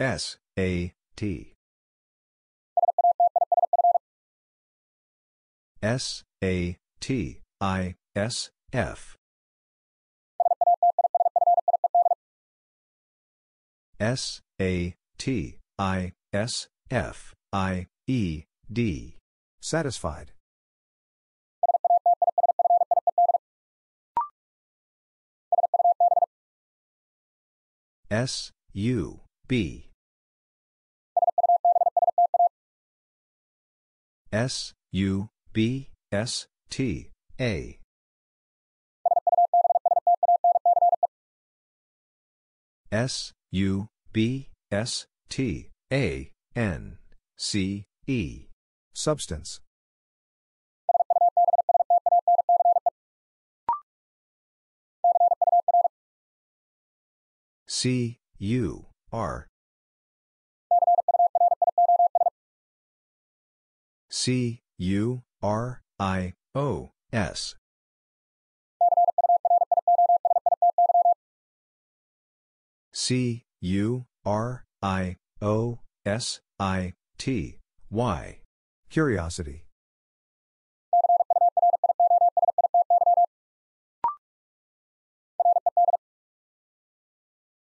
S, A, T. S, A, T, I, S, F. S, A, T, I, S, F, I, E, D. Satisfied. S, U, B. S, U, B, S, T, A. S, U, B, S, T, A, N, C, E. Substance. C, U, R. C, U, R, I, O, S. C, U, R, I, O, S, I, T, Y. Curiosity.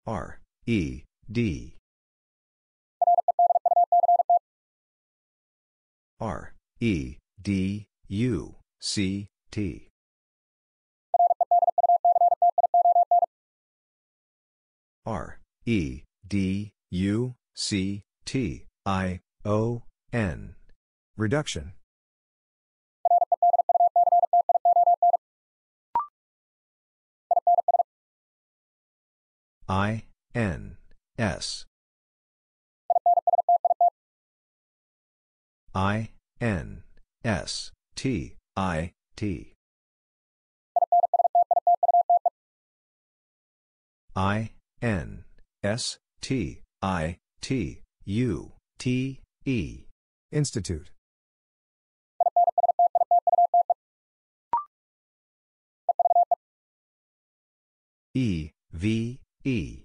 R, E, D. R, E, D, U, C, T. R, E, D, U, C, T, I, O, N. Reduction. I, N, S. I, N, S, T, I, T. I, N, S, T, I, T, U, T, E. Institute. E, V, E.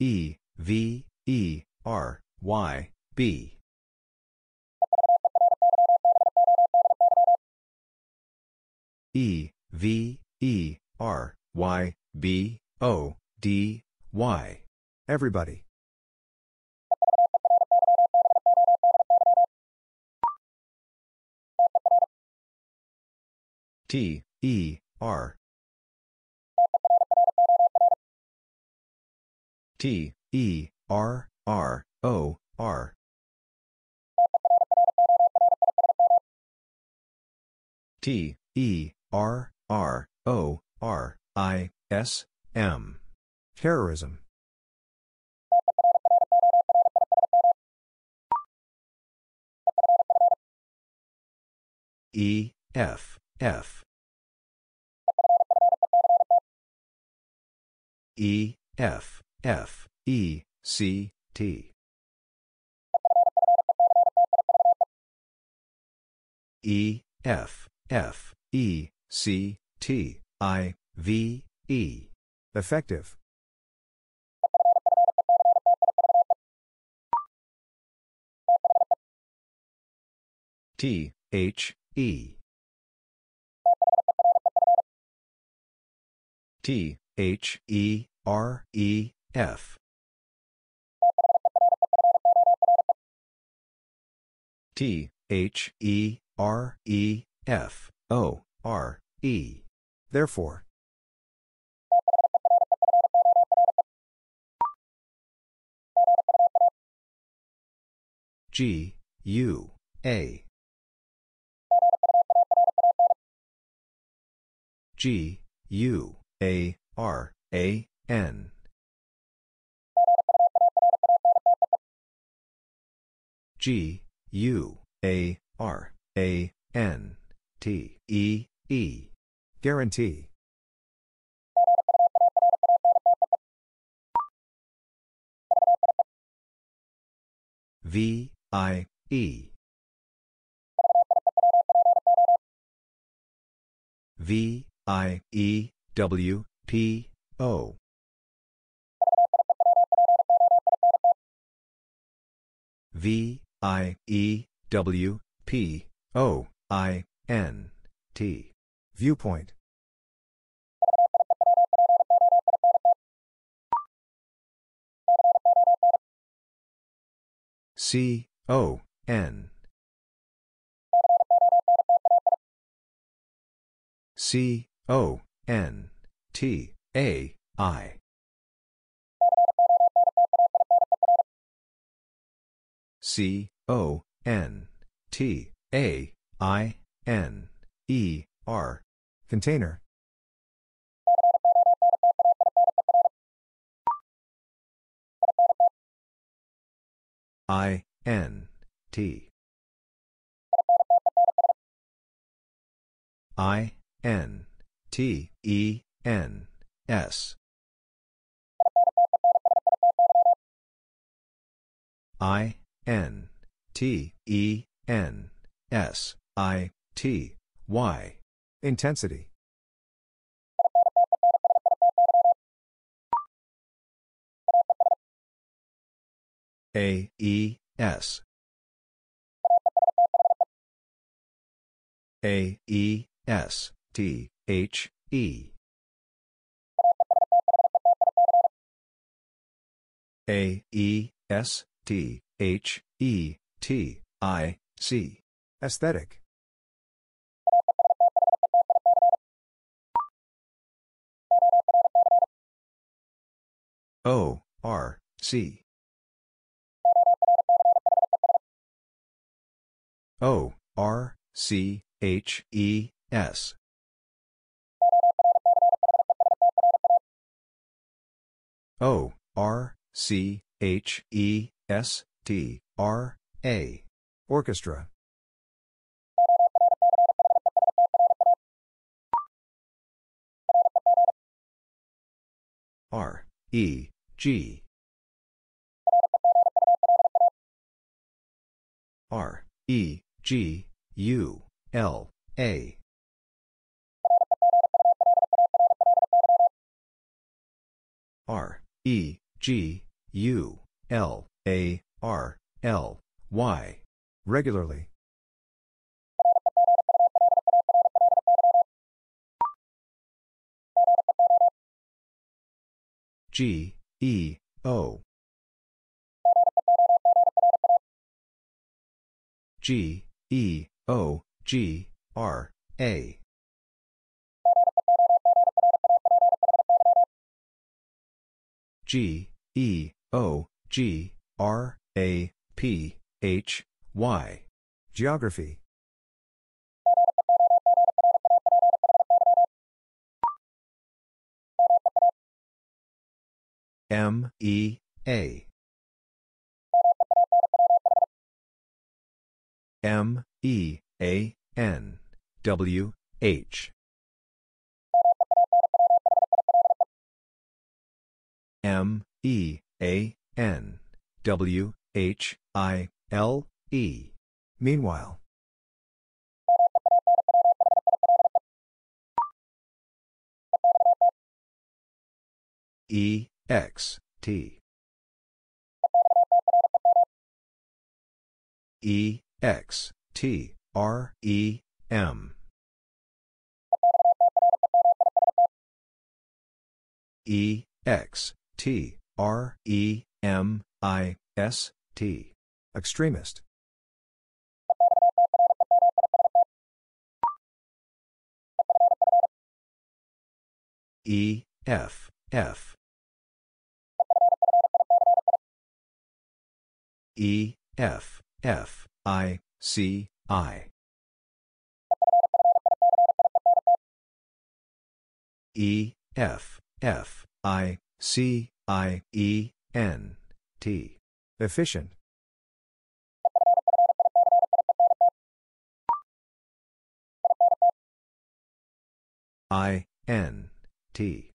E, V, E, R, Y, B. E, V, E, R, Y, B, O, D, Y. Everybody. T, E, R. T, E, R, R, O, R. T, E, R, R, O, R, I, S, M. Terrorism. E, F, F. E, F, F, E, C, T. E, F, F, E, C, T, I, V, E. Effective. T, H, E. T, H, E, R, E, F. T, H, E, R, E, F, O, R, E. Therefore. G, U, A. G, U, A, R, A, N. G, U, A, R, A, N, T, E, E. Guarantee. V, I, E. V, I, E, W, P, O. V, I, E, W, P, O, I, N, T. Viewpoint. C, O, N. C, O, N, T, A, I. C, O, N, T, A, I, N, E, R. Container. I, N, T. I, N, T, E, N, S. I, N, T, E, N, S, I, T, Y. Intensity. A, E, S. A, E, S, T, H, E. A, E, S, T, H, E, T, I, C. Aesthetic. O, R, C. O, R, C, H, E, S. O, R, C, H, E, S, T, R, A. Orchestra. R, E, G. R, E, G, U, L, A. R, E, G, U, L, A, R, L, Y. Regularly. G, E, O. G, E, O, G, R, A. G, E, O, G, R, A, P, H, Y. Geography. M, E, A. M, E, A, N, W, H. M, E, A, N, W, H, I, L, E. Meanwhile. E, X, T. E, X, T, R, E, M. E, X, T, R, E, M, I, S, T. Extremist. E, F, F. E, F, F, I, C, I. E, F, F, I, C, I, E, N, T. Efficient. I, N, T.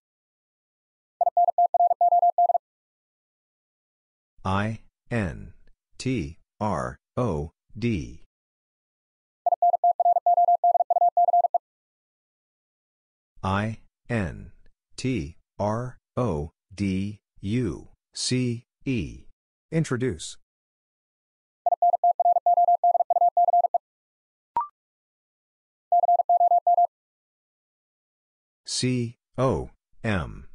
I, N, T, R, O, D. I, N, T, R, O, D, U, C, E. Introduce. C, O, M.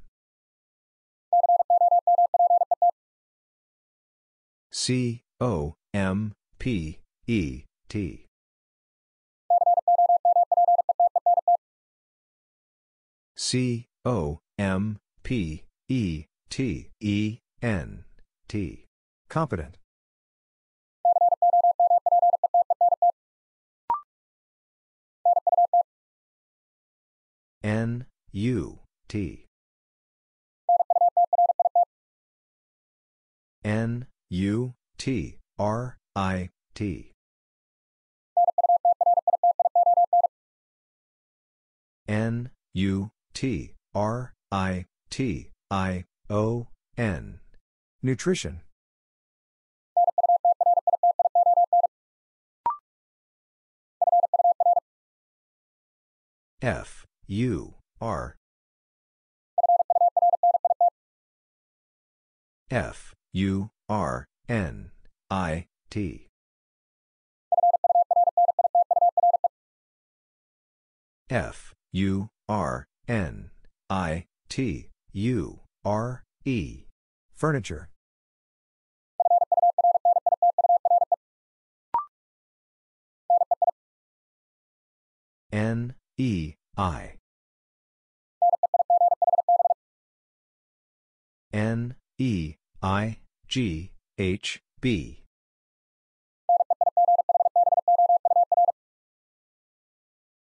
C, O, M, P, E, T. C, O, M, P, E, T, E, N, T. Competent. N, U, T. N, U, T, R, I, T. N, U, T, R, I, T, I, O, N. Nutrition. F, U, R. F, U, R, N, I, T. F, U, R, N, I, T, U, R, E. Furniture. N, E, I. N, E, I, G, H, B.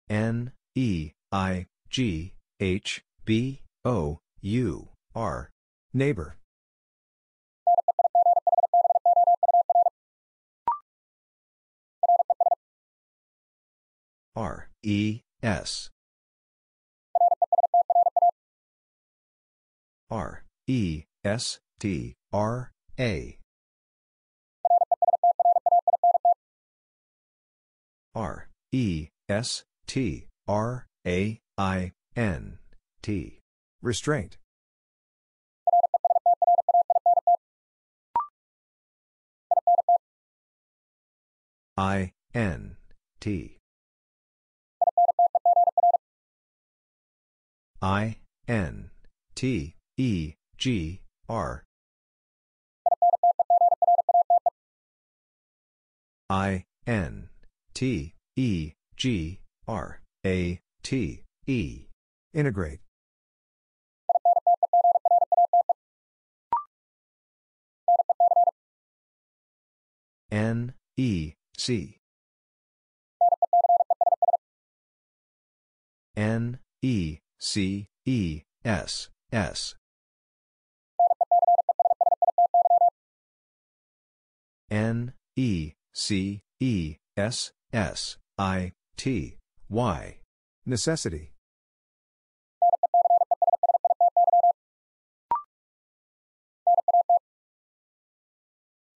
N, E, I, G, H, B, O, U, R. Neighbor. R, E, S. R, E, S, T, R, A. R, E, S, T, R, A, I, N, T. Restraint. I, N, T. I, N, T, E, G, R. I, N, T, E, G, R, A, T, E. Integrate. N, E, C. N, E, C, E, S, S. N, E, C, E, S, S, I, T, Y. Necessity.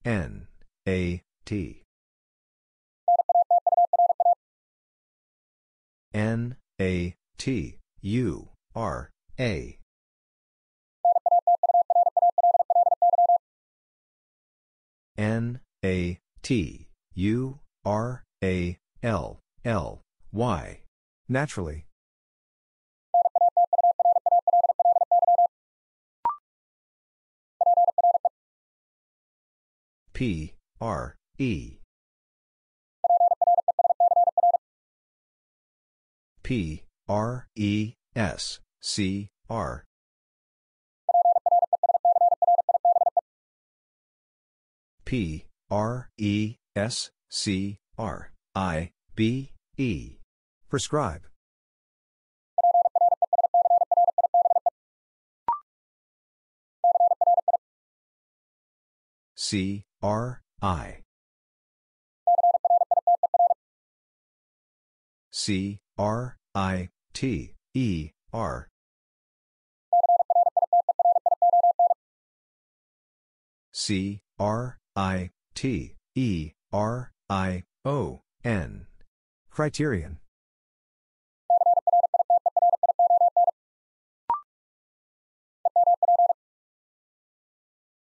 N, A, T. N, A, T, U, R, A. N, A, T, U, R, A, L, L, Y. Naturally. P, R, E. P, R, E, S, C, R. P, R, E, S, C, R, I, B, E. Prescribe. C, R, I. C, R, I, T, E, R. C, R, I, T, E, R, I, O, N. Criterion.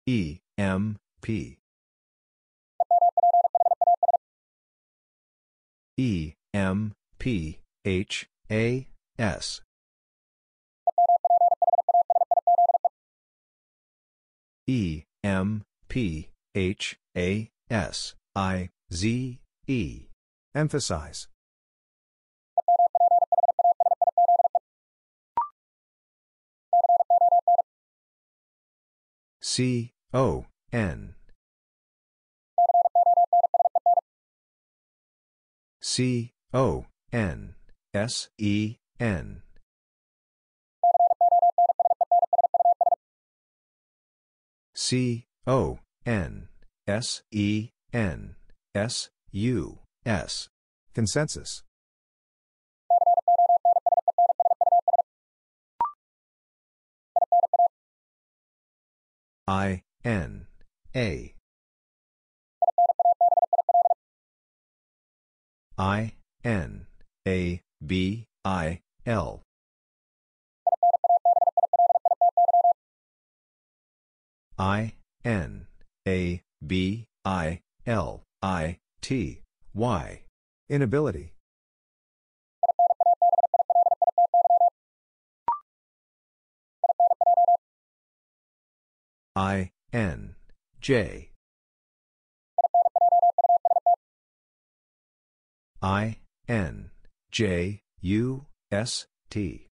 E, M, P. E, M, P, H, A, S. E, M, P, H, A, S, I, Z, E. Emphasize. C, O, N. C, O, N, S, E, N. C, O, N, S, E, N, S, U, S. Consensus. I, N, A. I, N, A, B, I, L. I, N, A, B, I, L, I, T, Y. Inability. I, N, J. I, N, J, U, S, T.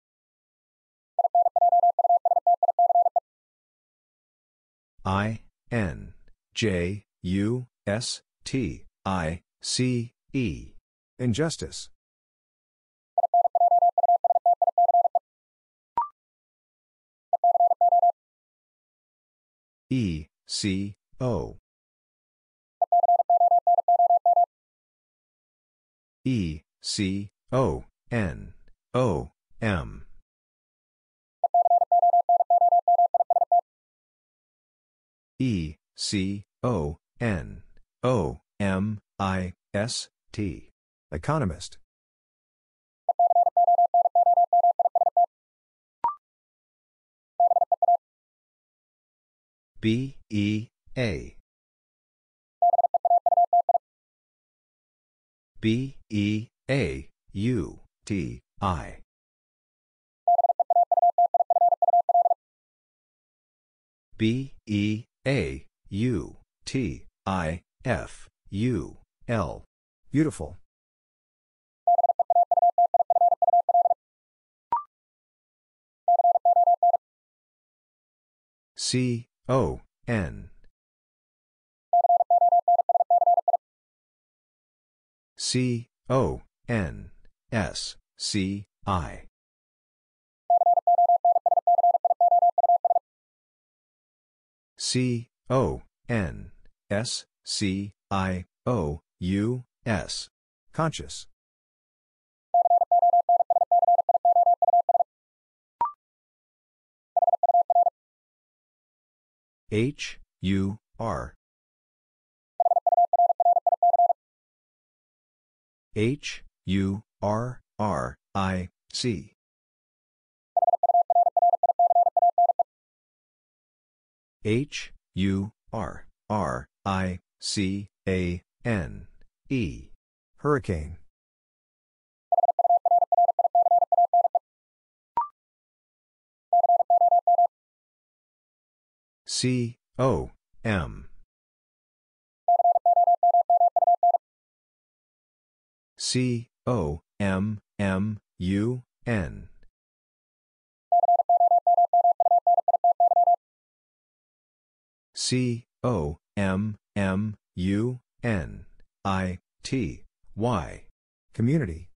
I, N, J, U, S, T, I, C, E. Injustice. E, C, O. E, C, O, N, O, M. E, C, O, N, O, M, I, S, T. Economist. B, E, A. B, E, A, U, T, I. B, E, A, U, T, I, F, U, L. Beautiful. C, O, N. C, O, N, S, C, I. C, O, N, S, C, I, O, U, S. Conscious. H, U, R. H, U, R, R, I, C. H, U, R, R, I, C, A, N, E. Hurricane. C, O, M. C, O, M, M, U, N. C, O, M, M, U, N, I, T, Y. Community.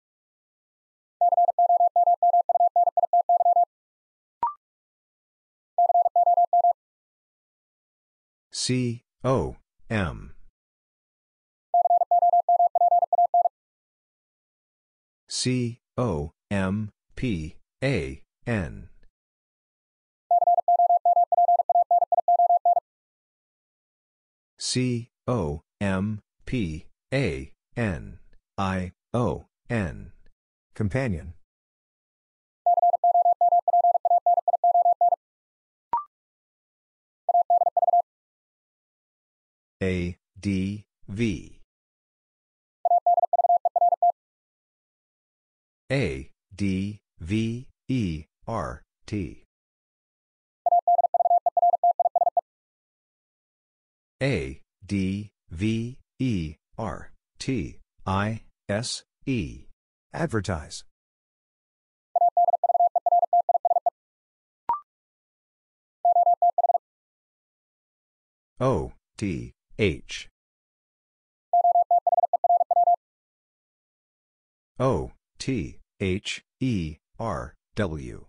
C, O, M. C, O, M, P, A, N. C, O, M, P, A, N, I, O, N. Companion. A, D, V. A, D, V, E, R, T. A, D, V, E, R, T, I, S, E. Advertise. O, T, H. O, T, H, E, R, W.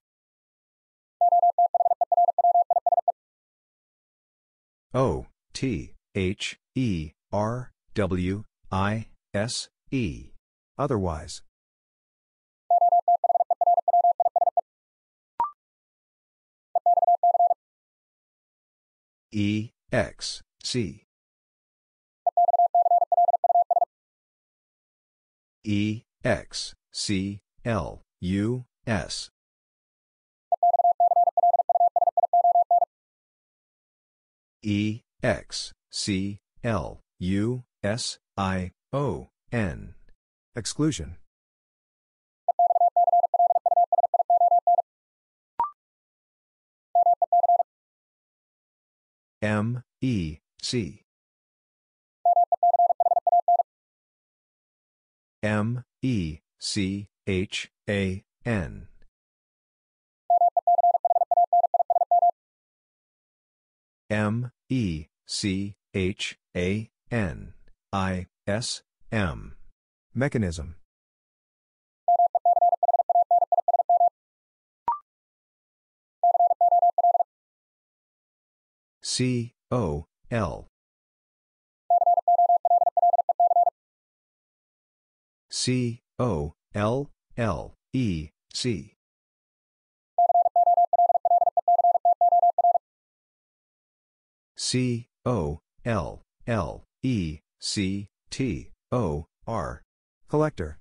O, T, H, E, R, W, I, S, E. Otherwise. E, X, C. E, X, C, L, U, S. E, X, C, L, U, S, I, O, N. Exclusion. M, E, C. M, E, C, H, A, N. M, E, C, H, A, N, I, S, M. Mechanism. C, O, L. C, O, L, L, E, C. C, O, L, L, E, C, T, O, R. Collector.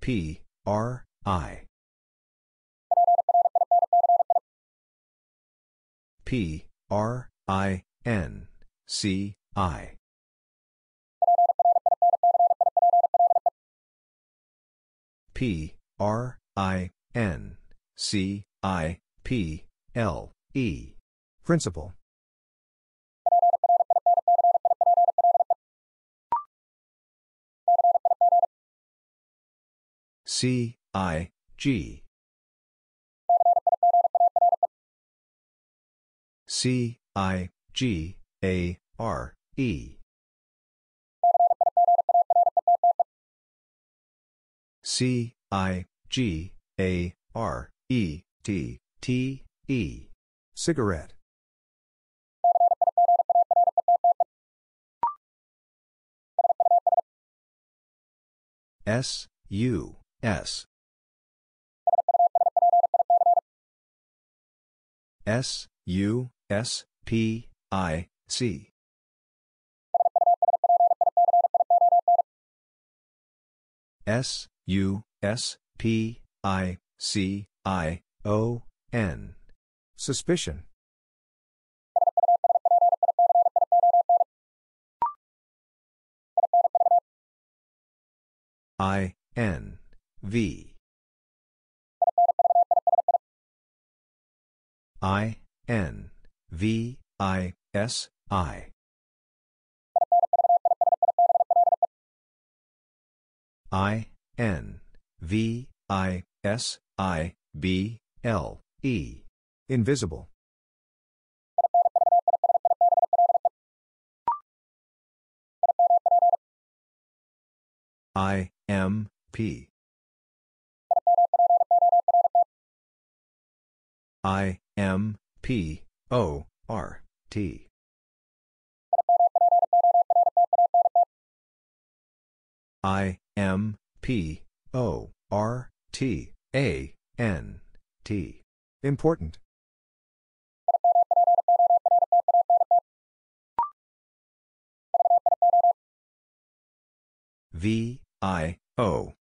P, R, I. P, R, I, N, C, I. P, R, I, N, C, I, P, L, E. Principle. C, I, G. C, I, G, A, R, E. C, I, G, A, R, E, T, T, E. Cigarette. S, U, S. S, U, S, P, I, C. S, U, S, P, I, C, I, O, N. Suspicion. I, N, V. I, N, V, I, S, I. I, N, V, I, S, I, B, L, E. Invisible. I, M, P. I, M, P, O, R, T. I, M, P, O, R, T, A, N, T. Important. V, I, O.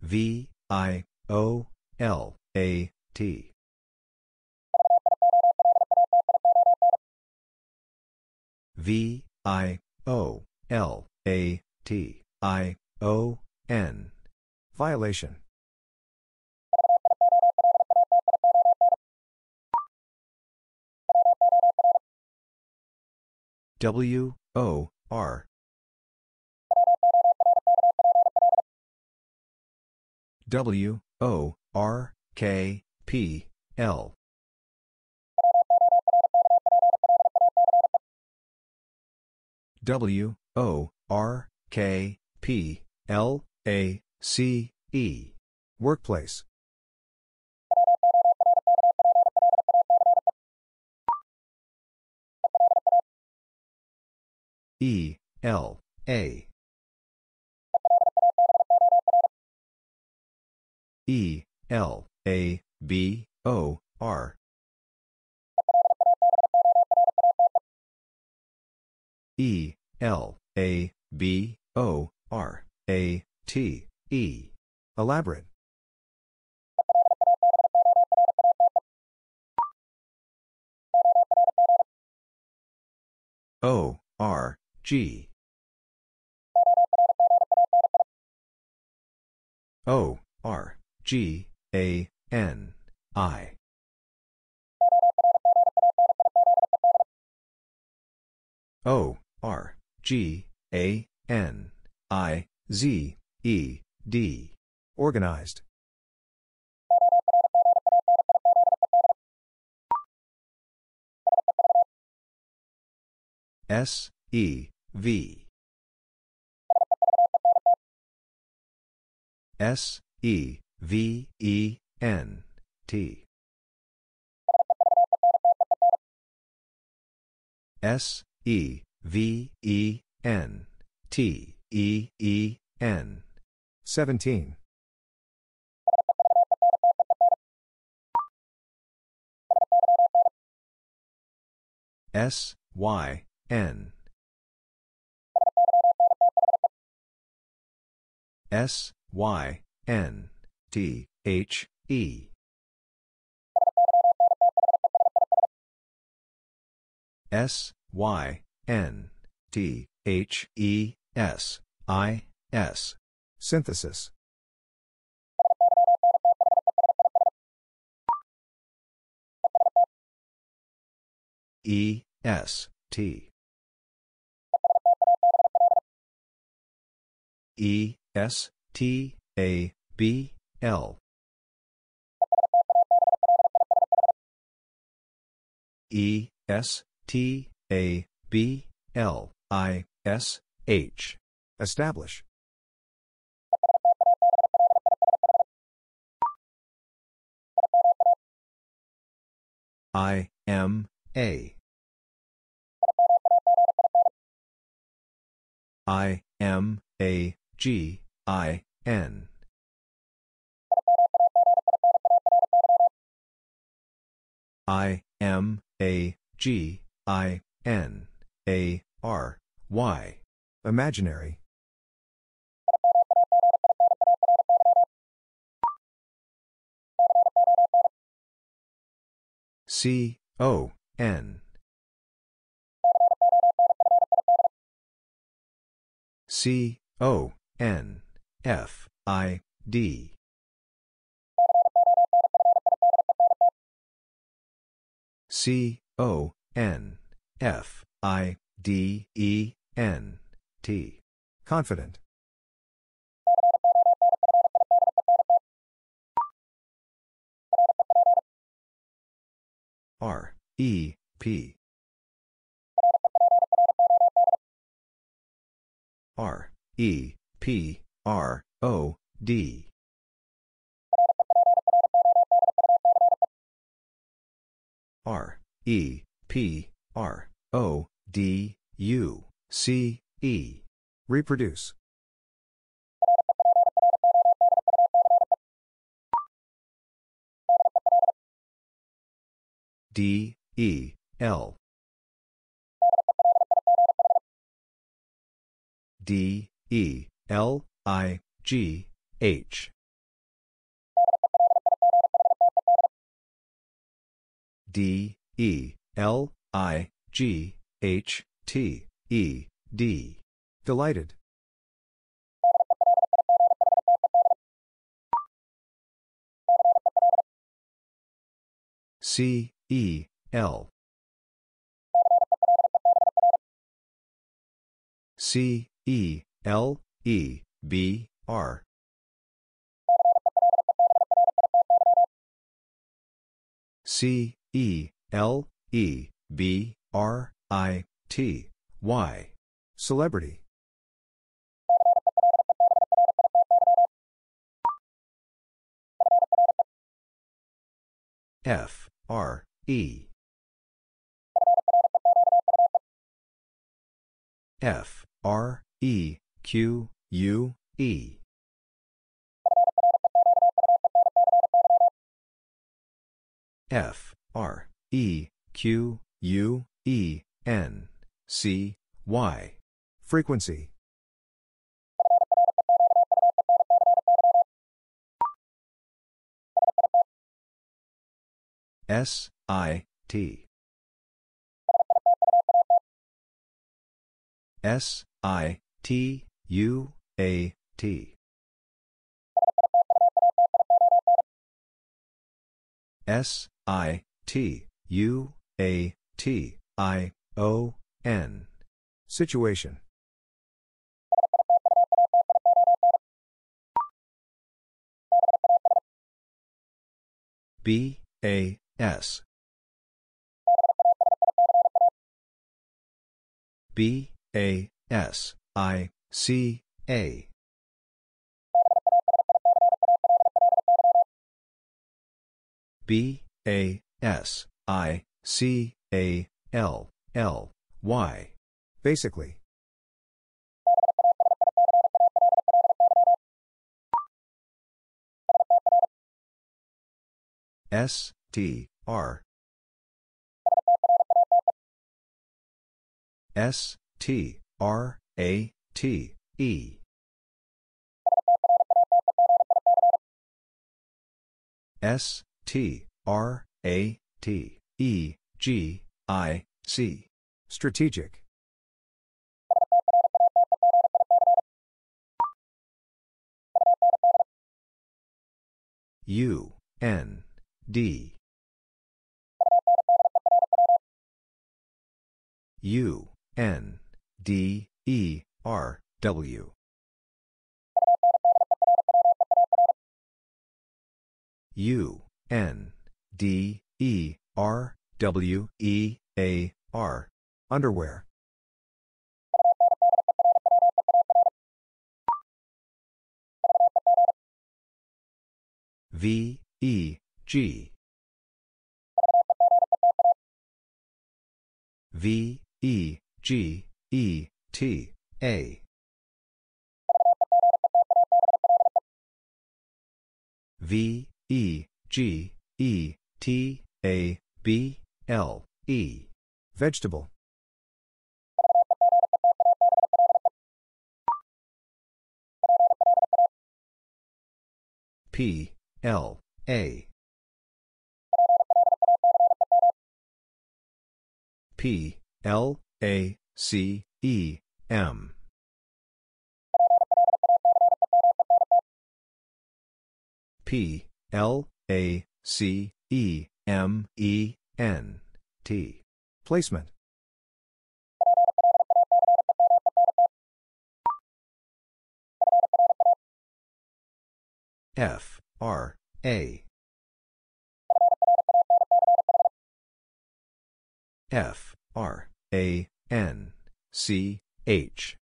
V, I, O, L, A, T. V, I, O, L, A, T, I, O, N. Violation. W, O, R. W, O, R, K, P, L. W, O, R, K, P, L, A, C, E. Workplace. E, L, A. E, L, A, B, O, R. E, L, A, B, O, R, A, T, E. Elaborate. O, R, G. O, R, G, A, N, I. O, R, G, A, N, I, Z, E, D. Organized. S, E, V. S, E, V, E, N, T. S, E, V, E, N, T, E, E, N. 17. S, Y, N. S, Y, N, T, H, E. S, Y, N, T, H, E, S, I, S. Synthesis. E, S, T. E, S, T, A, B, L. E, S, T, A, B, L, I, S, H. Establish. I, M, A. I, M, A, G, I, N. I, M, A, G, I, N, A, R, Y. Imaginary. C, O, N. C, O, N, F, I, D. C, O, N, F, I, D, E, N, T. Confident. R, E, P. R, E, P, R, O, D. R, E, P, R, O, D, U, C, E. Reproduce. D, E, L. D, E, L, I, G, H. D, E, L, I, G, H, T, E, D. Delighted. C, E, L. C, E, L, E, B, R. C, E, L, E, B, R, I, T, Y. Celebrity. F, R, E. F, R, E, Q, U, E. F, R, E, Q, U, E, N, C, Y. Frequency. S, I, T. S, I, T, U, A, T. S, I, T, U, A, T, I, O, N. Situation. B, A, S. B, A, S, I, C, A. B, A, S, I, C, A, L, L, Y. Basically. S, T, R. S, T, R, A, T, E. S, T, R, A, T, E, G, I, C. Strategic. U, N, D. U, N, D, E, R, W. U, N, D, E, R, W, E, A, R. Underwear. V, E, G. V, E, G, E, T, A. V, E, G, E, T, A, B, L, E. Vegetable. P, L, A. P, L, A, C, E, M. P, L, A, C, E, M, E, N, T. Placement. F, R, A. F, R, A, N, C, H.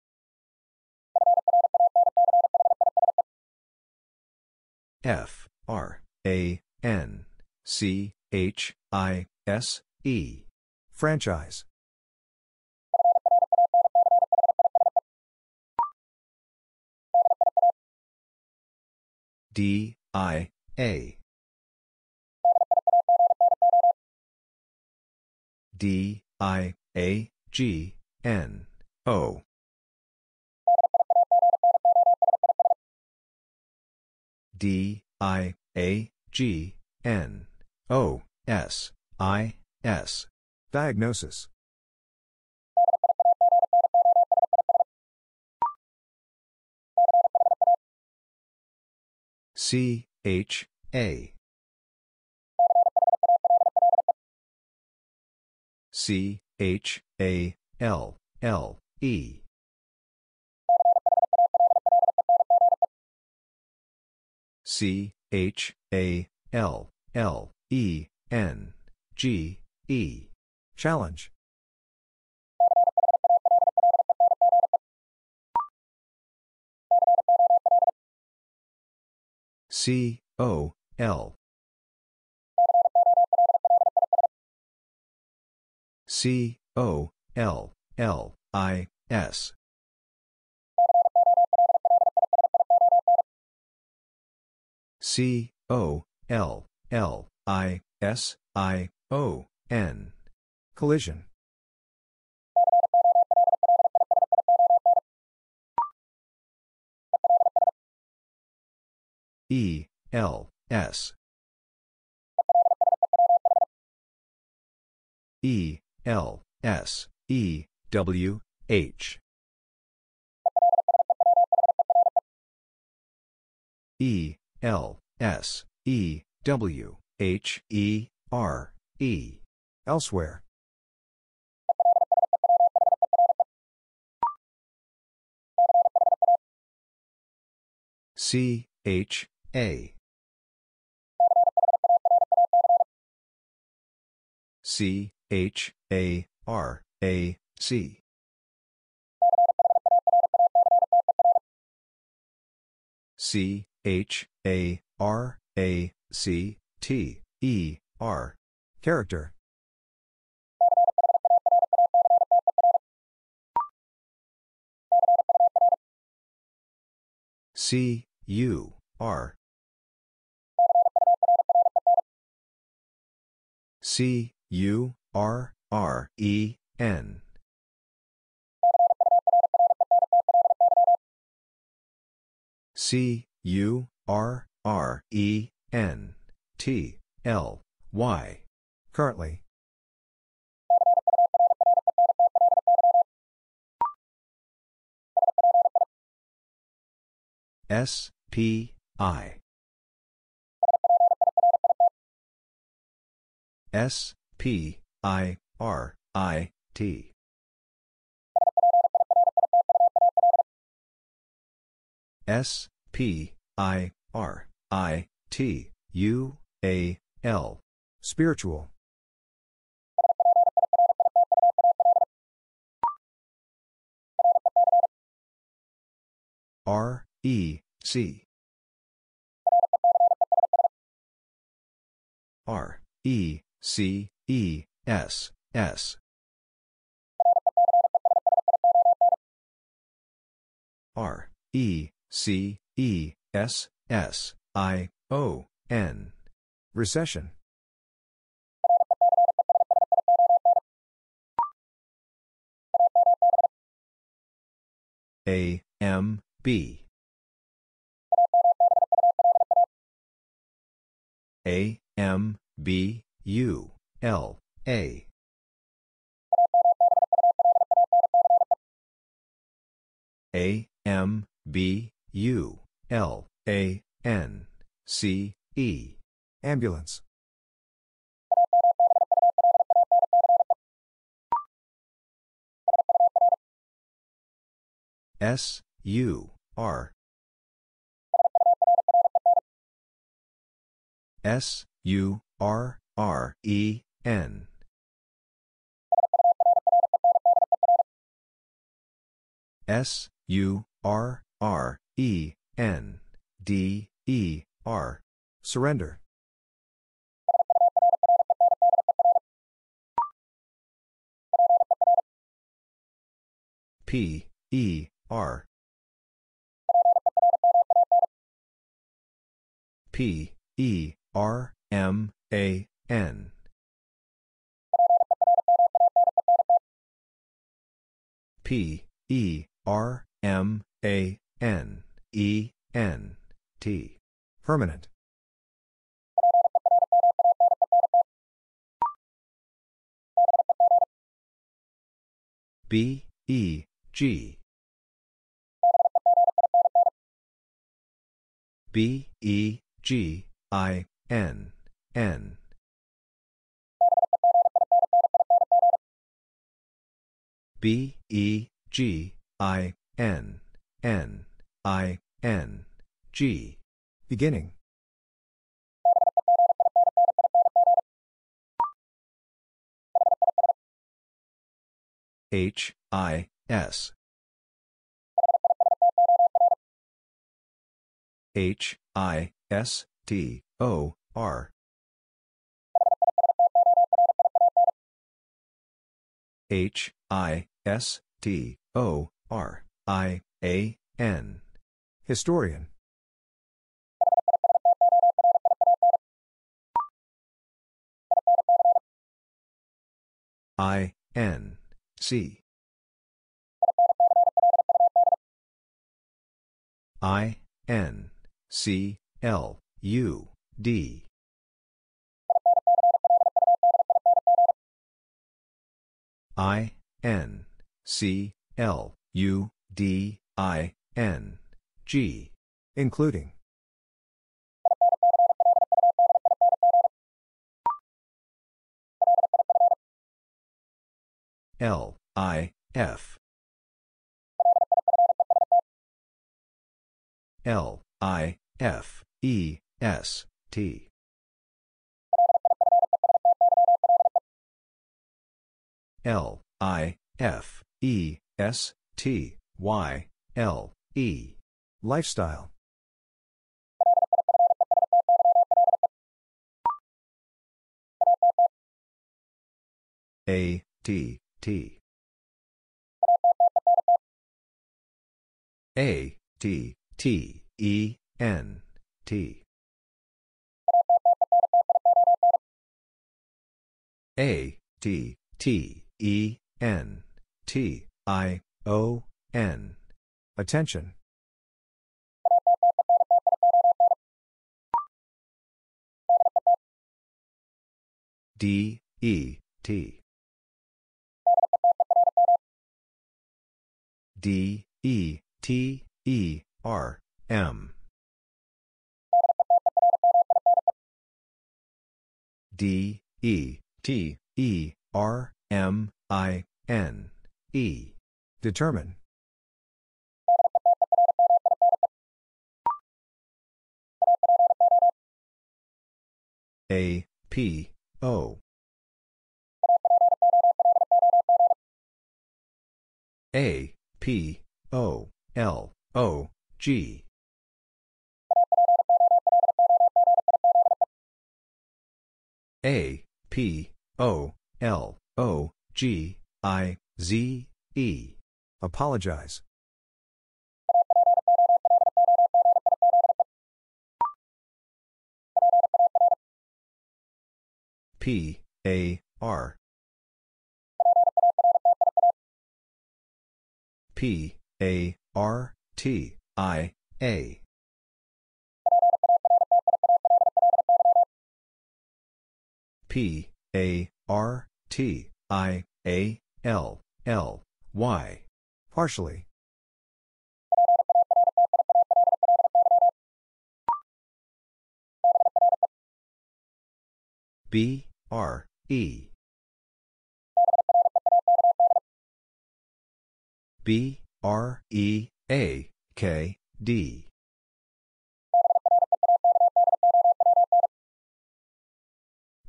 F, R, A, N, C, H, I, S, E. Franchise. D, I, A. D, I, A, G, N, O. D, I, A, G, N, O, S, I, S. Diagnosis. C, H, A. C, H, A, L, L, E. C, H, A, L, L, E, N, G, E. Challenge. C, O, L. C, O, L, L, I, S. C, O, L, L, I, S, I, O, N. Collision. E, L, S. E, L, S, E, W, H. E, L, S, E, W, H, E, R, E. Elsewhere. C, H, A. C, H, A, R, A, C. C, H, A, R, A, C, T, E, R. Character. C, U, R. C, U, R, R, E, N. C, U, R, R, E, N, T, L, Y. Currently. S, P, I. S, P, I, R, I, T. S, P, I, R, I, T, U, A, L. Spiritual. R, E, C. R, E, C, E, S, S. R, E, C, E, S, S, I, O, N. Recession. A, M, B. A, M, B, U, L, A. A, M, B, U, L, A, N, C, E. Ambulance. S, U, R. S, U, R, R, E, N. S, U, R, R, E, N, D, E, R. Surrender. P, E, R. P, E, R, M, A, N. P, E, R, M, A, N, E, N, T. Permanent. B, E, G. B, E, G, I, N, N. B, E, G, I, N, N, I, N, G. Beginning. H, I, S. H, I, S, T, O, R. H, I, S, T, O, R, I, A, N. Historian. I, N, C. I, N, C, L, U, D. I, N, C, L, U, D, I, N, G. Including. L, I, F. L, I, F, E, S, T. L, I, F, E, S, T, Y, L, E. Lifestyle. A, T, T. A, T, T, E, N, T. A, T, T, E, N, T, I, O, N. Attention. D, E, T. D, E, T, E, R, M. D, E, T, E, R, M, I, N, E. Determine. A, P, O. A, P, O, L, O, G. A, P, O, L, O, G, I, Z, E. Apologize. P, A, R. P, A, R, T, I, A. P, A, R, T, I, A, L, L, Y. Partially. B, R, E. B, R, E, A, K, D.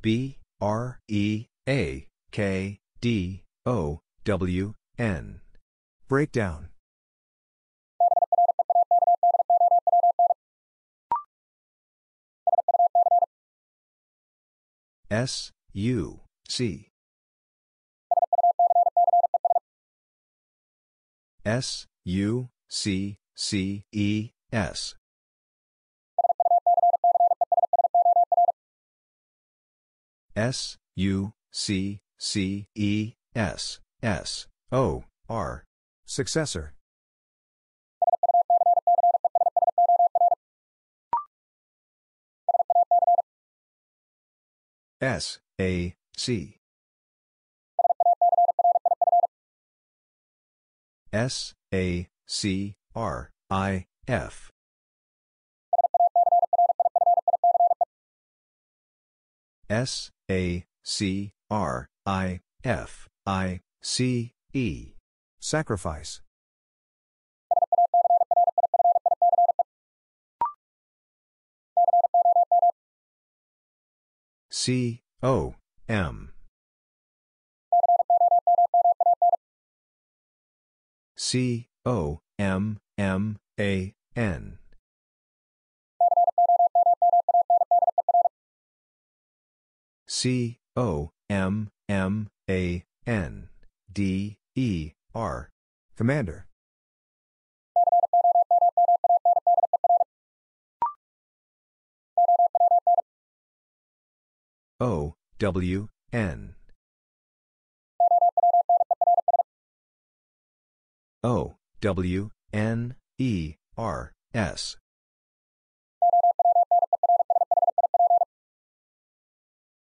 B, R, E, A, K, D, O, W, N. Breakdown. S, U, C. S, U, C, C, E, S. S, U, C, C, E, S, S, O, R. Successor. S, A, C. S A C R I F. S A C R I F I C E. Sacrifice. C O M. C O M M A N. C O M M A N D E R. Commander. O W N. O W N E R S.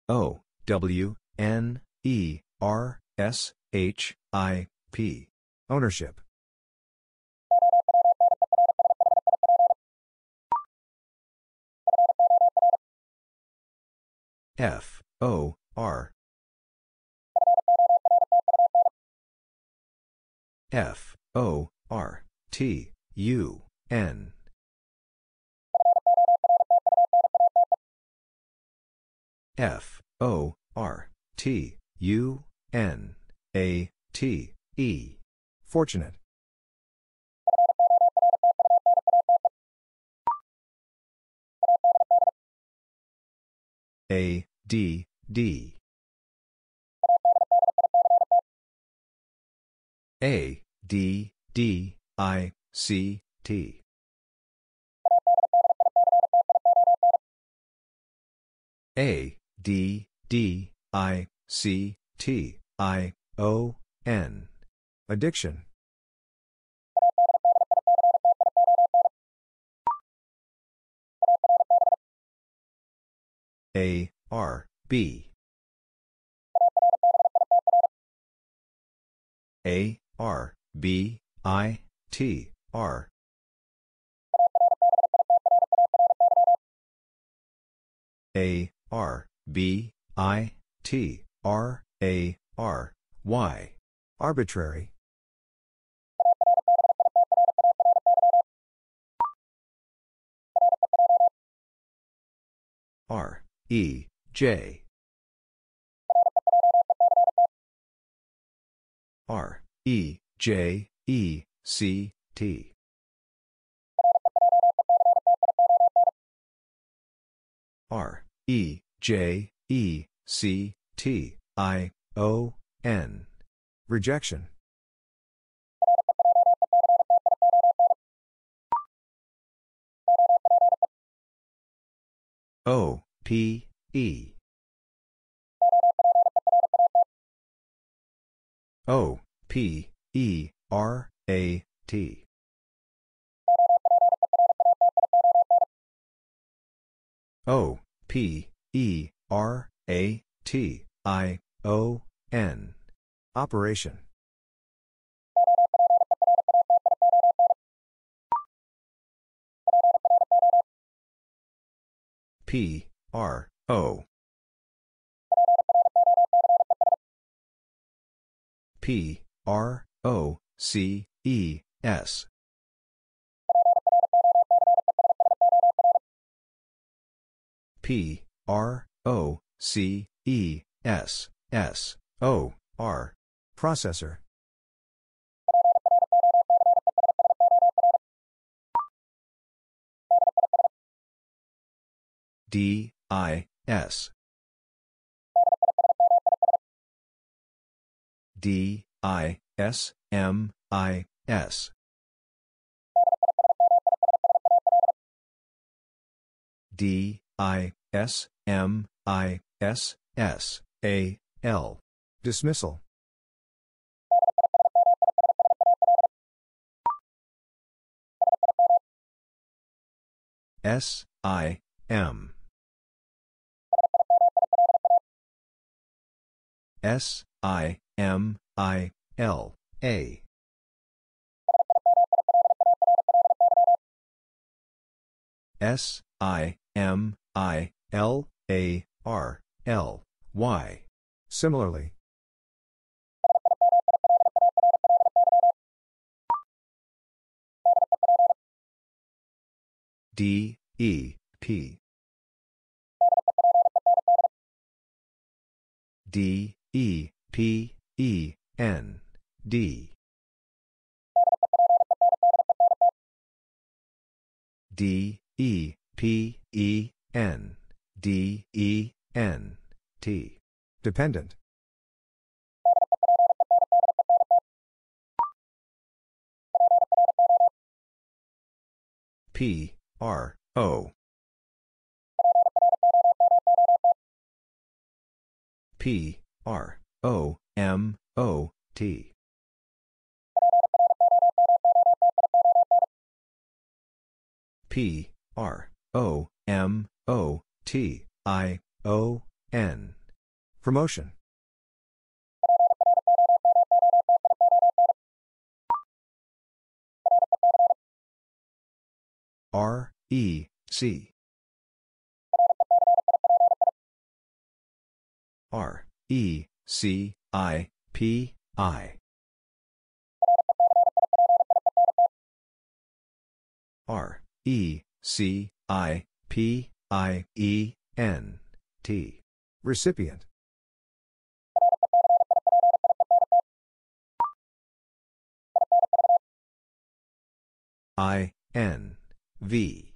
O W N E R S H I P. Ownership. F O R. F O R T U N. F O R T U N A T E. Fortunate. A D D. A D D I C T. A D D I C T I O N. Addiction. A R B. A R B I T R. A R B I T R A R Y. Arbitrary. R E J. R E J E C T. R E J E C T I O N. Rejection. O P E. O P E R A T. O P E R A T I O N. Operation. P R O. P R O C E S. P R O C E S S O R. Processor. D I S. D I S M I S. D I S M I S S A L. Dismissal. S I M. S I M I L A. S, I, M, I, L, A, R, L, Y. Similarly. D, E, P. D, E, P, E, N, D. D, E, P, E, N, D, E, N, T. Dependent. P, R, O. P, R, O, M, O, T. P, R, O, M, O, T, I, O, N. Promotion. R, E, C. R, E, C, I, P, I. R, E, C, I, P, I, E, N, T. Recipient. I, N, V.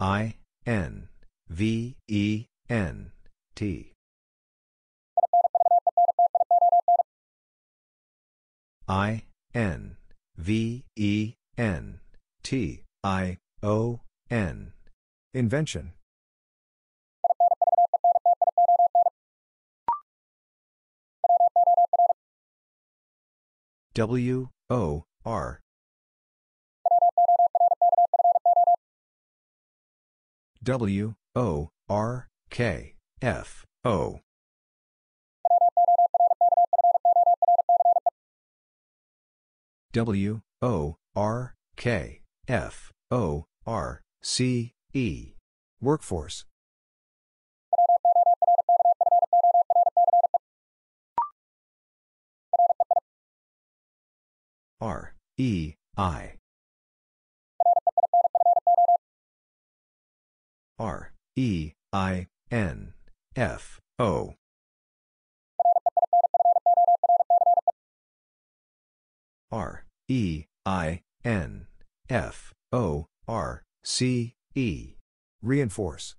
I, N, V, E, N, T. I, N, V, E, N, T, I, O, N. Invention. W, O, R. W, O, R, K, F, O. W, O, R, K, F, O, R, C, E. Workforce. R, E, I. R, E, I, N, F, O. R, E, I, N, F, O, R, C, E. Reinforce.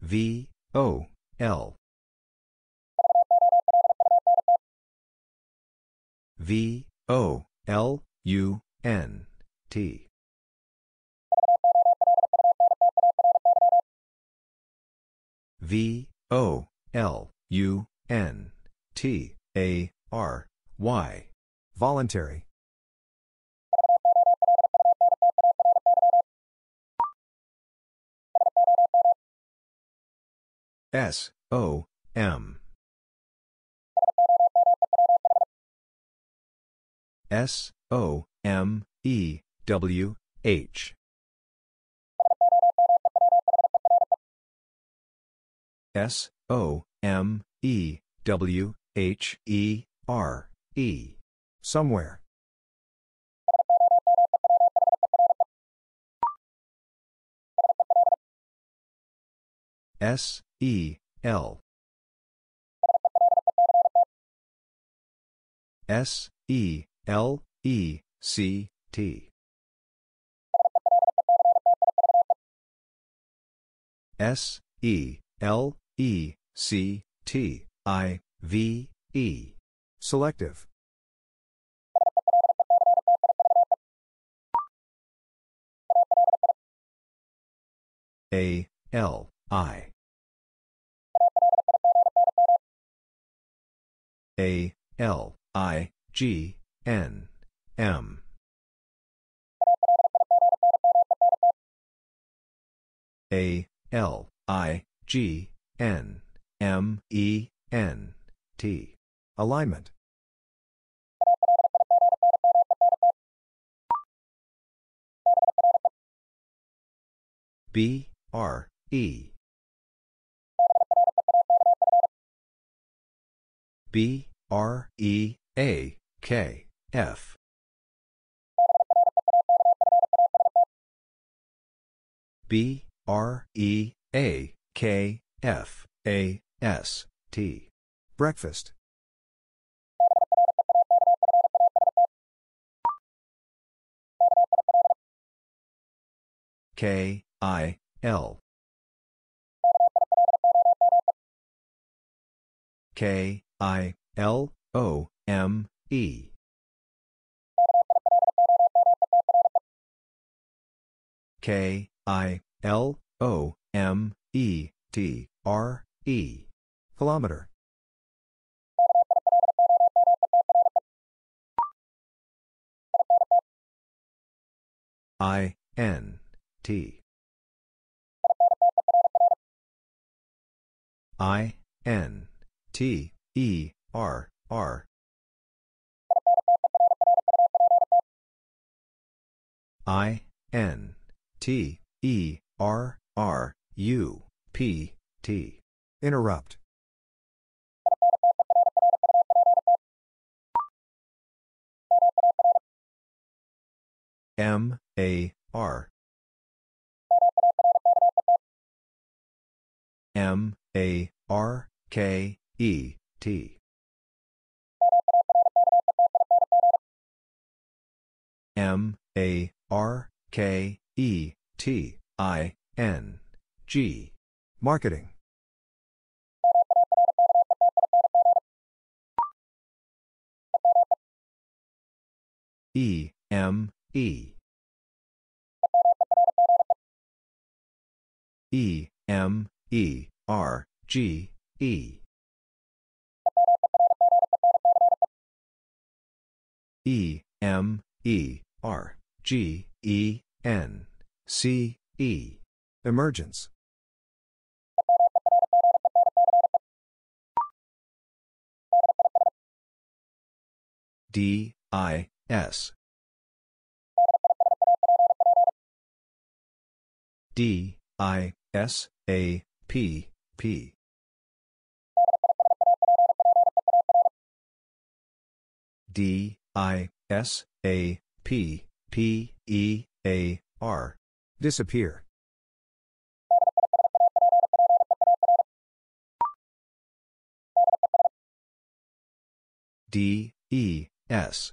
V, O, L. V, O, L, U, N, T. V, O, L, U, N, T, A, R, Y. Voluntary. S, O, M. S, O, M, E, W, H. S, O, M, E, W, H, E, R, E. Somewhere. S, E, L. S, E, L, E, C, T. S, E, L, E, C, T, I, V, E. Selective. A, L, I. A, L, I, G, N, M. A, L, I, G, N, M E N T. Alignment. B R E. B R E A K F. B R E A K F A S T. Breakfast. K I L. K I L O M E. K I L O M E T R E. Kilometer. I N T. I N T E R R. I N T E R R U P T. Interrupt. M A R. M A R K E T. M A R K E T I N G. Marketing. E M E. E M E R G E. E M E R G E N C E. Emergence. D I S. D I S A P P. D I S A P P E A R. Disappear. D E S.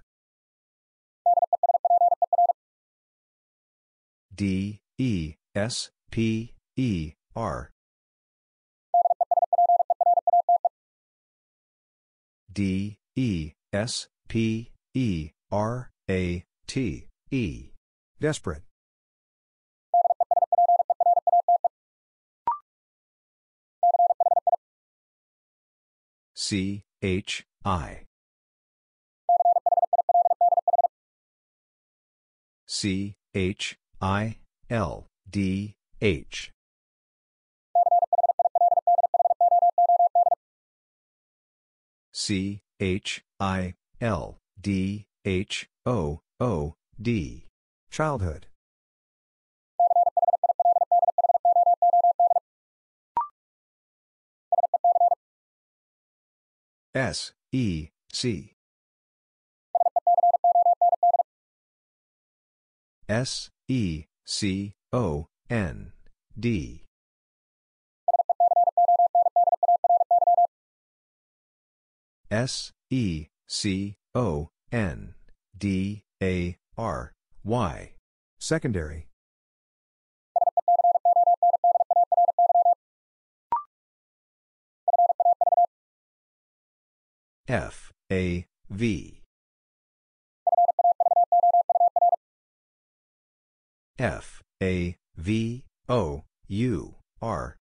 D E S P E R. D E S P E R A T E. Desperate. C H I. C H I L D H. C H I L D H O O D. Childhood. S E C. S E C O N D. S E C O N D A R Y. Secondary. F A V. F A V O U R.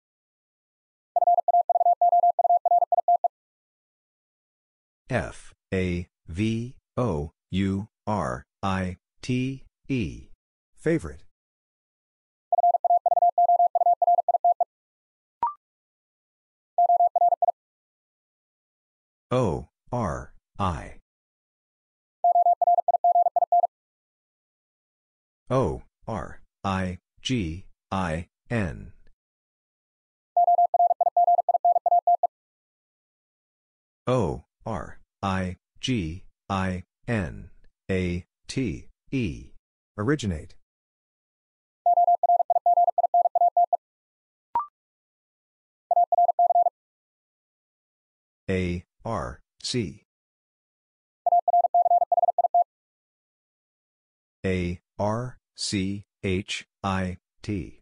F A V O U R I T E. Favorite. O, R, I. O, R, I, G, I, N. O, R, I, G, I, N, A, T, E. Originate. A, R, C. A, R, C, H, I, T.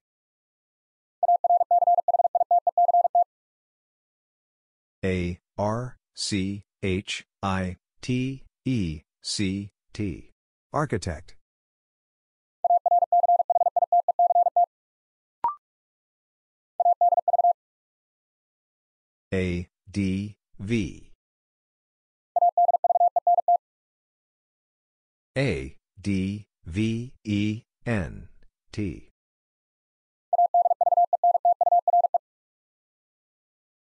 A, R, C, H, I, T, E, C, T. Architect. A, D, V. A, D, V, E, N, T.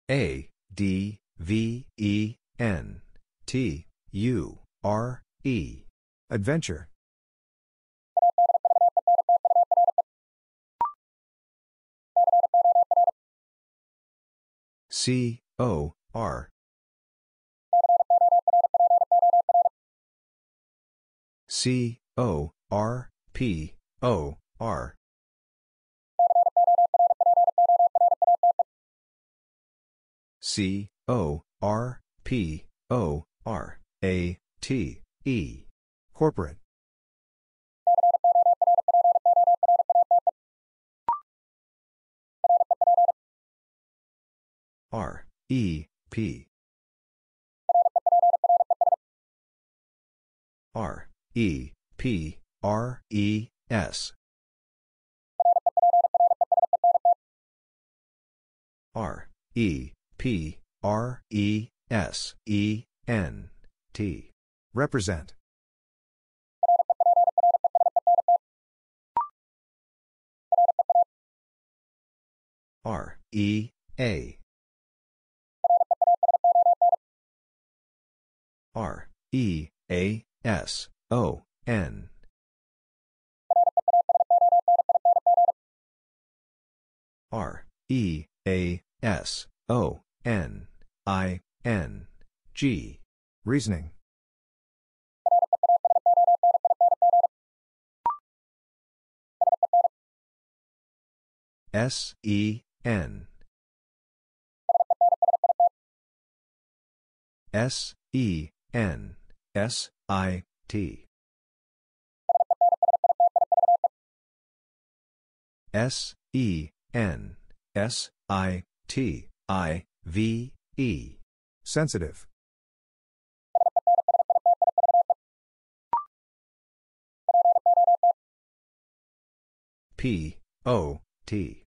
A, D, V, E, N, T, U, R, E. Adventure. C, O, R. C, O, R, P, O, R. C, O, R, P, O, R, A, T, E. Corporate. R, E, P. R, E, P, R, E, S. R, E, P, R, E, S, E, N, T. Represent. R, E, A. R, E, A, S, O, N. R, E, A, S, O, N, I, N, G. Reasoning. S, E, N. S, E, N, S, I, T. S, E, N, S, I, T, I, V, E. Sensitive. P, O, T.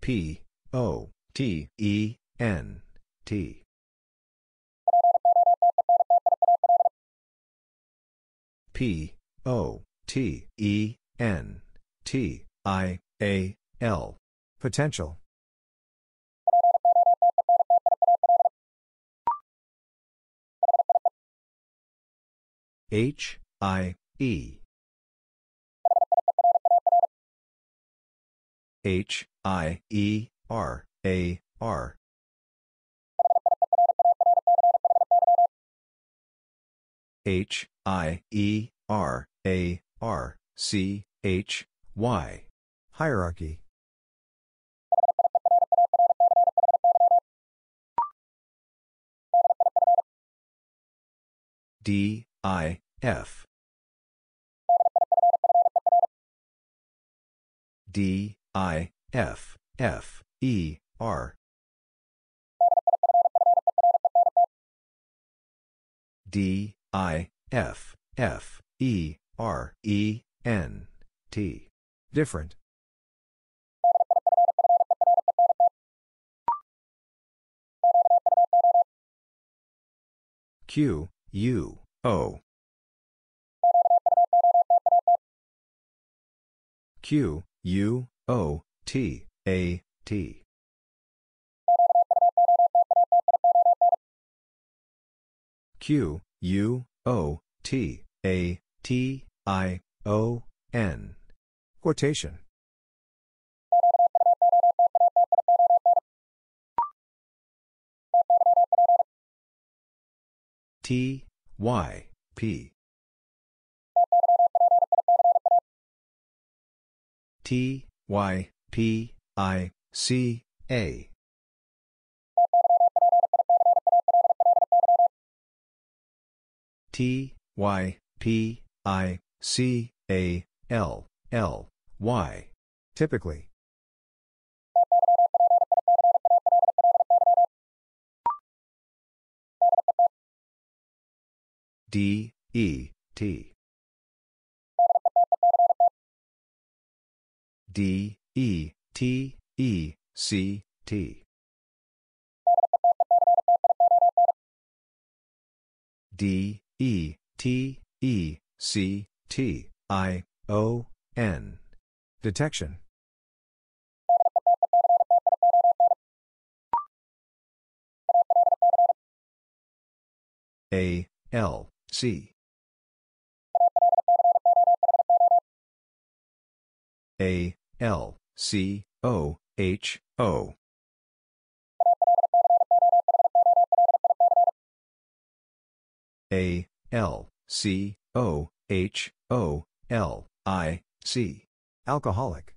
P, O, T, E, N, T. P, O, T, E, N, T, I, A, L. Potential. H, I, E. H, I, E, R, A, R. H, I, E, R, A, R, C, H, Y. Hierarchy. D, I, F. D, I, F, F, E, R. D, I, F, F, E, R E N T. Different. Q U O. Q U O T A T. Q U O T A T I, O, N. Quotation. T, Y, P. T, Y, P, I, C, A. T, Y, P, I, C, A, L, L, Y. Typically. D, E, T. D, E, T, E, C, T. D, E, T, E, C, T, I, O, N. Detection. A, L, C. A, L, C, O, H, O. A, L, C, O, H, O, L, I, C. Alcoholic.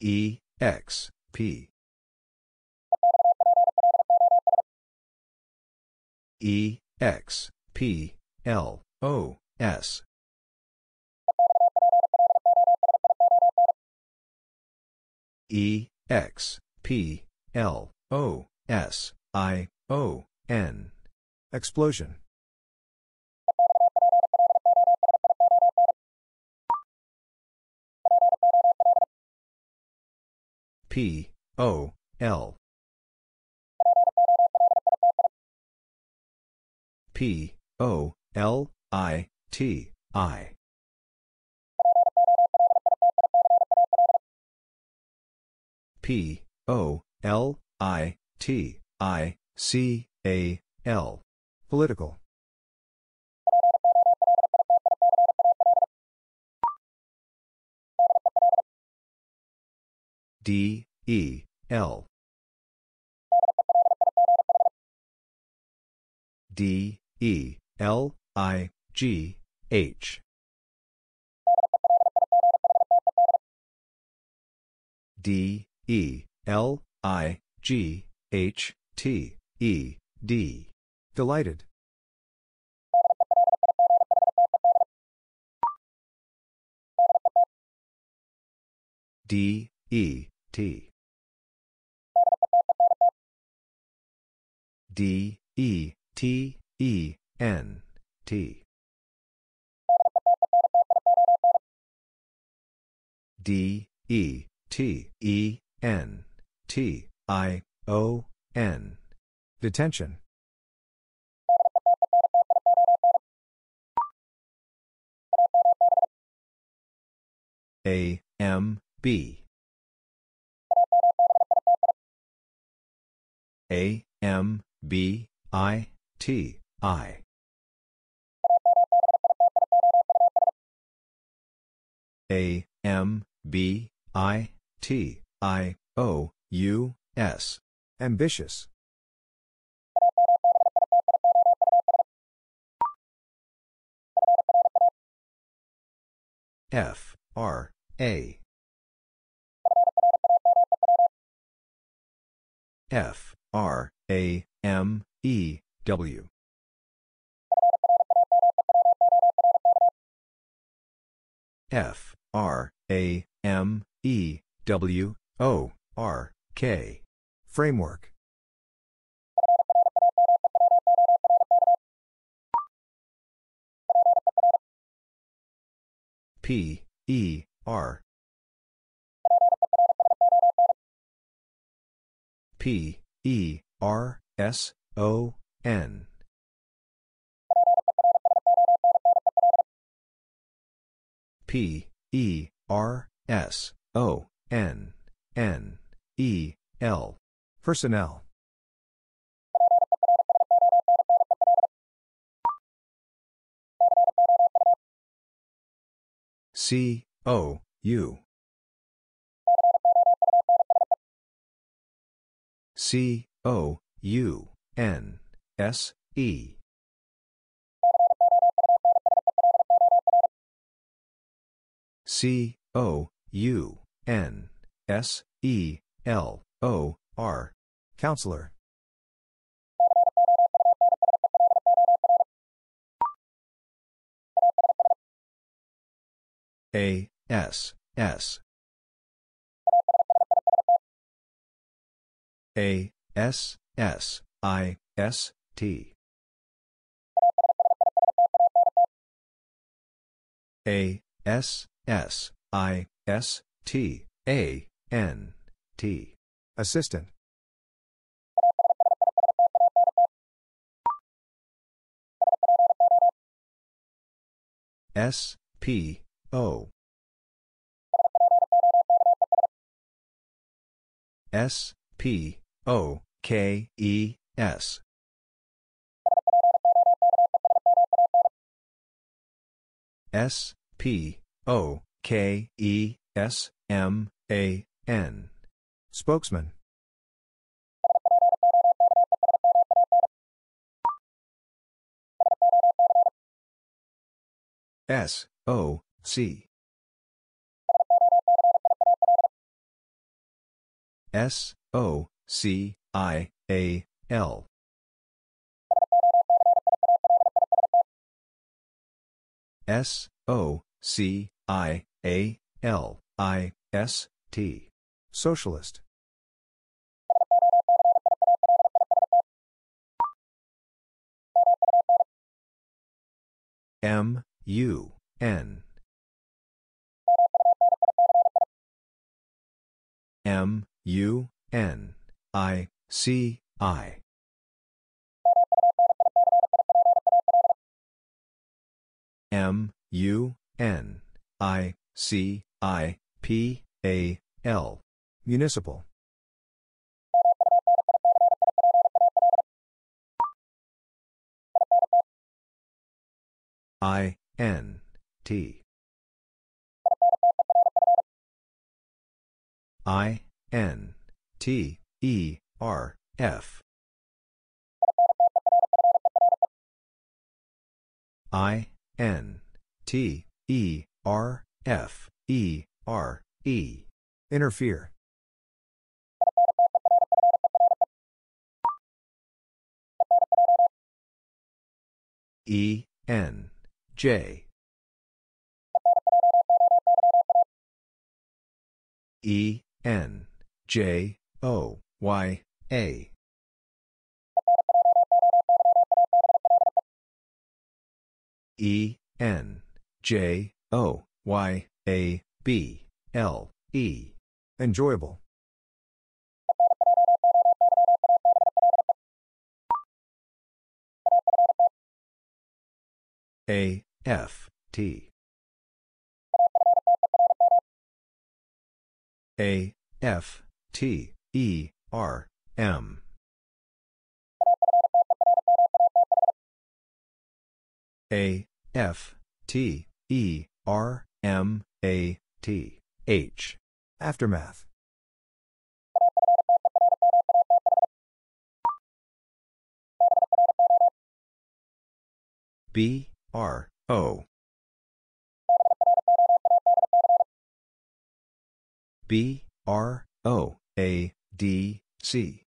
E, X, P. E, X, P, L, O, S. E, X, P, L, O, S, I, O, N. Explosion. P, O, L. P, O, L, I, T, I. P, O, L, I, T, I, C, A, L. Political. D, E, L. D, E, L, I, G, H. D, E, L, I, G, H, T, E, D. Delighted. D, E, T. D, E, T, E, N, T. D, E, T, E, N, T, I, O, N. Detention. A, M, B. A, M, B, I, T, I. A, M, B, I, T, I, O, U, S. Ambitious. F, R, A. F, R, A, M, E, W. F, R, A, M, E, W, O, R, K. Framework. P, E, R. P, E, R, S, O, N. P, E, R, S, O, N, N, E, L. Personnel. C, O, U. C, O, U, N, S, E. C, O, U, N, S, E, L, O, R. Counselor. A, S, S. A, S, S, I, S, T. A, S, S, I, S, T, A, N, T. Assistant. S, P, O. S, P, O, K, E, S. S, P, O, K, E, S, M, A, N. Spokesman. S, O, C. S, O, C, I, A, L. S, O, C, I, A, L, I, S, T. Socialist. M, U, N. M, U, N, I, C, I. M, U, N, I, C, I, P, A, L. Municipal. I, N, T. I, N, T, E, R, F. I, N, T, E, R, F, E, R, E. Interfere. E, N, J. E, N, J, O, Y, A. E, N, J, O, Y, A, B, L, E. Enjoyable. A, F, T. A, F, T, E, R, M. A, F, T, E, R, M, A, T, H. Aftermath. B, R, O. B, R, O, A, D, C.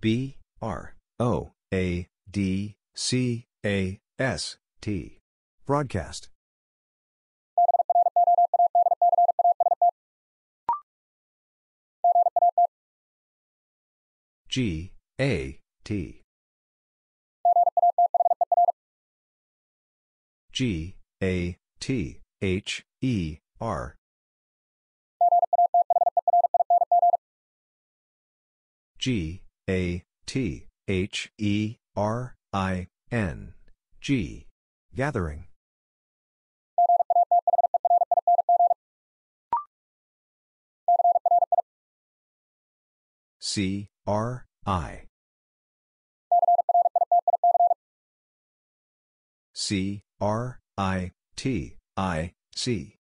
B, R, O, A, D, C, A, S, T. Broadcast. G, a, T. G, A, T, H, E, R. G, A, T, H, E, R, I, N, G. Gathering. C, R, I. C, R, I, T, I, C.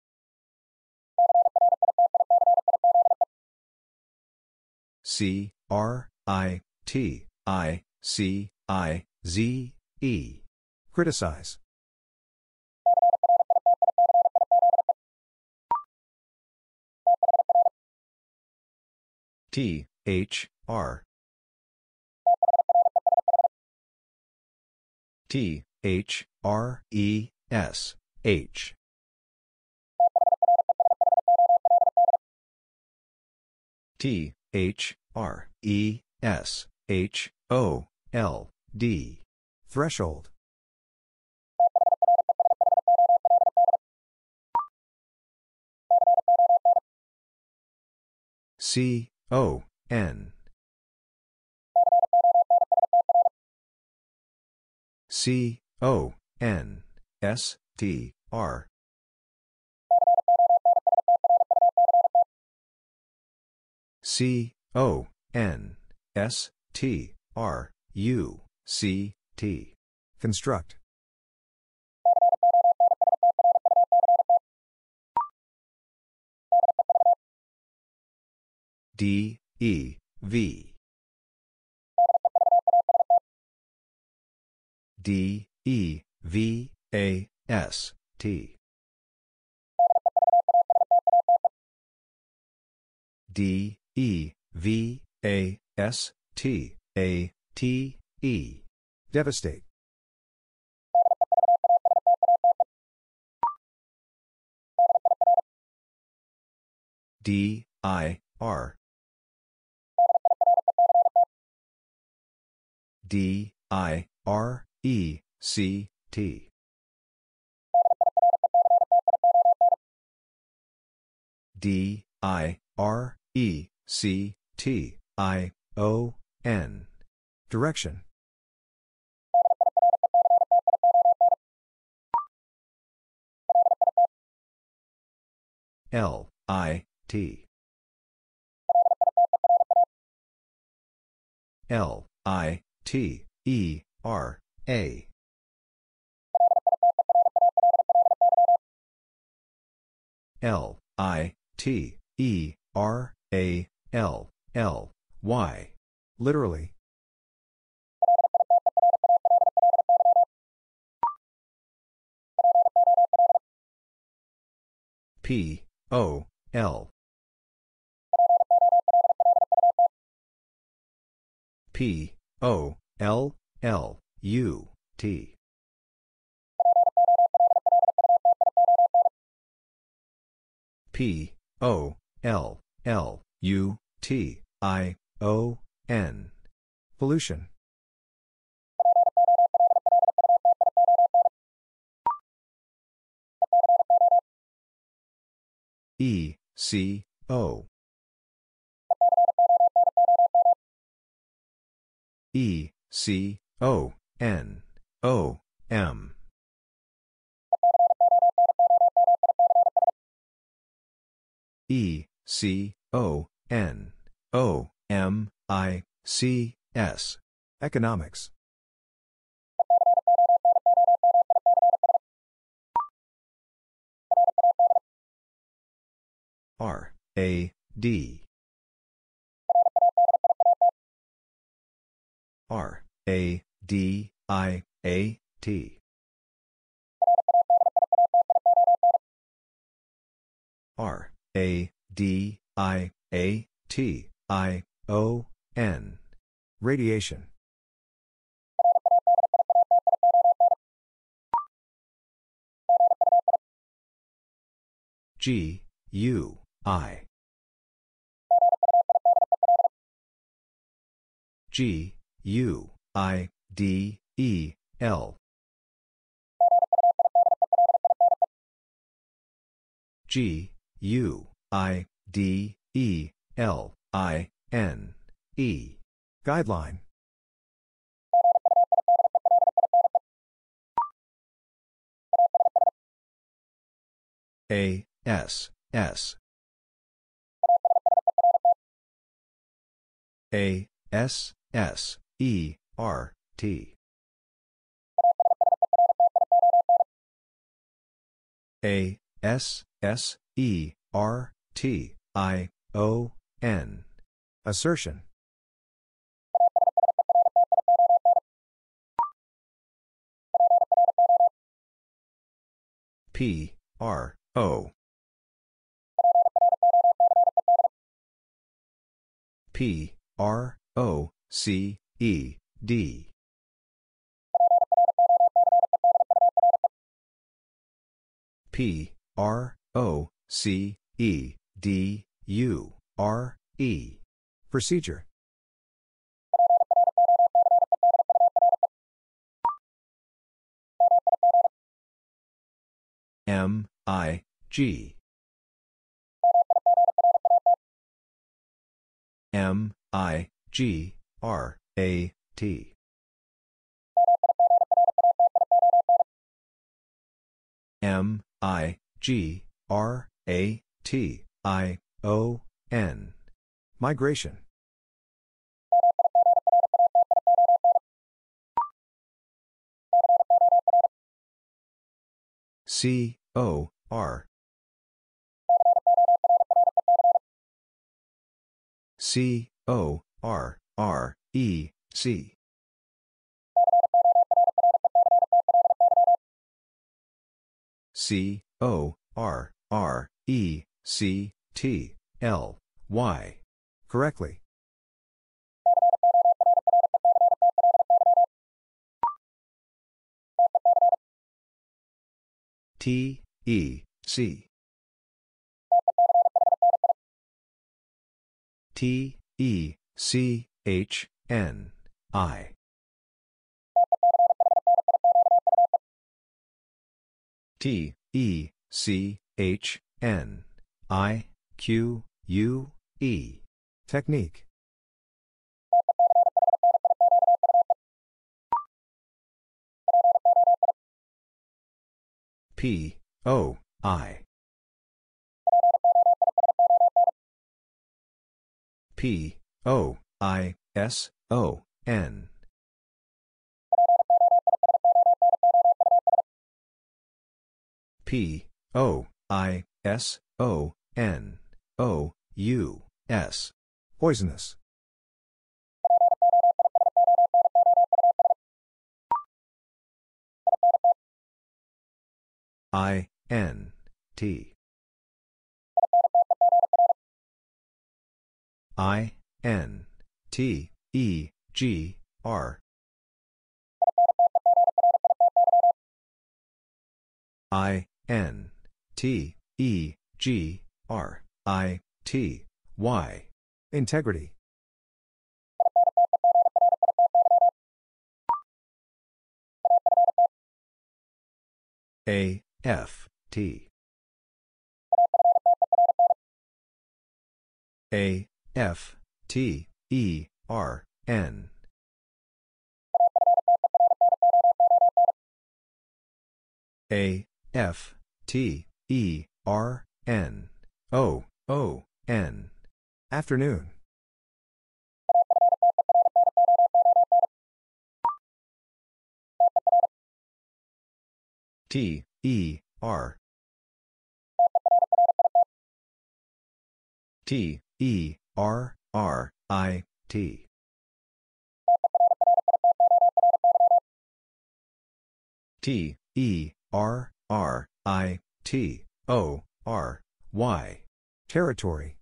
C, R, I, T, I, C, I, Z, E. Criticize. T, H, R. T, H, R, E, S, H. T, H, R, E, S, H, O, L, D. Threshold. C, O, N. C, O, N, S, T, R. C, O, N, S, T, R, U, C, T. Construct. D, E, V. D, E, V, A, S, T. D, E, V, A, S, T, A, T, E. Devastate. D, I, R. D, I, R, E, C, T. D, I, R, E, C, T, I, O, N. Direction. L, I, T. L, I, T, E, R, A. L, I, T, E, R, A, L, L, Y. Literally. P, O, L. P, O, L, L, U, T. P, O, L, L, U, T, I, O, N. Pollution. E, C, O. E, C, O, N, O, M. E, C, O, N, O, M, I, C, S. Economics. R, A, D. R, A, D, I, A, T. R, A, D, I, A, T, I, O, N. Radiation. G, U, I. G, U, I, D, E, L. G, U, I, D, E, L, I, N, E. Guideline. A, S, S. A, S, S, E, R, T. A, S, S, E, R, T, I, O, N. Assertion. P, R, O. P, R, O, C, E, D. P, R, O, C, E, D, U, R, E. Procedure. M, I, G. M, I, G, R, A, T. M, I, G, R, A, T, I, O, N. Migration. C, O, R. C, O, R, R, E, C. C, O, R, R, E, C, T, L, Y. Correctly. T, E, C. T, E, C, H, N, I. T, E, C, H, N, I, Q, U, E. Technique. P, O, I. P, O, I, S, O, N. P, O, I, S, O, N, O, U, S. Poisonous. I, N, T. I, N, T, E, G, R. I, N, T, E, G, R, I, T, Y. Integrity. A, F, T. A, F, T, E, R, N. A, F, T, E, R, N, O, O, N. Afternoon. T, E, R. T, E, R, R, I, T. T, E, R, R, I, T, O, R, Y. Territory.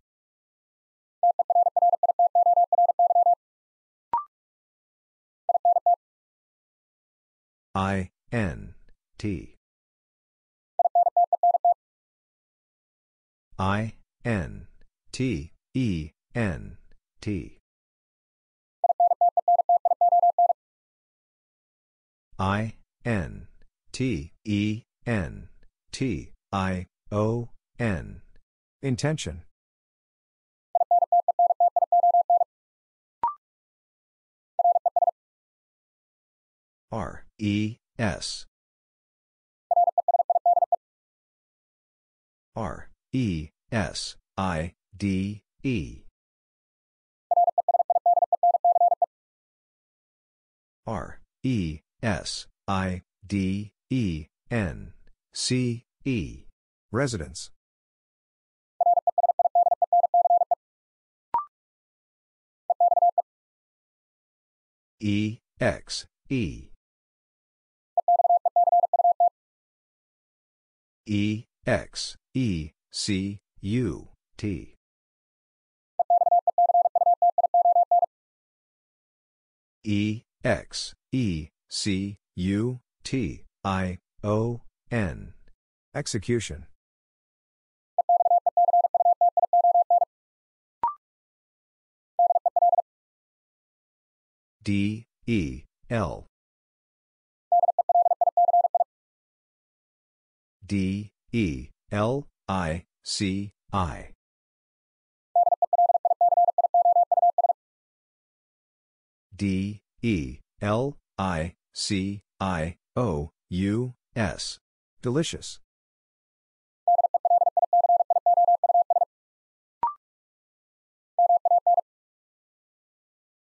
I, N, T. I, N, T, E, N, T. I, N, T, E, N, T, I, O, N. Intention. R, E, S. R, E, S, I, D, E. R E S I D E N C E. Residence. E. X. E. E. X. E. C. U. T. E. X. E. C. U. T. I. O. N. Execution. D E L. D E L I C I. D E L I C I O U S. Delicious.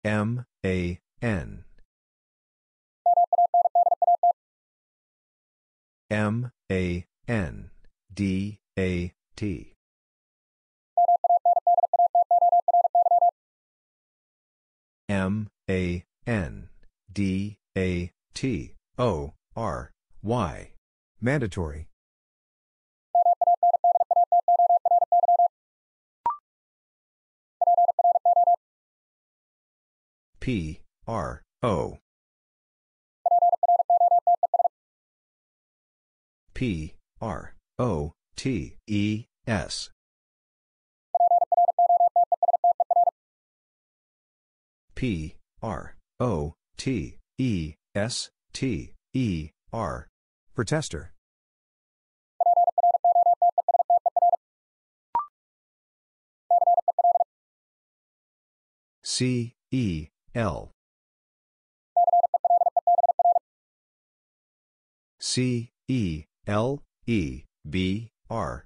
M A N. M A N D A T. M A N D A T O R Y. Mandatory. P R O. P R O T E S. P R O T E S T E R. Protester. C E L. C E L E B R.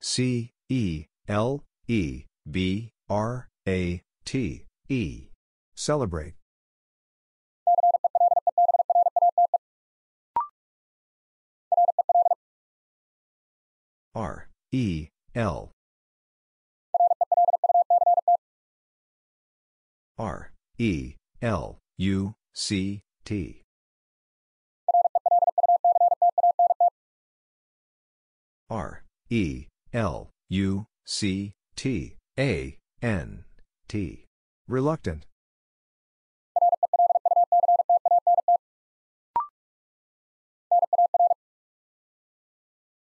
C E L E B R A T E. Celebrate. R E L. R E L U C T. R E L U C T A N T. Reluctant.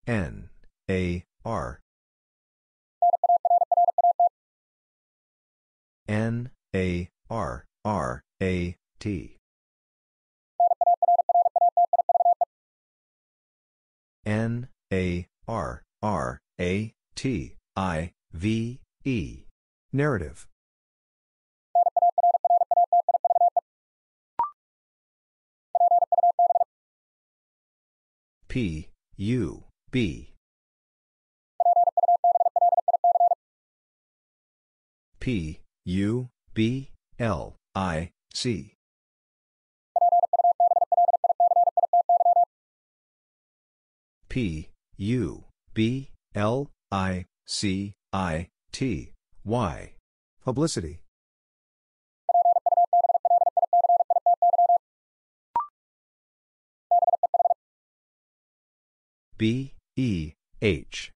N A R. N A R R A T. N A R R A T I V E. Narrative. P U B. P U B L I C. P U B L I C I T Y. Publicity. B E H.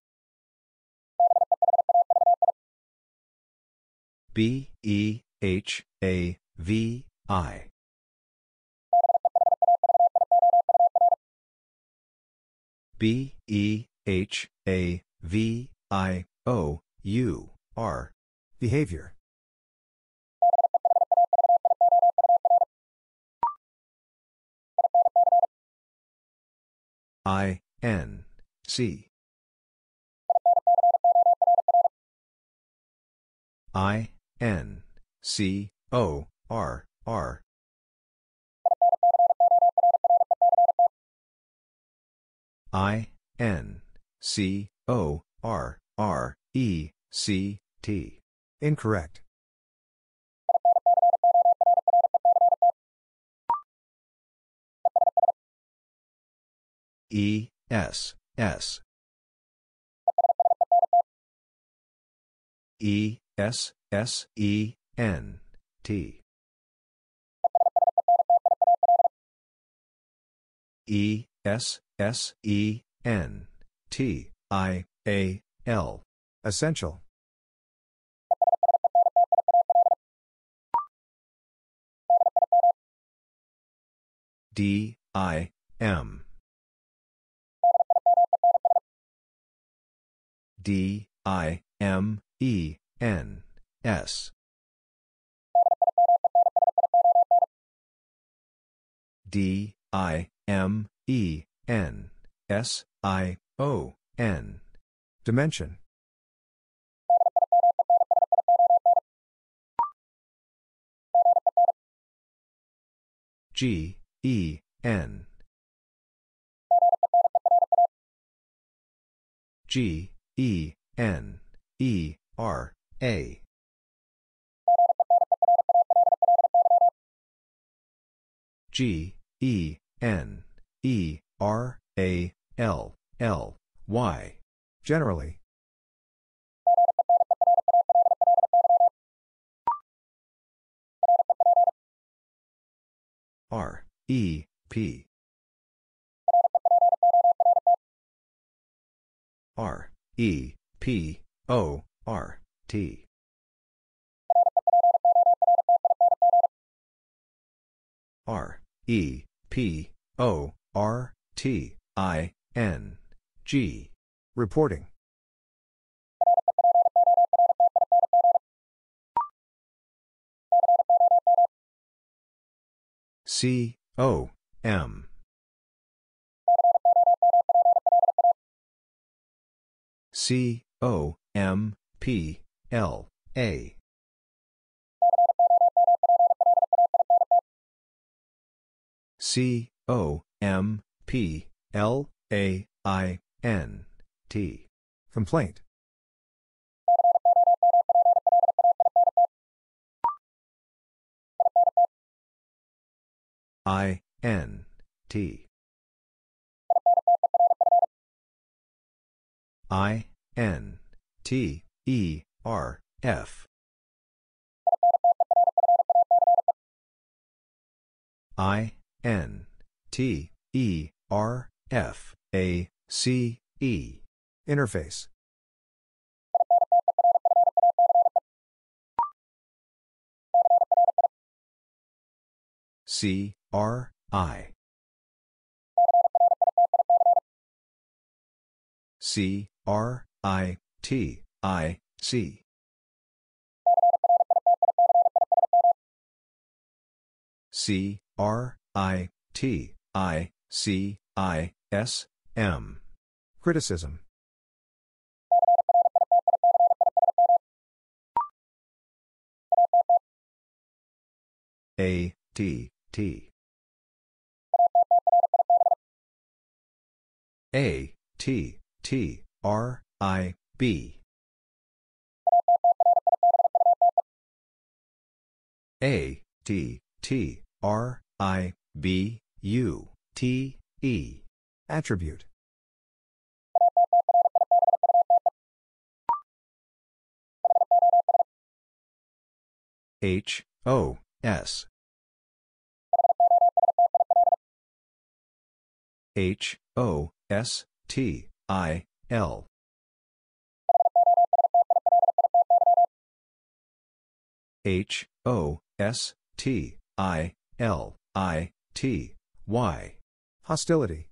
B E H A V I. B E H A V I O U R. Behavior. I N C. I N C, O, R, R. I, N, C, O, R, R, E, C, T. Incorrect. E, S, S. E, S, S, E, N, T. E, S, S, E, N, T, I, A, L. Essential. D, I, M. D, I, M, E, N, S. D, I, M, E, N, S, I, O, N. Dimension. G, E, N. G, E, N, E, R, A. G, E, N, E, R, A, L, L, Y. Generally. R, E, P. R, E, P, O, R, T. R, E, P, O, R, T, I, N, G. Reporting. C, O, M. C, O, M, P, L, A. C, O, M, P, L, A, I, N, T. Complaint. I, N, T. I, N, T, E, R, F. I, N, T, E, R, F, A, C, E. Interface. C, R, I. C, R, I, T, I, C. C, R, I, T, I, C, I, S, M. Criticism. A, T, T. A, T, T, R, I, B. A, T, T, R, I, B, U, T, E. Attribute. H, O, S. H, O, S, T, I, L. H, O, S, T, I, L, I, T, Y. Hostility.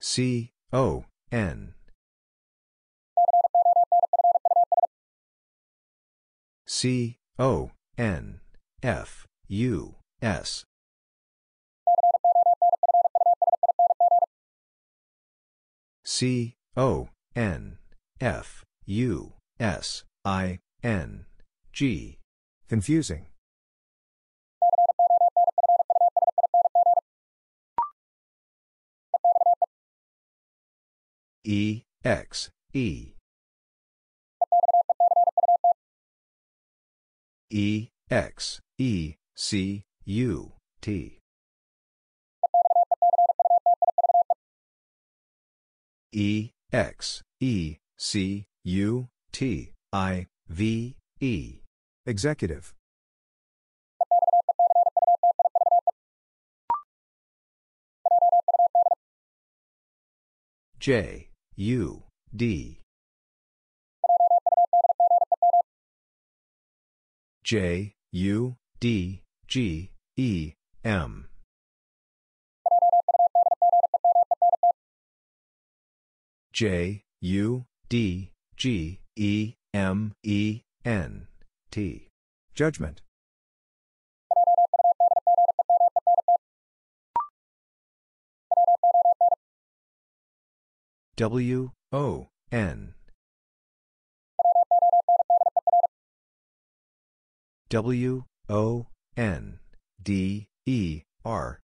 C, O, N. C, O, N, F, U, S. C, O, N, F, U, S, I, N, G. Confusing. E, X, E. E, X, E, C, U, T. E, X, E, C, U, T, I, V, E. Executive. J, U, D. J, U, D, G, E, M. J, U, D, G, E, M, E, N, T. Judgment. W, O, N. W, O, N, D, E, R.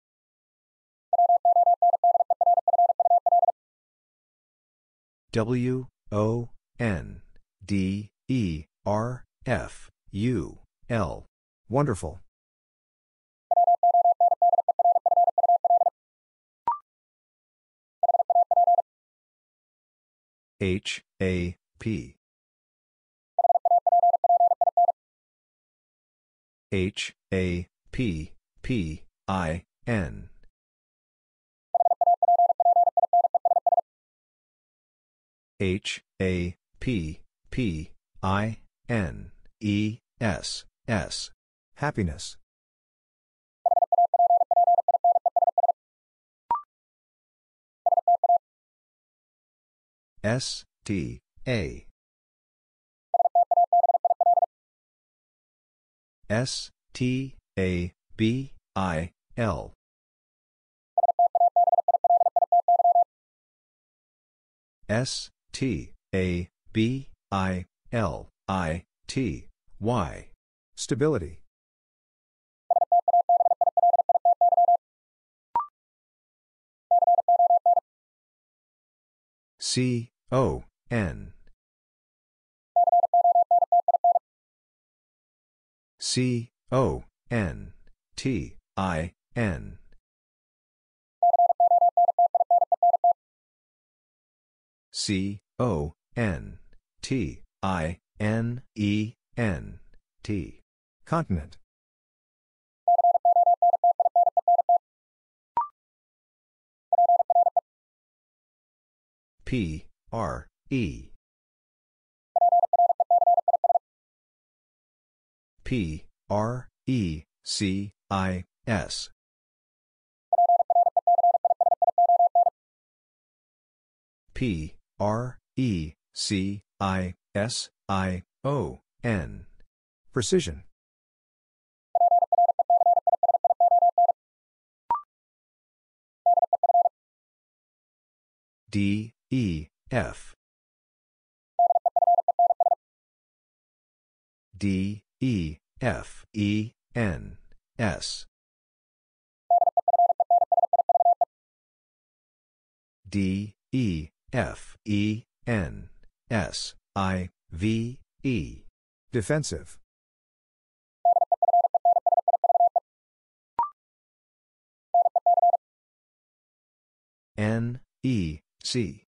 W, O, N, D, E, R, F, U, L. Wonderful. H, A, P. H, A, P, P, I, N. H, A, P, P, I, N, E, S, S. Happiness. S, T, A. S, T, A, B, I, L. S, T, A, B, I, L, I, T, Y. Stability. C, O, N. C, O, N, T, I, N. C, O, N, T, I, N, E, N, T. Continent. P, R, E. P, R, E, C, I, S. P, R, E, C, I, S, I, O, N. Precision. D, E, F. D, E, F, E, N, S. D, E, F, E, N, S, I, V, E. Defensive. N, E, C.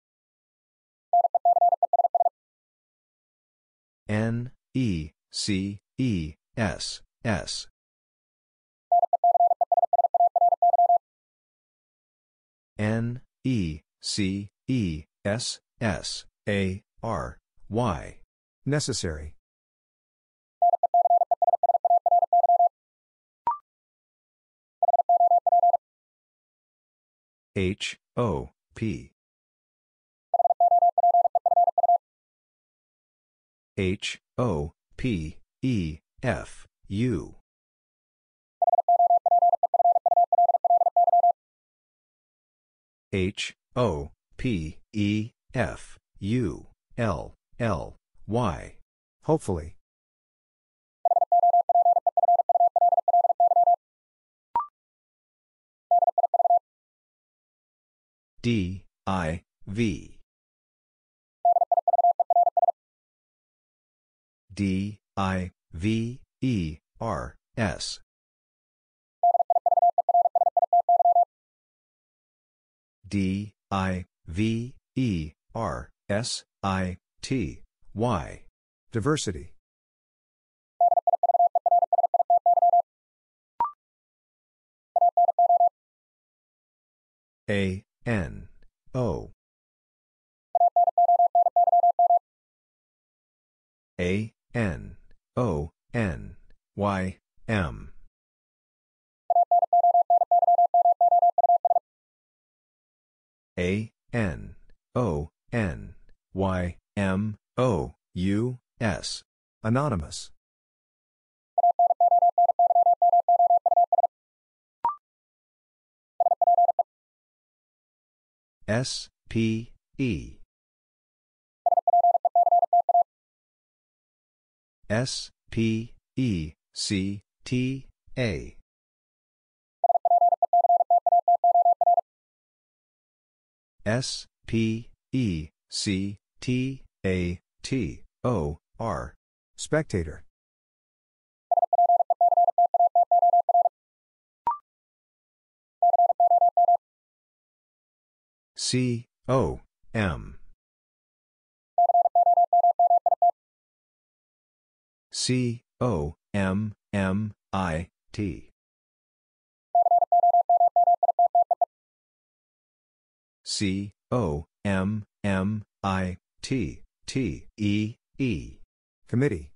N, E, C, E, S, S. N, E, C, E, S, S, A, R, Y. Necessary. H, O, P. H, O, P, E, F, U. H, O, P, E, F, U, L, L, Y. Hopefully. D, I, V. D, I, V, E, R, S. D, I, V, E, R, S, I, T, Y. Diversity. A, N, O. A, N, O, N, Y, M. A, N, O, N, Y, M, O, U, S. Anonymous. S, P, E. S, P, E, C, T, A. S, P, E, C, T, A, T, O, R. Spectator. C, O, M. C, O, M, M, I, T. C, O, M, M, I, T, T, E, E. Committee.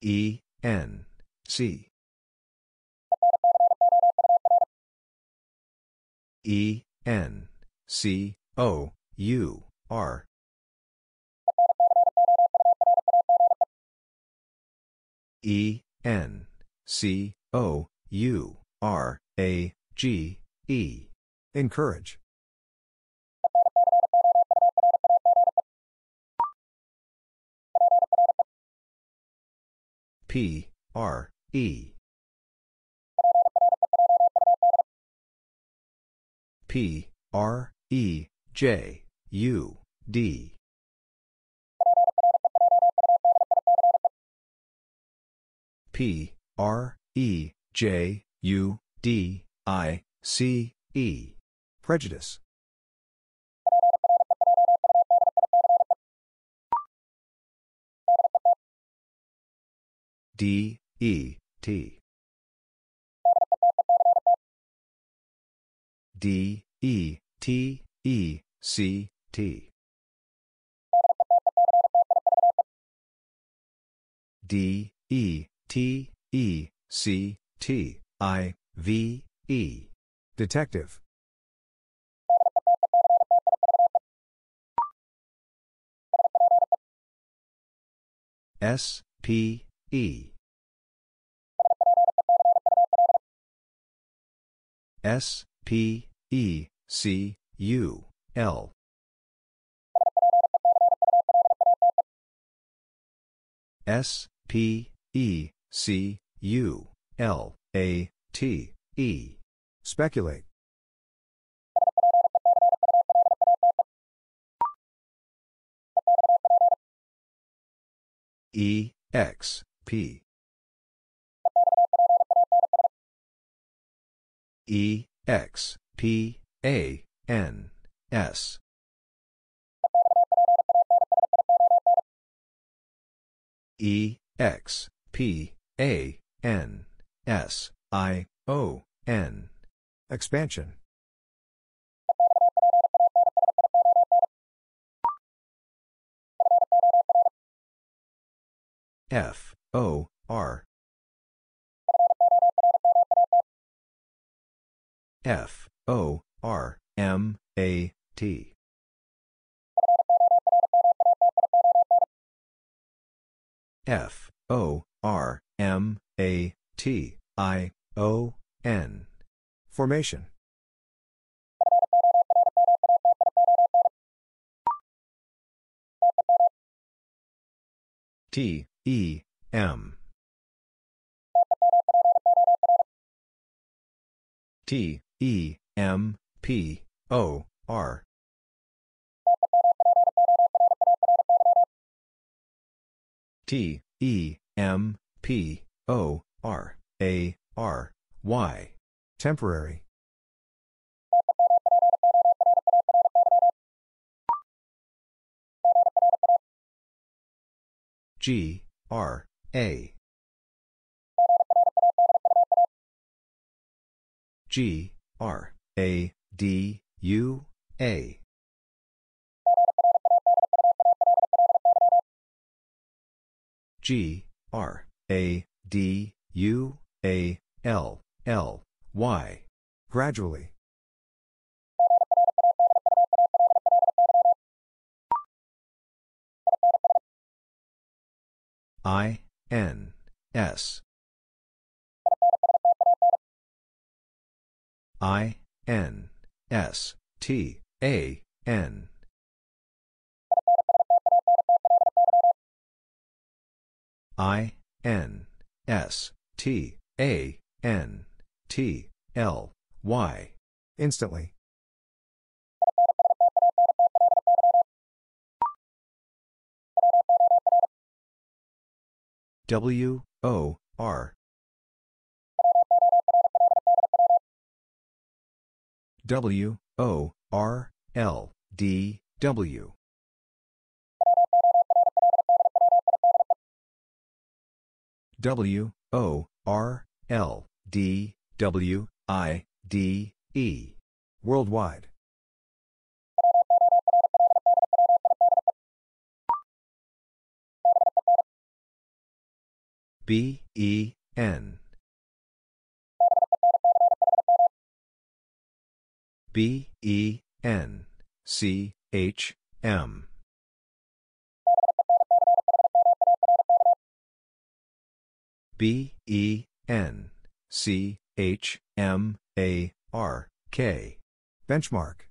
E, N, C. E, N, C, O, U, R. E, N, C, O, U, R, A, G, E. Encourage. P, R, E. P, R, E, J, U, D. P, R, E, J, U, D, I, C, E. Prejudice. D, E, T. D, E, T, E, C, T. D, E, T, E, C, T, I, V, E. Detective. S, P, E. S, P, E, C, U, L. S, P, E, C, U, L, A, T, E. Speculate. E, X, P. E, X, P, A, N, S. E, X, P, A, N, S, I, O, N. Expansion. F, O, R. F, O, R, M, A, T. F, O, R, M, a, T, I, O, N. Formation. T, E, M. T, E, M, P, O, R. T, E, M, P, O, R, A, R, Y. Temporary. G, R, A. G, R, A, D, U, A. G, R, A, D, U, A, L, L, Y. Gradually. I, N, S. I, N, S, T, A, N. I, N, S, T, A, N, T, L, Y. Instantly. W, O, R. W, O, R, L, D, W. W, O, R, L, D, W, I, D, E. Worldwide. B, E, N. B, E, N, C, H, M. B, E, N, C, H, M, A, R, K. Benchmark.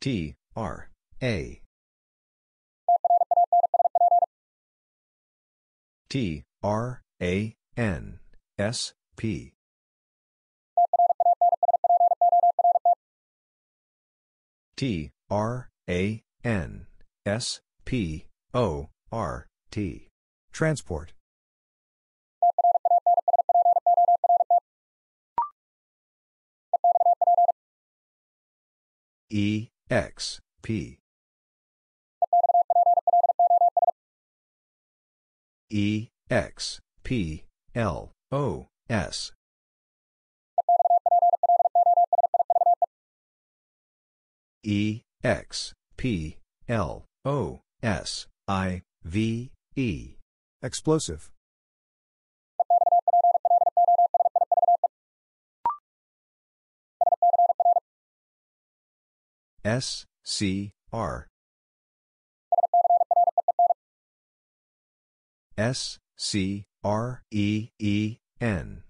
T, R, A. T, R, A, N, S, P. T, R, A, N, S, P, O, R, T. Transport. E, X, P. E, X, P, L, O, S. E, X, P, L, O, S, I, V, E. Explosive. S, C, R. S, C, R, E, E, N.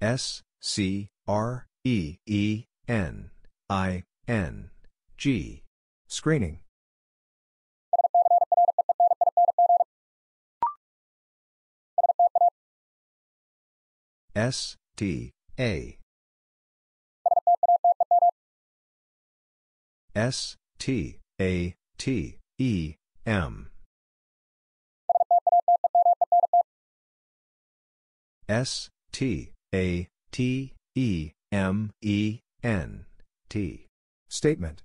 S, C, R, E, E, N, I, N, G. Screening. S, T, A. S, T, A, T, E, M. S, T, A, T, E, M, E, N, T. Statement.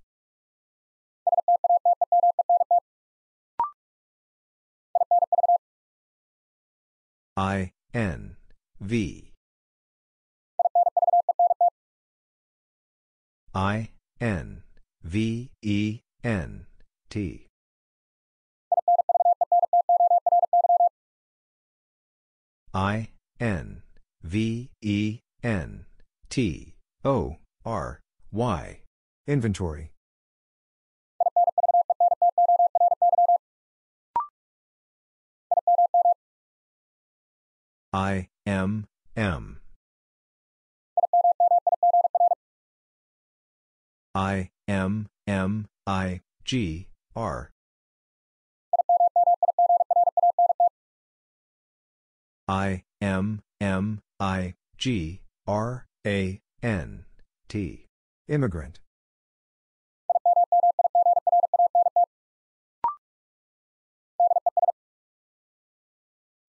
I, N, V. I, N, V, E, N, T. I, N, V, E, N, T, O, R, Y. Inventory. I, M, M. I, M, M, I, G, R. I, M, M, I, G, R, A, N, T. Immigrant.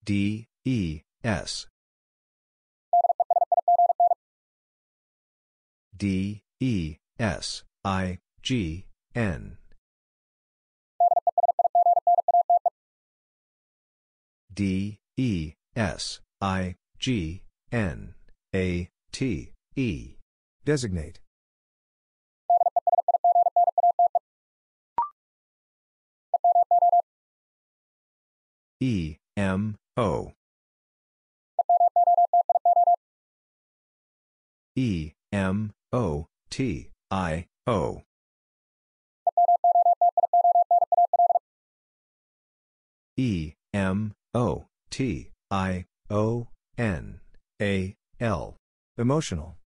D, E, S. D, E, S, I, G, N. D, E, S, I, G, N, A, T, E. Designate. E, M, O. E, M, O, T, I, O. E, M, O, T, I, O, N, A, L. Emotional.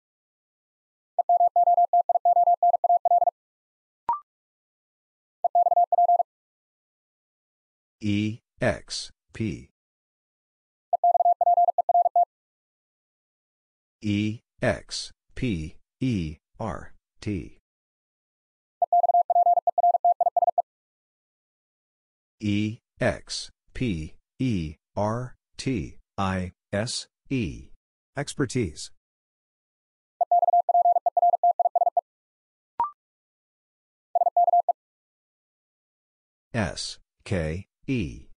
E, X, P. E, X, P, E, R, T. E, X, P, E, R, T, I, S, E. Expertise. S, K, E.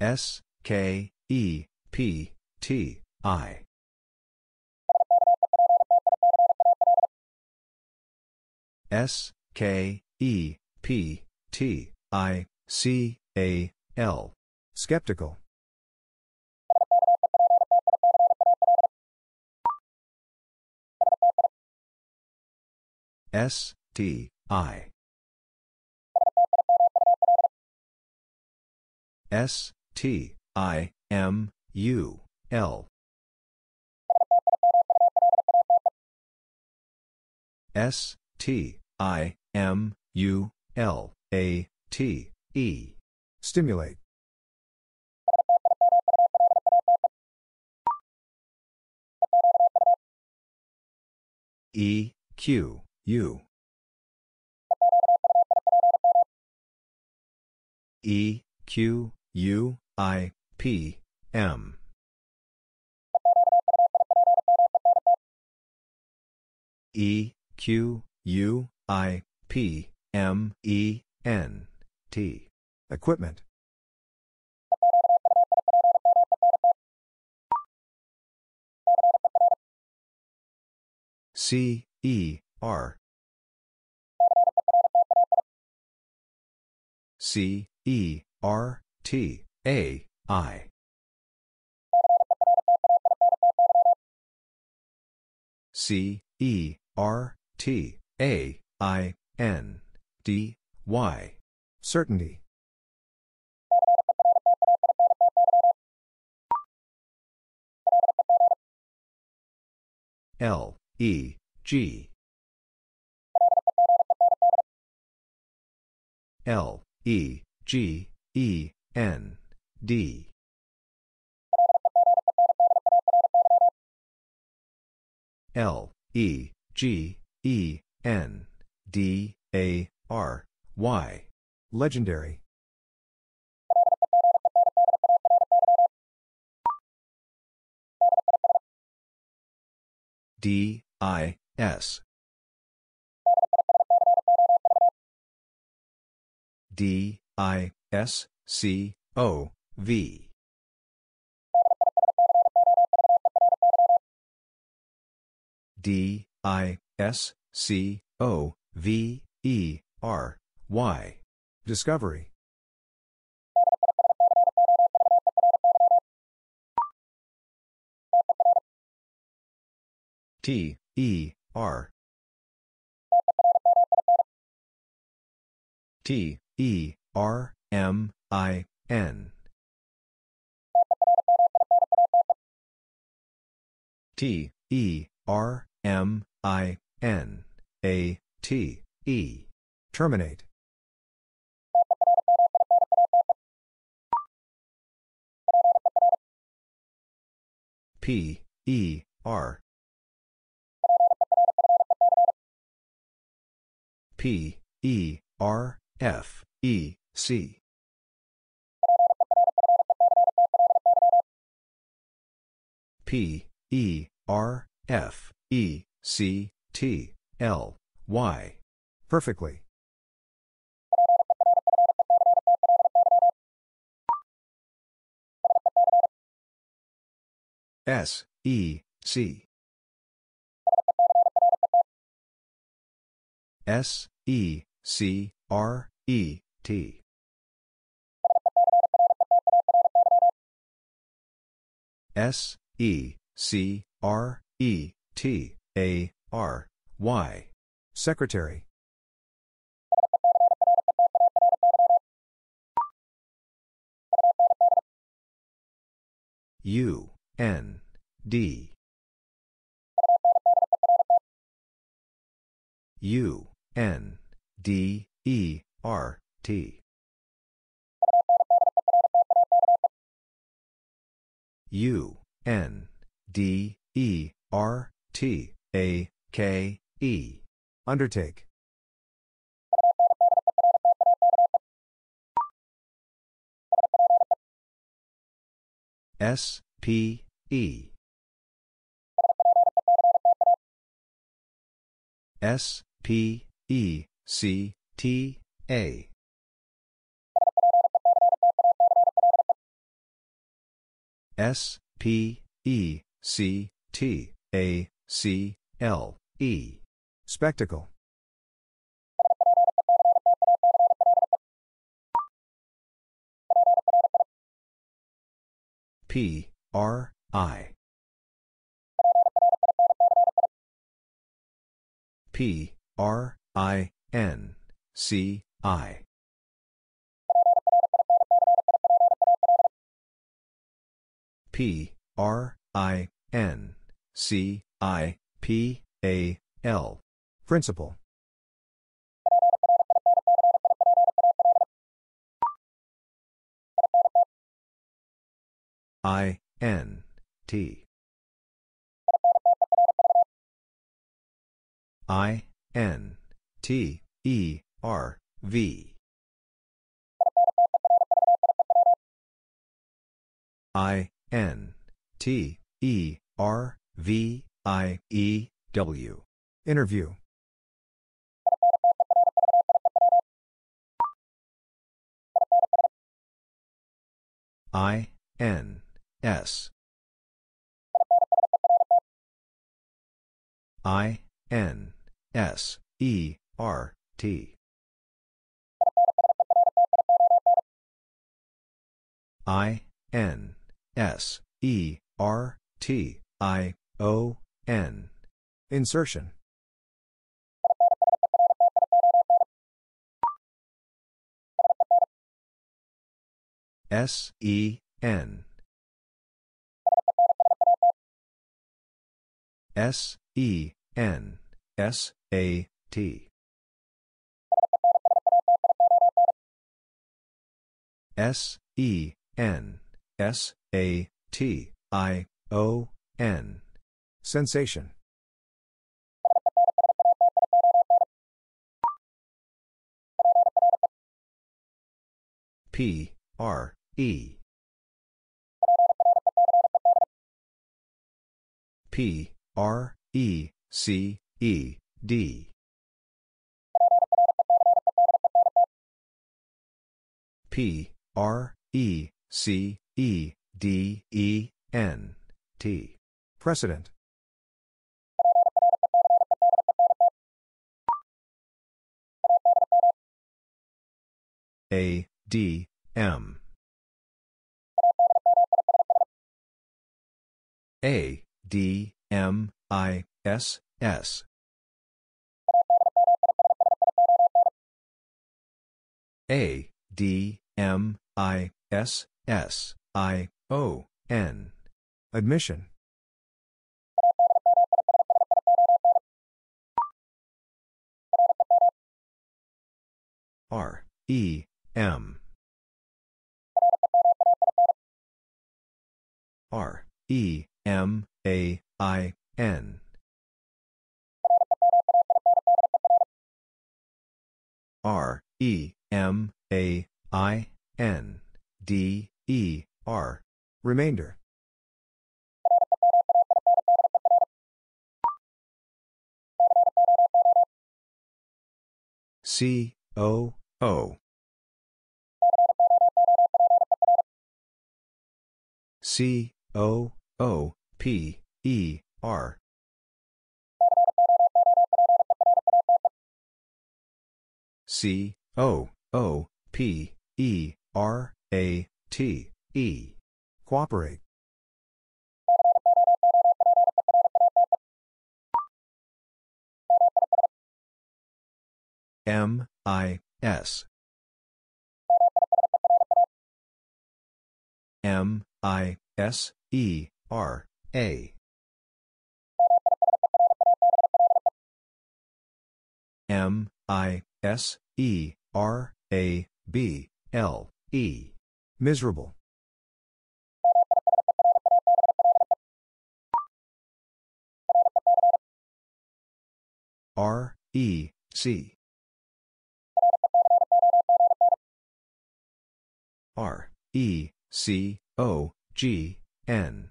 S, K, E, P, T, I. S, K, E, P, T, I, C, A, L. Skeptical. S, T, I. S, T, I, M, U, L. S, T, I, M, U, L, A, T, E. Stimulate. E, Q, U. E, Q, U, I, P, M. E, Q, U, I, P, M, E, N, T. Equipment. C, E, R. C, E, R, T, A, I. C, E, R, T, A, I, N, D, Y. Certainty. L, E, G. L, E, G, E, N, D. L, E, G, E, N, D, A, R, Y. Legendary. D, I, S. D, I, S, C, O, V. D, I, S, C, O, V, E, R, Y. Discovery. T, E, R. T, E, R, M, I, N. T, E, R, M, I, N, A, T, E. Terminate. P, E, R. P, E, R, F. E, C. P, E, R, F, E, C, T, L, Y. Perfectly. S, E, C. S, E, C, R, E, T. S, E, C, R, E, T, A, R, Y. Secretary. U, N, D. U, N, D, E, R, T. U, N, D, E, R, T, A, K, E. Undertake. S, P, E. S, P, E, C, T, A. S, P, E, C, T, A, C, L, E. Spectacle. P, R, I. P, R, I, N, C, I. P, R, I, N, C, I, P, A, L. Principal. I, N, T. I, N, T, E, R, V. I, N, T, E, R, V, I, E, W. Interview. I, N, S. I, N, S, E, R, T. I, N, S, E, R, T, I, O, N. Insertion. S, E, N. S, E, N, S, A, T. S, E, N, S, A, T, I, O, N. Sensation. P, R, E. P, R, E, C, E, D. P, R, E, C, E, D, E, N, T. Precedent. A, D, M. A, D, M, I, S, S. A, D, M, I, S, S, I, O, N. Admission. R, E, M. R, E, M, A, I, N. R, E, M, A, I, N, D, E, R. Remainder. C, O, O. C, O, O, P, E, R. C, O, O, P, E, R, A, T, E. Cooperate. M, I, S. M, I, S, E, R, A. M, I, S, E, R, A, B, L, E. Miserable. R, E, C. R, E, C, O, G, N.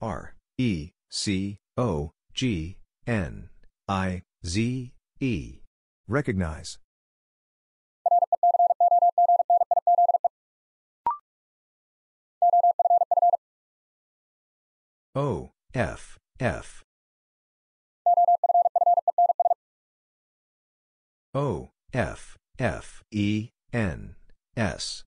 R, E, C, O, G, N, I, Z, E. Recognize. O, F, F. O, F, F, E, N, S.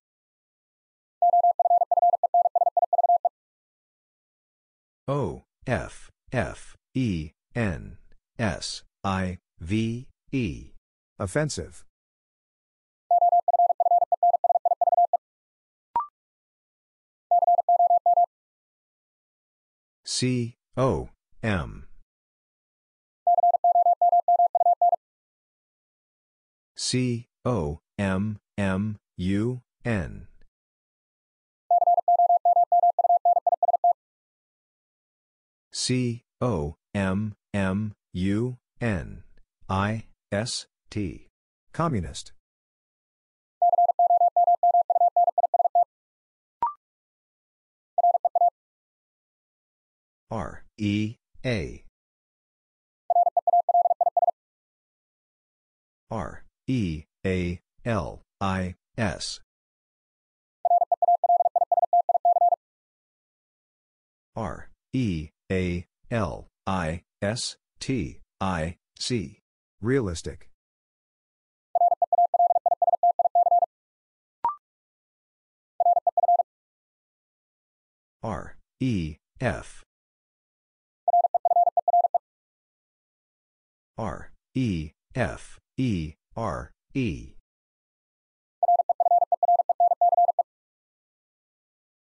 O, F, F, E, N, S, I, V, E. Offensive. C, O, M. C, O, M, M, U, N. C, O, M, M, U, N, I, S, T. Communist. R, E, A. R, E, A, L, I, S. R, E, A, L, I, S, T, I, C. Realistic. R, E, F. R, E, F, E, R, E.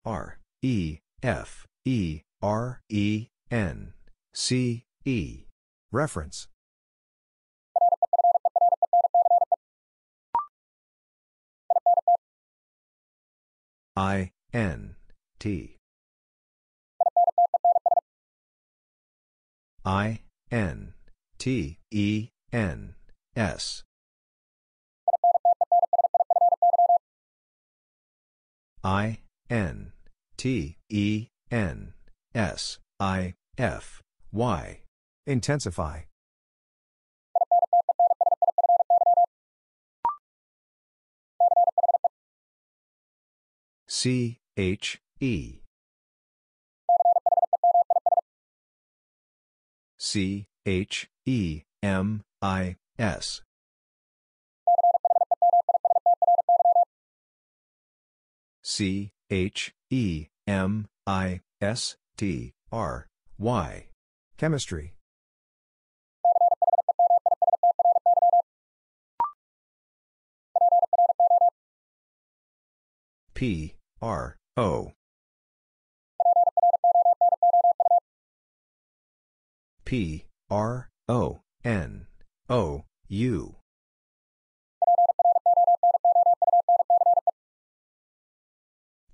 R, E, F, E, R, E, N, C, E. Reference. I, N, T. I, N, T, E, N, S. I, N, T, E, N, S, I, F, Y. Intensify. C, H, E. C, H, E, M, I, S. C, H, E, M, I, S, T, R, Y. Chemistry. P, R, O. P, R, O, N, O, U.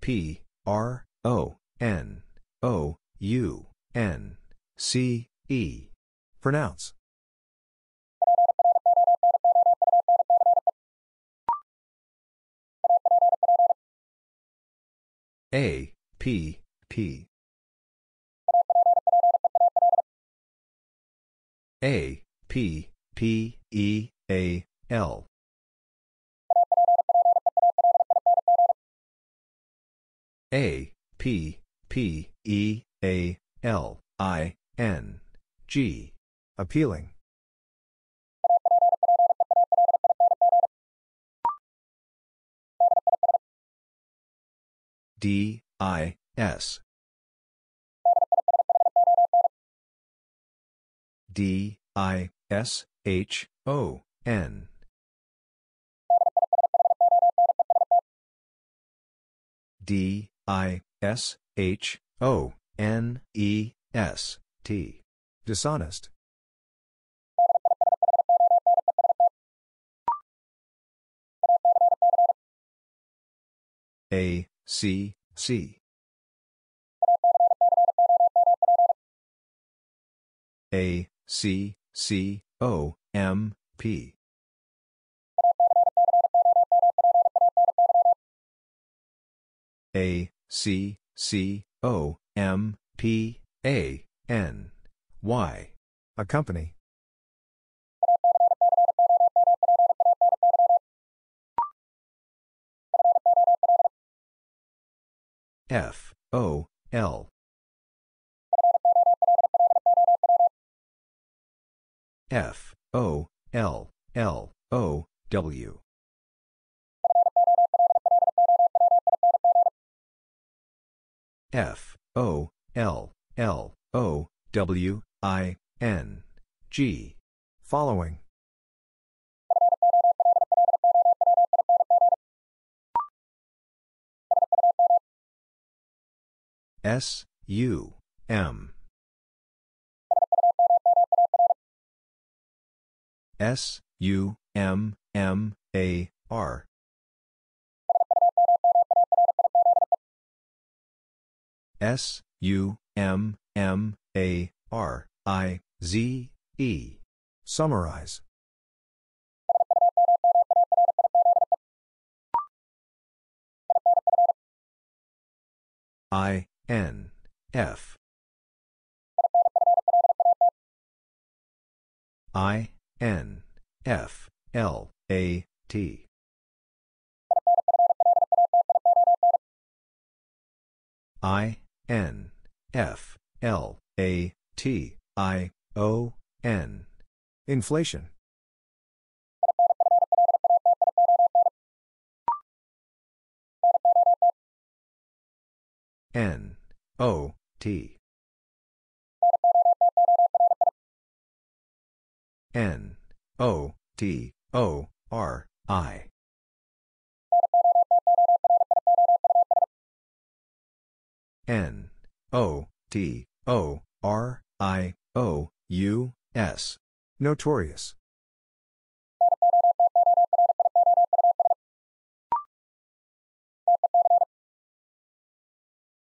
P, R, O, N, O, U, N, C, E. Pronounce. A, P, P. A, P, P, E, A, L. A, P, P, E, A, L, I, N, G. Appealing. D, I, S. D, I, S, H, O, N. D, I, S, H, O, N, E, S, T. Dishonest. A, C, C. A, C, C, O, M, P. A, C, C, O, M, P, A, N, Y. Accompany. F, O, L. F, O, L, L, O, W. F, O, L, L, O, W, I, N, G. Following. S, U, M. S, U, M, M, A, R. S, U, M, M, A, R, I, Z, E. Summarize. I, N, F. I, N, F, L, A, T. I, N, F, L, A, T, I, O, N. Inflation. N, O, T. N, O, T, O, R, I. N, O, T, O, R, I, O, U, S. Notorious.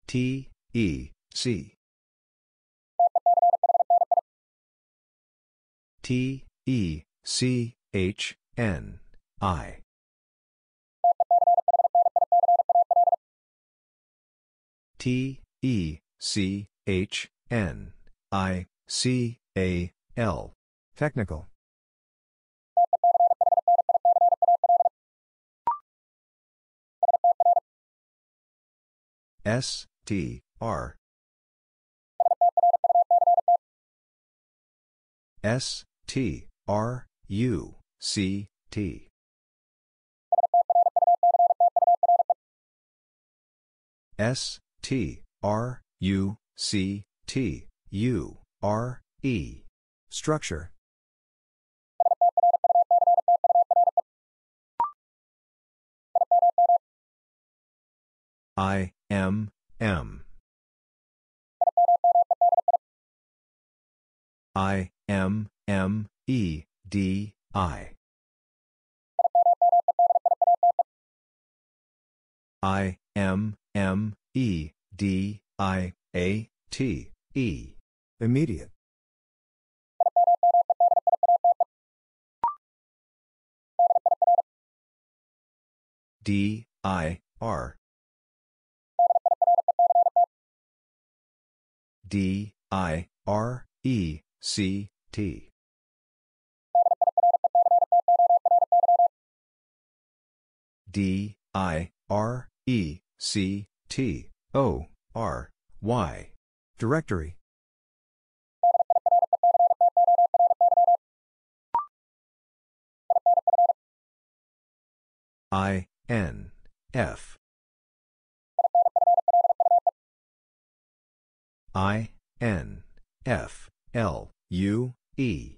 T, E, C. T, E, C, H, N, I. T, E, C, H, N, I, C, A, L. Technical. S, T, R. S, T, R, U, C, T. S, T, R, U, C, T, U, R, E. Structure. I, M, M. I, M, M, E, D, I. I, M, M, E, D, I, A, T, E. Immediate. D, I, R. D, I, R, E, C, T. D, I, R, E, C, T, O, R, Y. Directory. I, N, F. I, N, F, L, U, E.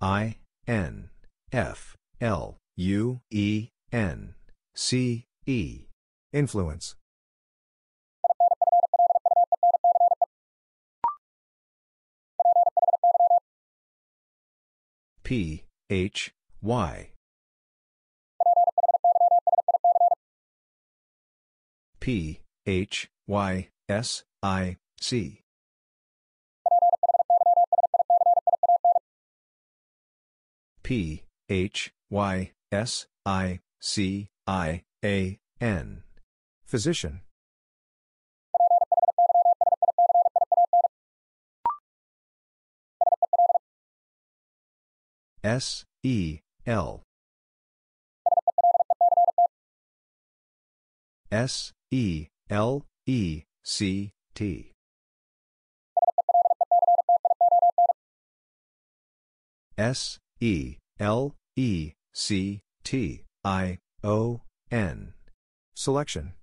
I, N, F, L, U, E, N, C, E. Influence. P, H, Y. P, H, Y, S, I, C. P, H, Y, S, I, C, I, A, N. Physician. S, E, L. S, E, L, E, C, T. S, E, L, E, C, T, I, O, N. Selection.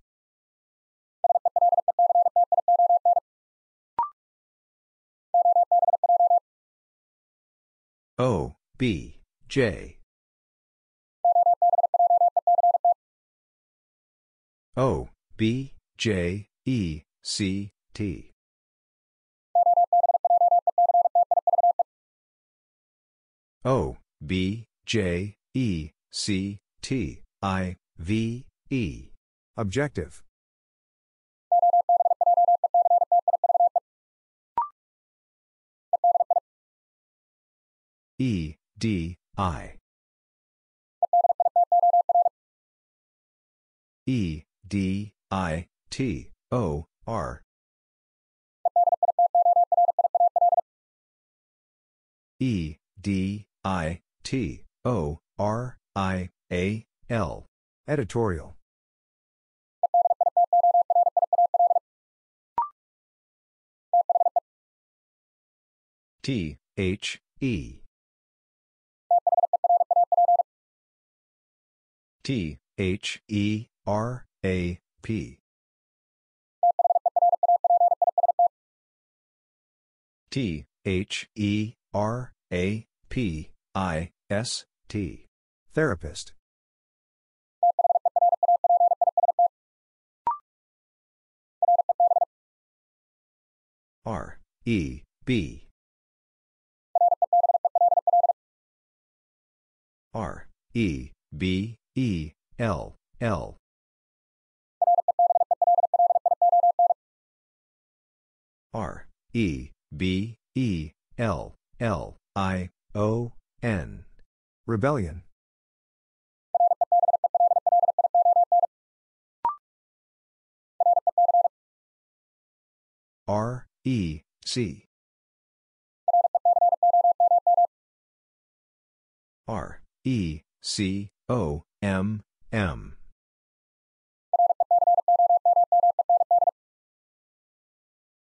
O, B, J. O, B, J, E, C, T. O, B, J, E, C, T, I, V, E. Objective. E, D, I. E, D, I, T, O, R. E, D, I, T, O, R, I, A, L. Editorial. T, H, E. T, H, E, R, A, P. T, H, E, R, A, P, I, S, T. Therapist. R, E, B. R, E, B, E, L, L. R, E, B, E, L, L, I, O, N. Rebellion. R, E, C. R, E, C, O, M, M.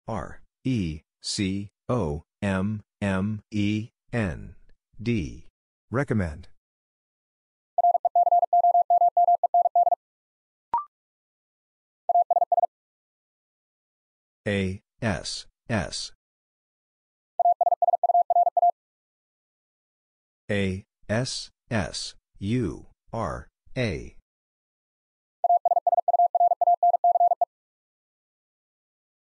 R, E, C, O, M, M, E, N, D. Recommend. A, S, S. A, S, S, U, R, A.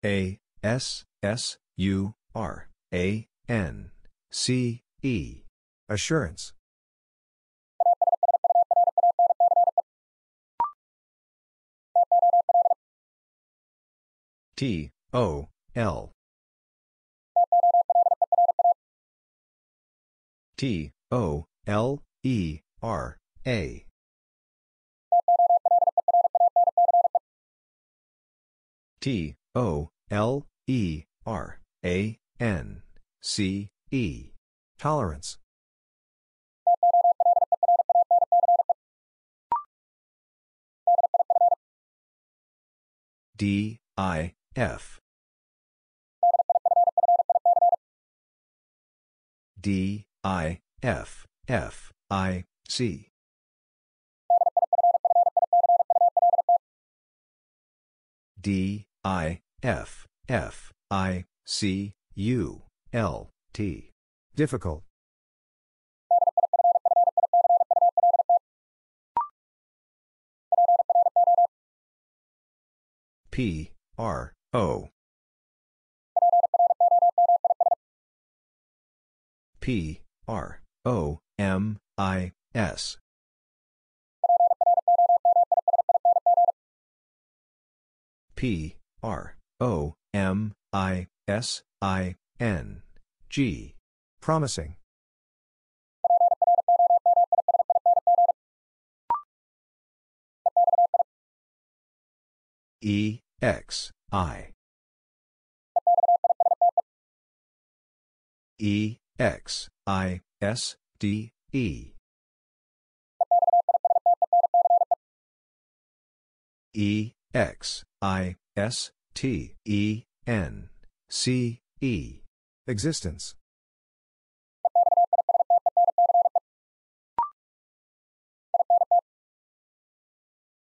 A, S, S, U, R, A, N, C, E. Assurance. T, O, L. T, O, L, E, R, A. T, O, L, E, R, A, N, C, E. Tolerance. D, I, F. D, I, F, F, I, C. D, I, F, F, I, C, U, L, T. Difficult. P, R, O. P, R, O, M, I, S. P, R, O, M, I, S, I, N, G. Promising. E, X, I. E, X, I, S, D, E. E, X, I, S, T, E, N, C, E. Existence.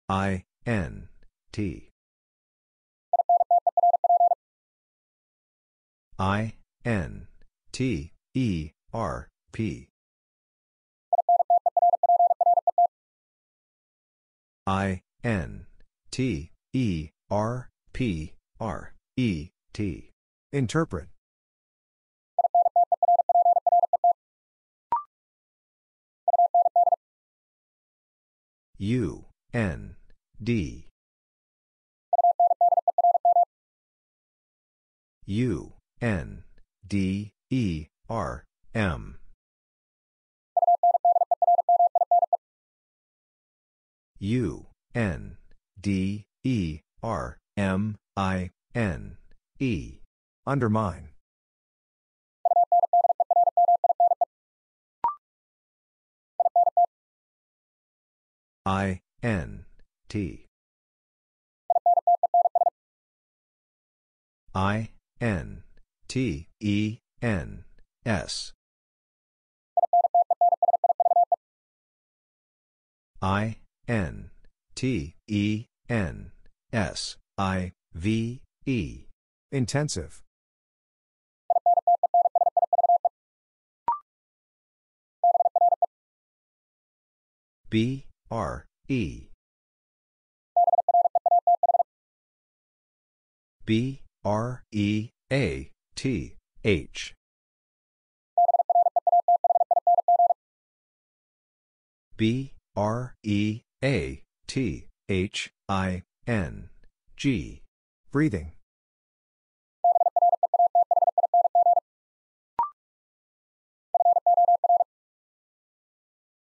I, N, T. I, N, T, E, R, P. I, N, T, E, R, P, R, E, T. Interpret. U, N, D. U, N, D, E, R, M. U, N, D, E, R, M, I, N, E. Undermine. I, N, T. I, N, T, E, N, S. I, N, T, E, N, S, I, V, E. Intensive. B, R, E. B, R, E, A, T, H. B, R, E, A, T, H, I, N, G. Breathing.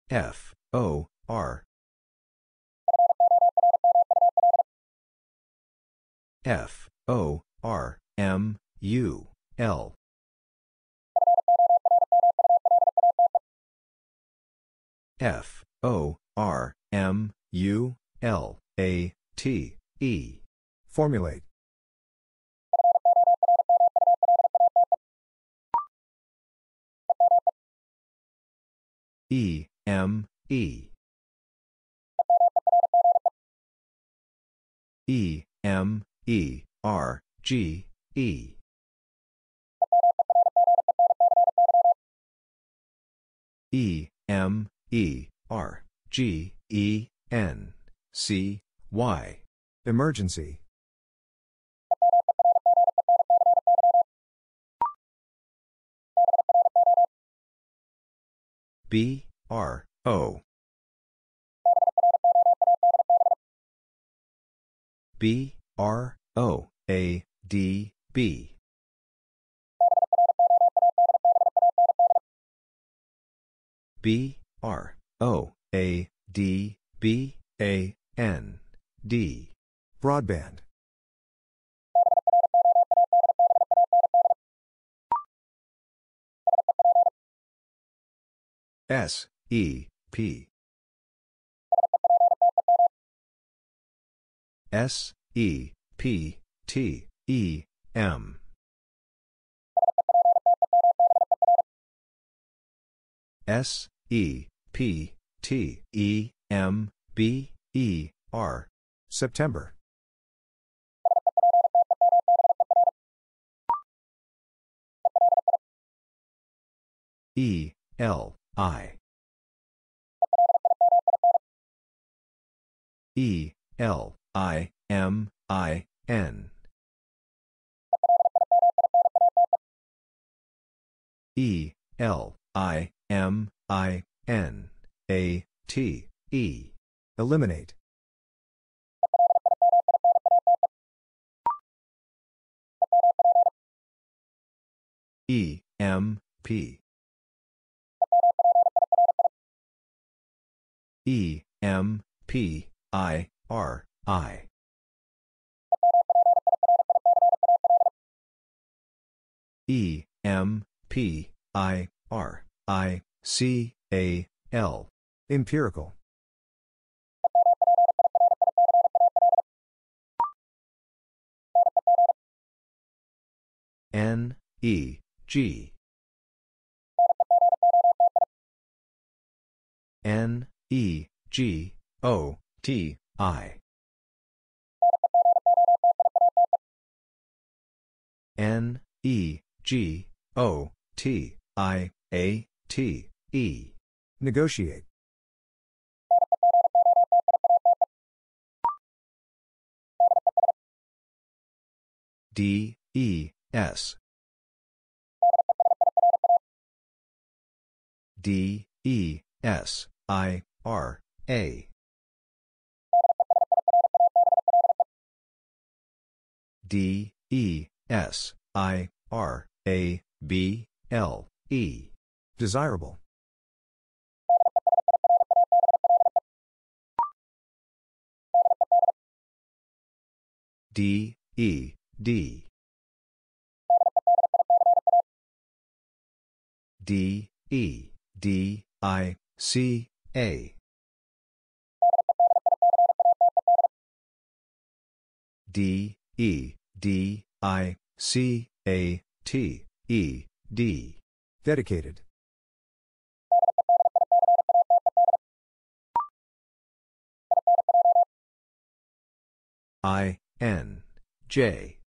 F, O, R. F, O, R, M, U, L. F, O, R, M, U, L, A, T, E. Formulate. E, M, E. E, M, E, R, G, E. E, M, E, R, G, E, N, C, Y. Emergency. B, R, O. B, R, O, A, D, B. B, R, O, A, D, B, A, N, D. Broadband. S, E, P. S, E, P, T, E, M. S, E, P, T, E, M, B, E, R. September. E, L, I. E, L, I, M, I, N. E, L, I, M, I, N, A, T, E. Eliminate. E, M, P. E, M, P, I, R, I. E, M, P, I, R, I, C, A, L. Empirical. N, E, G. N, E, G, O, T, I. N, E, G, O, T, I, A, T, E. Negotiate. D, E, S. D, E, S, I, R, A. D, E, S, I, R, A, B, L, E. Desirable. D, E, D. D, E, D, I, C, A. D, E, D, I, C, A, T, E, D. Dedicated. I, N, J.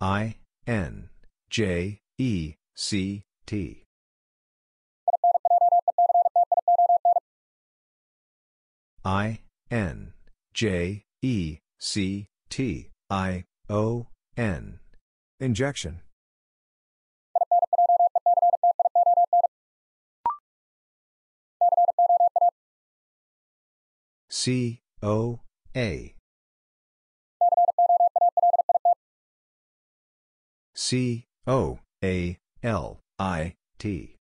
I, N, J, E, C, T. I, N, J, E, C, T, I, O, N. Injection. C, O, A. C, O, A, L, I, T.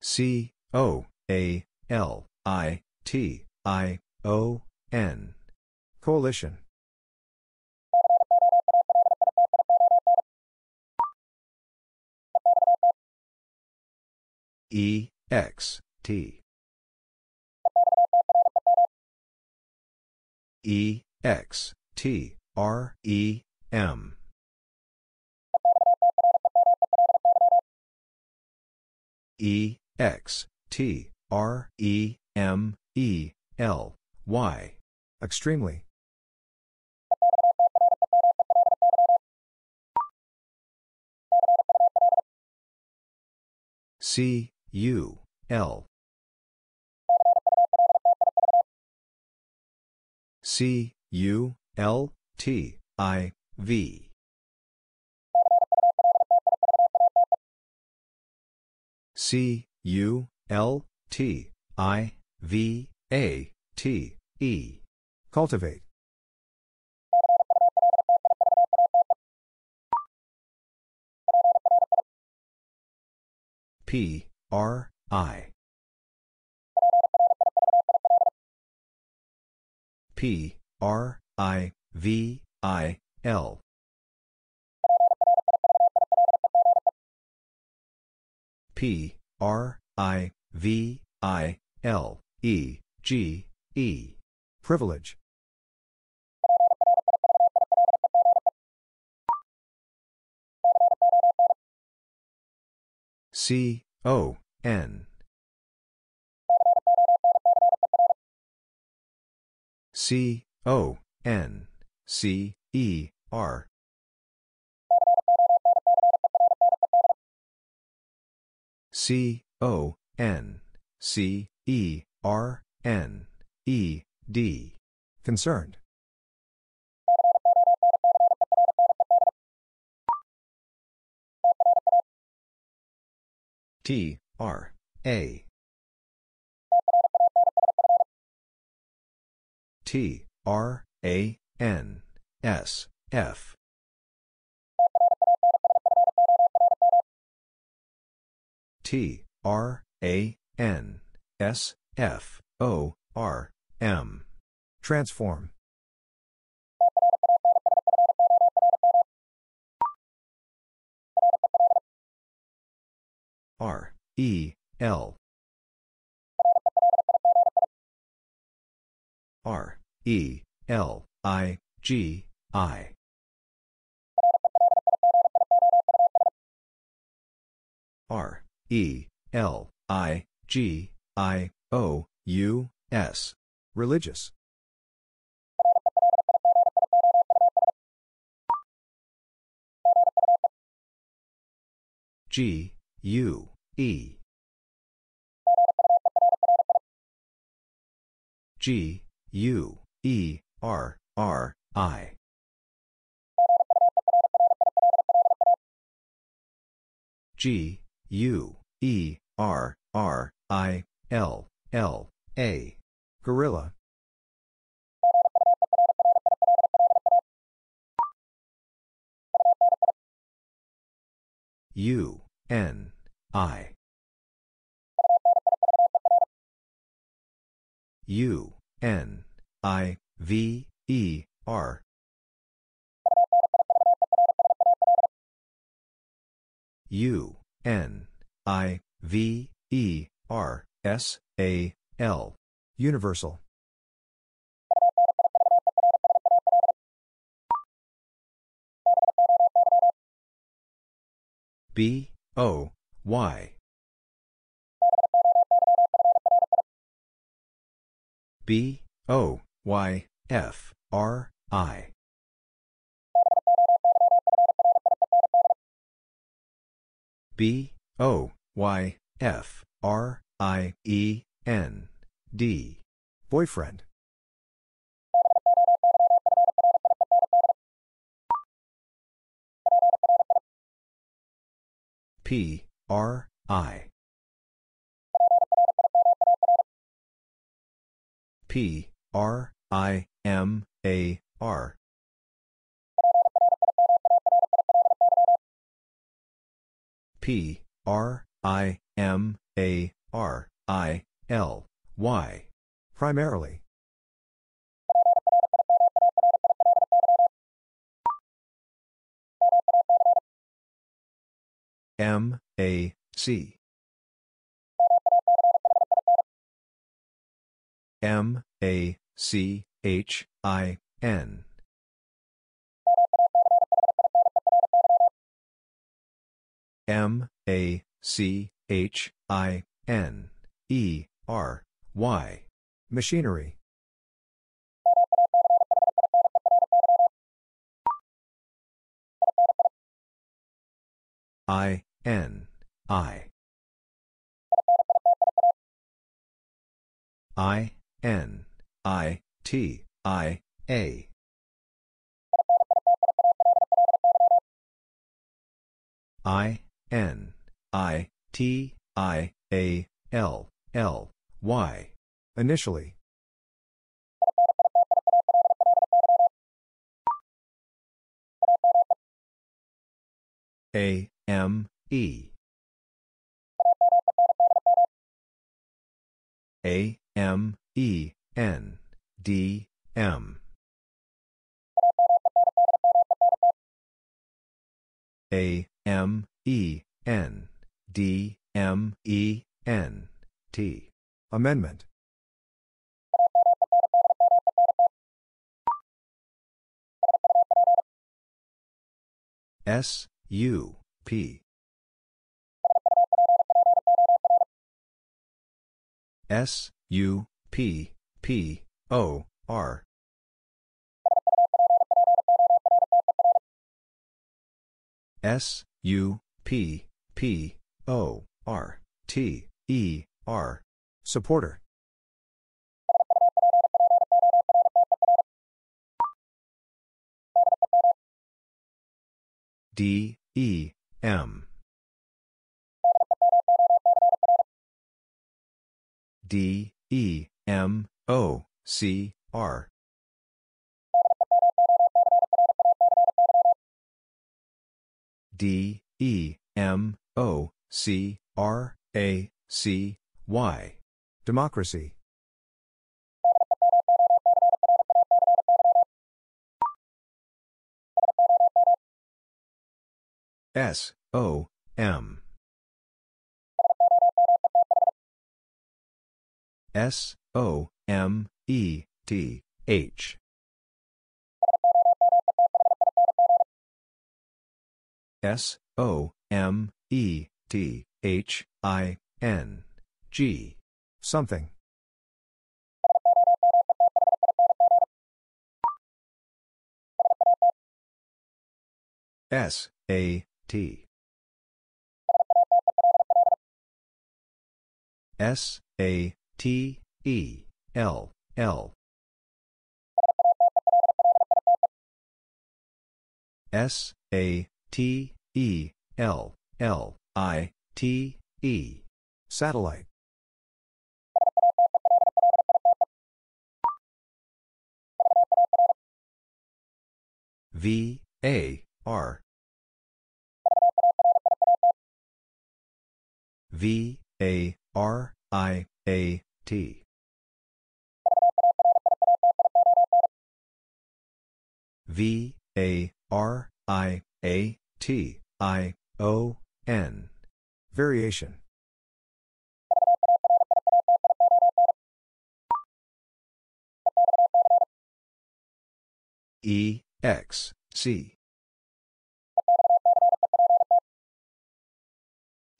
C, O, A, L, I, T, I, O, N. Coalition. E, X, T. E, X, T, R, E, M. E, X, T, R, E, M, E, L, Y. Extremely. C, U, L. C, U, L, T, I, V. C, U, L, T, I, V, A, T, E. Cultivate. P, R, I. P, R, I, V, I, L. P, R, I, V, I, L, E, G, E. Privilege. C, O, N. C, O, N, C, E, R. C, O, N, C, E, R, N, E, D. Concerned. T, R, A. T, R, A, N, S, F. T, R, A, N, S, F, O, R, M. Transform. R, E, L. R, E, L, I, G, I. R, E, L, I, G, I, O, U, S. Religious. G, U, E. G, U, E, R, R, I. G, U, E, R, R, I, L, L, A. Guerrilla. U, N, I. U, N, I, V, E, R. U, N, I, V, E, R, S, A, L. Universal. B, O, Y. B, O, Y, F, R, I. B, O, Y, F, R, I, E, N, D. Boyfriend. P, R, I. P, R, I, M, A, R. P, R, I, M, A, R, I, L, Y. Primarily. M, A, C. M, A, C, H, I, N. M, A, C, H, I, N, E, R, Y. Machinery. I, N, I. I, N, I, T, I, A. I, N, I, T, I, A, L, L, Y. Initially. A, M, E. A, M, E, N, D, M. A, M, E, N, D, M, E, N, T. Amendment. S, U, P. S, U, P, P, O, R. S, U, P, P, O, R, T, E, R. Supporter. D, E, M. D, E, M, O, C, R. D, E, M, O, C, R, A, C, Y. Democracy. S, O, M. S, O, M, E, T, H. S, O, M, E, T, H, I, N, G. Something. S, A, T. S, A, T, E, L, L. S, A, T, E, L, L, I, T, E. Satellite. V, A, R. V, A, R, I, A, T. V, A, R, I, A, T, I, O, N. Variation. E, X, C.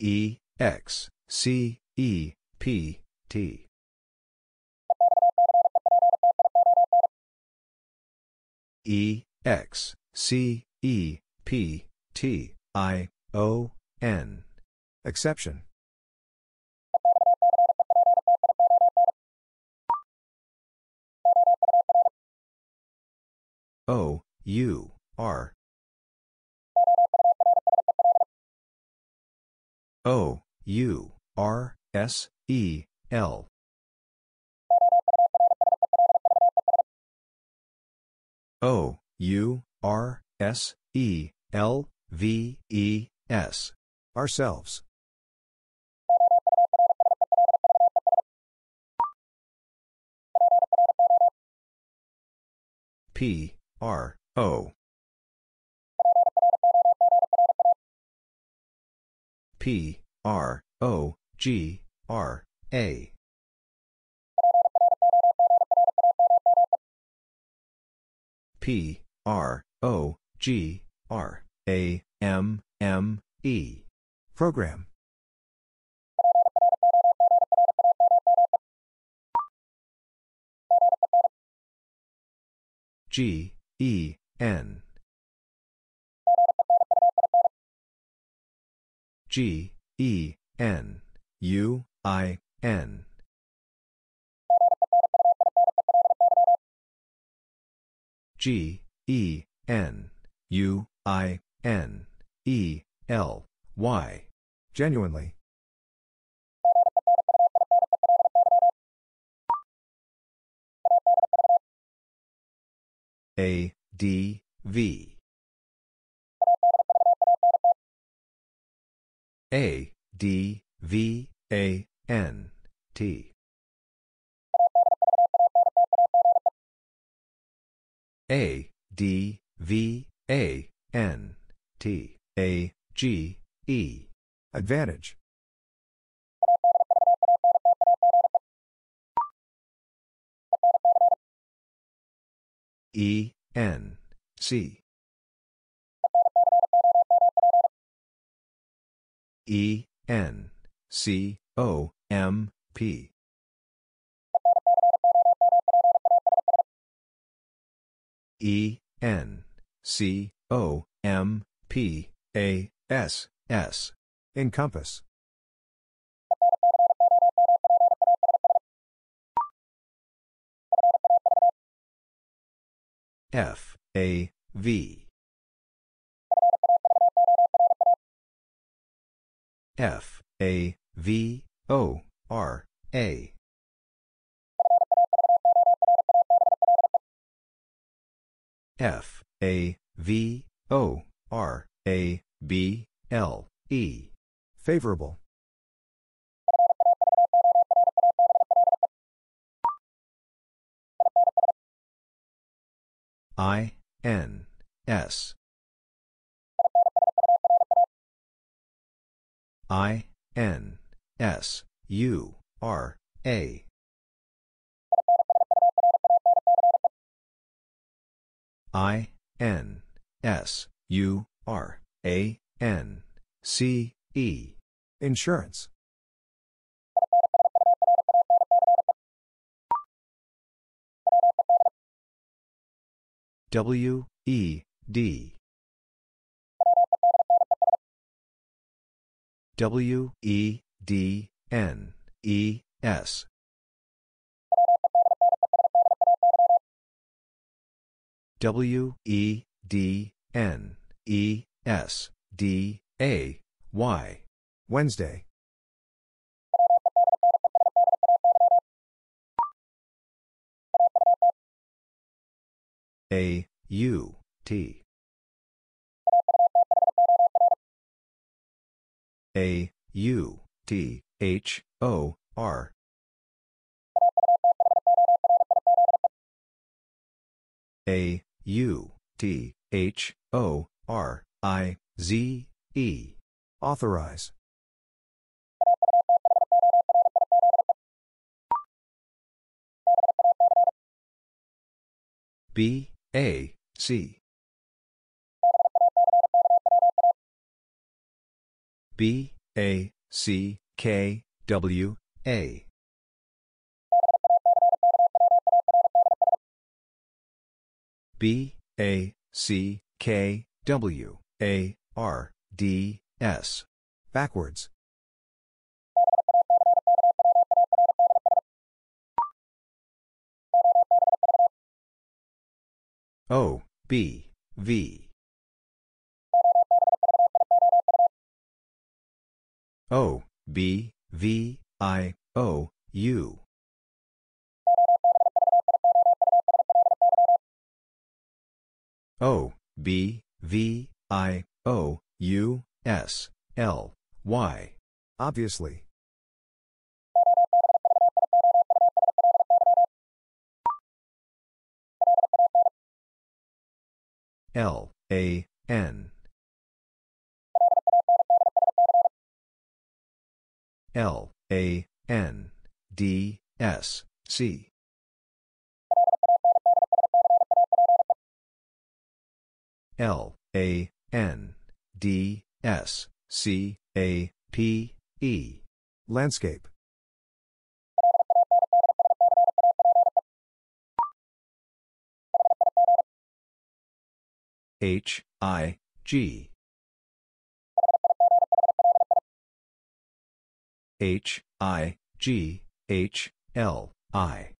E, X, C, E, P, T. E, X, C, E, P, T, I, O, N. Exception. O, U, R. O, U, R, S, E, L. O, U, R, S, E, L, V, E, S. Ourselves. P, R, O. P, R, O, G, R, A. P, R, O, G, R, A, M, M, E. Program. G, E, N. G, E, N, U, I, N. G, E, N, U, I, N, E, L, Y. Genuinely. A, D, V. A, D, V, A, N, T. A, D, V, A, N, T, A, G, E. Advantage. E, N, C. E, N, C, O, M, P. E, N, C, O, M, P, A, S, S. Encompass. F, A, V. F, A, V, O, R, A. F, A, V, O, R, A, B, L, E. Favorable. I, N, S. I, N, S, U, R, A. I, N, S, U, R, A, N, C, E. Insurance. W, E, D. W, E, D, N, E, S. W, E, D, N, E, S, D, A, Y. Wednesday. A, U, T. A, U, T, H, O, R. A, U, T, H, O, R, I, Z, E. Authorize. B, A, C. B, A, C, K, W, A. B, A, C, K, W, A, R, D, S. Backwards. O, B, V. O, B, V, I, O, U. O, B, V, I, O, U, S, L, Y. Obviously. L, A, N. L, A, N, D, S, C. L, A, N, D, S, C, A, P, E. Landscape. H, I, G. H, I, G, H, L, I.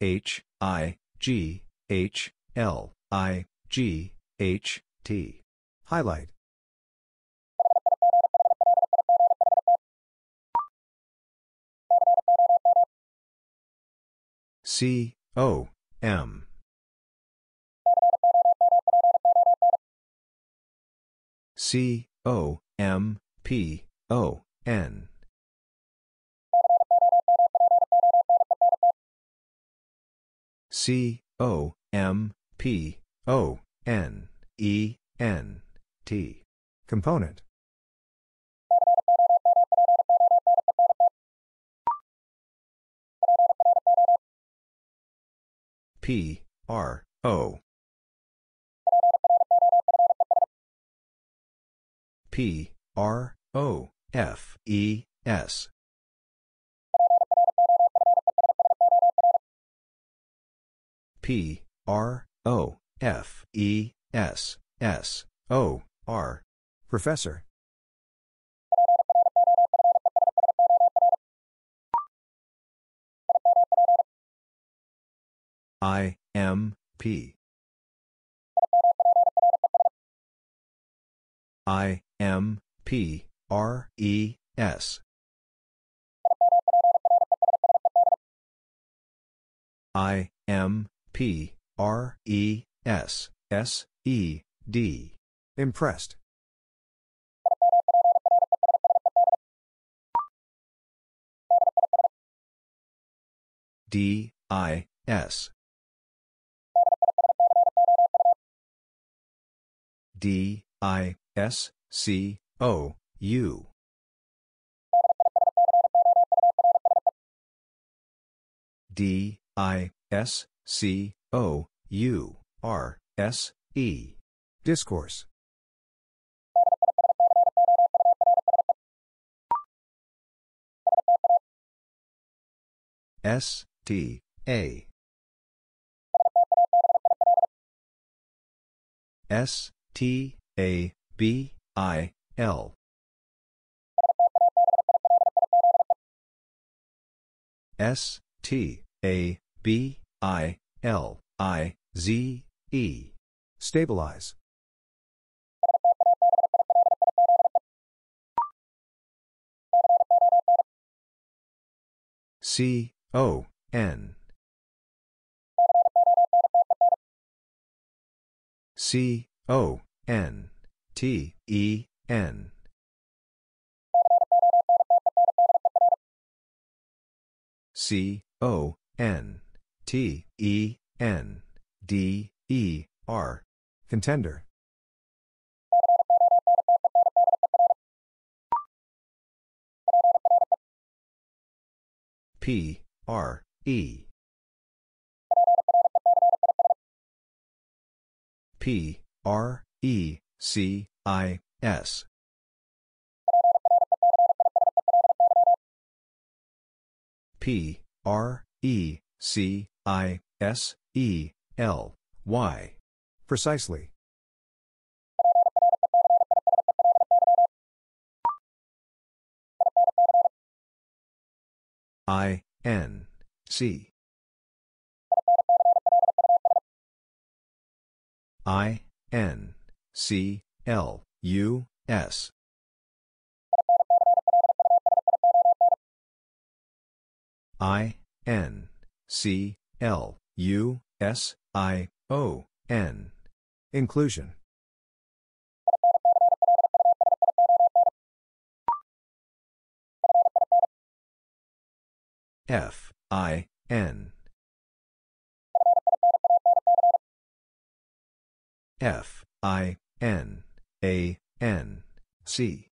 H, I, G, H, L, I, G, H, T. Highlight. C O M. C O M P O N. C O M P O N E N T. Component. P R O. P R O F E S. P R O F E S S O R. Professor. I M P. I M P R E S. I M P R E S S E D. Impressed. D I S. D I S C O U. D I S C O U R S E. Discourse. S T A. S T A B I L. S T A B I L I Z E. Stabilize. C O N. C O N T E N. C O N T E N D E R. Contender. P R E. P R E C I S. P R E C I S E L Y. Precisely. I N C. I N C L U S. I N C L U S I O N. Inclusion. F I N. F I N A N C.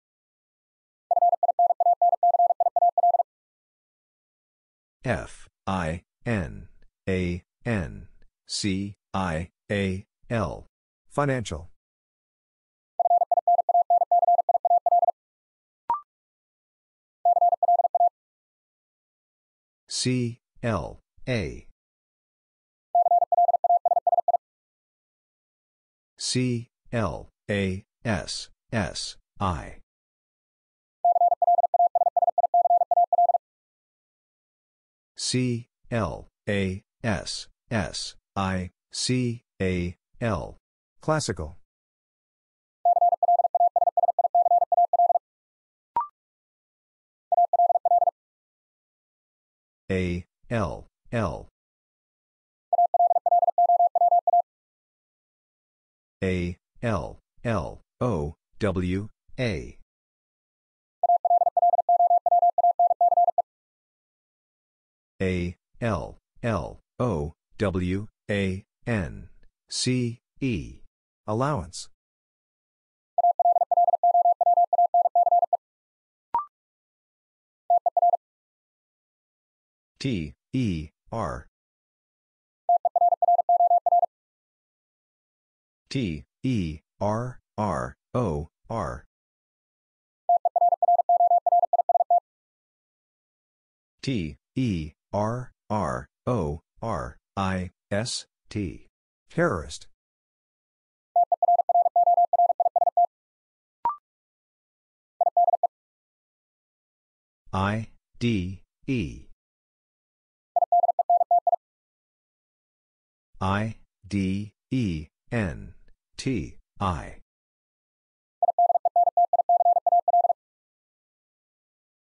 F I N A N C I A L. Financial. C L A. C L A S S I. C L A S, S, I, C, A, L. Classical. A, L, L. A, L, L, O, W, A. A, L, L, O, W, A, N, C, E. Allowance. T, E, R. T, E, R, R, O, R. T, E, R, R, O, R, I, S, T. Terrorist. I, D, E. I, D, E, N, T, I.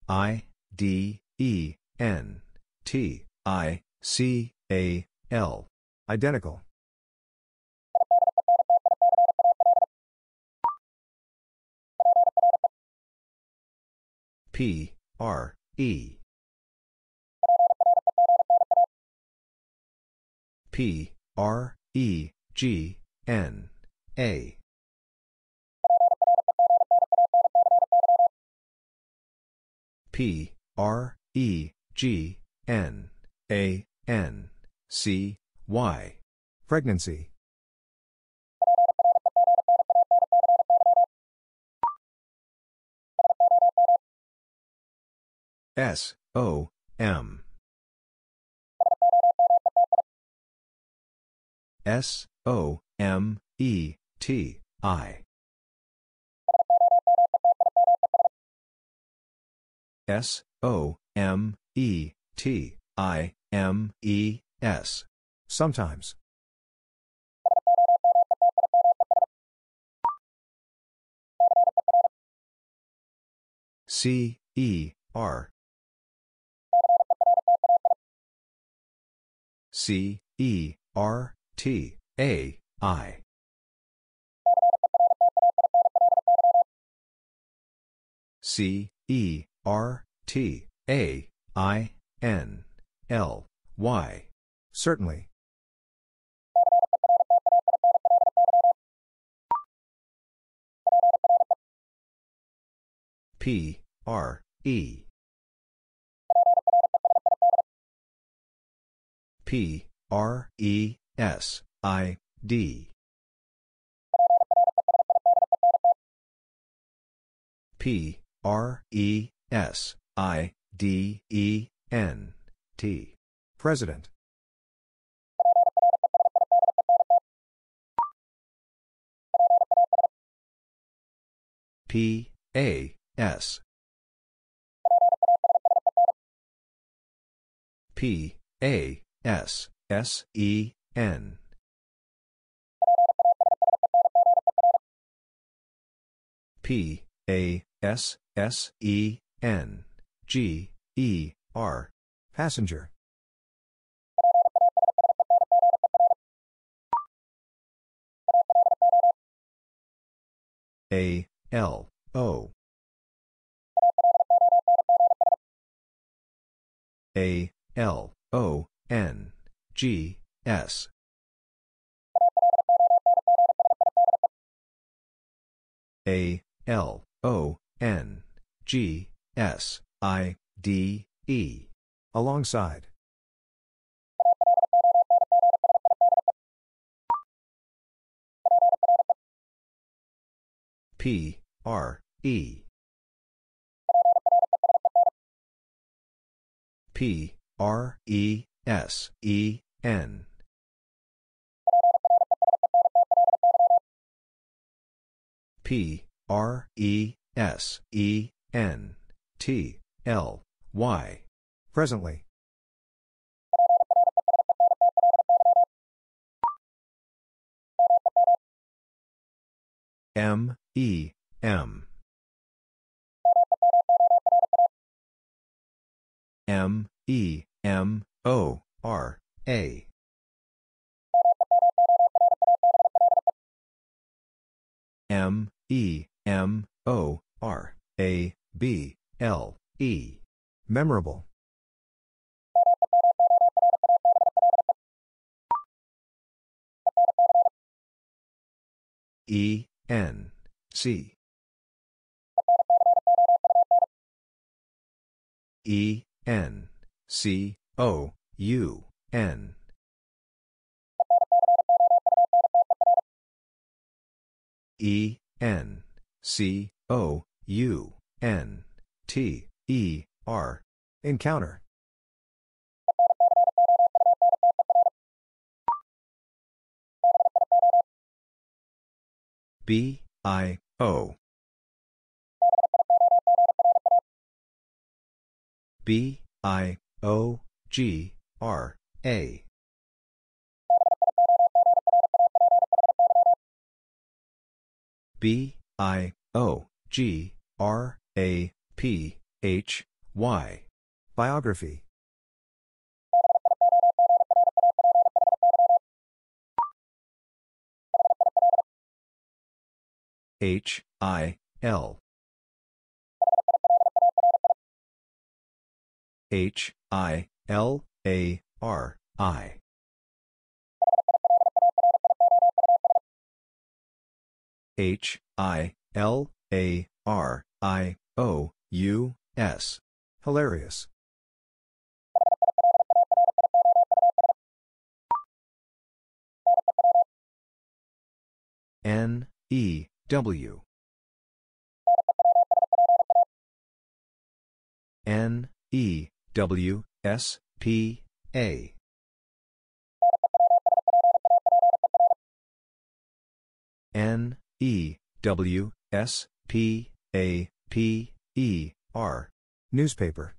I, D, E, N, T, I, C, A, L. Identical. P, R, E. P, R, E, G, N, A. P, R, E, G, N, A, N, C, Y. Pregnancy. S, O, M. S, O, M, E, T, I. S, O, M, E, T, I, M, E, S. Sometimes. C, E, R. C, E, R, T, A, I. C, E, R, T, A, I, N, L, Y. Certainly. P, R, E. P, R, E, S, I, D. P, R, E, S, I, D, E, N, T. President. P, A, S. P, A, S, S, E, N. P, A, S, S, E, N, G, E, R. Passenger. A, L, O. A, L, O, N, G, S. A, L, O, N, G, S, I, D, E. Alongside. P, R, E. P, R, E, S, E, N. P, R, E, S, E, N, T, L, Y. Presently. M, E, M. M, E, M, O, R, A. M, E, M, O, R, A, B, L, E. Memorable. E, N, C. E, N, C, O, U, N. E, N, C, O, U, N, T, E, R. Encounter. B, I, O. B, I, O, G, R, A. B, I, O, G, R, A, P, H, Y. Biography. H, I, L. H, I, L, A, R, I. H, I, L, A, R, I, O, U, S. Hilarious. N, E, W. N, E, W, S, P, A. N, E, W, S, P, A, P, E, R. Newspaper.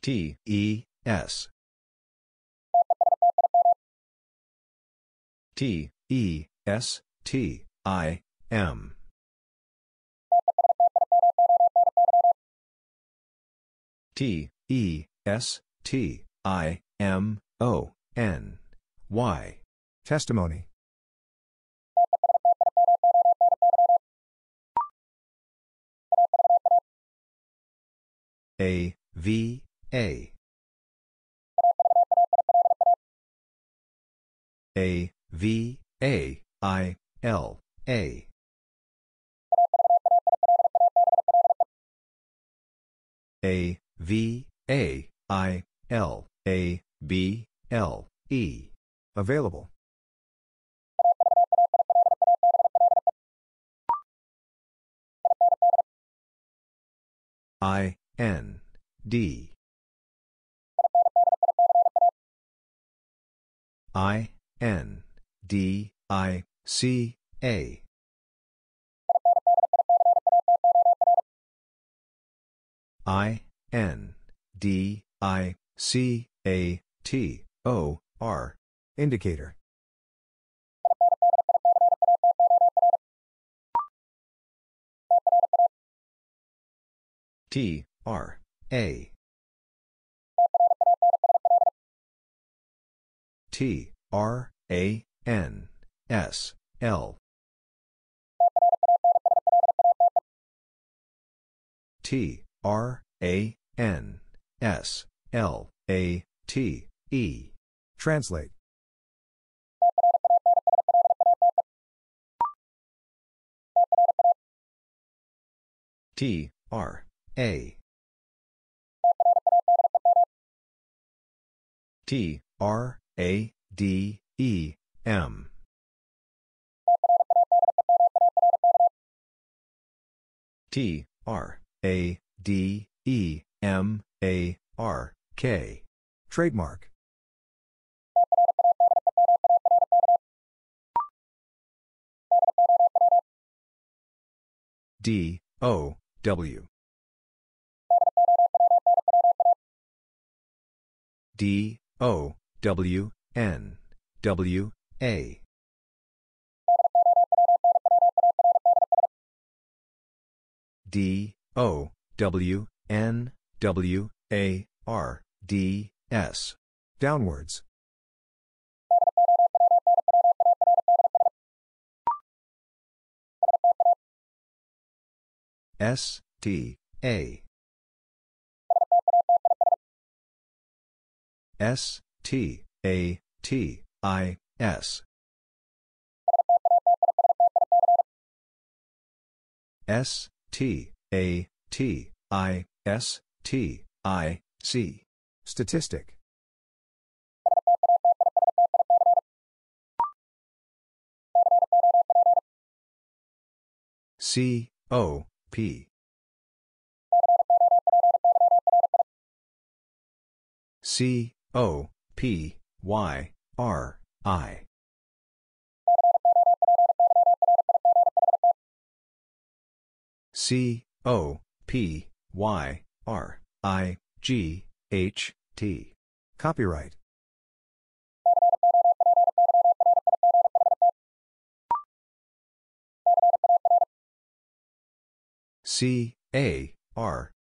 T, E, S. T, E, S, T, I, M. T, E, S, T, I, M, O, N, Y. Testimony. A, V, A. A, V, A, I, L, A. A, V, A, I, L, A, B, L, E. Available. I, N, D. I, N, D, I, C, A. I, N, D, I, C, A, T, O, R. Indicator. T, R, A. T, R, A, N, S, L. T, R, A, N, S, L, A, T, E. Translate. T, R, A. T, R, A, D, E, M. T, R, A, D, E, M, A, R, K. Trademark. D, O, W. D, O, W, N, W, A. D, O, W, N, W, A, R, D, S. Downwards. S, T, A. S, T, A, T, I, S. S, T, A, T, I, S, T, I, C. Statistic. C, O, P. C, O, P, Y, R, I. C, O, P, Y, R, I, G, H, T. Copyright. C, A, R.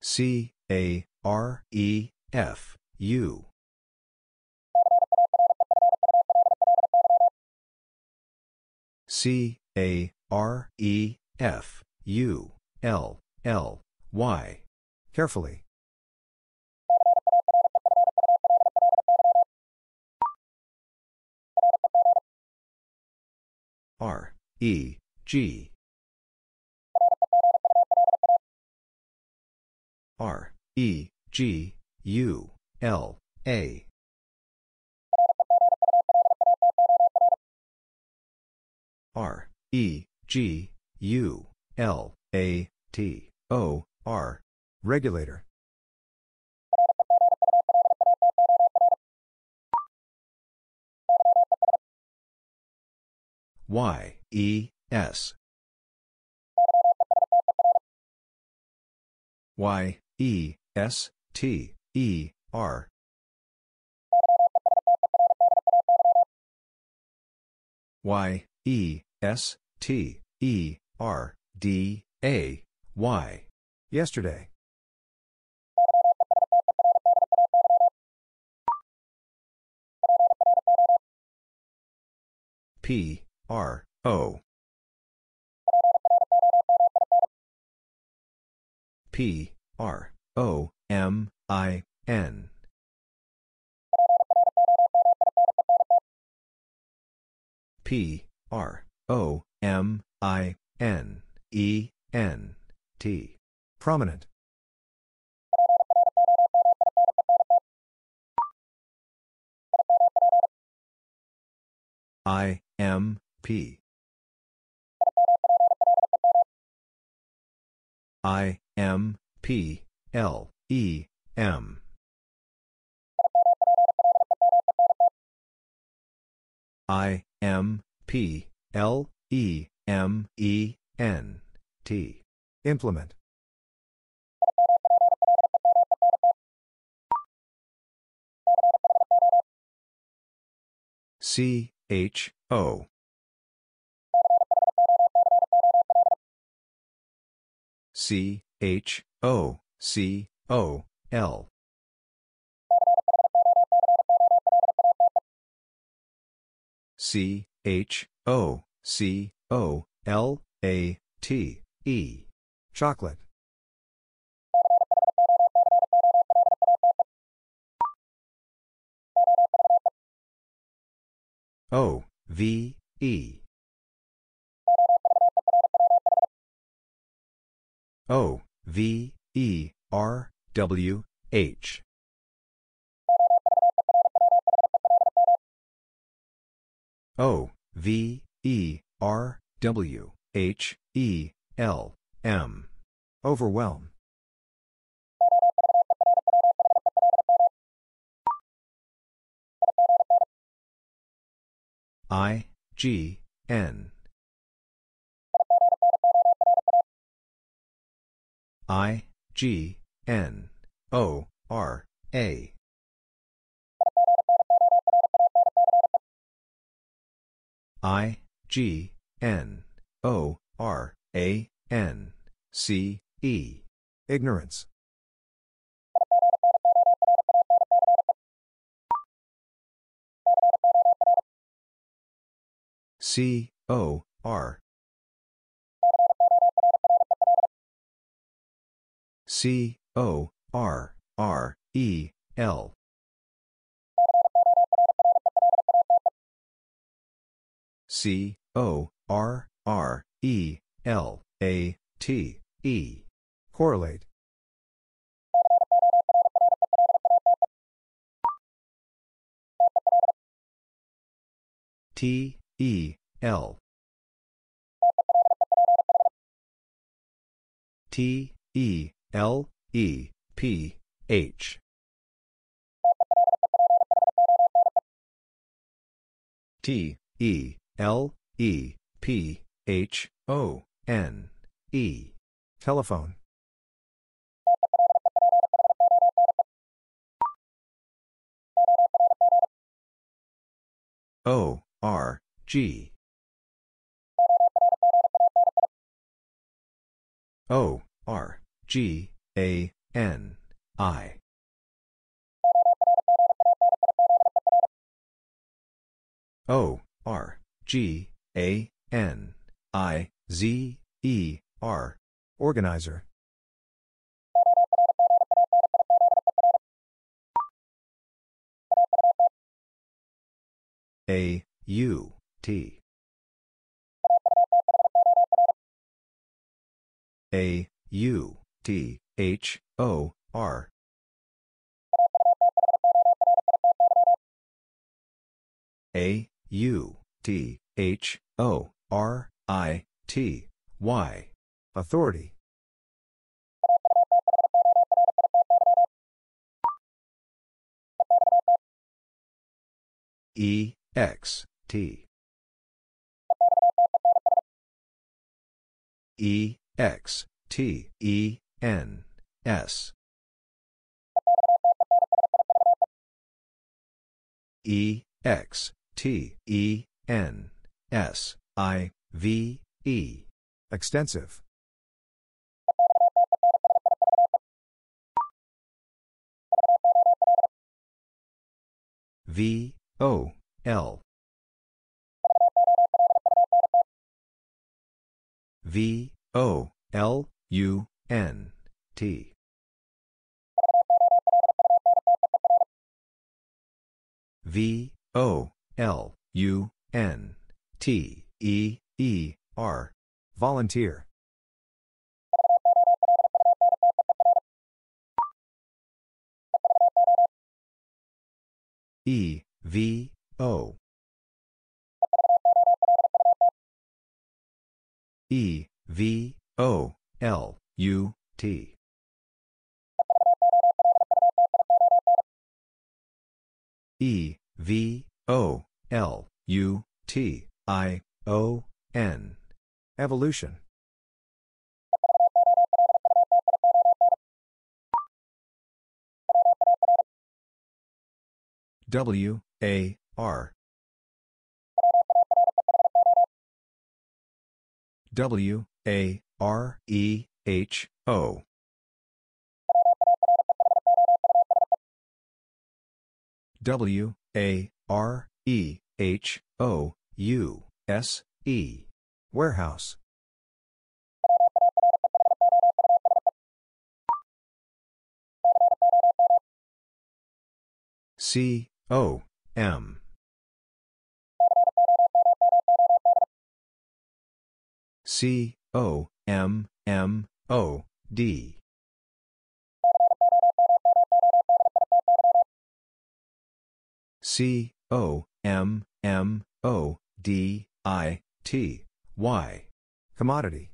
C, A, R, E, F, U. C, A, R, E, F, U, L, L, Y. Carefully. R, E, G. R, E, G, U, L, A. R, E, G, U, L, A, T, O, R. Regulator. Y, E, S. Y, E, S, T, E, R. Y, E, S, T, E, R, D, A, Y. Yesterday. P, R, O. P, R, O, M, I, N. P, R, O, M, I, N, E, N, T. Prominent. I, M, P. I, M, P, L, E, M. I, M, P, L, E, M, E, N, T. Implement. C, H, O. C, H, O, C, O, L. C, H, O, C, O, L, A, T, E. Chocolate. O, V, E. O, V, E, R, W, H. O, V, E, R, W, H, E, L, M. Overwhelm. I, G, N. I, G, N, O, R, A. I, G, N, O, R, A, N, C, E. Ignorance. C, O, R. C, O, R, R, E, L. C O R R E L A T E. Correlate. T E L. T E L E P H. T E L E P H O N E. Telephone. O R G. O R G A N I. O R G A N I Z E R Organizer. A U T A U T H O R A U T H O R I T Y. Authority. E X T. E X T E N S. E X T E N S I V E. Extensive. V O L. V O L U N T. V O L U N T E E R. Volunteer. E V O. E V O L U T. E V O L U T I O N. Evolution. W A R. W A R E H O. W A R E H O U S E. Warehouse. C O M. C O M M O D. C O M M O D I T Y. Commodity.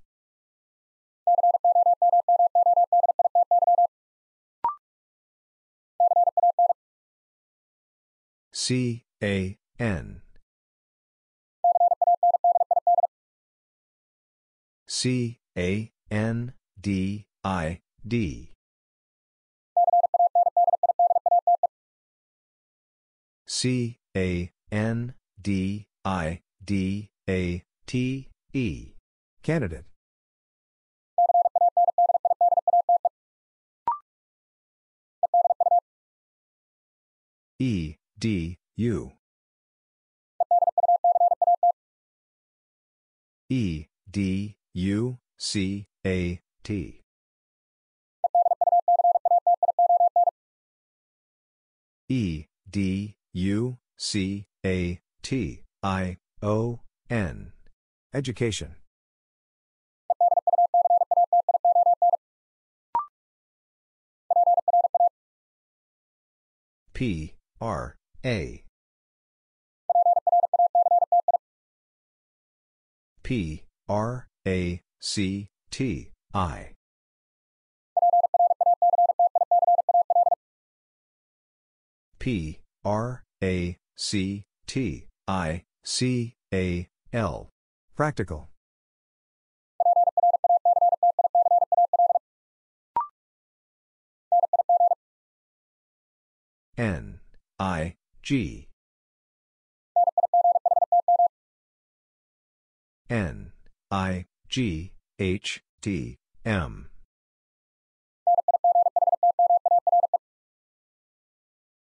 C A N. C A N D I D. C A N D I D A T E Candidate. E D U E, D, U, C, A, T. E, D, U, C, A, T, I, O, N. Education. P, R, A. P, R, A, C, T, I. P, R, A, C, T, I, C, A, L. Practical. N, I, G. N, I, G, H, T, M.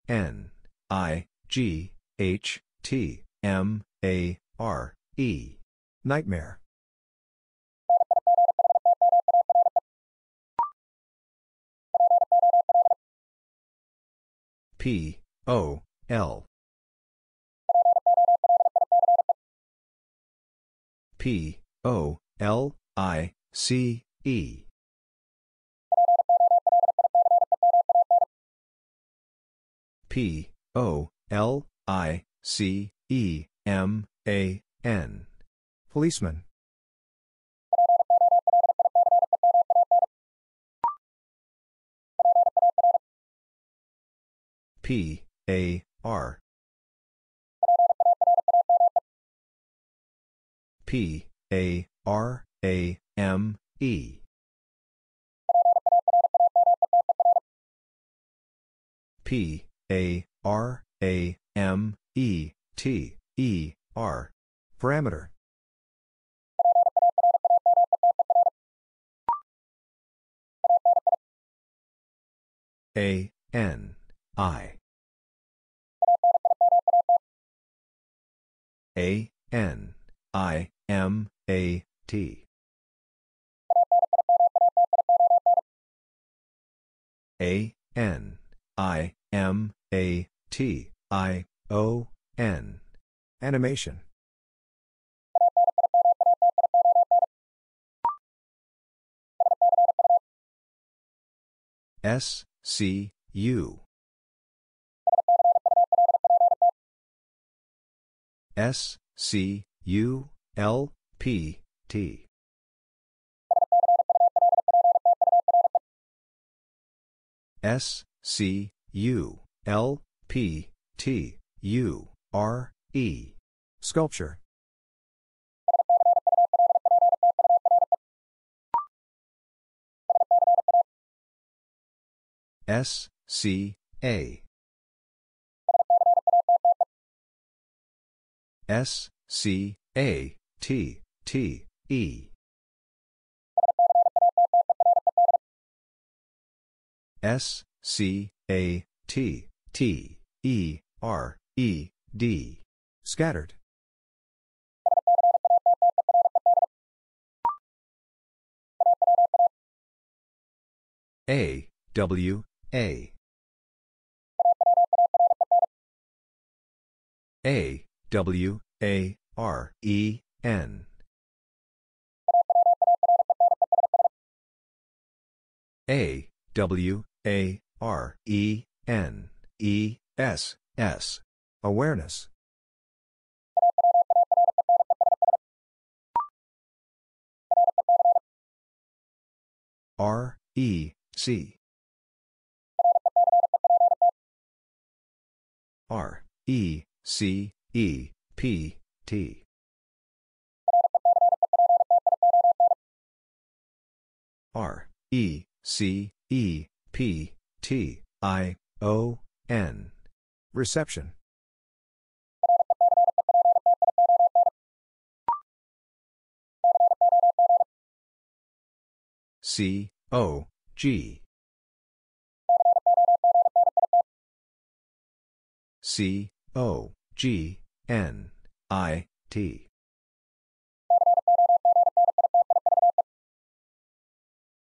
N, I, G, H, T, M, A, R, E. Nightmare. P, O, L. P, O, L, I, C, E. P, O, L, I, C, E, M, A, N. Policeman. P, A, R. P, A, R, A, M, E. P, A, R, A, M, E, T, E, R. Parameter. A, N, I. A, N, I, M, A, T. A, N, I, M, A, T, I, O, N. Animation. S, C, U. S, C, U, L, P, T. S, C, U, L, P, T, U, R, E. Sculpture. S, C, A. S, C, A, T, T, E. S, C, A, T, T, E, R, E, D. Scattered. A, W, A. A, W, A, R, E, N. A, W, A, R, E, N, E, S, S. Awareness. R, E, C. R, E, C, E, P, T. R, E, C, E, P, T, I, O, N. Reception. C, O, G. C, O, G, N, I, T.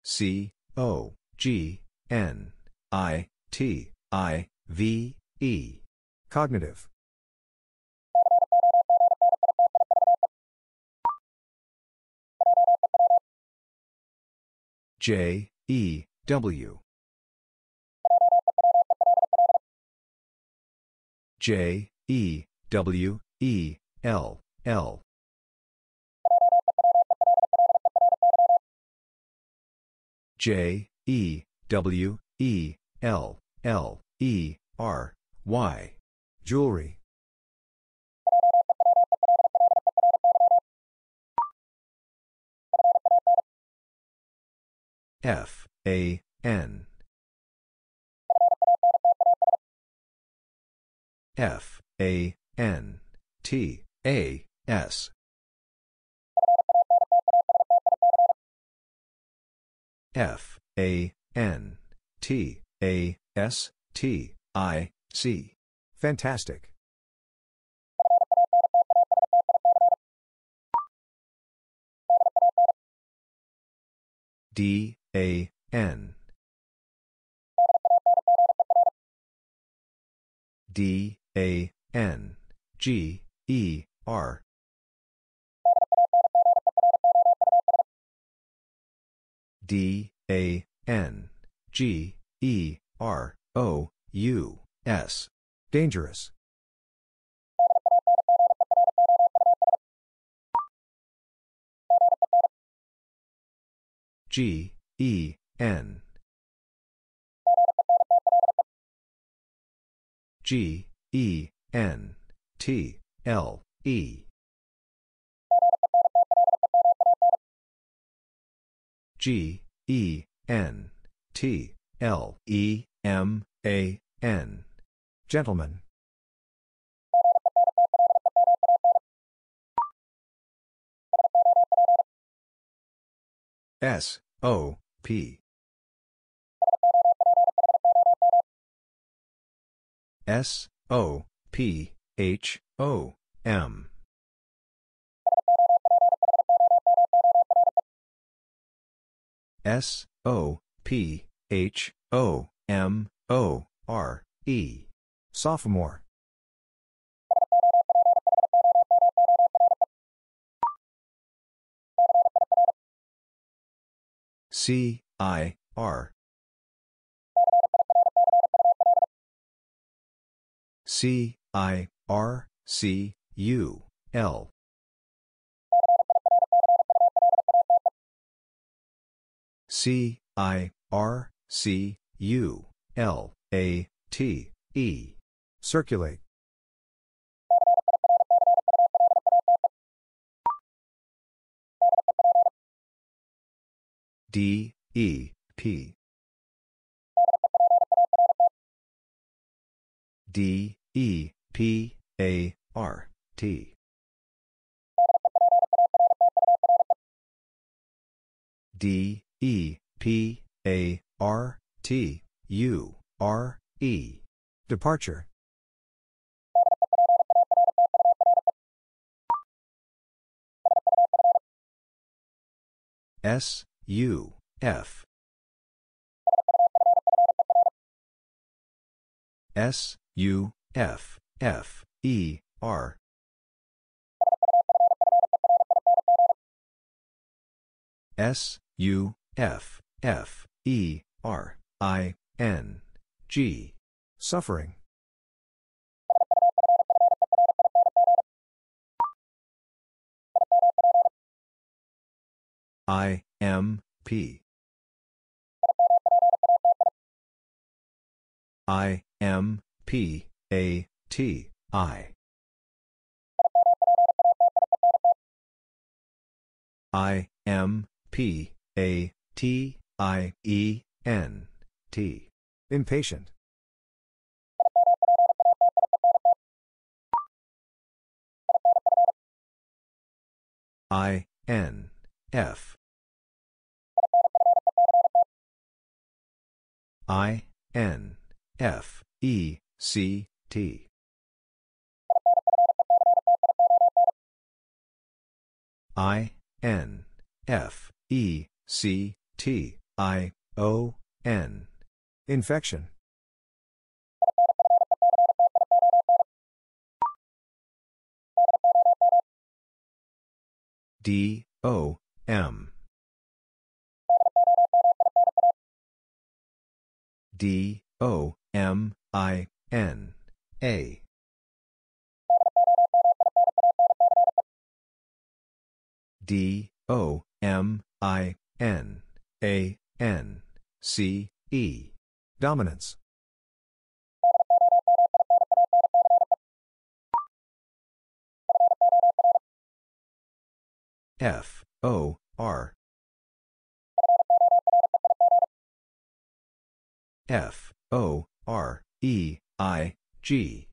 C, O, G, N, I, T, I, V, E. Cognitive. J, E, W. J, E, W, E, L, L. J, E, W, E, L, L, E, R, Y. Jewelry. F, A, N. F, A, N, T, A, S. F, A, N, T, A, S, T, I, C. Fantastic. D, A, N. D, A, N, G, E, R. D, A, N, G, E, R, O, U, S. Dangerous. G, E, N. G, E, N, T, L, E. G, E, N, T, L, E, M, A, N. Gentleman. S, O, P. S, O, P, H, O, M. S, O, P, H, O, M, O, R, E. Sophomore. C, I, R. C, I, R, C, U, L. C, I, R, C, U, L, A, T, E. Circulate. D, E, P. D, E, P, A, R, T. D, E, P, A, R, T, U, R, E. Departure. S, U, F. S, U, F, F, E, R. S, U, F, F, E, R, I, N, G. Suffering. I, M, P. I, M, P, A, T, I. I, M, P, A, T, I, E, N, T. Impatient. I, N, F. I, N, F, E, C, T. I, N, F, E, C, T, I, O, N. Infection. D, O, M. D, O, M, I, N, A. D, O, M, I, N, A, N, C, E. Dominance. F, O, R. F, O, R, E, I, G.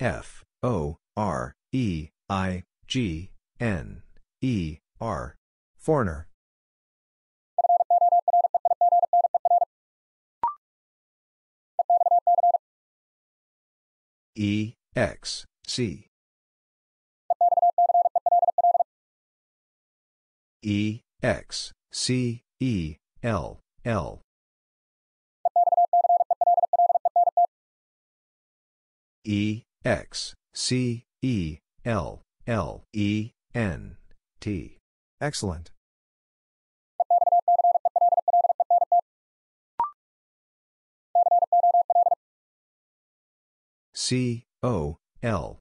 F, O, R, E, I, G, N, E, R. Foreigner. E, X, C. E, X, C, E, L, L. E, X, C, E, L, L, E, N, T. Excellent. C, O, L.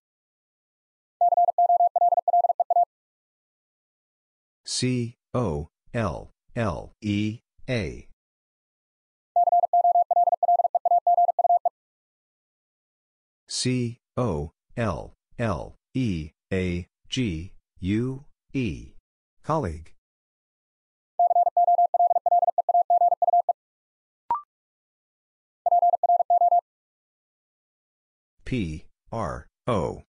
C, O, L, L, E, A. C, O, L, L, E, A, G, U, E. Colleague. P, R, O.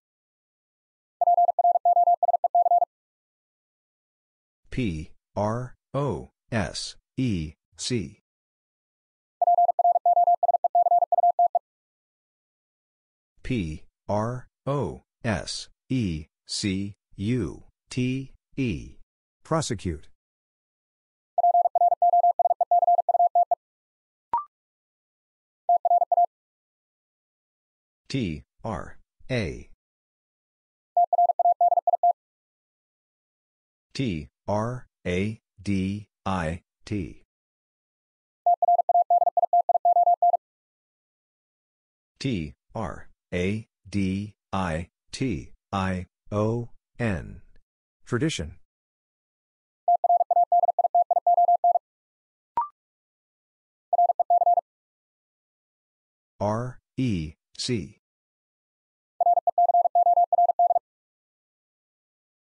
P, R, O, S, E, C. P, R, O, S, E, C, U, T, E. Prosecute. T, R, A. T, R, A, D, I, T. T, R, A, D, I, T, I, O, N. Tradition. R, E, C.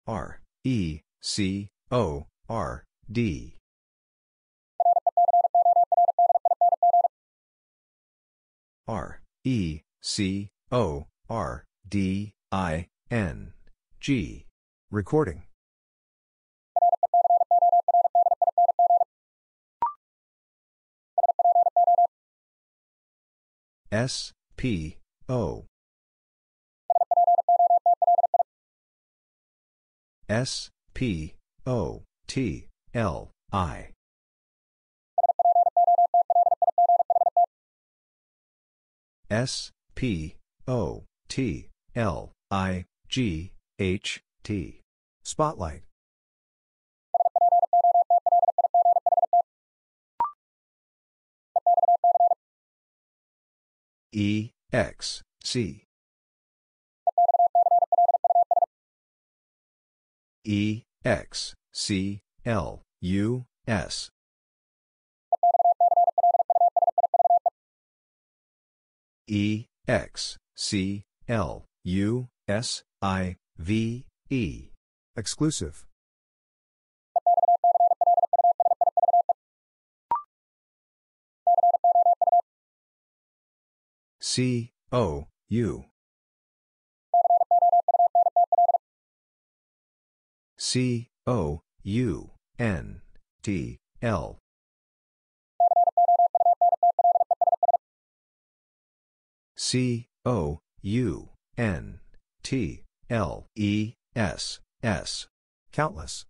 R, E, C, O, R, D. R, E, C, O, R, D, I, N, G. Recording. S, P, O. S, P, O, T, L, I. S, P, O, T, L, I, G, H, T. Spotlight. E, X, C. E, X, C, L, U, S. E, X, C, L, U, S, I, V, E. Exclusive. C, O, U. C, O, U, N, T, L. C, O, U, N, T, L, E, S, S. Countless.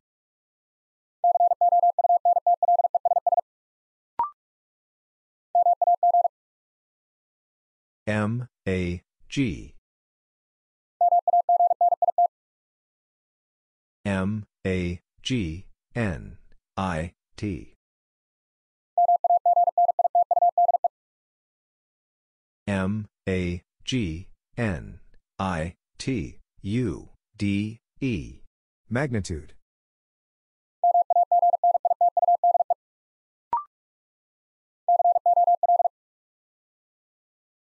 M, A, G. M, A, G, N, I, T. M, A, G, N, I, T, U, D, E. Magnitude.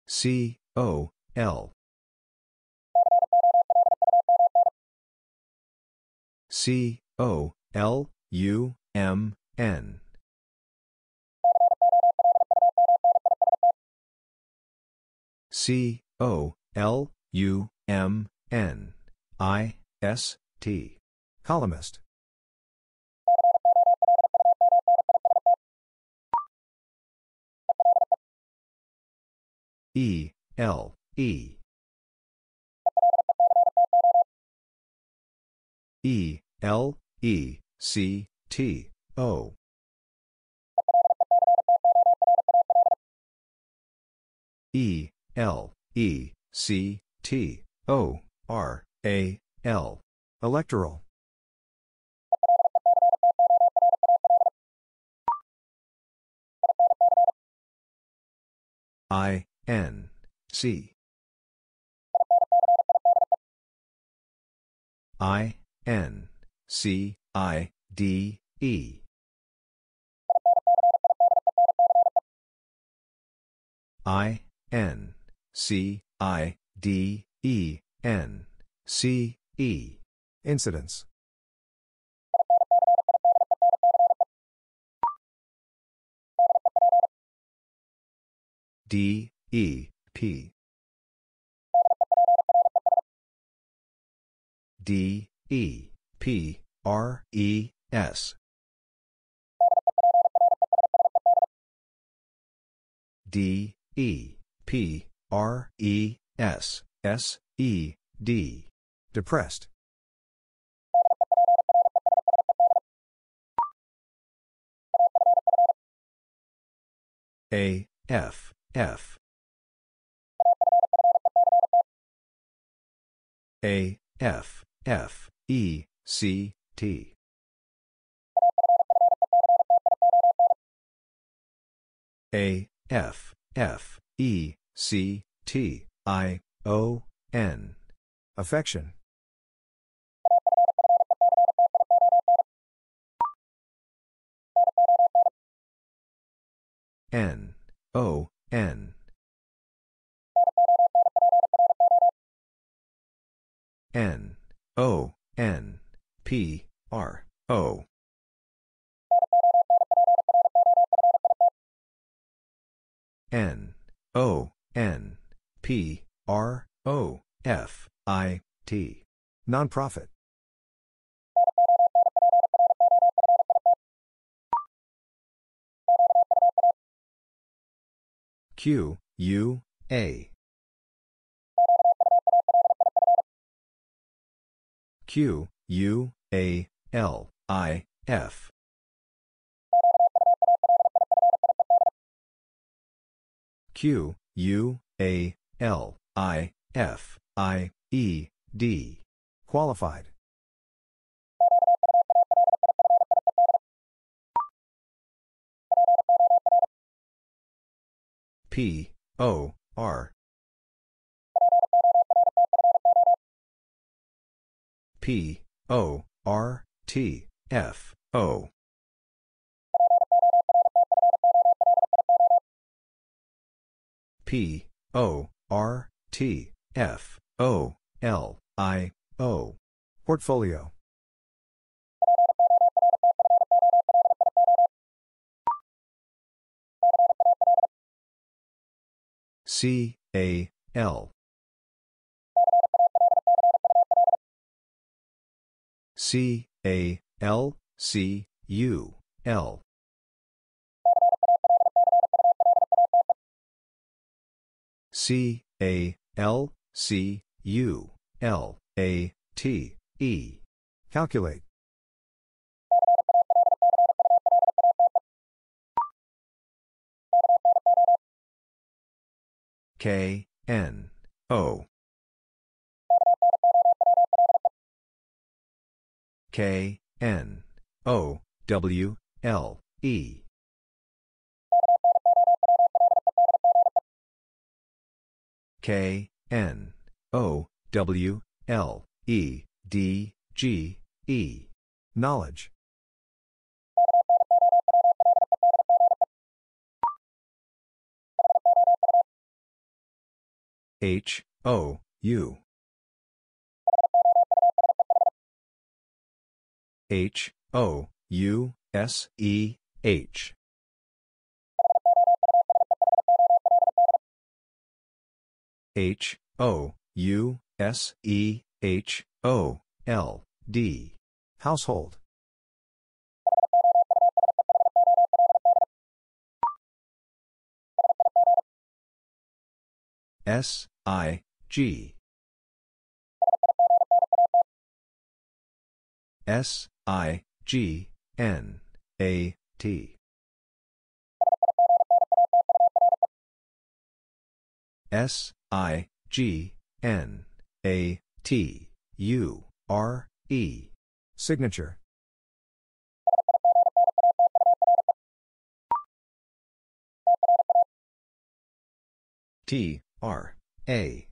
C, O, L. C, O, L, U, M, N. C, O, L, U, M, N, I, S, T. Columnist. E, L, E. E, L, E, C, T, O. E, L, E, C, T, O, R, A, L. Electoral. I, N, C. I, N, C, I, D, E. I, N, C, I, D, E, N, C, E. Incidence. D, E, P. D, E, P, R, E, S. D, E, P, R, E, S, S, E, D. Depressed. A, F, F. A, F, F, E, C, T. A, F, F, E, C, T, I, O, N. Affection. N, O, N. N, O, N, P, R, O. N, O, N, P, R, O, F, I, T. Nonprofit. Q, U, A. Q, U, A, L, I, F. Q, U, A, L, I, F, I, E, D. Qualified. P, O, R. P, O, R, T, F, O. P, O, R, T, F, O, L, I, O. Portfolio. C, A, L. C A L C U L. C A L C U L A T E. Calculate. K N O K, N, O, W, L, E. K, N, O, W, L, E, D, G, E. Knowledge. H, O, U. H, O, U, S, E, H. H, O, U, S, E, H, O, L, D. Household. S, I, G. S, I, G, N, A, T. S, I, G, N, A, T, U, R, E. Signature. T, R, A.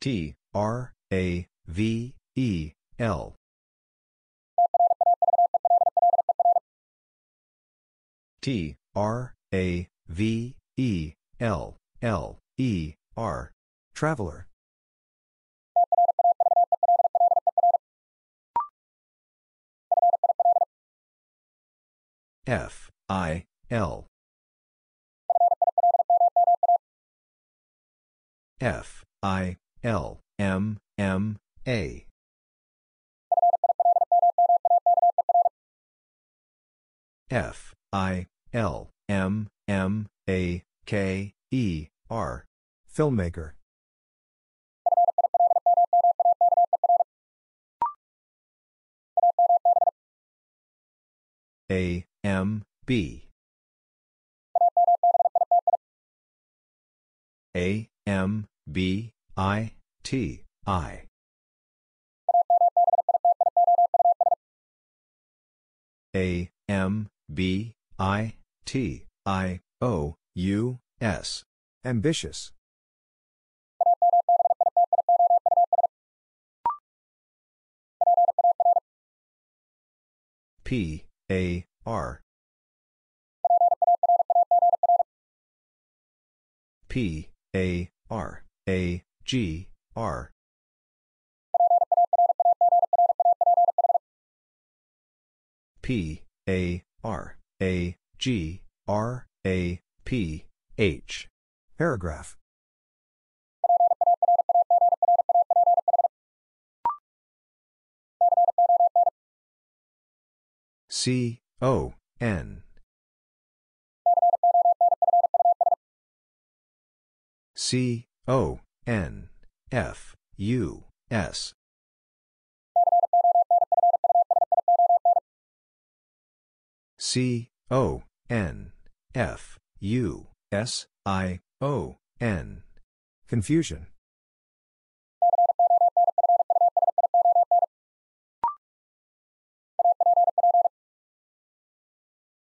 T, R, A, V, E, L. T, R, A, V, E, L, L, E, R. Traveler. F, I, L. F, I, L, M, M, A. F, I, L, M, M, A, K, E, R. Filmmaker. A, M, B. A, M, B, I, T, I. A, M, B, I, T, I, O, U, S. Ambitious. P, A, R. P, A, R, A, G, R. P, A, R, A, G, R, A, P, H. Paragraph. C, O, N. C, O, N, F, U, S. C, O, N, F, U, S, I, O, N. Confusion.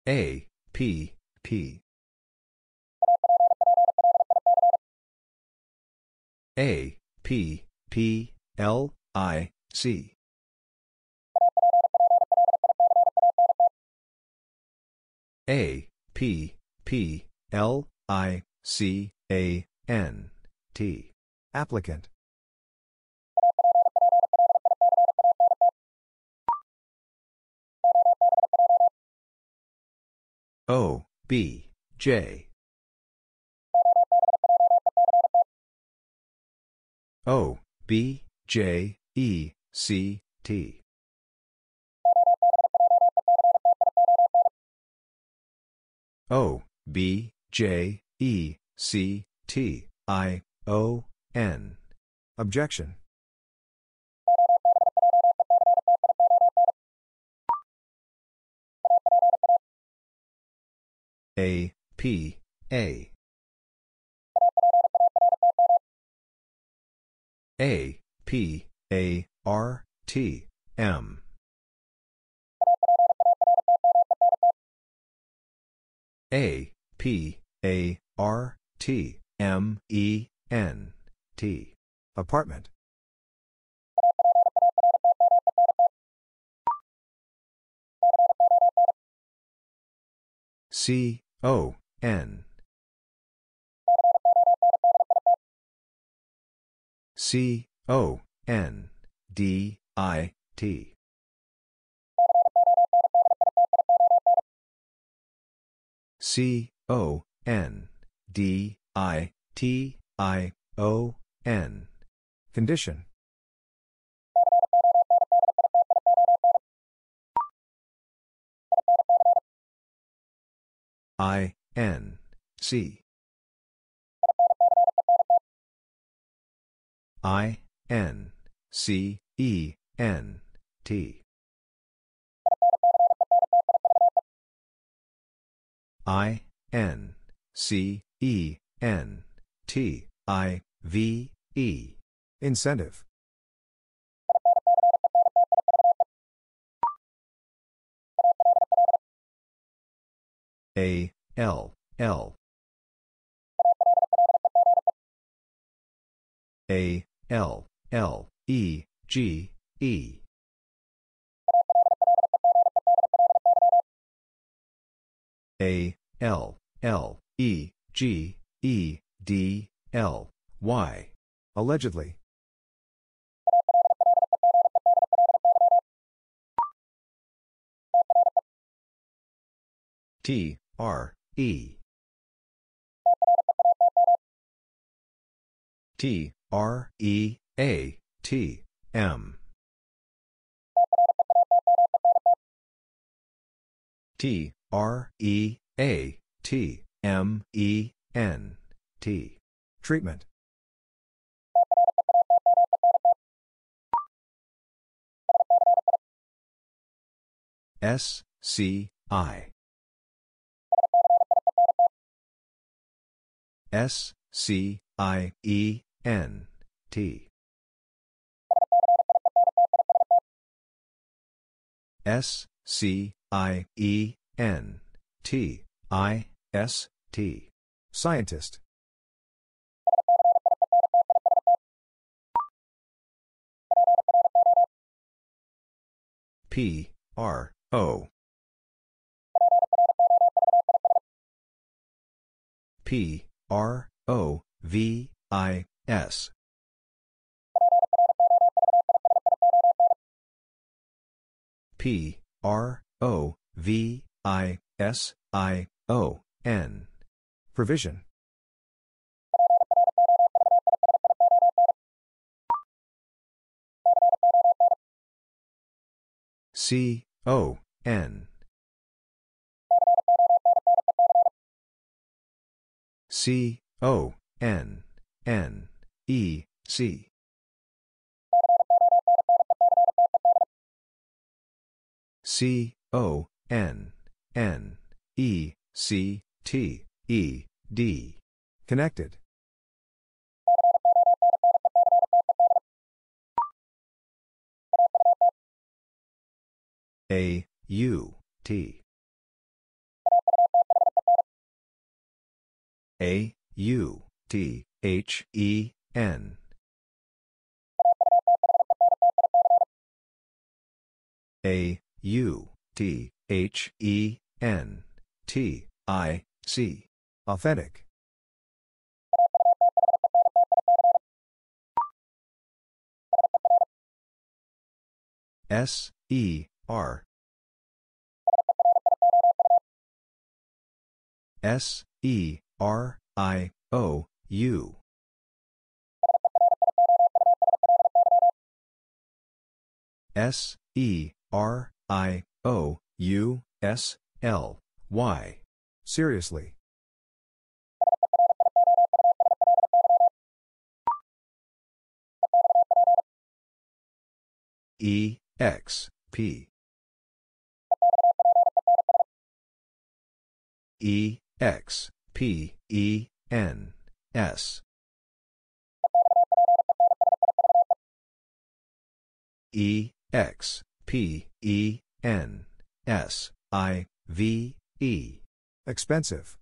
A, P, P. A, P, P, L, I, C. A, P, P, L, I, C, A, N, T. Applicant. O, B, J. O, B, J, E, C, T. O, B, J, E, C, T, I, O, N. Objection. A, P, A. A, P, A, R, T, M. A, P, A, R, T, M, E, N, T. Apartment. C, O, N. C, O, N, D, I, T. C, O, N, D, I, T, I, O, N. Condition. I, N, C. I, N, C, E, N, T. I, N, C, E, N, T, I, V, E. Incentive. A, L, L. A, L, L, E, G, E. A, L, L, E, G, E, D, L, Y. Allegedly. T, R, E. T, R, E, A, T, M. T, R, E, A, T, M, E, N, T. Treatment. S, C, I. S, C, I, E, N, T. S, C, I, E, N, T, I, S, T. Scientist. P, R, O. P, R, O, V, I, S. P, R, O, V, I, S, I, O, N. Provision. C, O, N. C, O, N, N, E, C. C, O, N, N, E, C, T, E, D. Connected. A, U, T. A, U, T, H, E, N. A, U, T, H, E, N, T, I, C. Authentic. S, E, R. S, E, R, I, O, U. S, E, R, I, O, U, S, L, Y. Seriously. E, X, P. E, X, P, E, N, S. E, X, P, E, N, S, I, V, E. Expensive.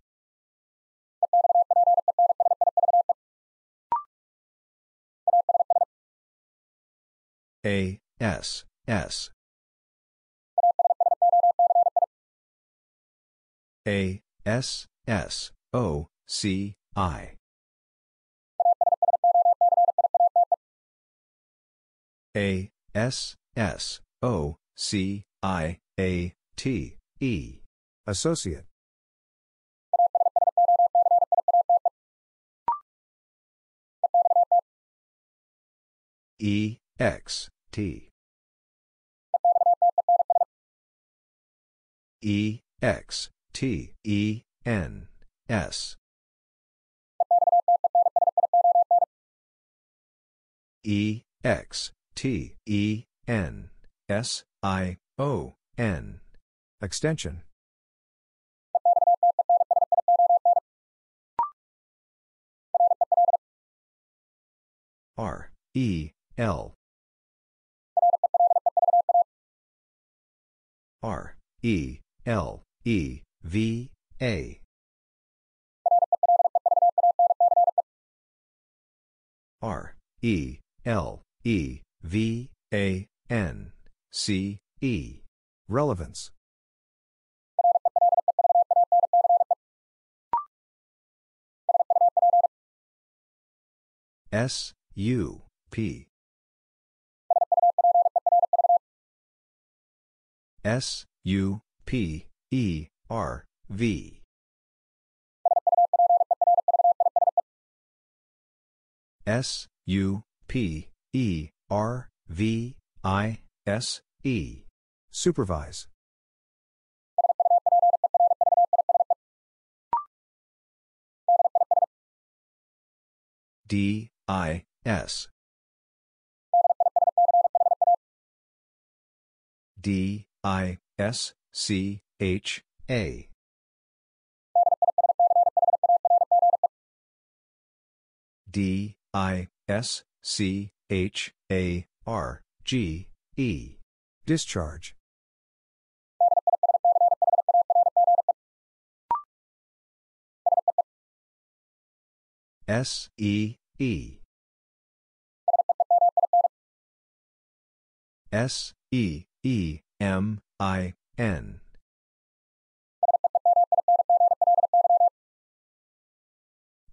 A, S, S. A, S, S, O, C, I. A, S, S, O, C, I, A, T, E. Associate. E, X, T. E, X, T, E, N, S. E, X, T, E, N, S, I, O, N. Extension. R, E, L. R, E, L, E, V, A. R, E, L, E, V, A, N, C, E. Relevance. S, U, P. S, U, P, E, R, V. S, U, P, E, R, V, I, S, E. Supervise. D, I, S. D, I, S, C, H, A. D, I, S, C, H, A, R, G, E. Discharge. S, E, E. S, E, E, M, I, N.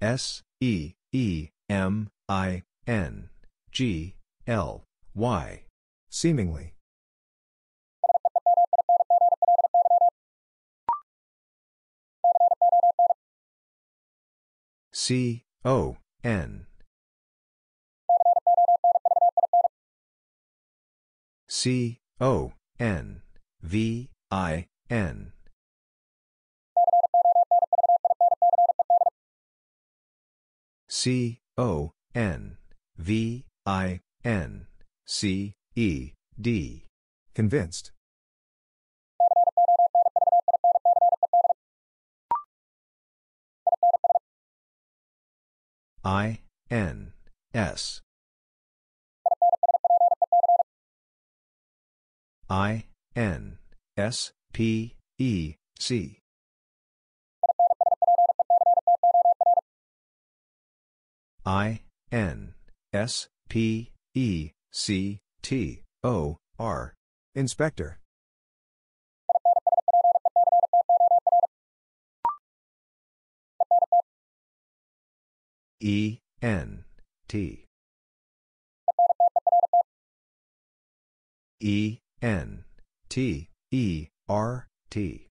S, E, E, M, I, N, G, L, Y. Seemingly. C, O, N. C, O, N, V, I, N. C, O, N, V, I, N, C, E, D. Convinced. I, N, S. I, N, S, P, E, C. I, N, S, P, E, C, T, O, R. Inspector. E, N, T. E, N, T, E, R, T.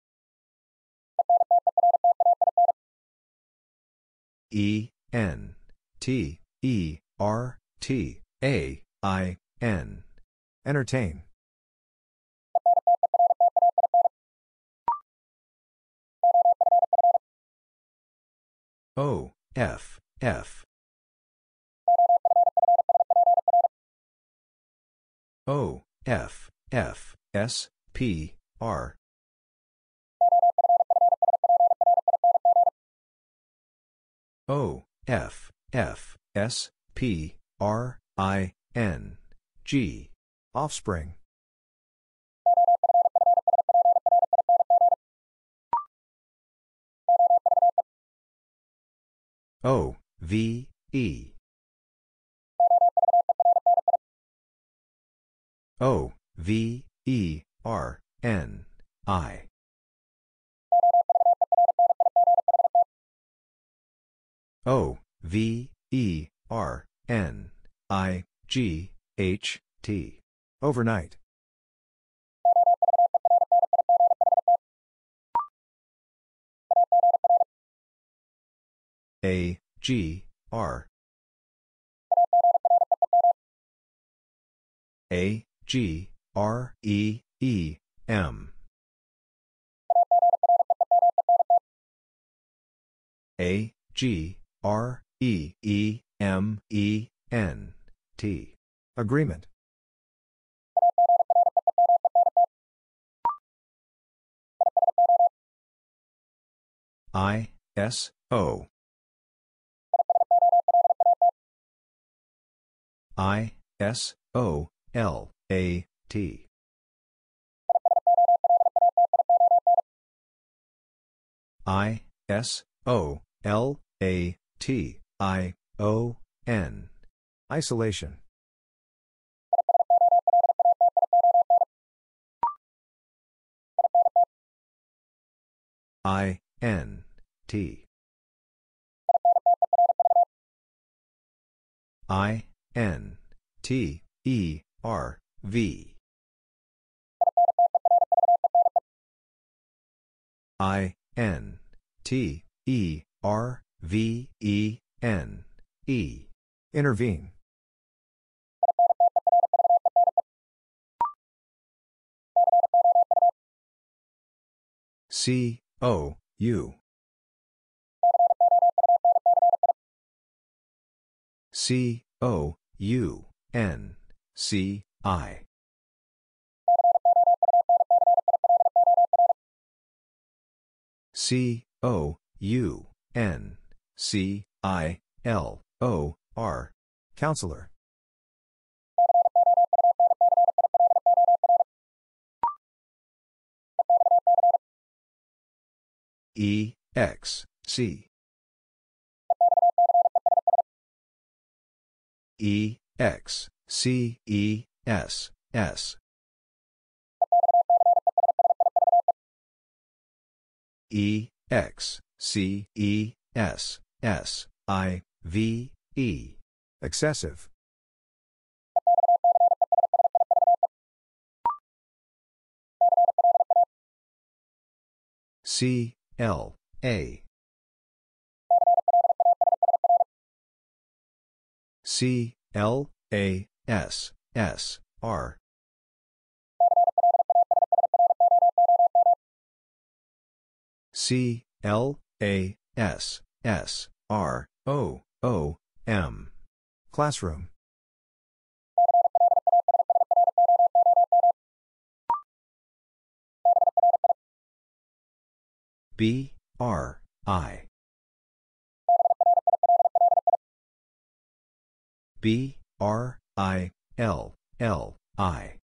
E, N, T, E, R, T, A, I, N. Entertain. O, F, F. O, F, F, S, P, R. O, F, F, S, P, R, I, N, G. Offspring. O, V, E. O, V, E, R, N, I. O, V, E, R, N, I, G, H, T. Overnight. A, G, R. A, G, R, E, E, M. A, G, R, E, E, M, E, N, T. Agreement. I, S, O. I, S, O, L, A, T. I, S, O, L, A, T, I, O, N. Isolation. I, N, T. I, N, T, E, R, V. I, N, T, E, R, V, E, N, E. Intervene. C, O, U. C, O, U, N, C, I. C, O, U, N, C, I, L, O, R. Councilor. E, X, C. E, X, C, E, S, S. E, X, C, E, S, S, I, V, E. Excessive. C, L, A. C, L, A, S, S, R. C, L, A, S, S, R, O, O, M. Classroom. B, R, I. B, R, I, L, L, I.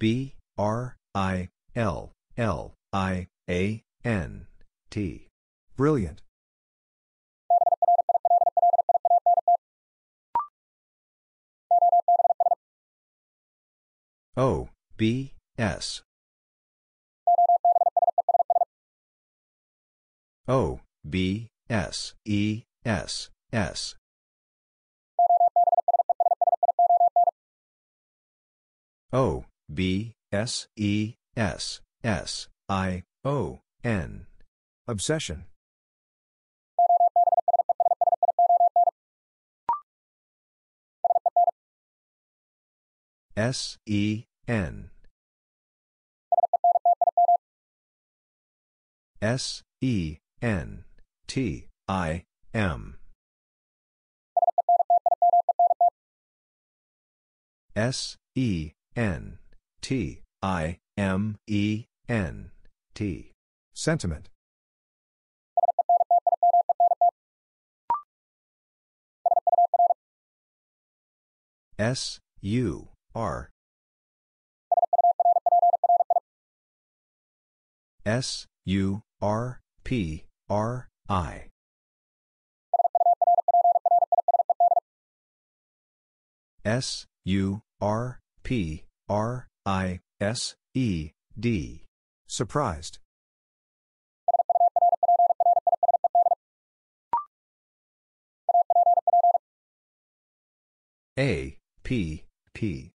B, R, I, L, L, I, A, N, T. Brilliant. O, B, S. O, B, S, E, S, S. O, B, S, E, S, S, I, O, N. Obsession. S, E, N. S, E, N, T, I, M. S, E, N, T, I, M, E, N, T. Sentiment. S, U, R. S, U, R, P, R, I. S, U, R, P, R, I, S, E, D. Surprised. A, P, P.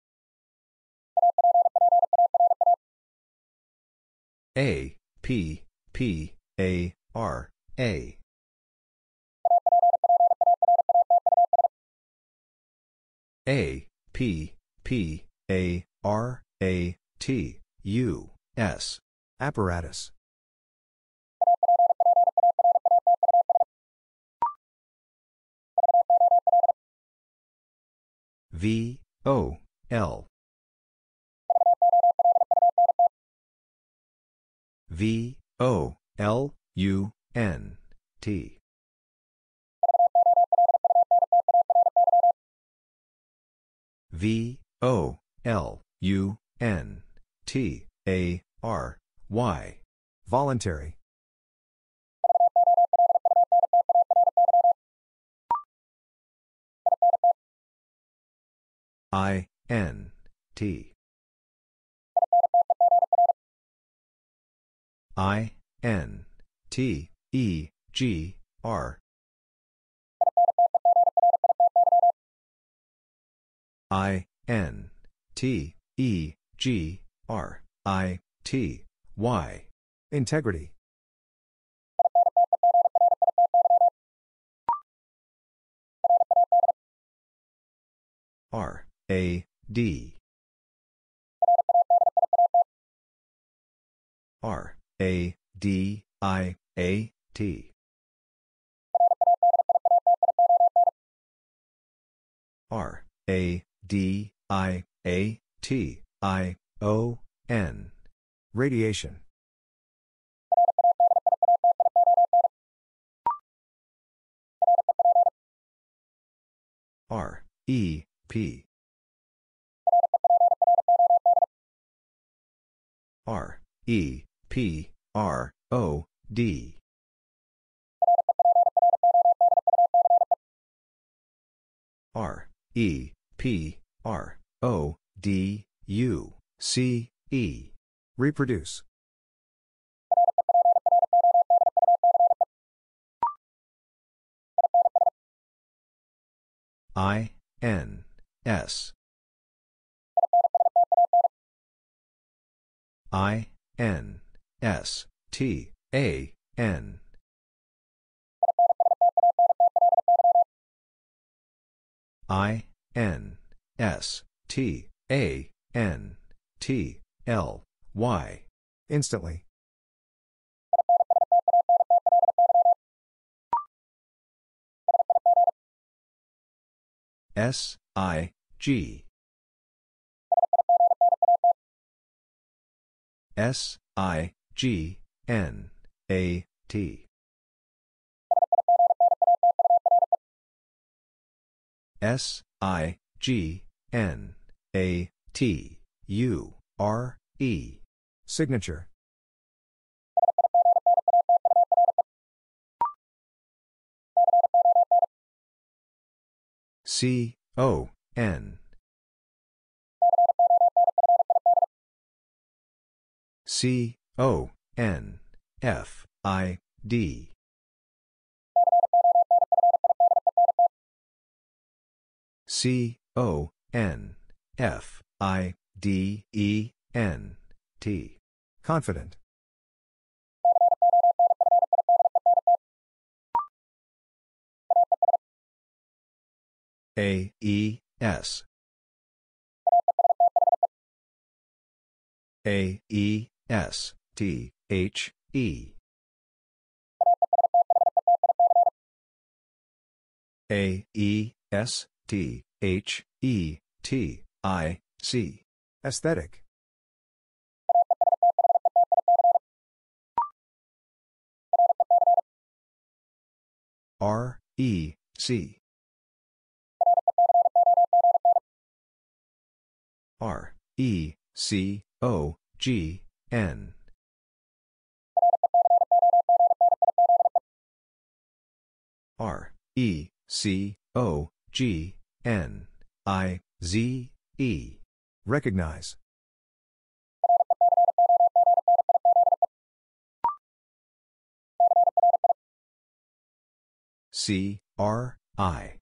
A, P, P, A, R, A. A, P, P, A, R, A, T, U, S. Apparatus. V, O, L. V, O, L, U, N, T. V, O, L, U, N, T, A, R, Y. Voluntary. I, N, T. I, N, T, E, G, R. I, N, T, E, G, R, I, T, Y. Integrity. R, A, D. R, A, D, I, A, T. R, A, D, I, A, T, I, O, N. Radiation. R, E, P. R, E, P, R, O, D. R, E, P, R, O, D, U, C, E. Reproduce. I, N, S. I, N, S, T, A, N. I, N, S, T, A, N, T, L, Y. Instantly. S, I, G. S, I, G, N, A, T. S, I, G, N, A, T, U, R, E. Signature. C, O, N. C, O, N, F, I, D. C, O, N, F, I, D, E, N, T. Confident. A, E, S. A, E, S, T, H, E. A, E, S, T, H, E, T, I, C. Aesthetic. R, E, C. R, E, C, O, G, N. R, E, C, O, G, N, I, Z, E. Recognize. C, R, I.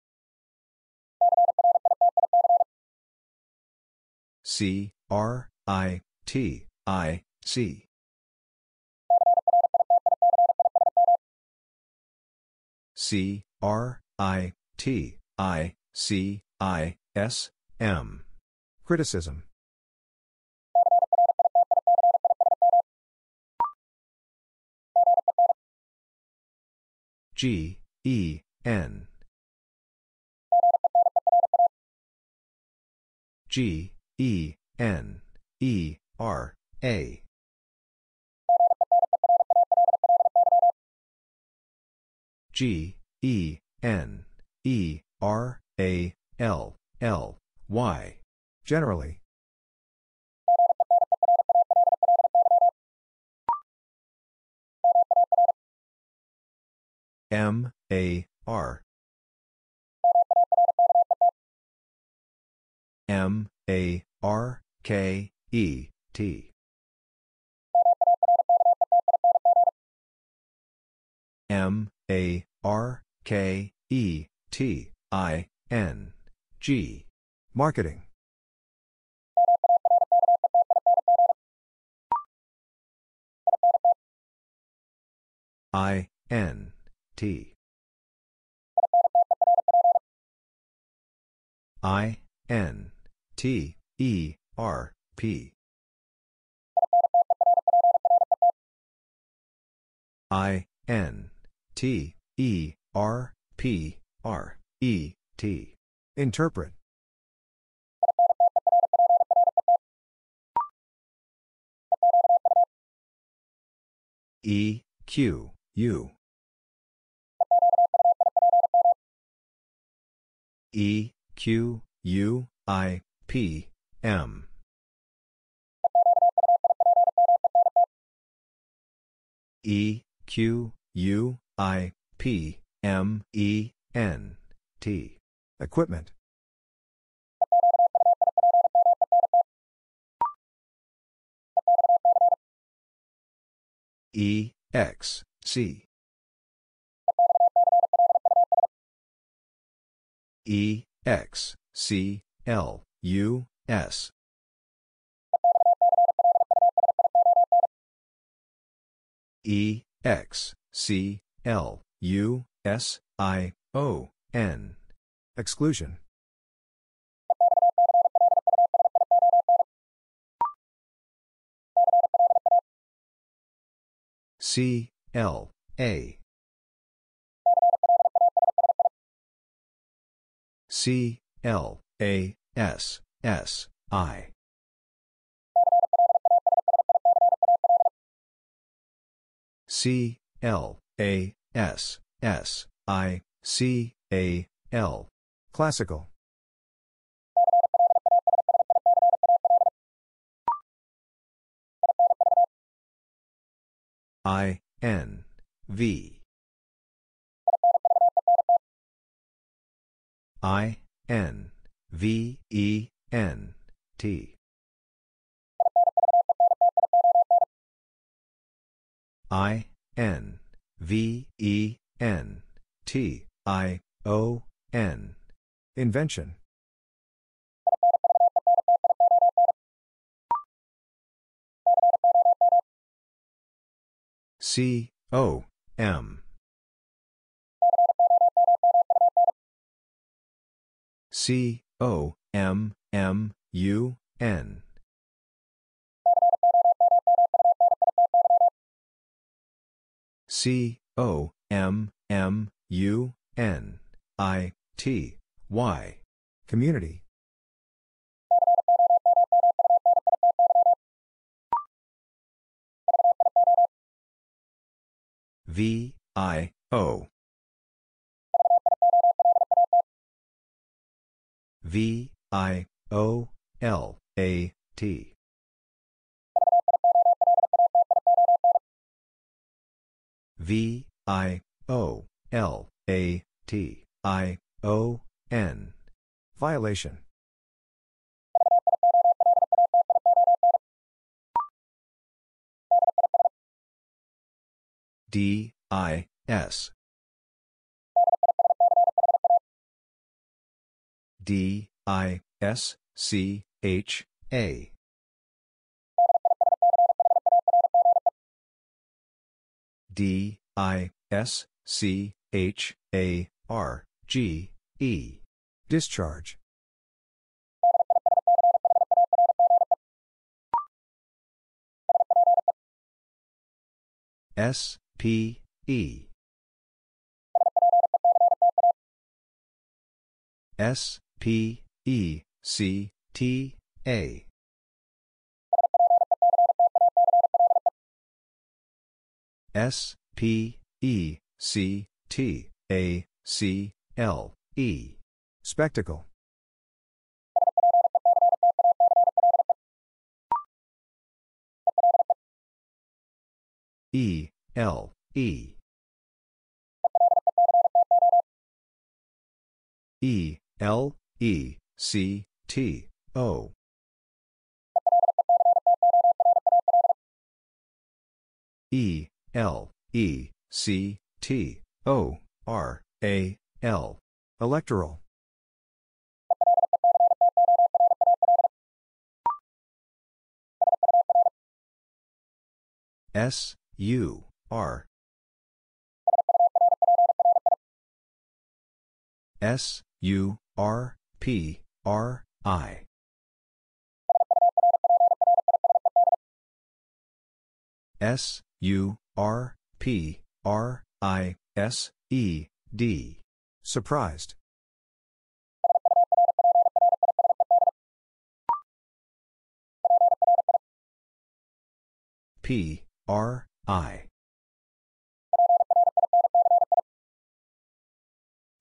C, R, I, T, I, C. C, R, I, T, I, C, I, S, M. Criticism. G, E, N. G, E, N, E, R, A. G, E, N, E, R, A, L, L, Y. Generally. M, A, R. M, A, R, K, E, T. M, A, R, K, E, T, I, N, G. Marketing. I, N, T. I, N, T, E, R, P. I, N, T, E, R, P, R, E, T. Interpret. E, Q, U. E, Q, U, I, P, M. E, Q, U, I, P, M, E, N, T. Equipment. E, X, C. E, X, C, L, U, S. E, X, C, L, U, S, I, O, N. Exclusion. C, L, A. C, L, A, S, S, I. C, L, A, S, S, I, C, A, L. Classical. I, N, V. I, N, V, E, N, T. I, N, V, E, N, T, I, O, N. Invention. C, O, M. C, O, M, M, U, N. C, O, M, M, U, N, I, T, Y. Community. V, I, O. V I O L A T. V I O L A T I O N. Violation. D I S. D I S C H A. D I S C H A R G E. Discharge. S P E. S P E C T A. S P E C T A C L E. Spectacle. E L E. E L E C T O. E L E C T O R A L. Electoral. S U R. S U R P R I. S U R P R I S E D. Surprised. P R I.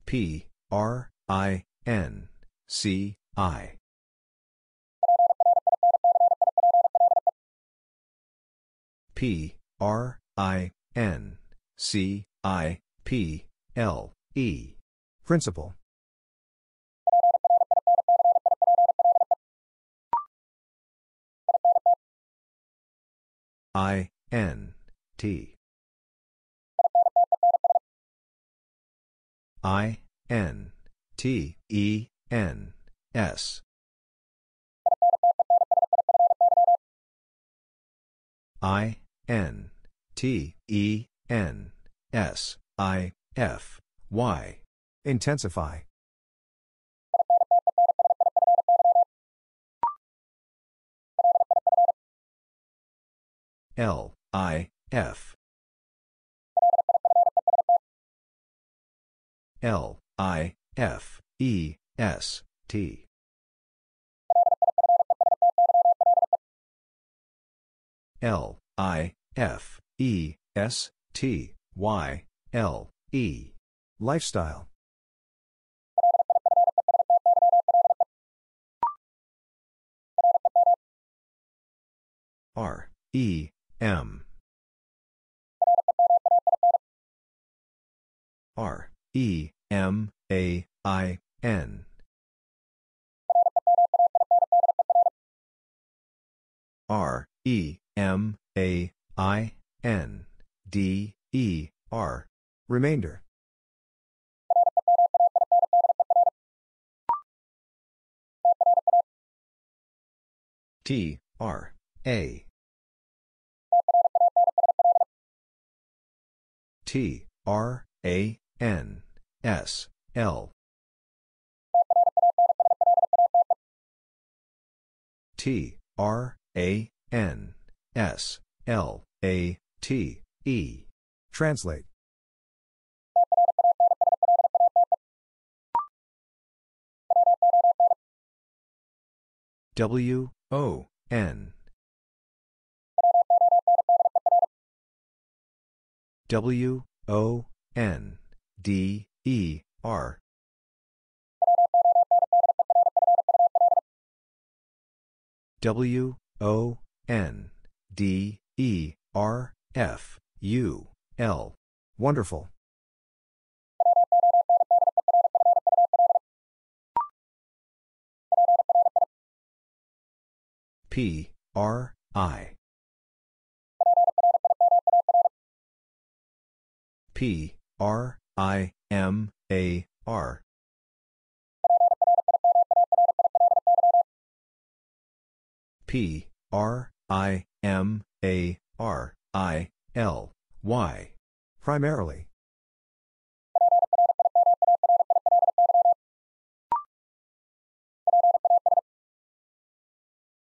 P R I N C I. P R I N C I P L E. Principle. I N T. I N T E N S. I N T E N S I F Y. Intensify. L I F L I F E S T. L I F E S T Y L E. Lifestyle. R E M. R E M A I N. R E M A I N D E R. Remainder. T R A. T R A N S L T R A N S L A T E. Translate. W O N. W O N D E R W O N D E R F U L. Wonderful. P R I. P R I M A R. P R I M A R I L Y. Primarily.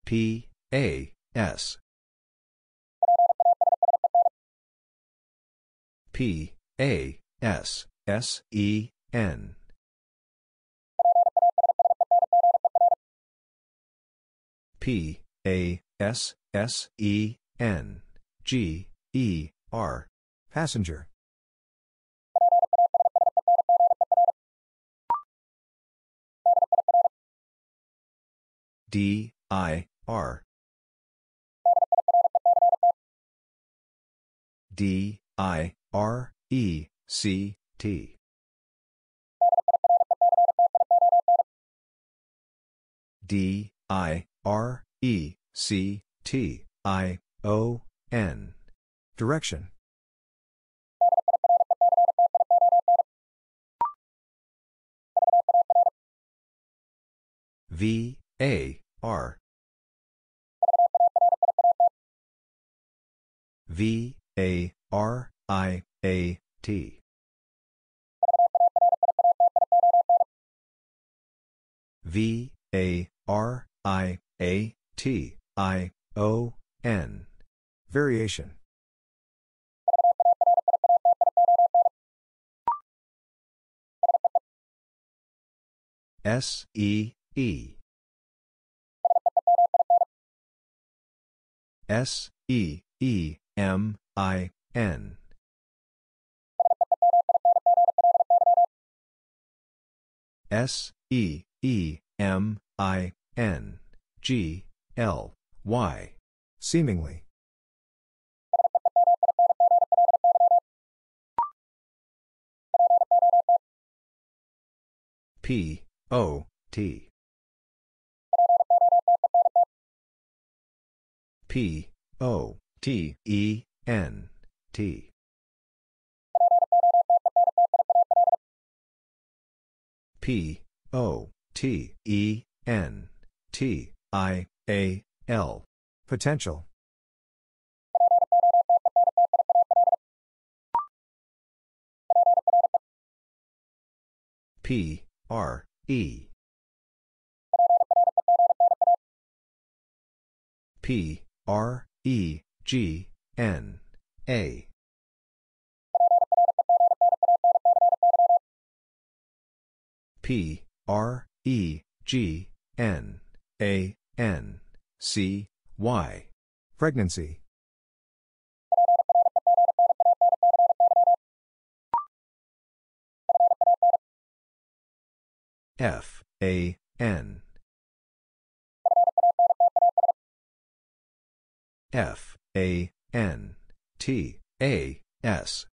P A S. P A S S E N. P A S S E N G E R. Passenger. D I R. D I R E C T. D I R E C T I O N. Direction. V A R. V A R I A T. V A R I A T I O N. Variation. S E E. S E E M I N. S E E M I N G L Y. Seemingly. P O T. P O T E N T. P O T E N T I A L. Potential. P R E. P R E G N A. P R E G N A N C Y. Pregnancy. F A N. F A N T A S.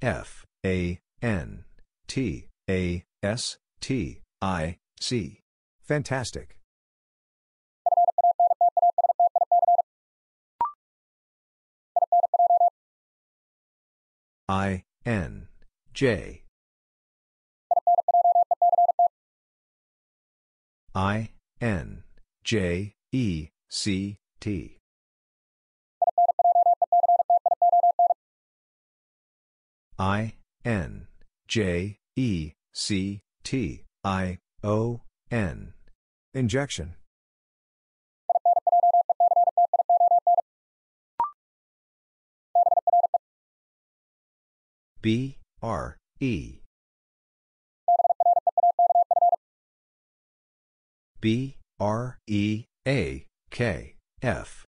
F A N T A S T I C. Fantastic. I N J. I N J E C T. I N J E C T I O N. Injection. B R E. B R E A K F.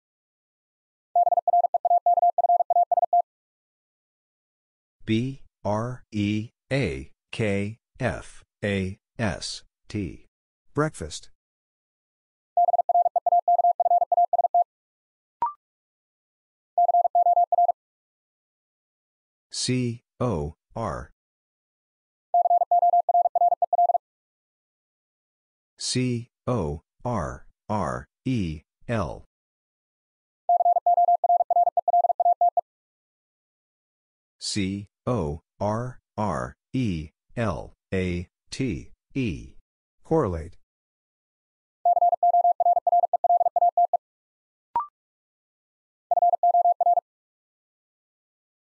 B R E A K F A S, T. Breakfast. C, O, R. C, O, R, R, E, L. C, O, R, R, E, L, A, T, E. Correlate.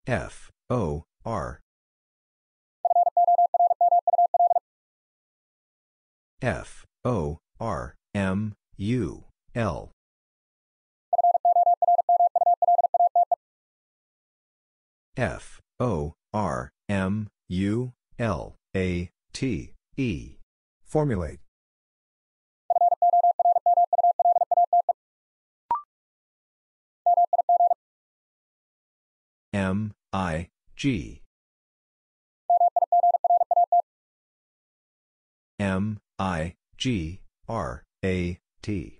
F, O, R. F, O, R, M, U, L. F, O, R, M, U, L, A, T, E. Formulate. M, I, G. M, I, G, R, A, T.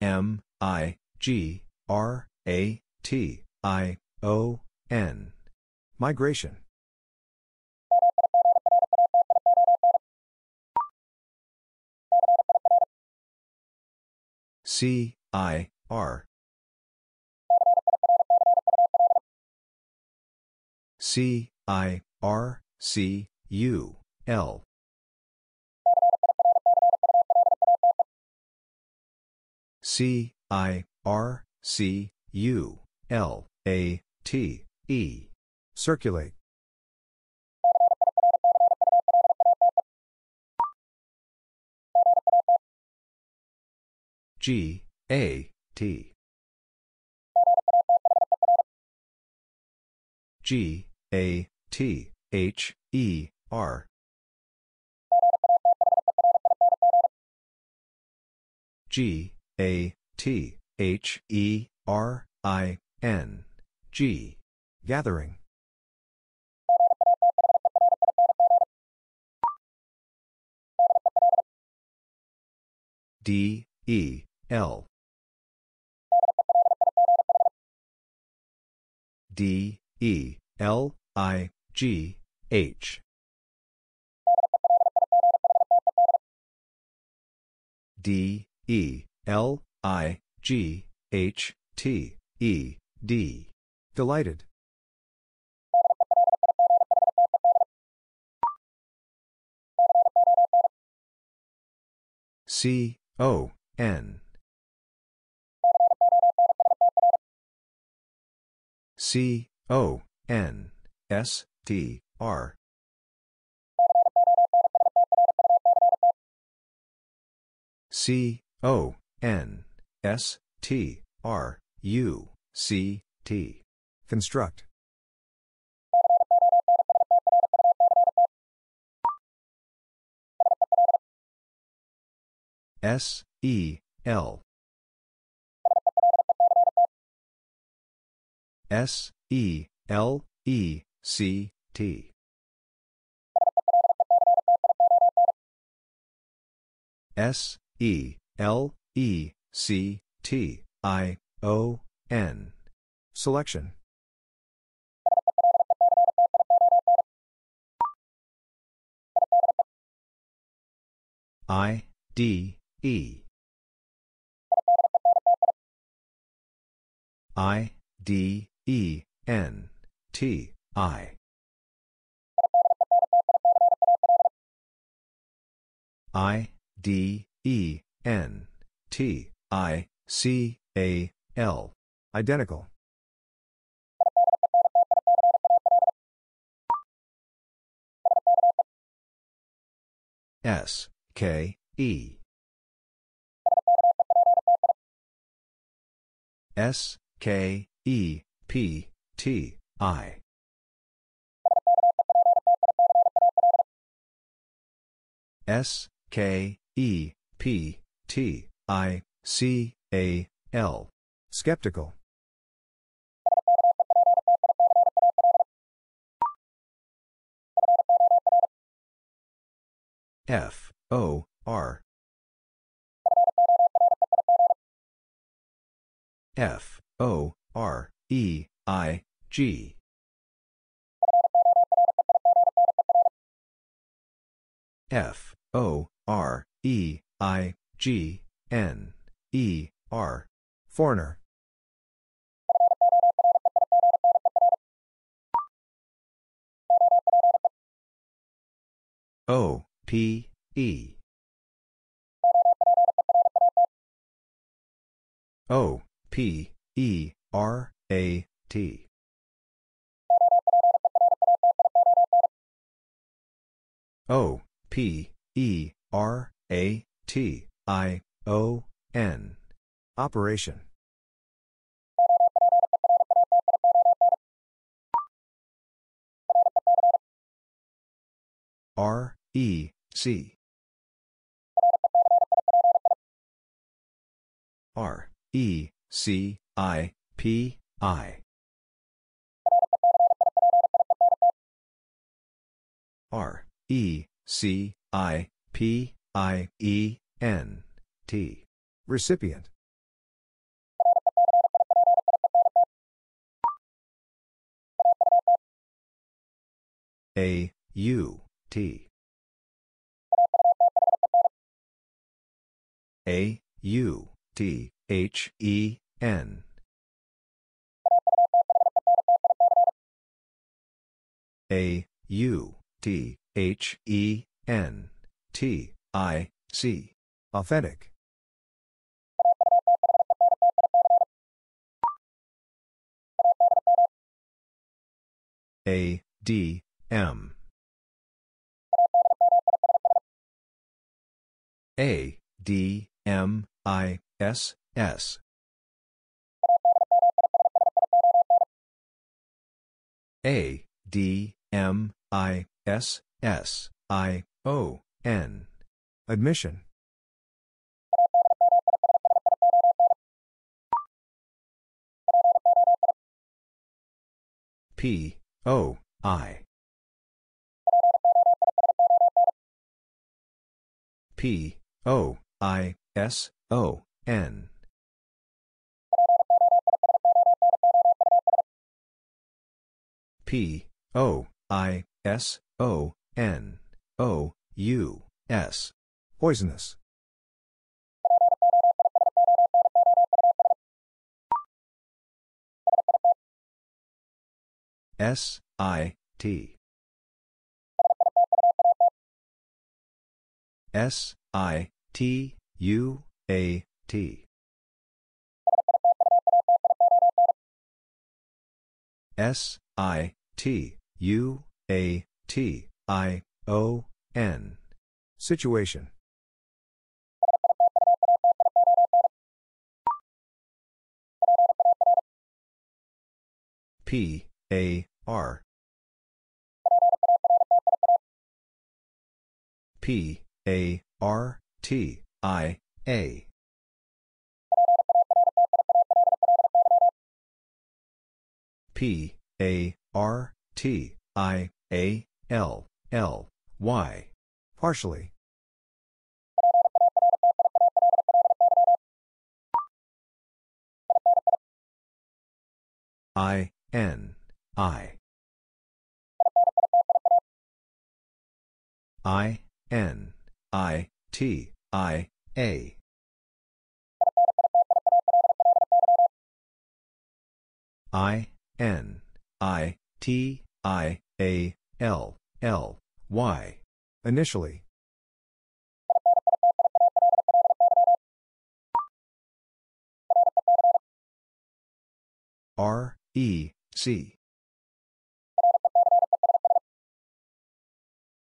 M, I, G, R, A, T, I, O, N. Migration. C, I, R. C, I, R, C, U, L. C, I, R, C, U, L, A, T, E. Circulate. G, A, T. G, A, T, H, E, R. G, A, T, H, E, R, I, N, G. Gathering. D, E, L. D, E, L, I, G, H. D, E, L, I, G, H, T, E, D. Delighted. C, O, N. C, O, N, S, T, R. C, O, N, S, T, R, U, C, T. Construct. S, E, L. S, E, L, E, C, T. S, E, L, E, C, T, I, O, N. Selection. I, D, E. I, D, E, N, T, I. I, D, E, N, T, I, C, A, L. Identical. S, K, E. S, K, E, P, T, I. S, K, E, P, T, I, C, A, L. Skeptical. F O, R. F, O, R, E, I, G. F, O, R, E, I, G, N, E, R. Foreigner. O, P, E. O, P, E, R, A, T. O, P, E, R, A, T, I, O, N. Operation. R, E, C. R, E, C, I, P, I. R, E, C, I, P, I, E, N, T. Recipient. A, U, T. A, U, T, H, E, N. A, U, T, H, E, N, T, I, C. Authentic. A, D, M. A, D, M, I, S, S. A, D, M, I, S, S, I, O, N. Admission. P, O, I. P, O, I, S, O, N. P, O, I, S, O, N, O, U, S. Poisonous. S, I, T. S, I, T, U, A, T. S, I, T, U, A, T, I, O, N. Situation. P, A, R. P, A, R, T, I, A. P, A, R, T, I, A, L, L, Y. Partially. I, N, I. I, N, I, T, I, A. I, N, I, T, I, A, L, L, Y. Initially. R, E, C.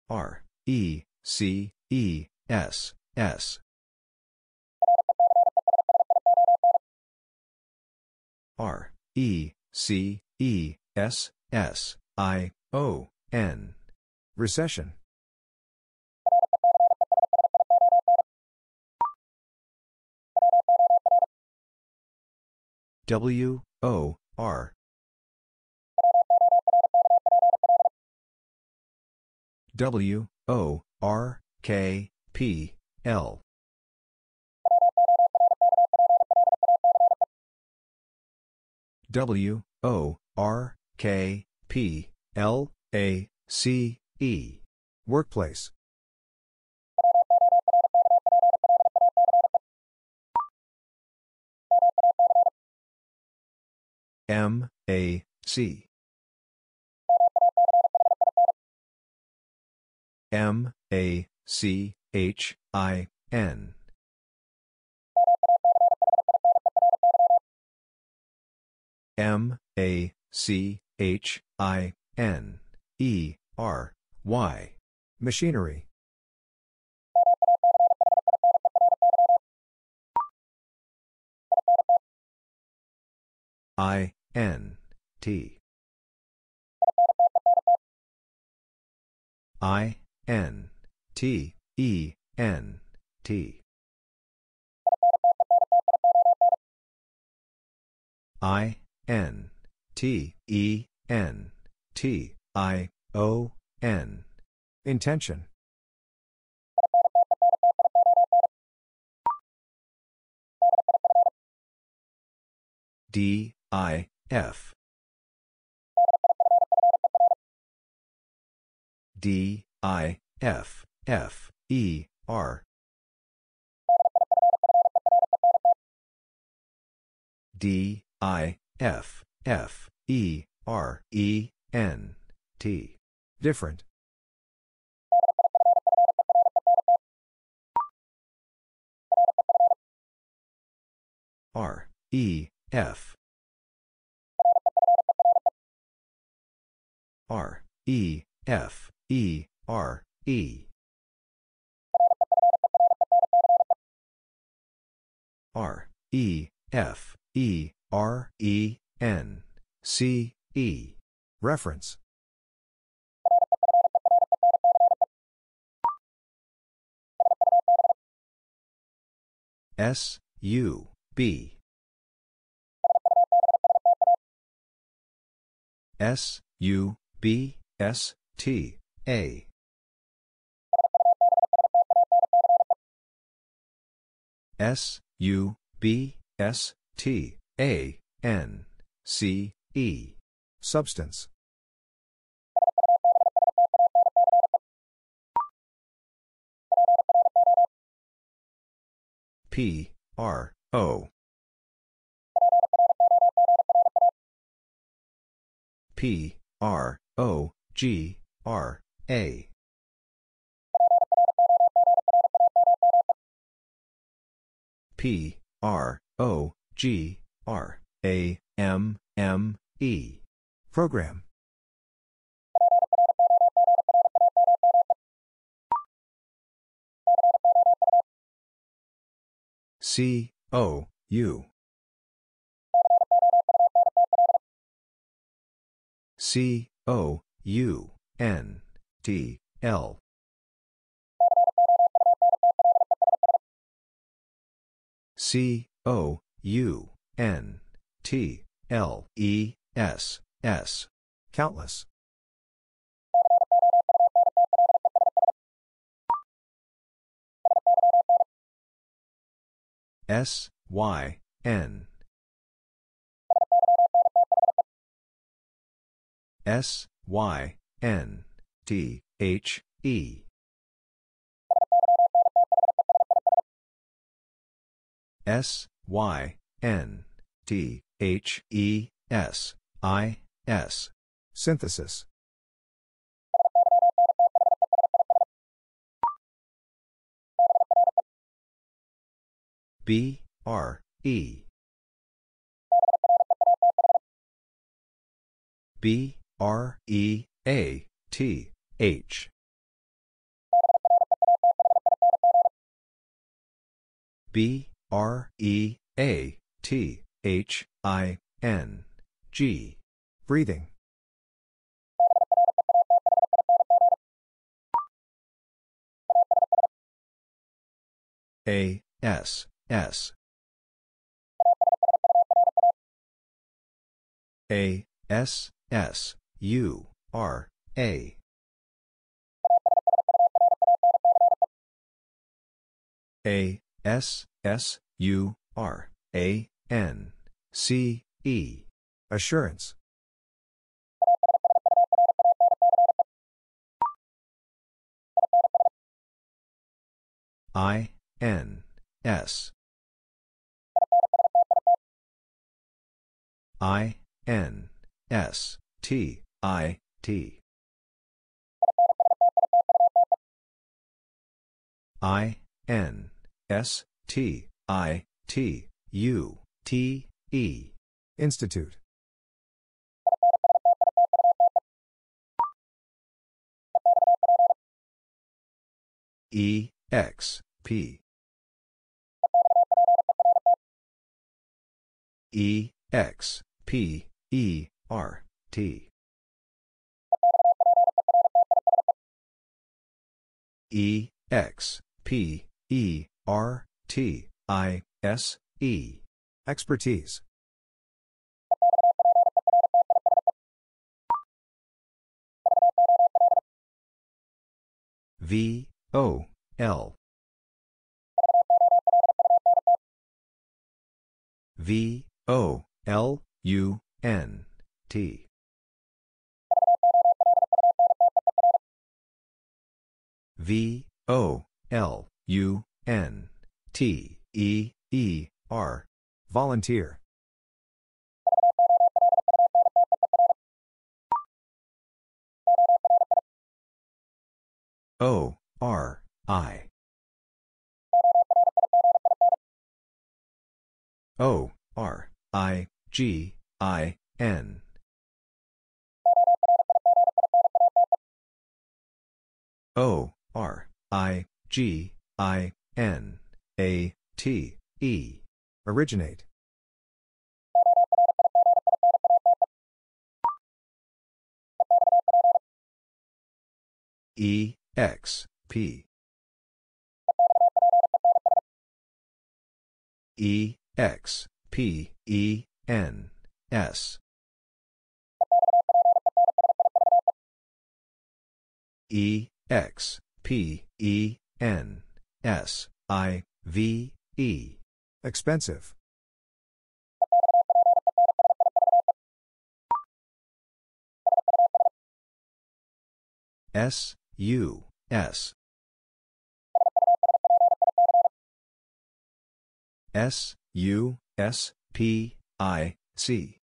R, E, C, E, S, S. R, E, C, E, S, S, I, O, N. Recession. W, O, R. W, O, R, K, P, L. W, O, R, K, P, L, A, C, E. Workplace. M, A, C. M, A, C, H, I, N. M, A, C, H, I, N, E, R, Y. Machinery. I, N, T. I, N, T, E, N, T. I, N, T, E, N, T, I, O, N. Intention. D, I, F. D, I, F, F, E, R. D, I, F, F, E, R, E, N, T. Different. R, E, F. R, E, F, E, R, E. R, E, F, E, R, E, N, C, E. Reference. S, U, B. S, U, B, S, T, A. S, U, B, S, T, A, N, C, E. Substance. P, R, O. P, R, O, G, R, A. P, R, O, G, R, A, M, M, E. Program. C, O, U. C, O, U, N, T, L. C, O, U, N, T, L, E, S, S. Countless. S, Y, N. S, Y, N, T, H, E. S, Y, N, T, H, E, S, I, S. Synthesis. B, R, E. B, R, E, A, T, H. B, R, E, A, T, H, I, N, G. Breathing. A, S, S. A, S, S, U, R, A. A, S, S, U, R, A, N, C, E. Assurance. I, N, S. I, N, S, T, I, T. I, N, S, T, I, T, U, T, E. Institute. E, X, P. E, X, P, E, R, T. E, X, P, E, R, T, I, S, E. Expertise. V, O, L. V, O, L, U, N, T. V, O, L, U, N, T, E, E, R. Volunteer. O, R, I. O, R, I, G, I, N. O, R, I, G, I, N, A, T, E. Originate. E, X, P. E, X, P, E, N, S. E, X, P, E, N, S, I, V, E. Expensive. S, U, S. S, U, S, P, I, C.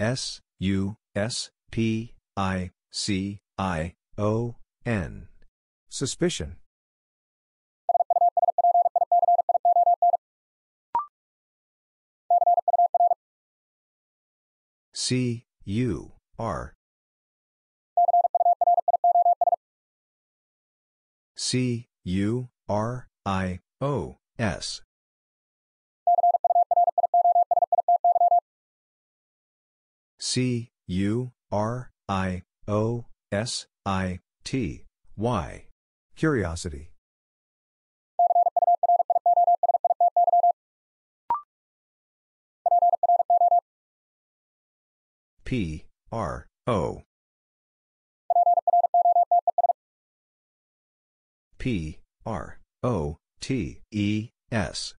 S, U, S, P, I, C, I, O, N. Suspicion. C, U, R. C, U, R, I, O, S. C, U, R, I, O, S, I, T, Y. Curiosity. P, R, O. P, R, O, T, E, S.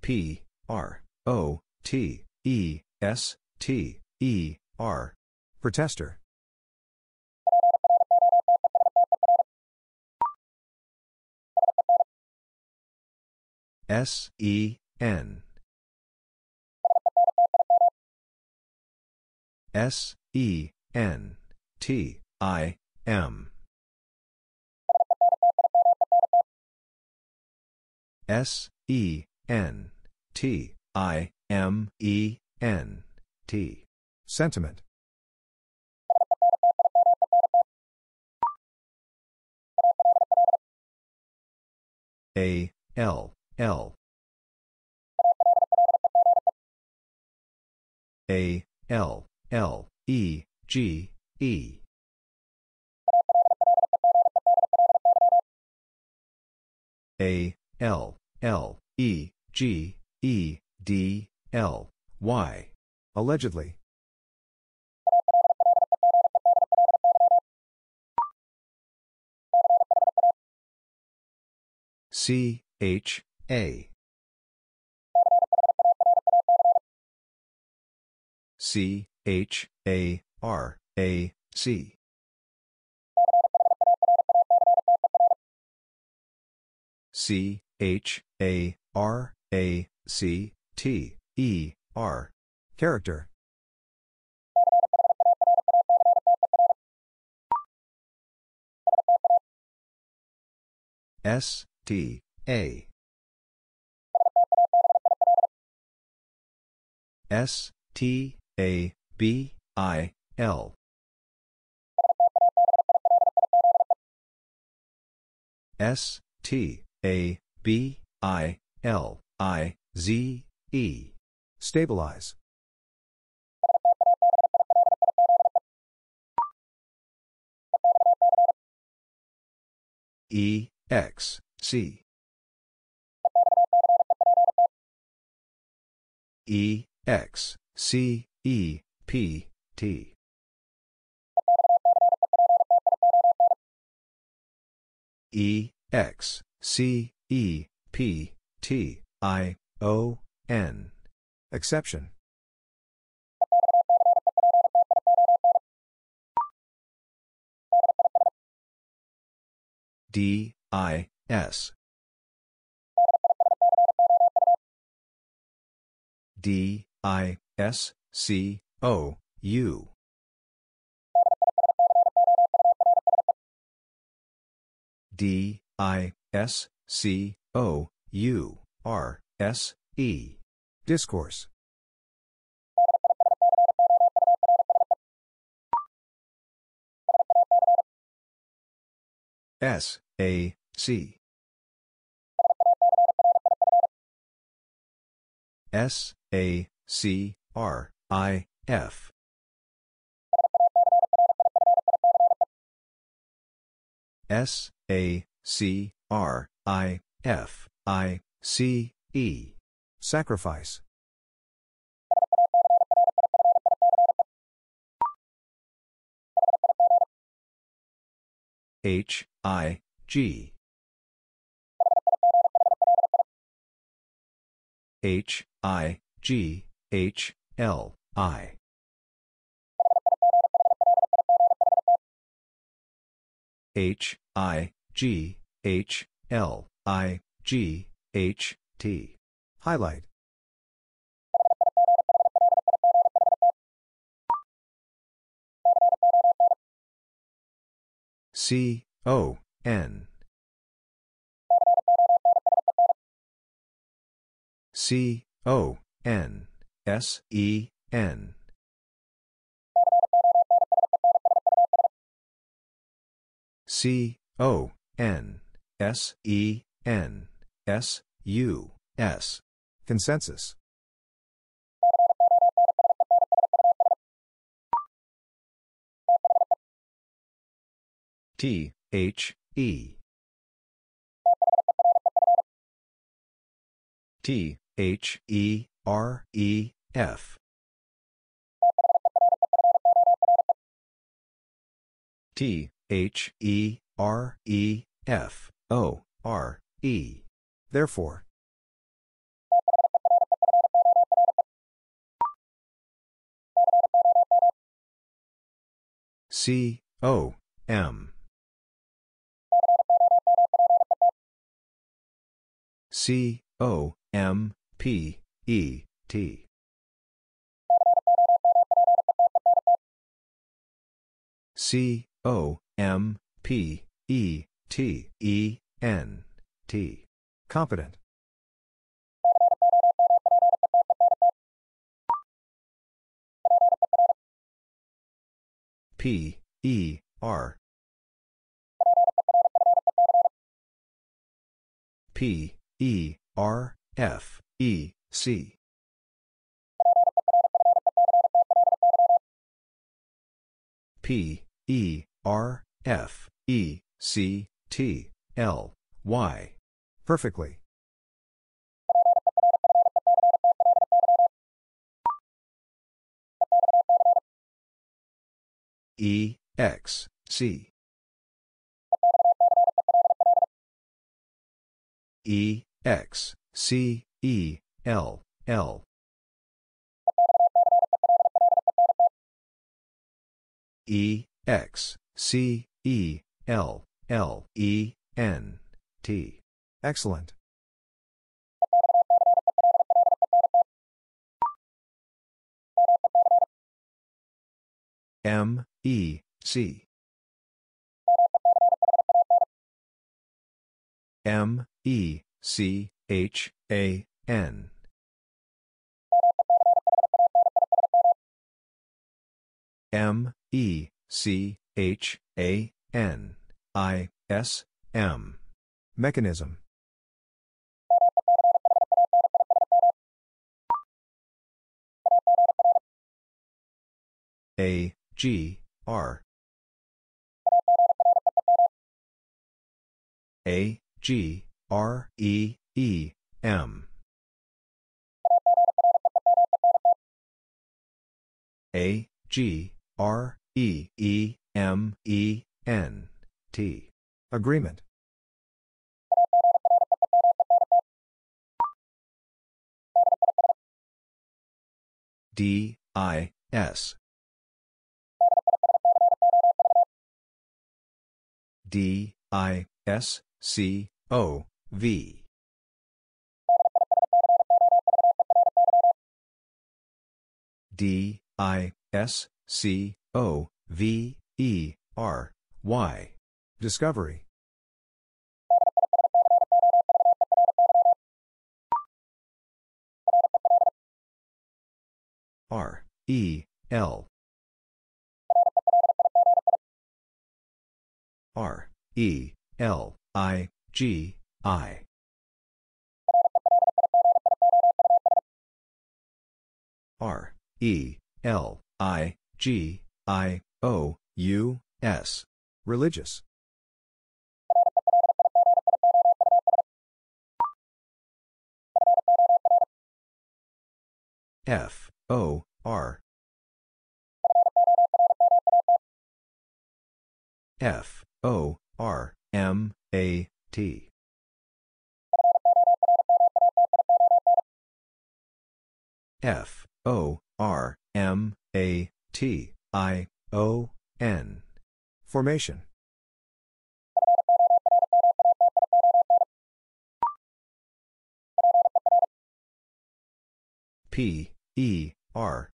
P, R, O, T, E, S, T, E, R. Protester. S, E, N. S, E, N, T, I, M. S, E, N, T, I, M, E, N, T. Sentiment. A, L, L. A, L, L, E, G, E. A, L, L, E, G, E, D, L, Y. Allegedly. C, H, A. C, H, A, R, A, C. C, H, A, R, A, C, T, E, R. Character. S, T, A. S, T, A, B, I, L. S, T, A, B, I, L, I, Z, E. Stabilize. E, X, C. E, X, C, E, P, T. E, X, C, E, P, T, I, O, N. Exception. D, I, S. D, I, S, C, O, U. D, I, S, C, O, U, R, S, E. Discourse. S, A, C. S, A, C, R, I, F. S, A, C, R, I, F, I, C, E. Sacrifice. H, I, G. H, I, G, H, L, I. H, I, G, H, L, I, G, H, T. Highlight. C, O, N. C, O, N, S, E, N. C, O, N, S, E, N, S, U, S. Consensus. T, H, E. T, H, E, R, E, F. T, H, E, R, E, F, O, R, E. Therefore. C, O, M. C, O, M, P, E, T. C, O, M, P, E, T, E, N, T. Competent. P, E, R. P, E, R, F, E, C. P, E, R, F, E, C, T, L, Y. Perfectly. E, X, C. E, X, C, E, L, L. E, X, C, E, L, L, E, N, T. Excellent. M, E, C. M, E, C, H, A, N. M, E, C, H, A, N, I, S, M. Mechanism. A, G, R. A, G, R, E, E, M. A, G, R, E, E, M, E, N, T. Agreement. D, I, S. D, I, S, C, O, V. D, I, S, C, O, V, E, R, Y. Discovery. R, E, L. R, E, L, I, G, I. R, E, L, I, G, I, O, U, S. Religious. F, O, R. F, O, R, M, A, T. F, O, R, M, A, T, I, O, N. Formation. P, E, R.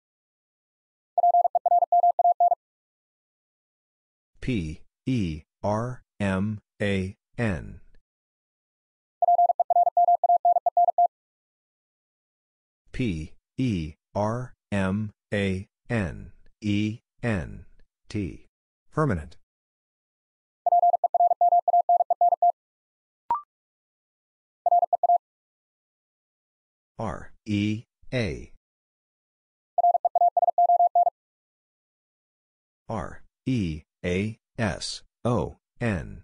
P, E, R, M, A, N. P, E, R, M, A, N, E, N, T. Permanent. R, E, A. R, E, A, S, O, N.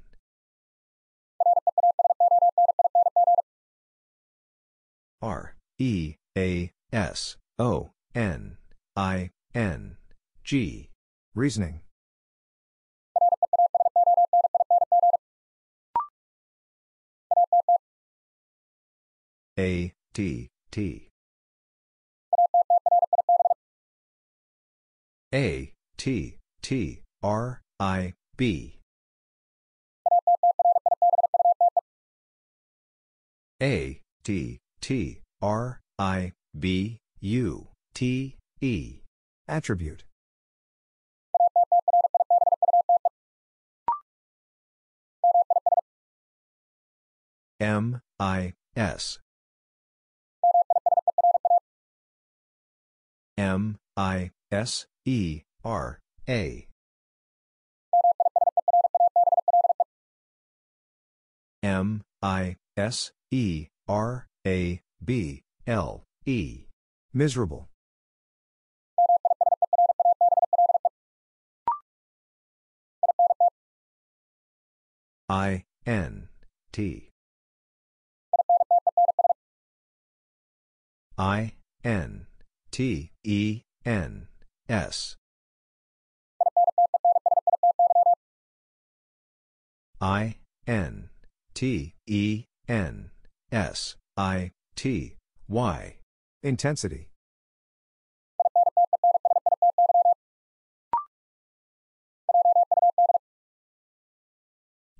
R, E, A, S, O, N, I, N, G. Reasoning. A, T, T. A, T, T, R, I, B. A, T, T, R, I, B, U, T, E. Attribute. M, I, S. M, I, S, E, R, A. M, I, S, E, R, A, B, L, E. Miserable. I, N, T. I, N, T, E, N, S. I, N, T, E, N, S, I, T, Y. Intensity.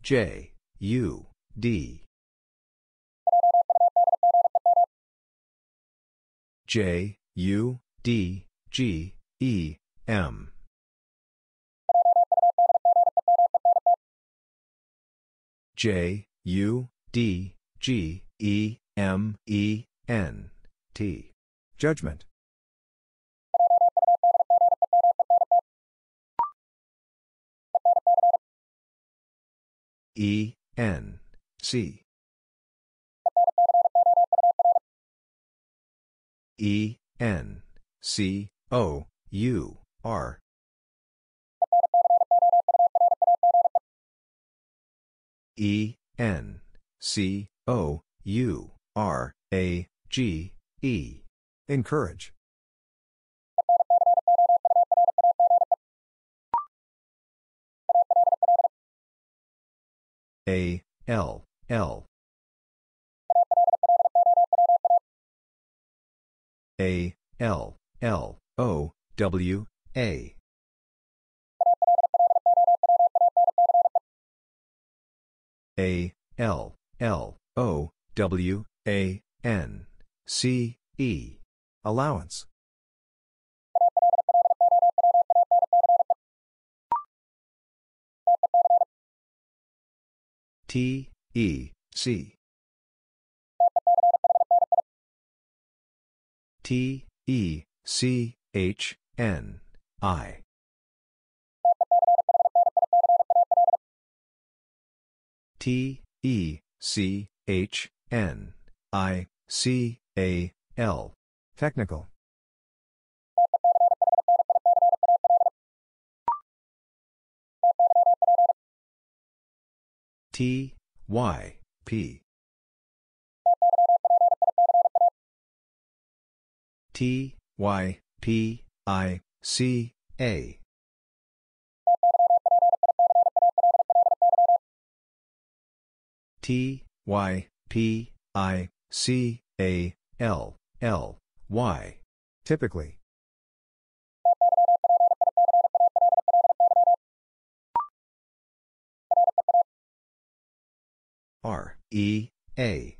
J, U, D. J, U, D, G, E, M. J, U, D, G, E, M, E, N, T. Judgment. E, N, C. E, N, C, O, U, R. E, N, C, O, U, R, A, G, E. Encourage. A, L, L. A, L, L, O, W, A. A, L, L, O, W, A, N, C, E. Allowance. T, E, C. T, E, C, H, N, I. T, E, C, H, N, I, C, A, L. Technical. T, Y, P. T, Y, P, I, C, A. T, Y, P, I, C, A, L, L, Y. Typically. R, E, A.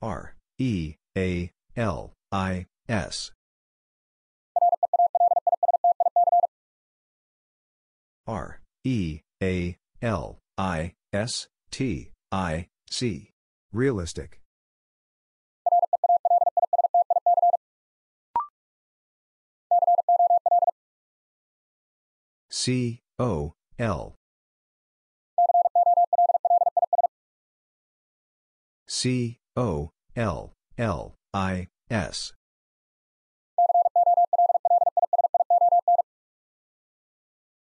R, E, A, L, I, S. R, E, A, L, I, S, T, I, C. Realistic. C, O, L. C, O, L, L, I, S.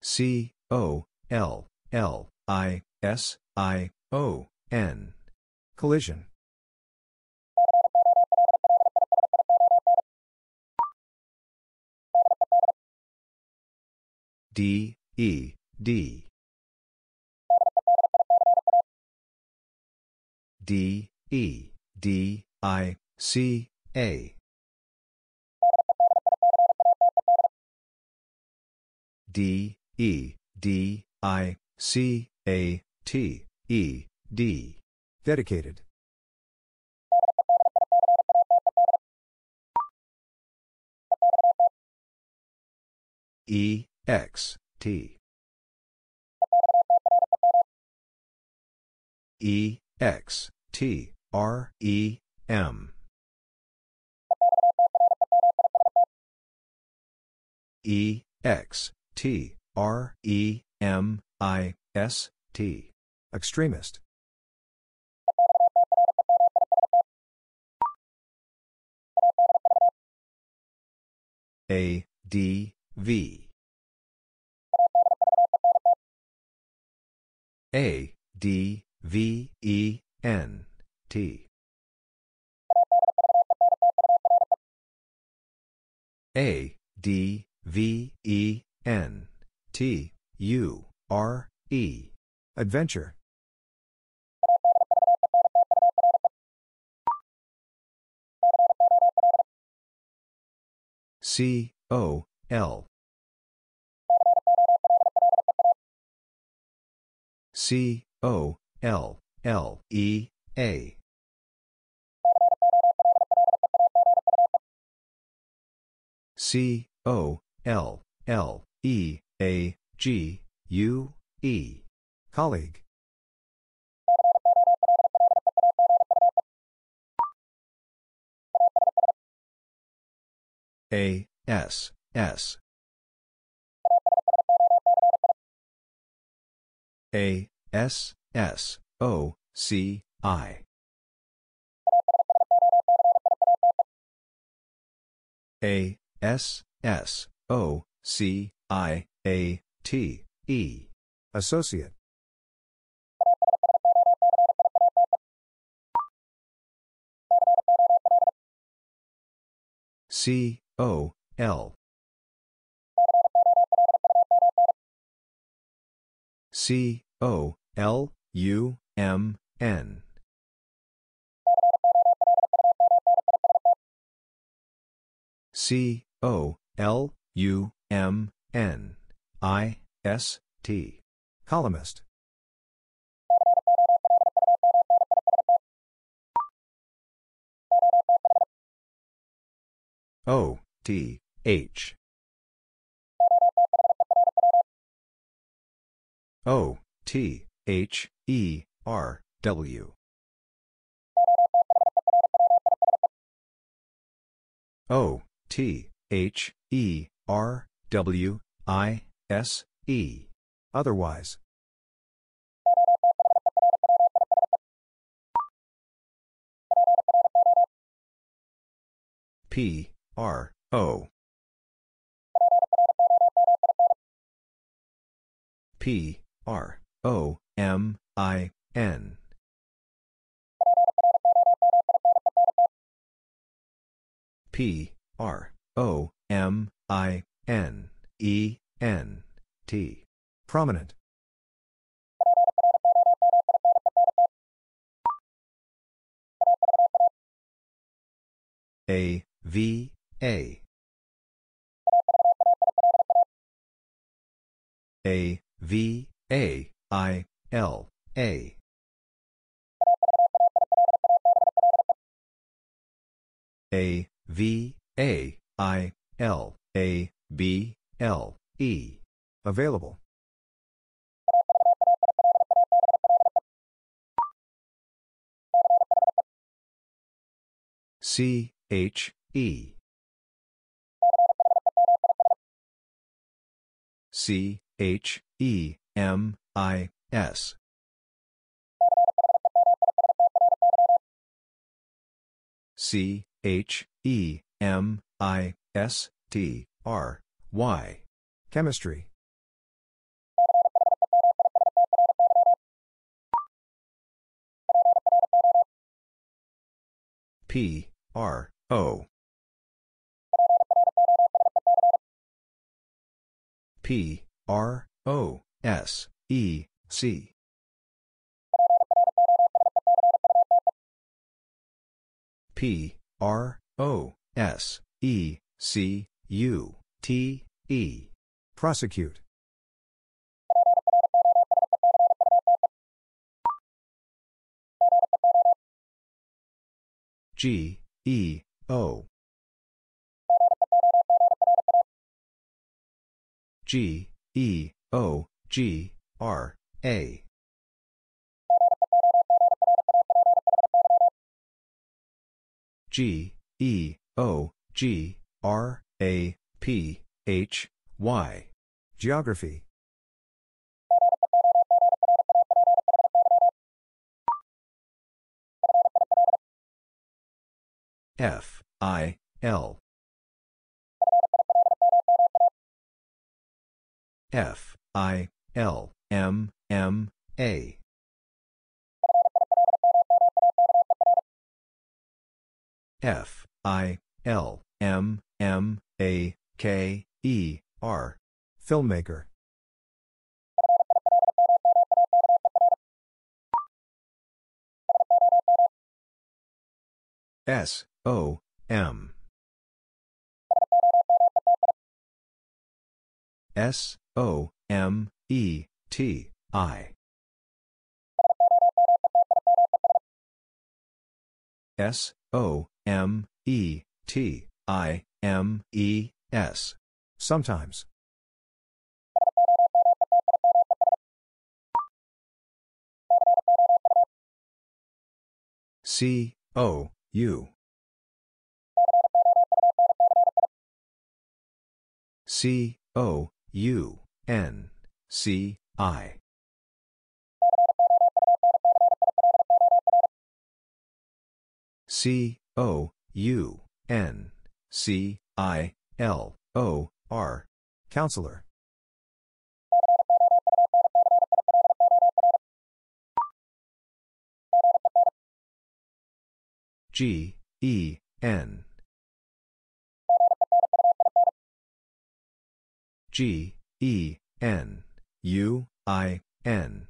C, O, L, L, I, S, I, O, N. Collision. D, E, D. D, E, D, I, C, A. D, E, D, I, C, A, T, E, D. Dedicated. E, X, T. E, X, T, R, E, M. E, X, T, R, E, M, I, S, T. Extremist. A, D, V. A, D, V E N T. A D V E N T U R E. Adventure. C O L. C O L L E A. C O L L E A G U E. Colleague. A S S. A S S O C I. A S S O C I A T E. Associate. C O L. C O L U M N. C O L U M N I S T. Columnist. O T H. O T H E R W. O T H E R W I S E. Otherwise. P R O. P R O M I N. P R O M I N E N T. Prominent. A V A. A V A I L A. A V A I L A B L E. Available. C H E. C H E M I S. C H E M I S T R Y. Chemistry. P R O. P R O S E C. P R O S E C U T E. Prosecute. G E O. G E O G R A. G E O G R A P H Y. Geography. F I L. F I L M M A. F I L M M A K E R. Filmmaker. S O M. S O M E T I. S O M E T I M E S. Sometimes. C O U. C O U N C I. C O U N C I L O R. Councilor. G E N G E N U I N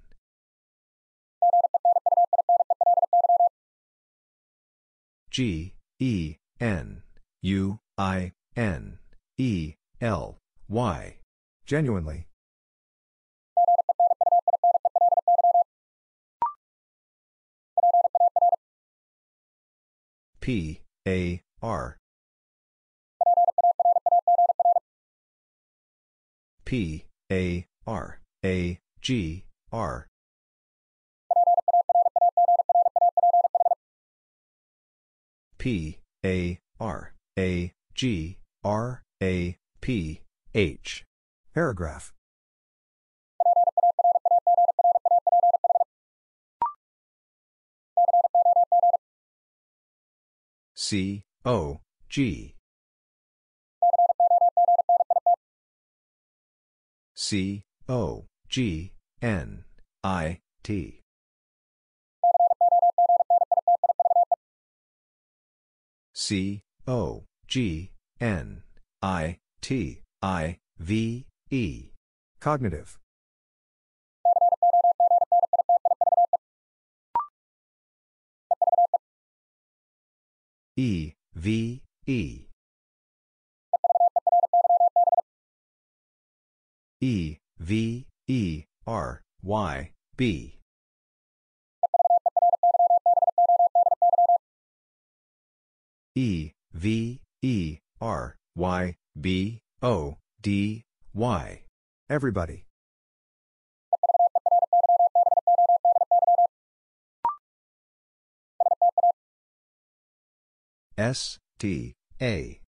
G E N U I N E L Y. Genuinely. P A R P A R A G R P A R A G R A P H. Paragraph. C O G. C O G N I T C O G N I T I V E. Cognitive. E V E. E V E R Y B E V E R Y B O D Y. Everybody. S T A.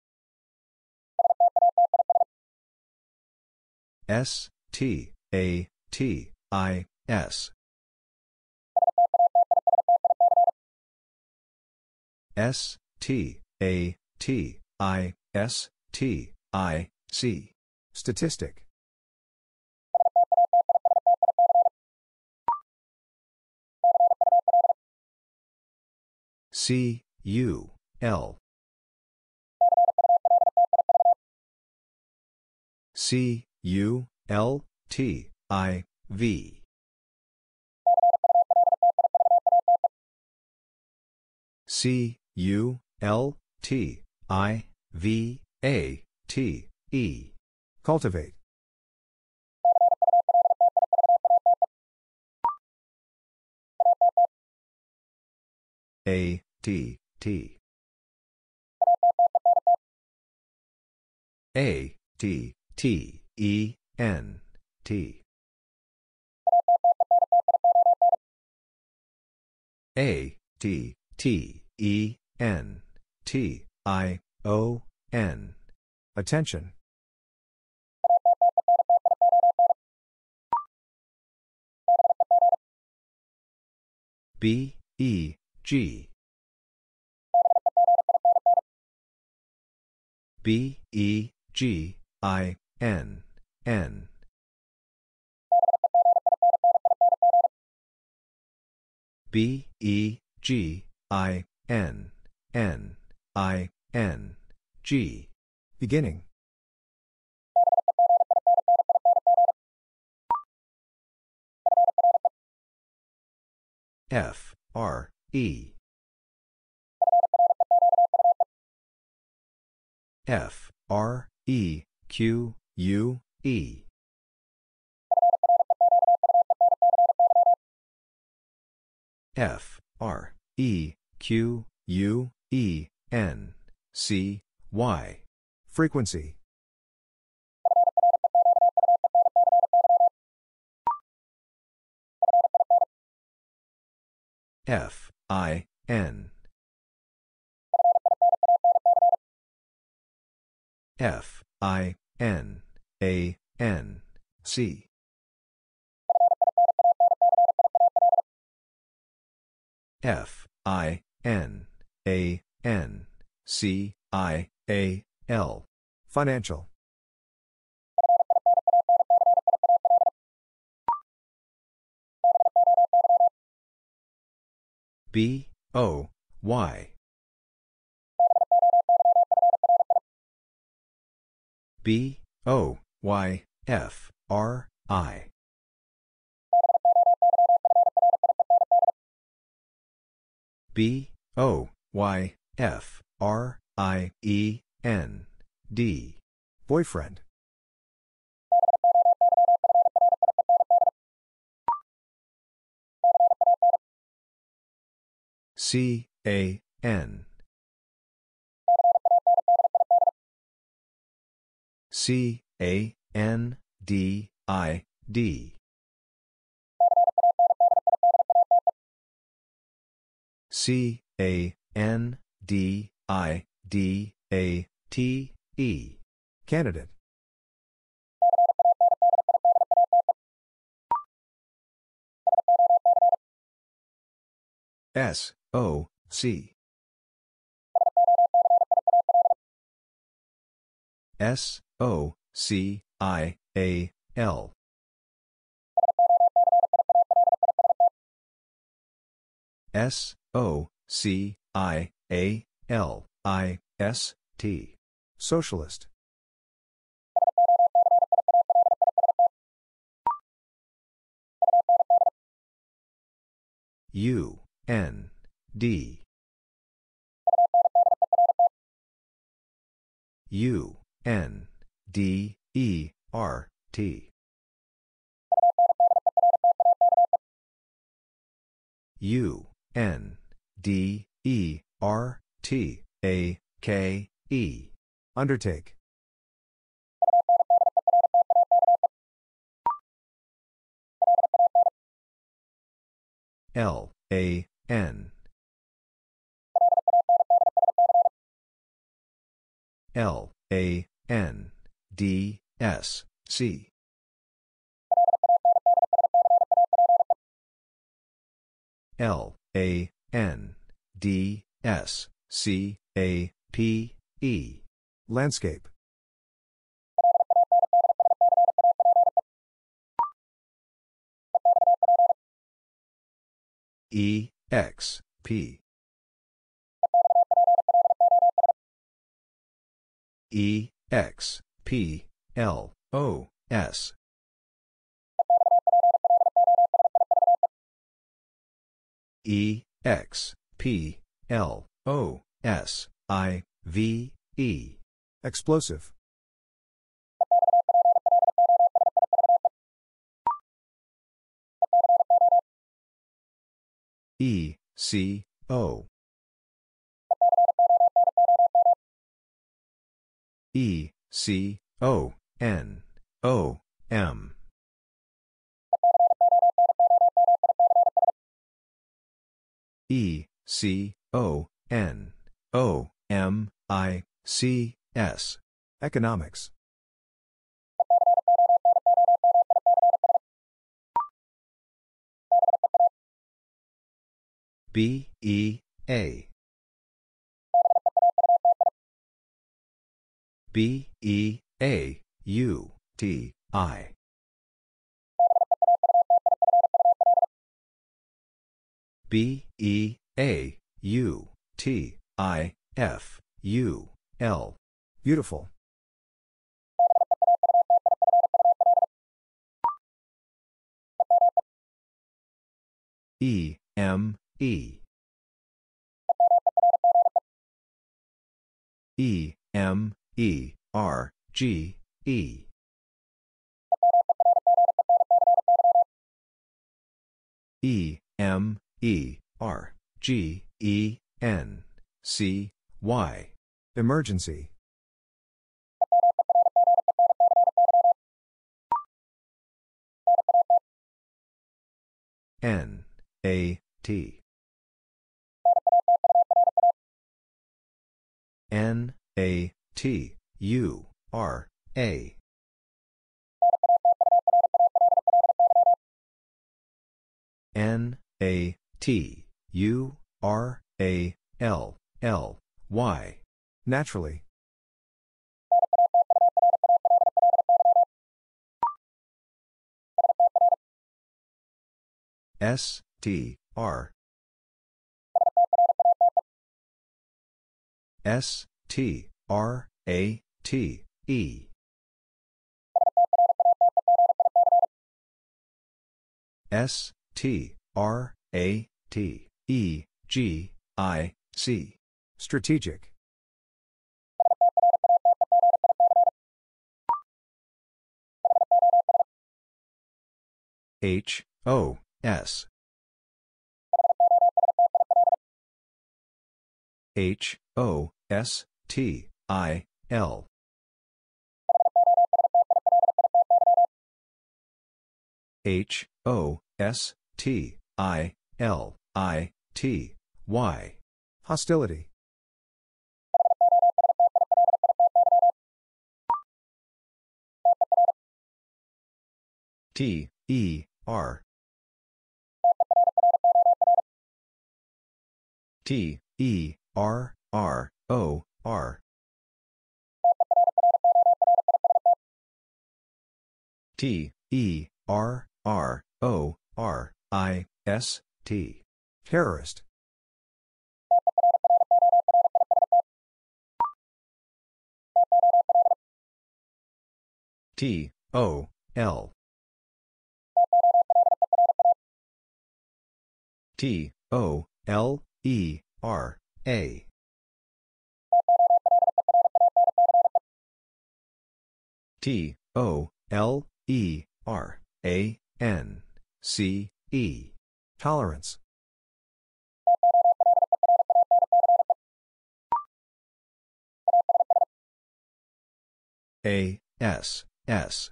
S T A T I S. S T A T I S T I C. Statistic. C U L. C U L T I V. C U L T I V A T E. Cultivate. A T T. A T T E N T. A T T E N T I O N. Attention. B E G. B E G I N N. B E G I N N I, N, G. Beginning. F, R, E. F, R, E, Q, U, E. F, R, E, Q, U, E, N, C, Y. Frequency. F, I, N. F, I, N, A, N, C. F, I, N, A, N, C, I, A, L. Financial. B, O, Y. B, O, Y, F, R, I. B, O, Y, F, R, I, E, N, D. Boyfriend. C, A, N. C, A, N, D, I, D. C, A, N, D, I, D, A, T, E. Candidate. S, O, C. S, O, C, I, A, L. S, O, C, I, A, L, I, S, T. Socialist. U, N, D. U, N, D, E, R, T. U, N, D, E, R, T, A, K, E. Undertake. L, A, N. L, A, N, D, S, C. L, A, N, D, S, C, A, P, E. Landscape. E, X, P. E, X, P, L, O, S. E, X, P, L, O, S, I, V, E. Explosive. E, C, O. E, C, O, N, O, M. E, C, O, N, O, M, I, C, S. Economics. B, E, A. B, E, A, U, T, I. B, E, A, U, T, I, F, U, L. Beautiful. E, M, E. E, M, E, R, G, E. E, M, E, R, G, E, N, C, Y. Emergency. N, A, T. N, A, T, U, R, A. N, A, T, U, R, A, L, L, Y. Naturally. S, T, R. S, T, R, A, T, E. S, T, R, A, T, E, G, I, C. Strategic. H, O, S. H, O, S, T, I, L. H, O, S, T, I, L, I, T, Y. Hostility. T, E, R. T, E, R, R, O, R. T, E, R, R, O, R, I, S, T. Terrorist. T, O, L. T, O, L, E, R, A. T, O, L, E, R, A, N, C, E. Tolerance. A, S, S.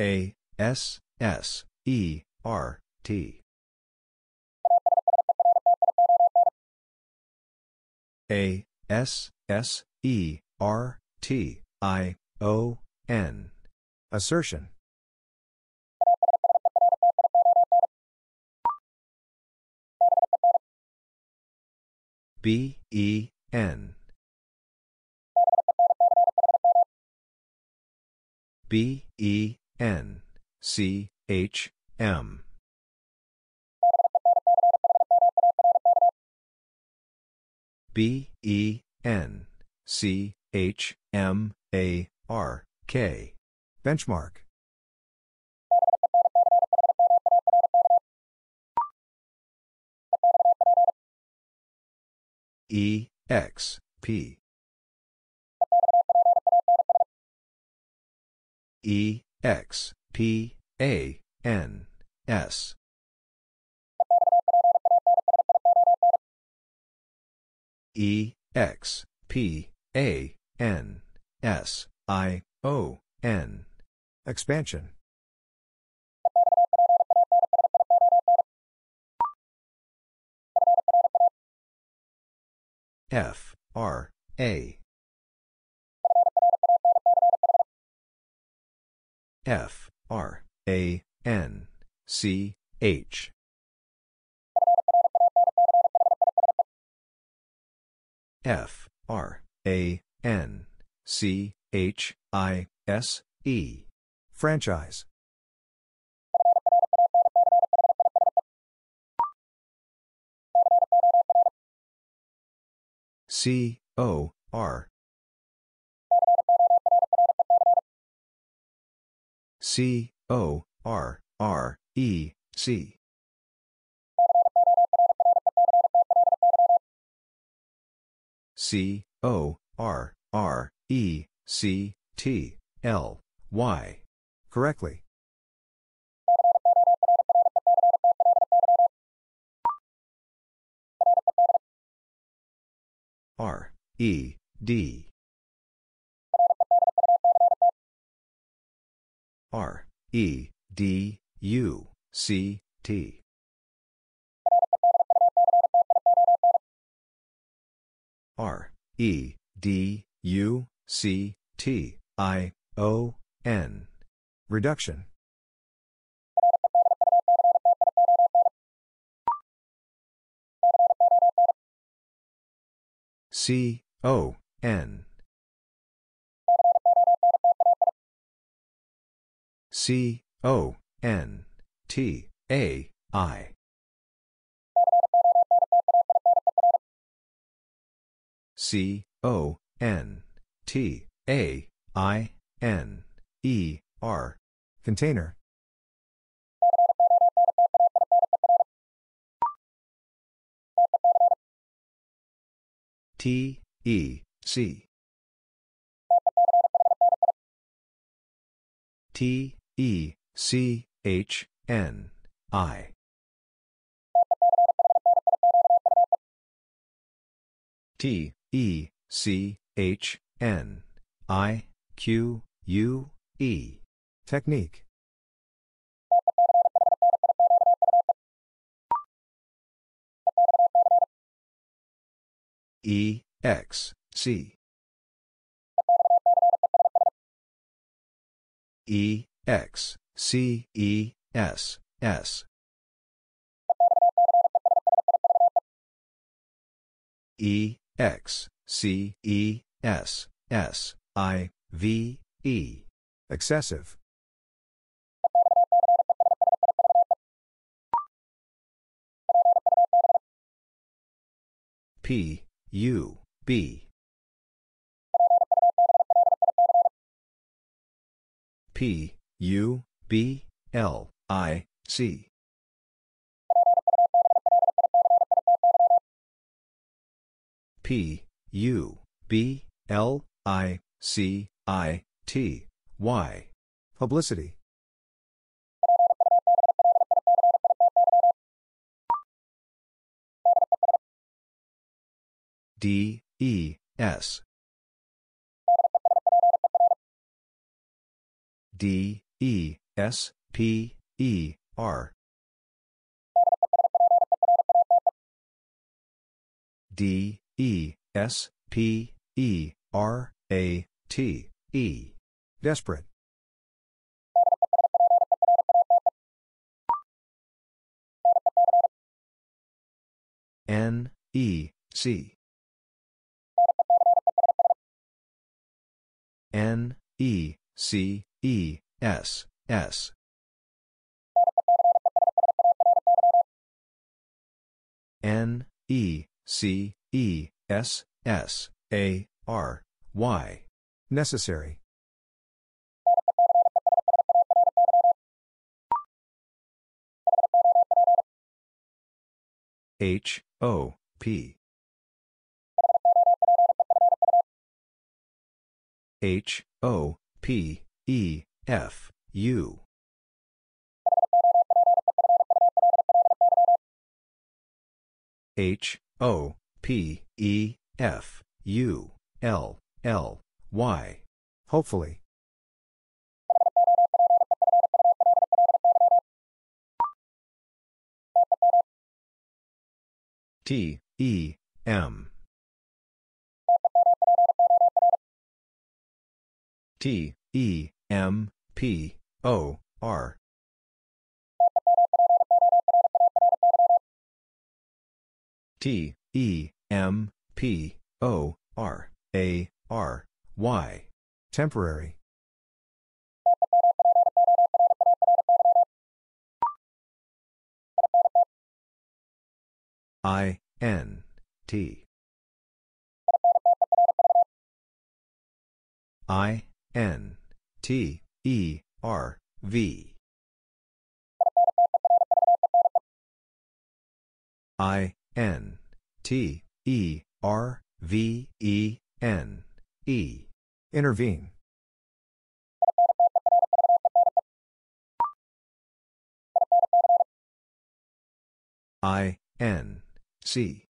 A, S, S, E, R, T. A, S, S, E, R, T, I, O, N. Assertion. B, E, N. B, E, N, C, H, M. B, E, N, C, H, M, A, R, K. Benchmark. E, X, P. E, X, P, A, N, S. E, X, P, A, N, S, I, O, N. Expansion. F, R, A. F, R, A, N, C, H. F, R, A, N, C, H, I, S, E. Franchise. C, O, R. C, O, R, R, E, C. C, O, R, R, E, C, T, L, Y. Correctly. R, E, D, R, E, D, U, C, T. R, E, D, U, C, T, I, O, N. Reduction. C, O, N. C, O, N, T, A, I. C, O, N, T, A, I, N, E, R. Container. T, E, C. T, E, C, H, N, I. T, E, C, H, N, I, Q, U, E. Technique. E, X, C. E, X, C, E, S, S. E, X, C, E, S, S, I, V, E. Excessive. P, U, B. P, U, B, L, I, C. P, U, B, L, I, C, I, T, Y. Publicity. D, E, S. D, E, S, P, E, R. D, E, S, P, E, R, A, T, E. Desperate. N, E, C. N, E, C, E, S, S. N, E, C, E, S, S, A, R, Y. Necessary. H, O, P. H, O, P, E, F, U. H, O, P, E, F, U, L, L, Y. Hopefully. T, E, M. T, E, M, P, O, R. T, E, M, P, O, R, A, R, Y. Temporary. I, N, T. I, N, T, E, R, V. I, N, T, E, R, V, E, N, E. Intervene. I, N, C.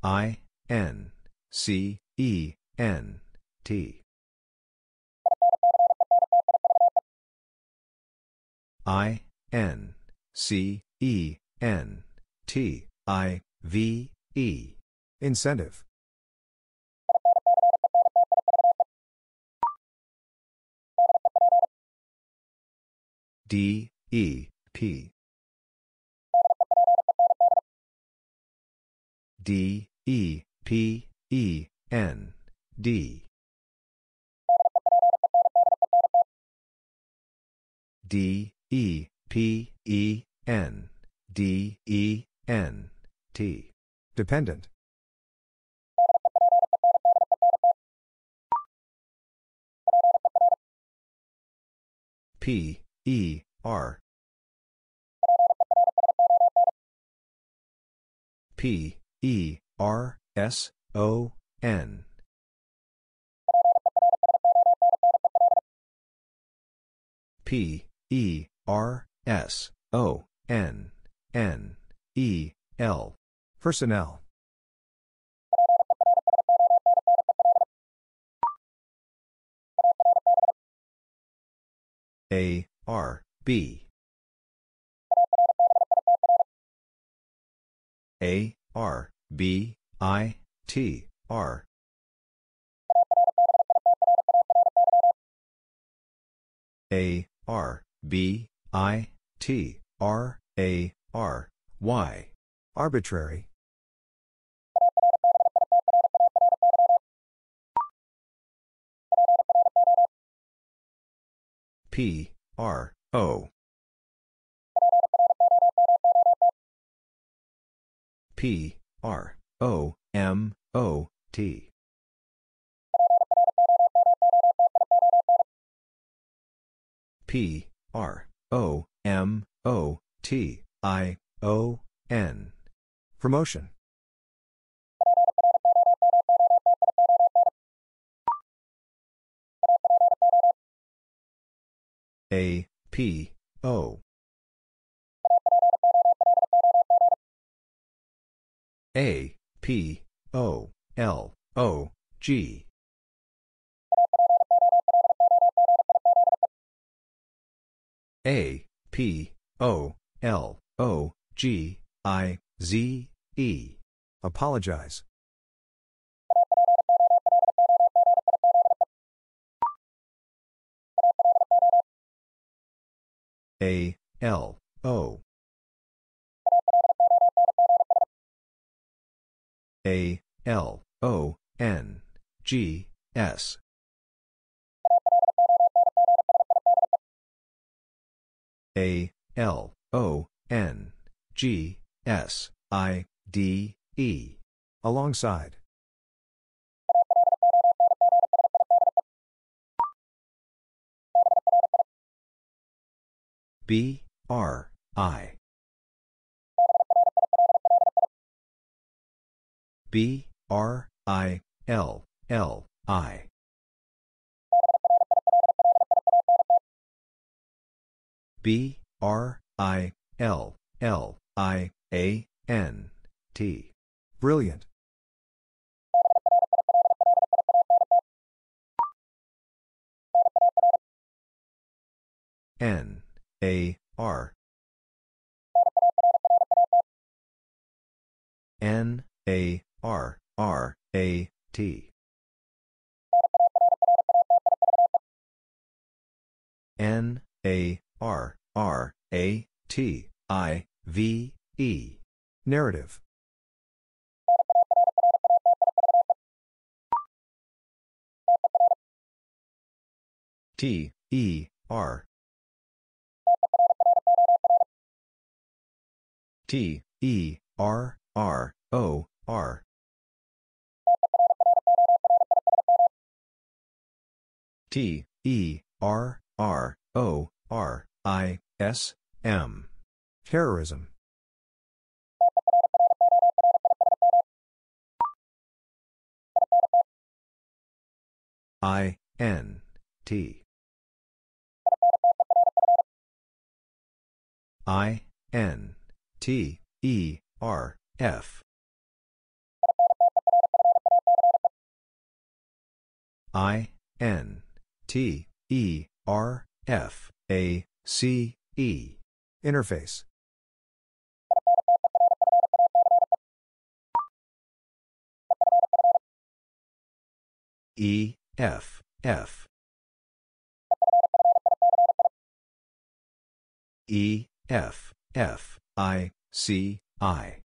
I, N, C, E, N, T. I, N, C, E, N, T, I, V, E. Incentive. D, E, P. D, E, P, E, N, D. D, E, P, E, N, D, E, N, T. Dependent. P, E, R. P, E, R, S, O, N. P, E, R, S, O, N, N, E, L. Personnel. A, R, B. A, R, B, I, T, R. A, R, B, I, T, R, A, R, Y. Arbitrary. P, R, O. P, R, O, M, O, T. P, R, O, M, O, T, I, O, N. Promotion. A, P, O. A, P, O, L, O, G. A, P, O, L, O, G, I, Z, E. Apologize. A, L, O. A, L, O, N, G, S. A, L, O, N, G, S, I, D, E. Alongside. B, R, I. B, R, I, L, L, I. B, R, I, L, L, I, A, N, T. Brilliant. N, A, R. N, A, R, R, A, T. N, A, R, R, A, T, I, V, E. Narrative. T, E, R. T, E, R, R, O, R. T, E, R, R, O, R, I, S, M. Terrorism. I, N, T. I, N, T, E, R, F. I, N, T, E, R, F, A, C, E. Interface. E, F, F. E, F, F, I, C, I.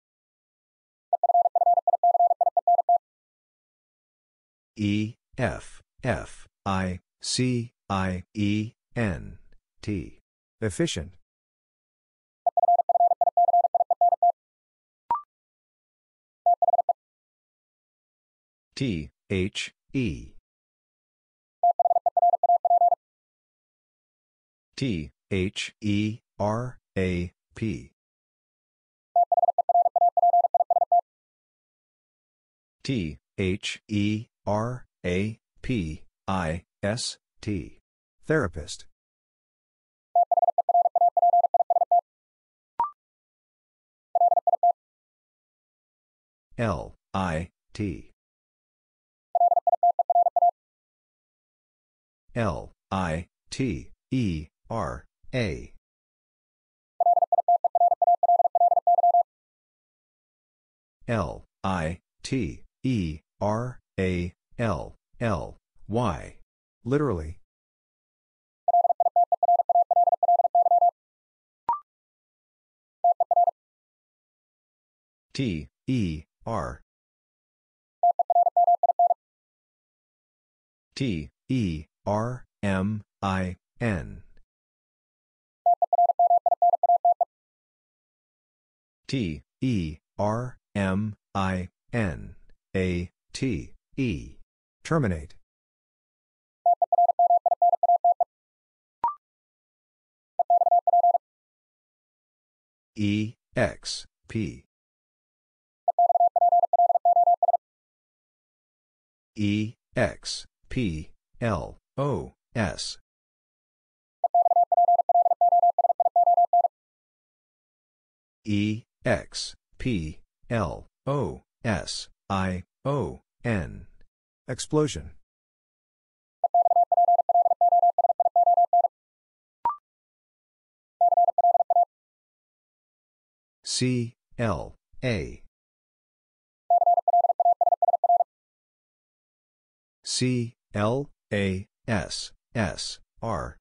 E, F, F, I, C, I, E, N, T. Efficient. T, H, E. T, H, E, R, A, P. T, H, E, R, A, P, I, S, T. Therapist. L, I, T. L, I, T, E, R, A. L, I, T, E, R, A, L, L, Y. Literally. T, E, R. T, E, R, M, I, N. T, E, R, M, I, N, A, T, E. Terminate. E, X, P. E, X, P, L, O, S. E, X, P, L, O, S, I, O, N. Explosion. C, L, A. C, L, A, S, S, R.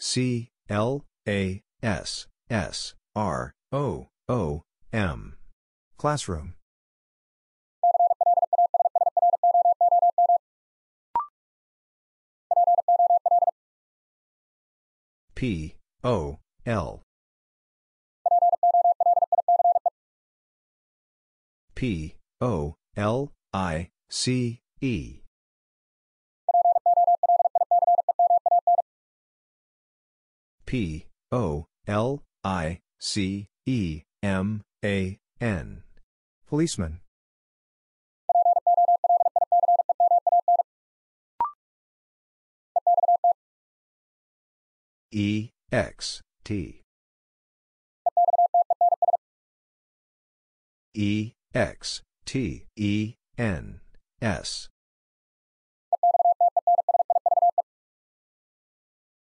C, L, A, S, S, R, O, O, M. Classroom. P, O, L. P, O, L, I, C, E. P, O, L, I, C, E, M, A, N. Policeman. E, X, T. E, X, T, E, N, S.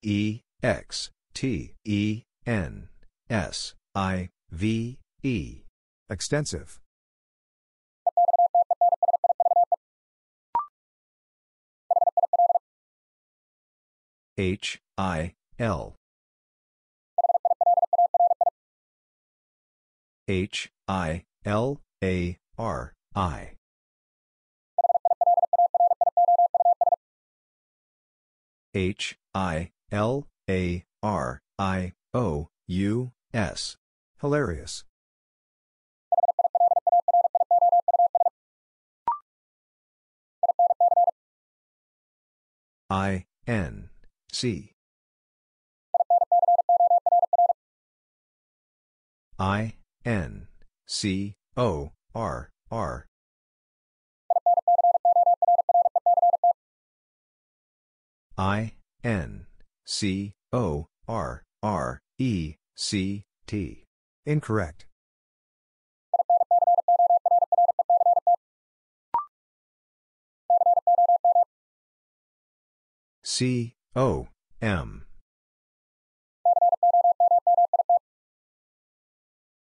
E, X, T, E, N, S, I, V, E. Extensive. H, I, L. H, I, L, A, R, I. H, I, L, A, R, I, O, U, S. Hilarious. I, N, C. I, N, C, O, R, R. I, N, C, O, R, R, E, C, T. Incorrect. C, O, M.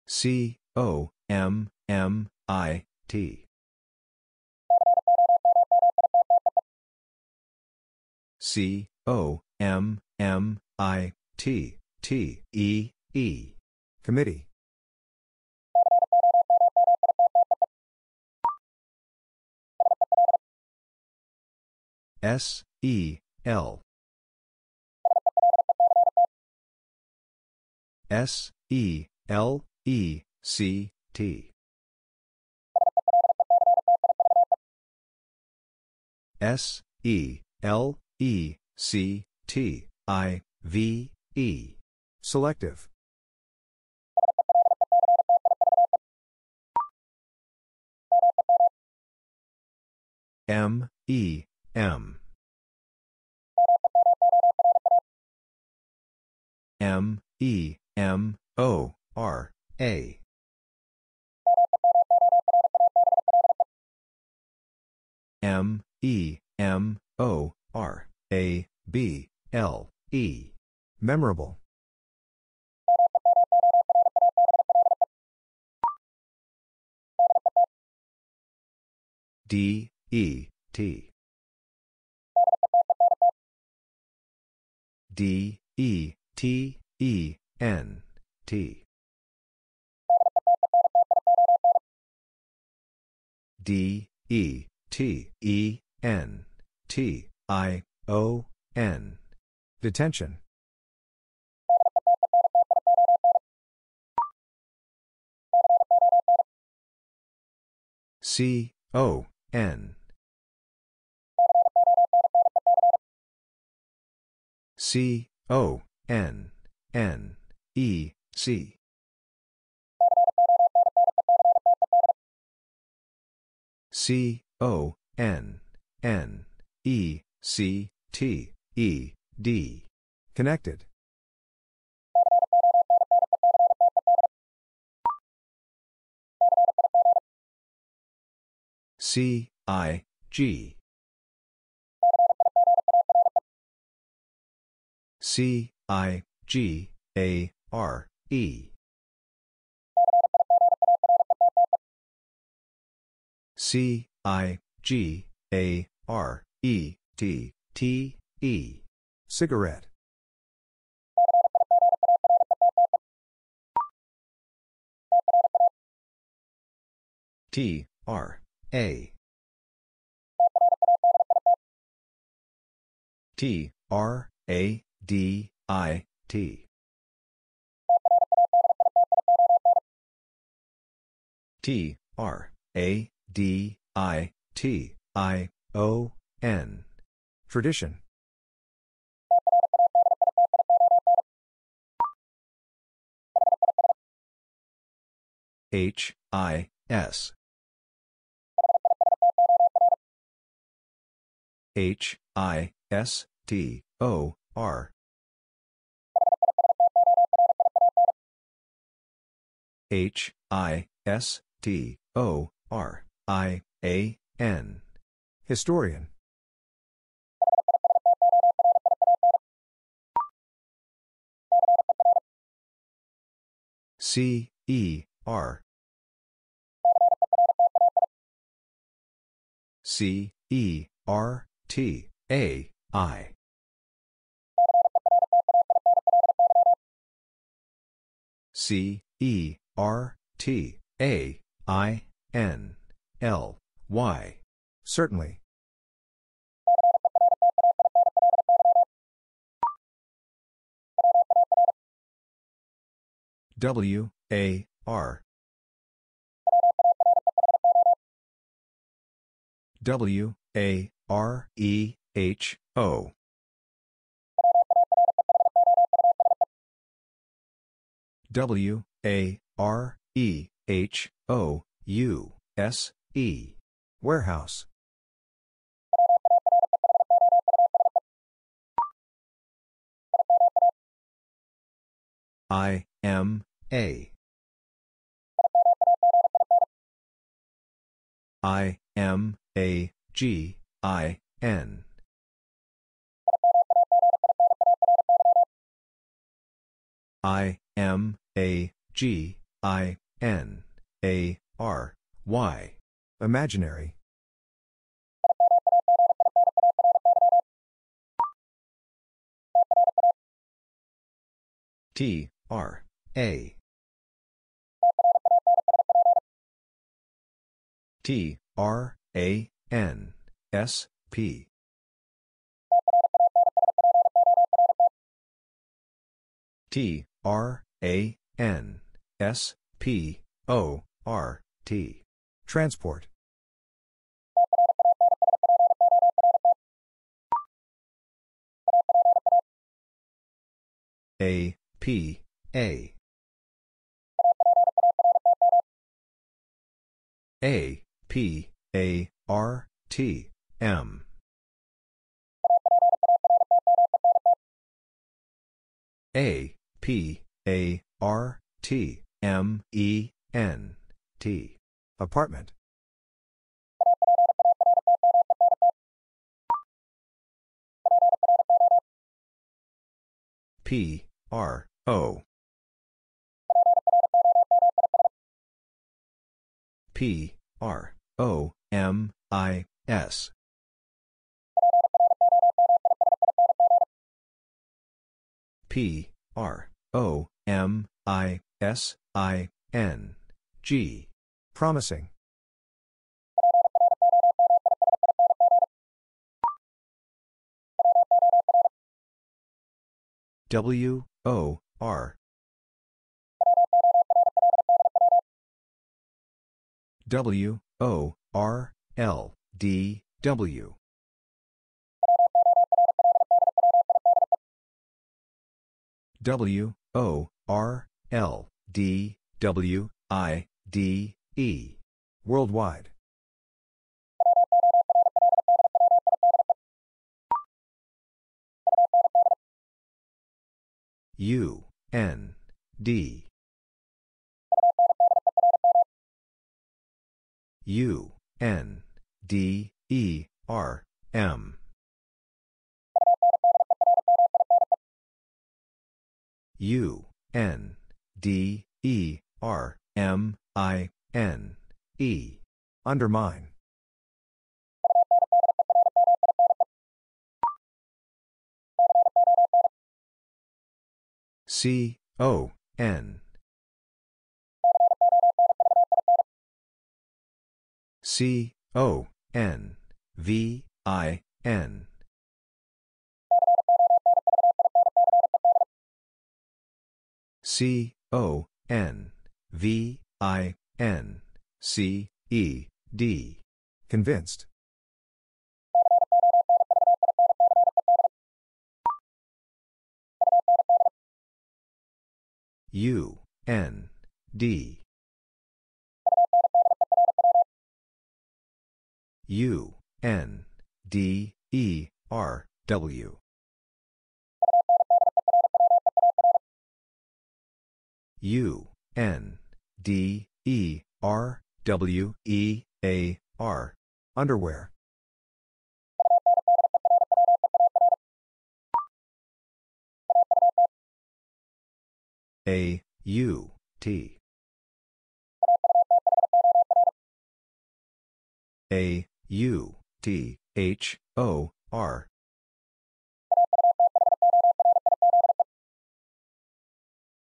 C, O, M M I T. C O M M I T T E E. Committee. S E L. S E L E C T. S E L E C T I V E. Selective. M E M. M E M O R A M E M O R A B L E. Memorable. D E T. D E T E N T. D E T E N T I O N. Detention. C O N. C O N N E C. C O N N E C T E D. Connected. C I G. C I G A R E C I G A R E T T E. Cigarette. T R A T R A D I T. T R A D I T I O N Tradition. H I S H I S T O R H I S T O R I A N. Historian. C E R. C E R T A I. C E R T A I N L Y. Certainly. W A R. W A R E H O. W A R E H O U S E. Warehouse. I, M, A. I, M, A, G, I, N. I, M, A, G, I, N, A, R, Y. Imaginary. T R A T R A N S P T R A N S P O R T. Transport. A P A. A P A R T M. A P A R T M E N T. Apartment. P R O. P R O M I S. P R O M I S I N. G. Promising. W O R. W O R L D W. W O R L D W I D E. Worldwide. U N D. U N D E R M. U N D E R M I N E. Undermine. C O N. C O N. V I N. C O N. V I N. C E D. Convinced. U N D. U N D E R W. U N D E R W E A R. Underwear. A U T. A U T H O R.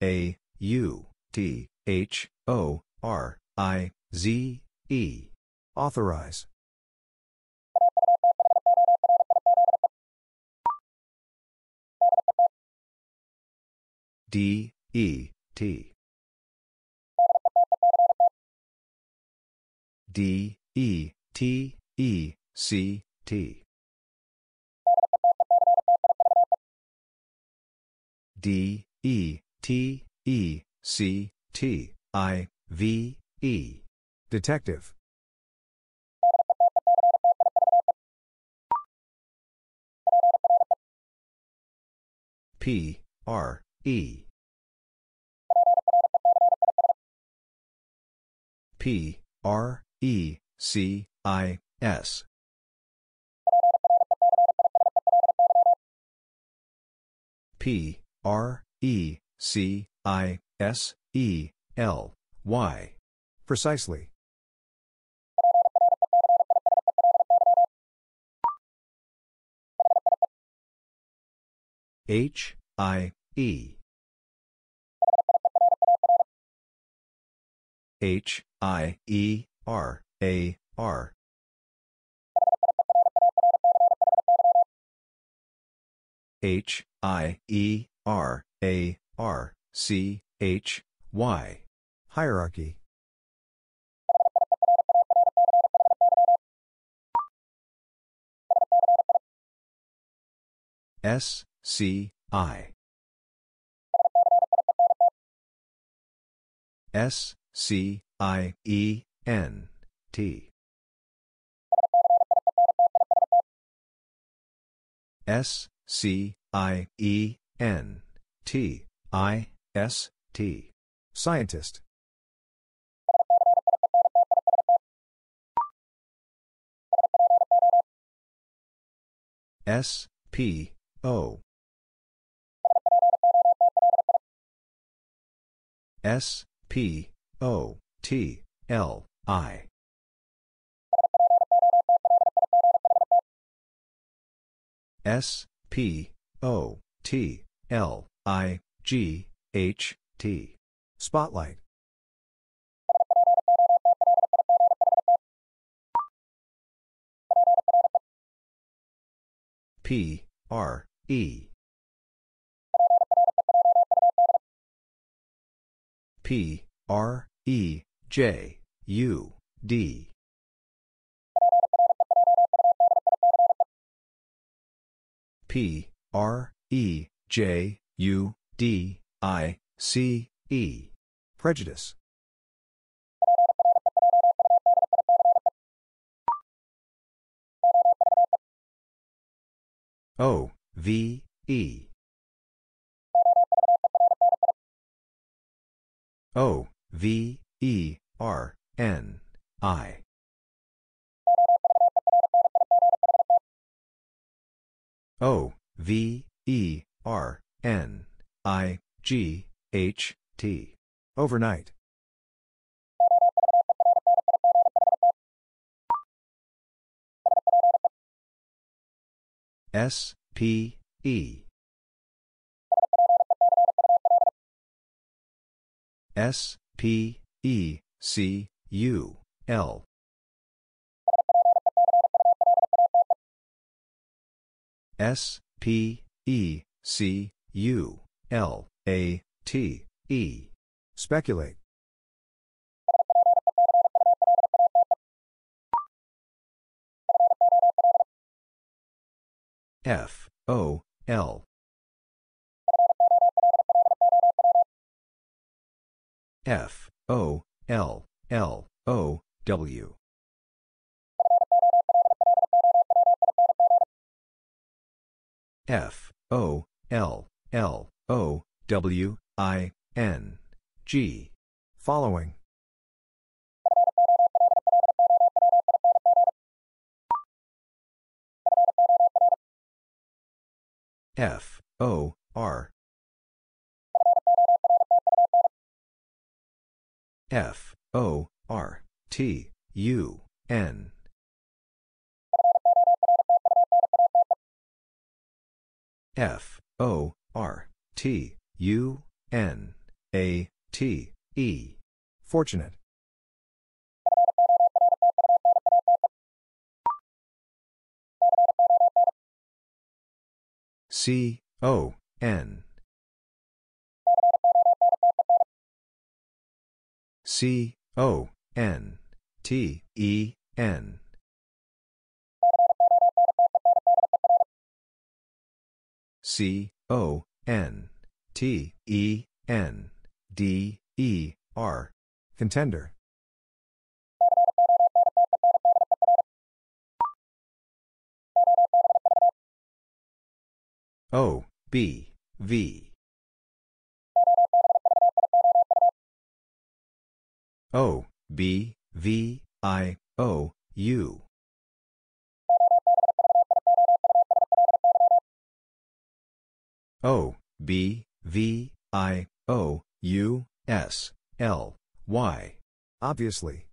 A U T H O R I Z E. Authorize. D E T. D E T E C T. D E T E C T I V E. Detective. P R E P R E C I S P R E C, I, S, E, L, Y. Precisely. H, I, E. H, I, E, R, A, R. H, I, E, R, A, R, C, H, Y. Hierarchy. S, C, I. S, C, I, E, N, T. S, C, I, E, N, T, I, S, T. Scientist. S, P, O. S, P, O, T, L, I. S, P, O, T, L, I, G, H, T. Spotlight. P, R, E. P, R, E, J, U, D. P, R, E, J, U, D, I, C, E. Prejudice. O, V, E. O, V, E, R, N, I. O, V, E, R, N, I, G, H, T. Overnight. S, P, E. S, P, E, C, U, L. S, P, E, C, U, L, A, T, E. Speculate. F, O, L. F, O, L, L, O, W. F, O, L, L, O, W, I, N, G. Following. F, O, R. F, O, R, T, U, N. F, O, R, T, U, N, A, T, E. Fortunate. C, O, N. C, O, N, T, E, N. C, O, N, T, E, N, D, E, R. Contender. O, B, V. O, B, V, I, O, U. O, B, V, I, O, U, S, L, Y. Obviously.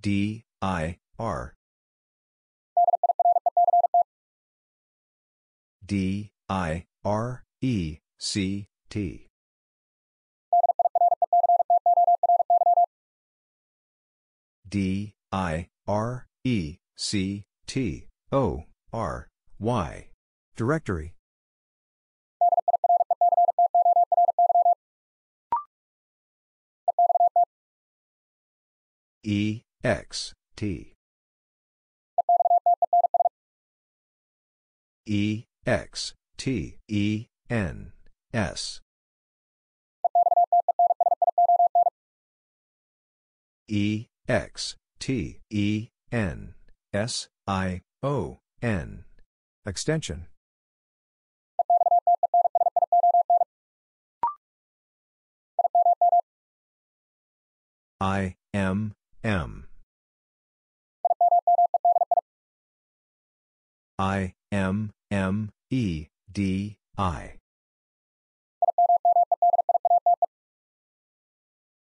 D, I, R. D, I, R, E, C, T. D, I, R, E, C, T, O, R, Y. Directory. E, X, T. E, X, T, E, N, S. E, X, T, E, N, S, I, O, N. Extension. I, M, M. I, M, M, E, D, I.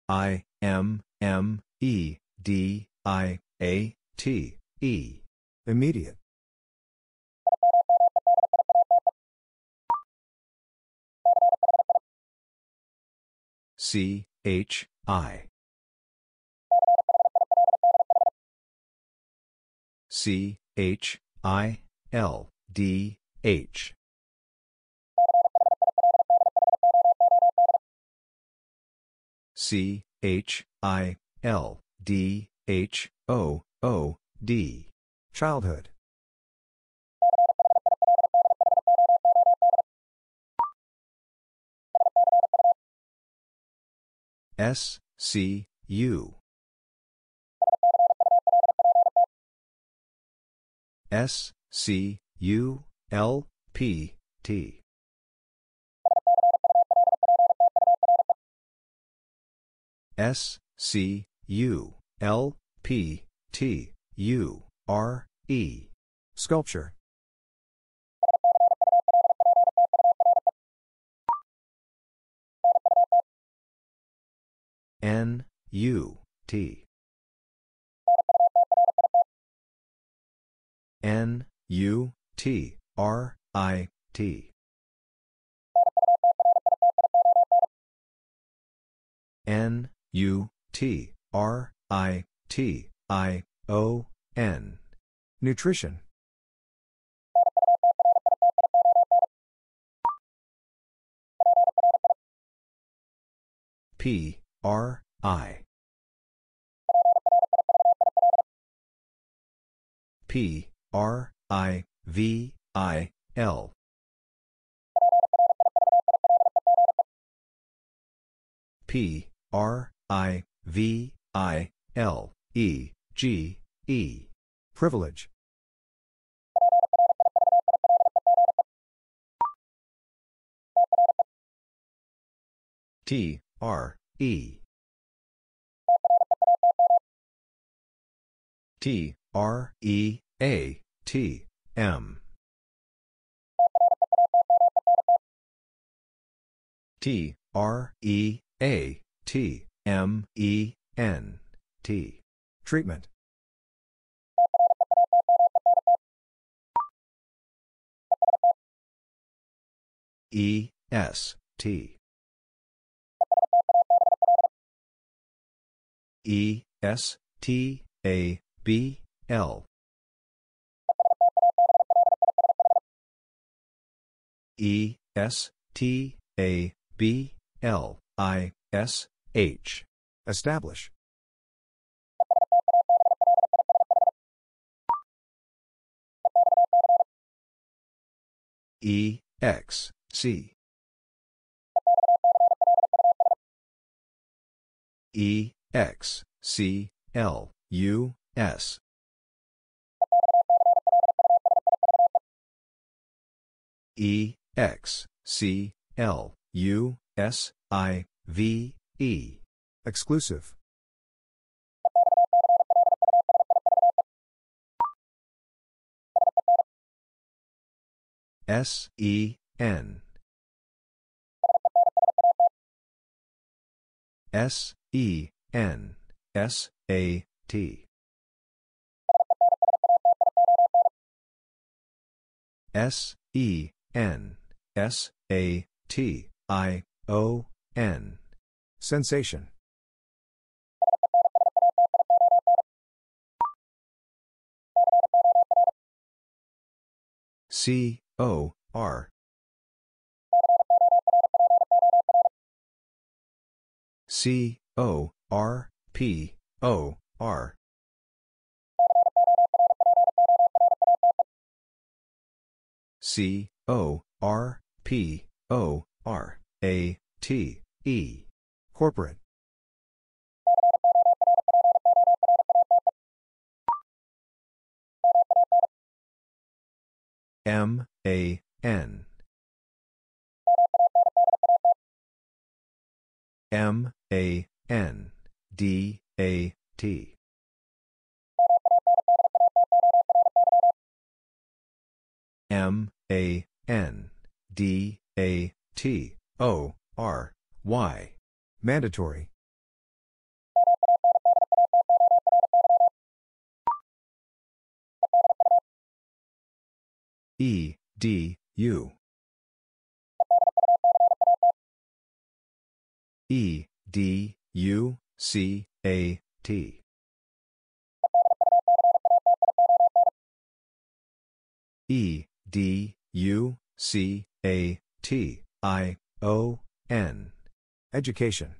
I, M, M, E, D, I, A, T, E. Immediate. C, H, I. C, H, I, L, D, H. C, H, I, L, D, H, O, O, D. Childhood. S, C, U. S, C, U, L, P, T. S, C, U, L, P, T, U, R, E. Sculpture. N, U, T. N, U, T, R, I, T. N, U, T, R, I, T, I, O, N. Nutrition. P, R, I. P, R, I, V, I, L. P, R, I, V, I, L, E, G, E. Privilege. T, R, E. T, R, E, A, T, M. T, R, E, A, T, M, E, N, T. Treatment. E, S, T. E, S, T, A, B, L. E, S, T, A, B, L, I, S, H. Establish. E, X, C. E, X, C, L, U, S. E, X, C, L, U, S, I, V, E. Exclusive. S, E, N. S, E, N, S, A, T. S, E, N. S A T I O N. Sensation. C O R. C O R P O R. C O R P O R A T E. Corporate. M A N. M A N. D A T. M A N D A T O R Y. Mandatory. E D U. E D U C A T. E D U C A T I O N. Education.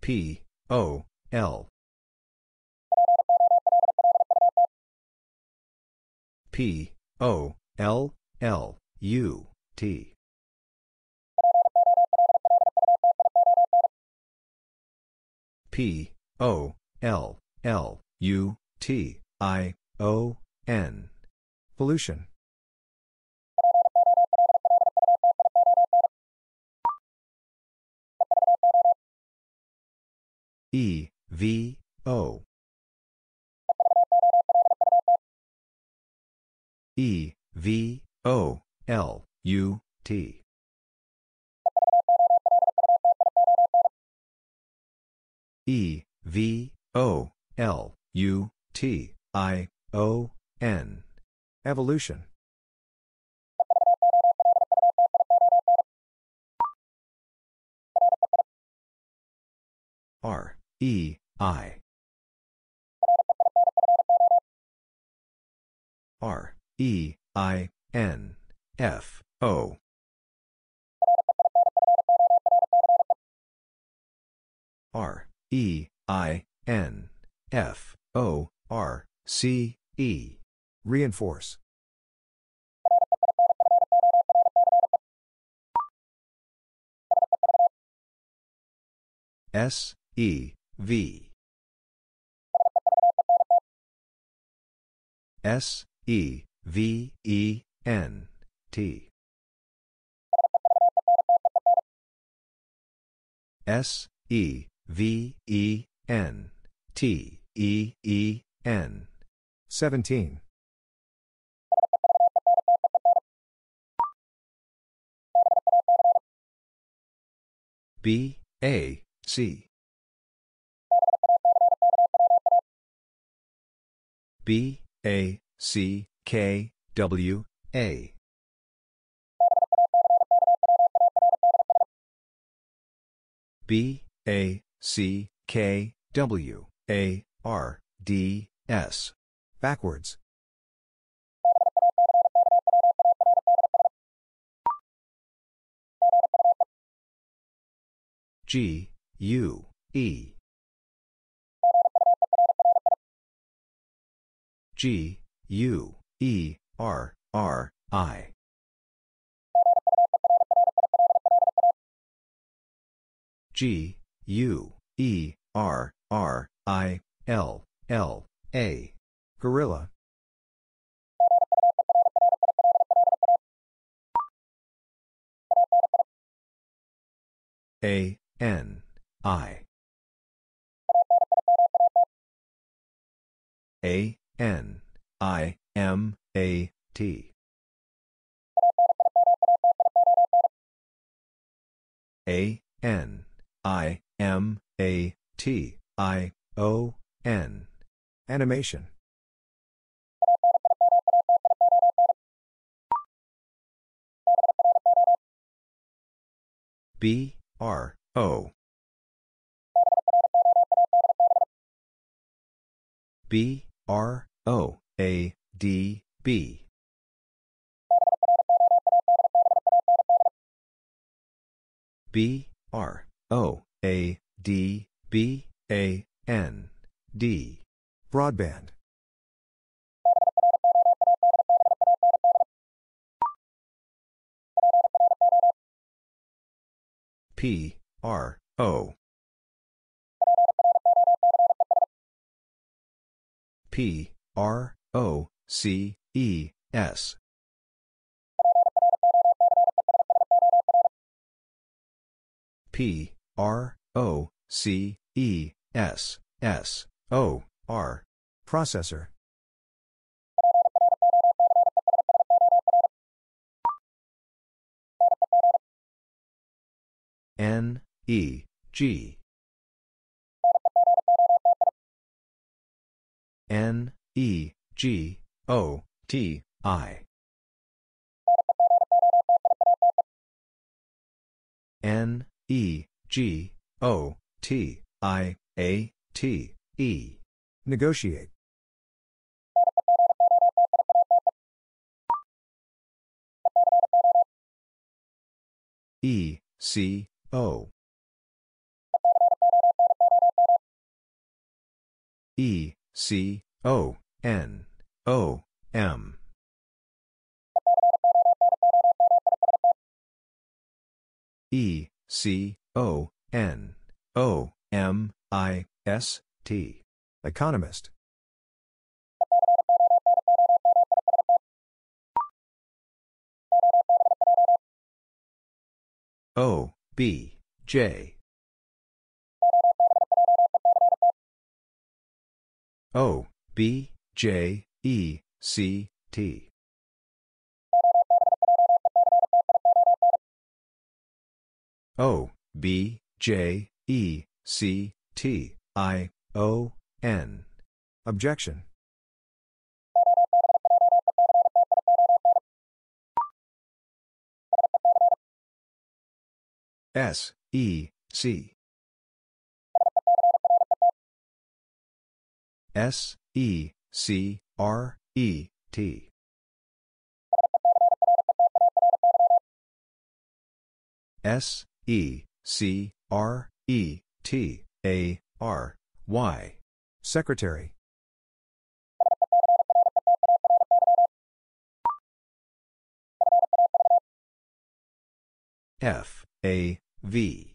P O L. P O L L U T. P O L L U T I O N. Pollution. E V O. E V O L U T. E V O L U T I O N. Evolution. R E I. R E I N F O. R E I N F O R C E. Reinforce. S E V. S E V E N T. S E V E N T E E N. 17. B A C. B A C K W A. B A C K W A R D S. Backwards. G U E. G U E R R I. G U E R R I L L A Guerrilla. A N I A, N, I, M, A, T. A, N, I, M, A, T, I, O, N. Animation. B, R, O. B, R, O, A, D, B. B, R, O, A, D, B, A, N, D. Broadband. P, R, O. P, R, O, C, E, S. P, R, O, C, E, S, S, O, R. Processor. N, E, G. N, E, G, O, T, I. N, E, G, O, T, I, A, T, E. Negotiate. E, C, O. E, C, O, N, O, M. E, C, O, N, O, M, I, S, T. Economist. O, B, J. O, B, J, E, C, T. O, B, J, E, C, T, I, O, N. Objection. S, E, C. S, E, C, R, E, T. S, E, C, R, E, T, A, R, Y. Secretary. F, A, V.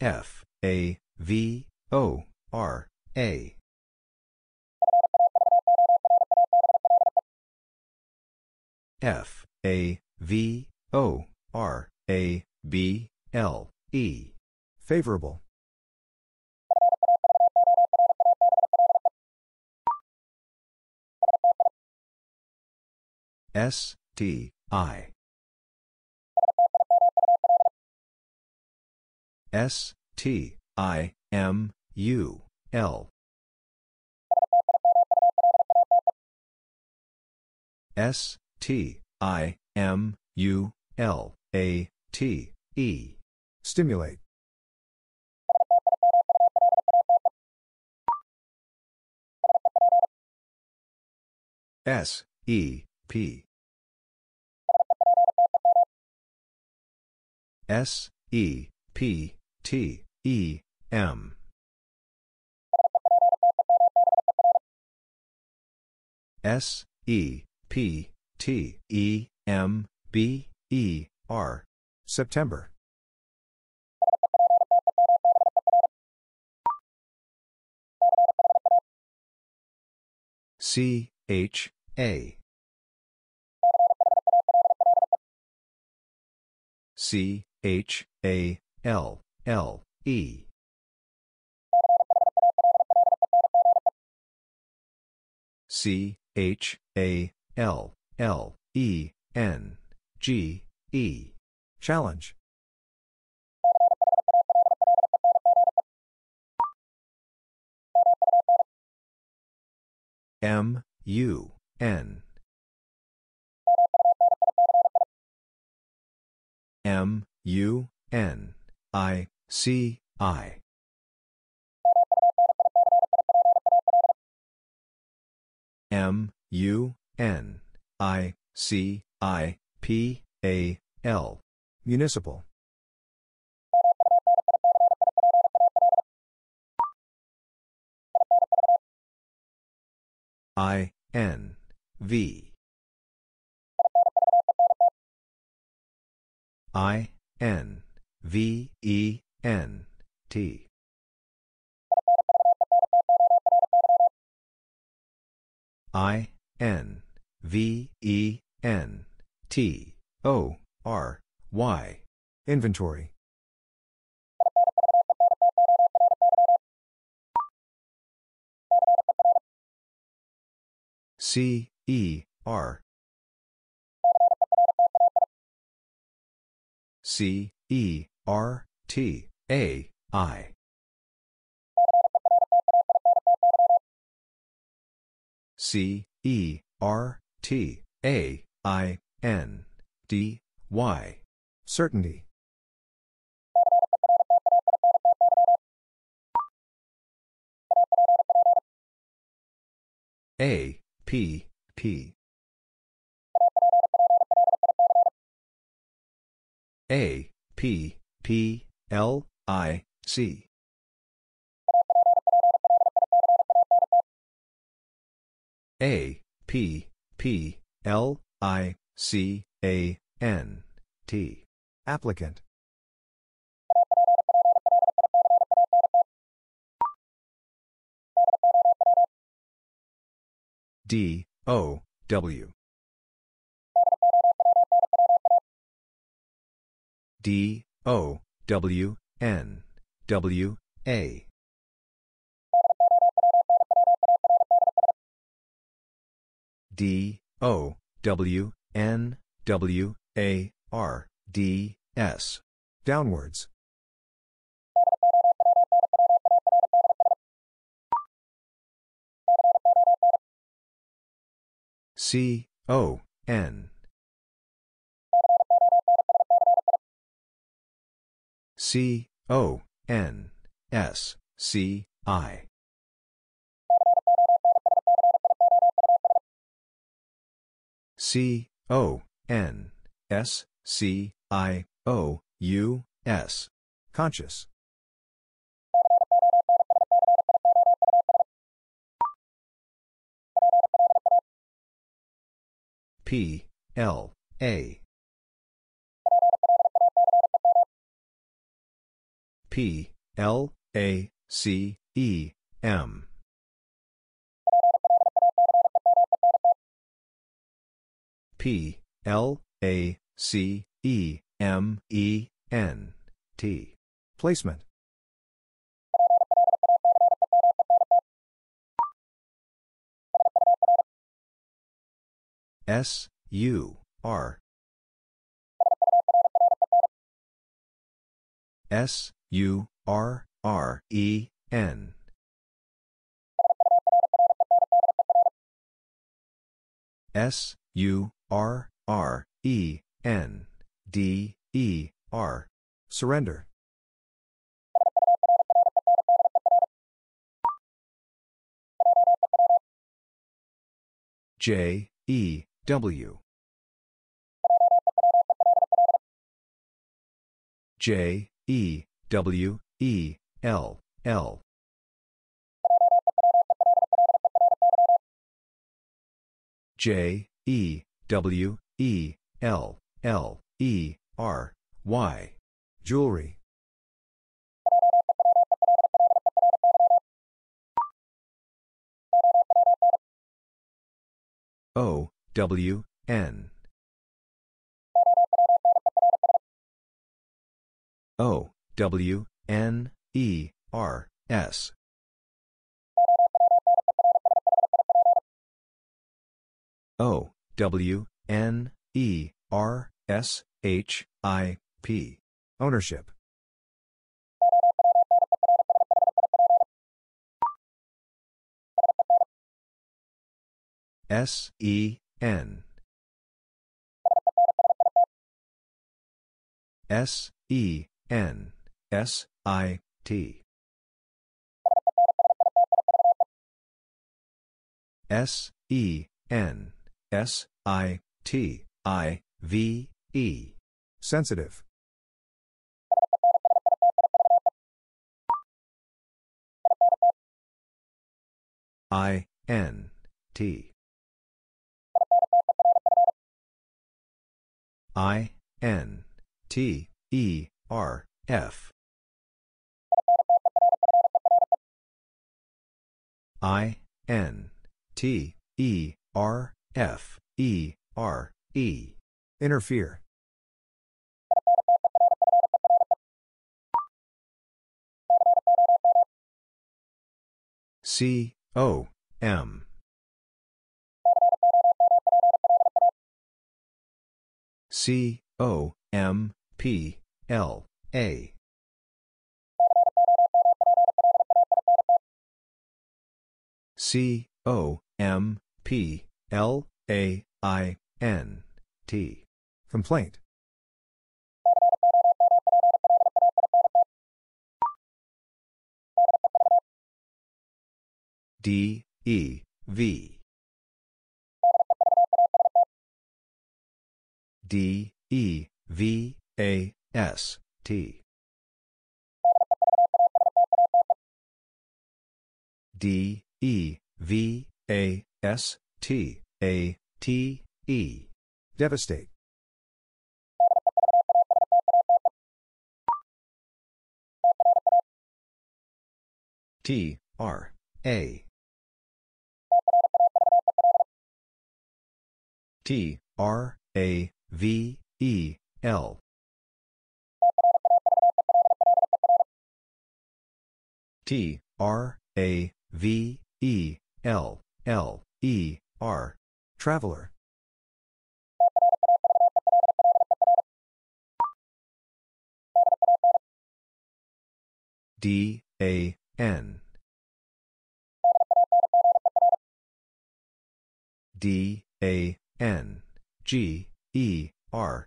F, A, V, O, R, A. F, A, V, O, R, A, B, L, E. Favorable. S, T, I. S, T, I, M, U, L. S, T, I, M, U, L, A, T, E. Stimulate. S, E, P. S, E, P, T, E, M. S, E, P, T, E, M, B, E, R. September. C, H, A. C, H, A, L, L, E. C, H, A, L, L, E, N, G, E. Challenge. M U N M U N I C I. M U N I C I P A L. Municipal. I N V I N V E N T. I N V E N T O R Y. Inventory. C E R C E R T A I. C E R T A I N D Y. Certainty. A P P A P P L I C A P P L I C A N T. Applicant. D O W. D O W N W A. D O W N W A R D S. Downwards. C O N C O N S C I. C O N S C I O U S. Conscious. P L A P L A C E M. P L A C E M E N T. Placement. S U R S U R R E N. S U R R E N D E R. Surrender. J E W J E W E L L J E W E L L E R Y. Jewelry. O W N O W N E R S O, W, N, E, R, S, H, I, P. Ownership. S, E, N. S, E, N, S, I, T. S, E, N, S, I, T, I, V, E. Sensitive. I, N, T. I, N, T, E, R, F. I, N, T, E, R, F, E, R, E. Interfere. C, O, M. C, O, M, P, L, A. C, O, M, P, L, A, I, N, T. Complaint. D, E, V. D, E, V, A, S, T. D, E, V, A, S, T, A, T, E. Devastate. T, R, A. T, R, A, V, E, L. T, R, A, V, E, L, L, E, R. Traveler. D, A, N. D, A, N, G, E, R.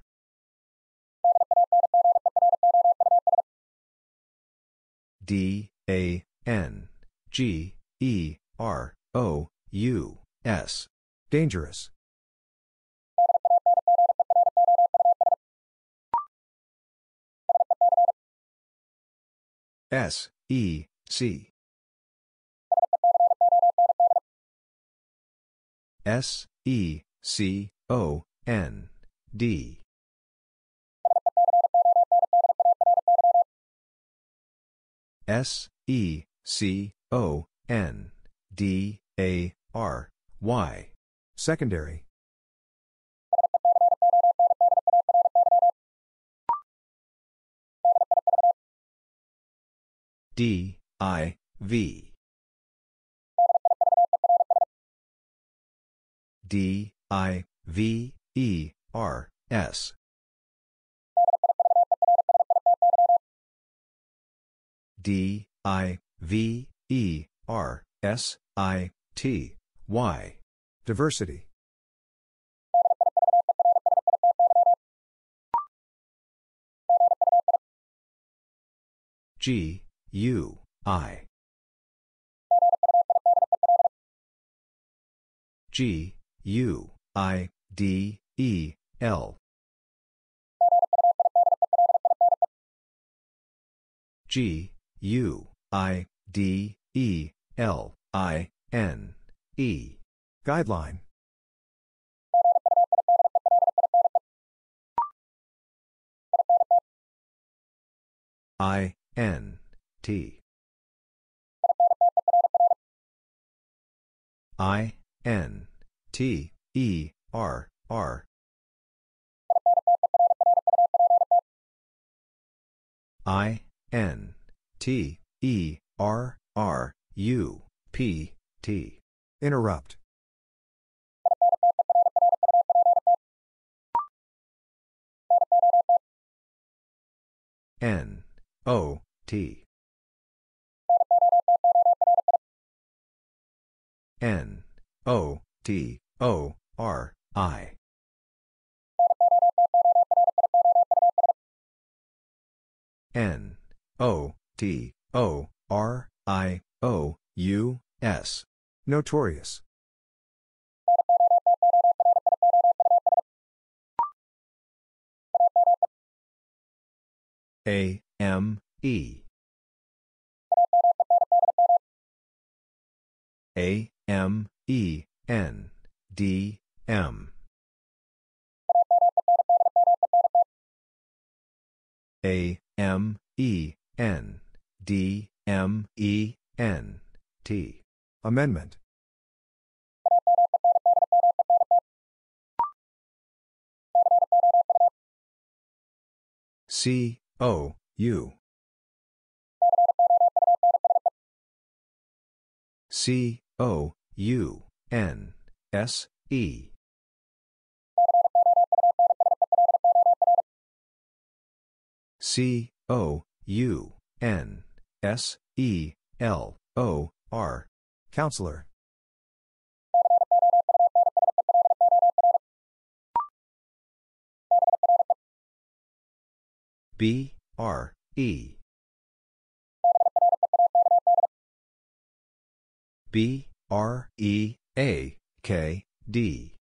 D, A, N, G, E, R, O, U, S. Dangerous. S, E, C. S, E, C, O, N, D. S, E, C, O, N, D, A, R, Y. Secondary. D, I, V. D, I, V, E, R, S. D, I, V, E, R, S, I, T, Y. Diversity. G, U, I. G, U, I, D, E, L. G, U, I, D, E, L, I, N, E. Guideline. I, N, T. I, N, T, E, R, R. I, N, T, E, R, R, U, P, T. Interrupt. N, O, T. N, O, T, O, R, I. N, O, T, O, R, I, O, U, S. Notorious. A, M, E. A, M, E, N, D, M. A, M, E, N, D, M, E, N, T. Amendment. C, O, U. C, O, U, N, S, E. C, O, U, N, S, E, L, O, R. Counselor. B, R, E. B, R, E, A, K, D.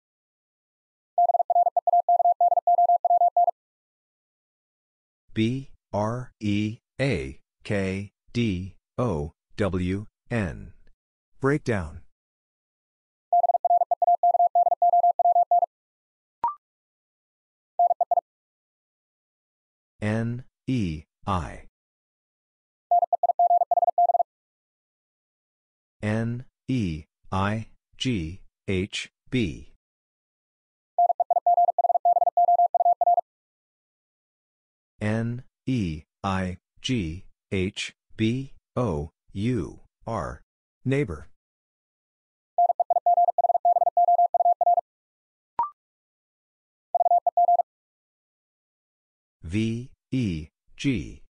B, R, E, A, K, D, O, W, N. Breakdown. N, E, I. N, E, I, G, H, B. N, E, I, G, H, B, O, U, R. Neighbor. V, E, G.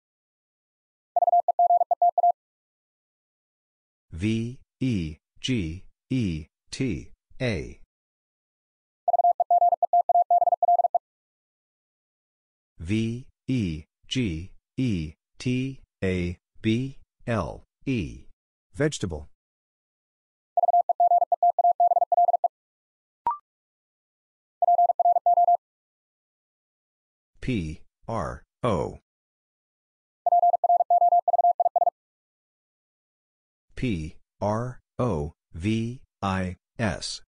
V, E, G, E, T, A. V, E, G, E, T, A, B, L, E. Vegetable. P, R, O. P, R, O, V, I, S.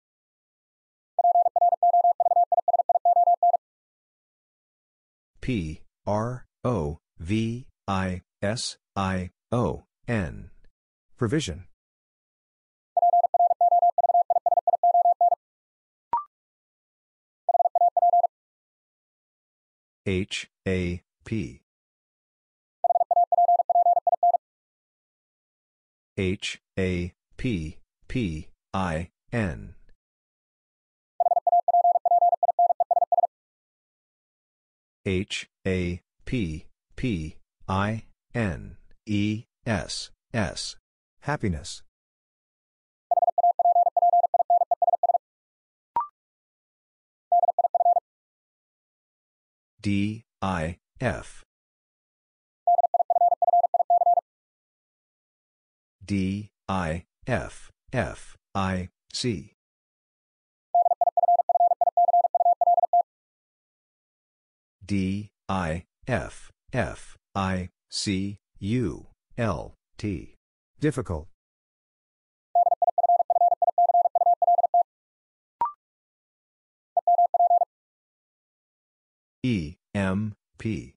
P, R, O, V, I, S, I, O, N. Provision. H, A, P. H, A, P, P, I, N. H, A, P, P, I, N, E, S, S. Happiness. D, I, F. D, I, F, F, I, C. D, I, F, F, I, C, U, L, T. Difficult. E, M, P.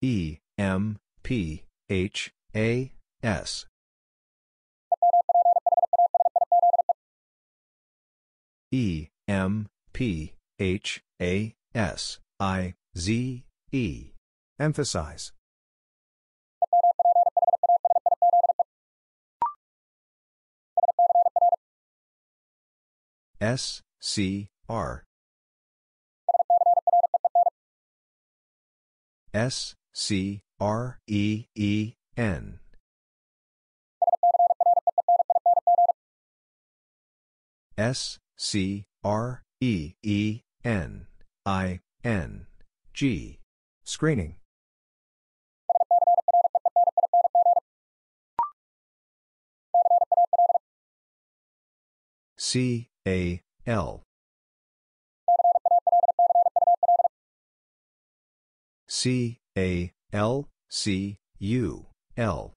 E, M, P, H, A, S. E, M, P, H, A, S, I, Z, E. Emphasize. S, C, R. S, C, R, E, E, N. S, C, R, E, E, N, I, N, G. Screening. C, A, L. C, A, L, C, U, L.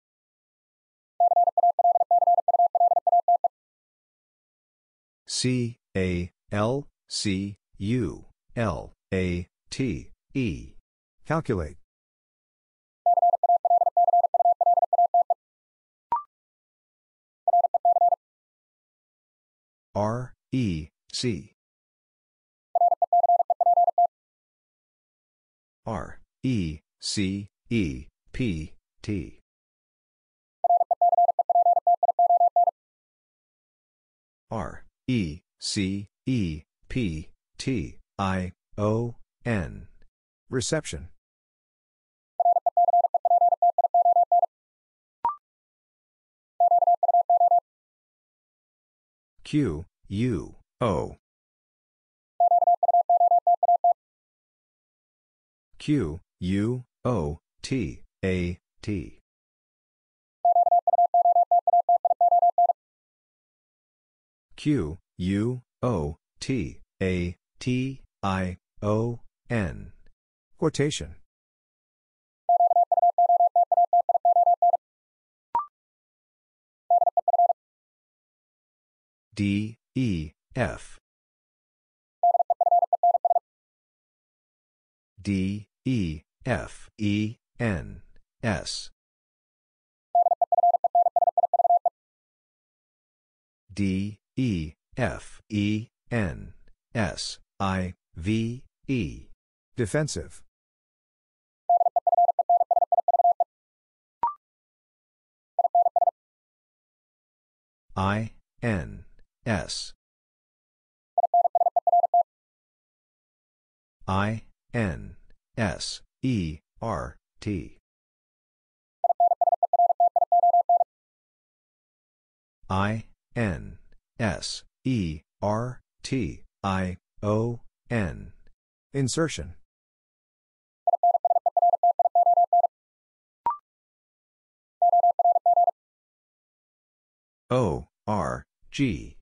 C, A, L, C, U, L, A, T, E. Calculate. R, E, C. R, E, C, E, P, T. R, E, C, E, P, T, I, O, N. Reception. Q, U, O. Q, U, O, T, A, T. Q, U, O, T, A, T, I, O, N. Quotation. D, E, F. D, E, F, E, N, S. D, E, F, E, N, S, I, V, E. Defensive. I, N, S. I, N, S, E, R, T. I, N, S, E, R, T, I, O, N. Insertion. O, R, G.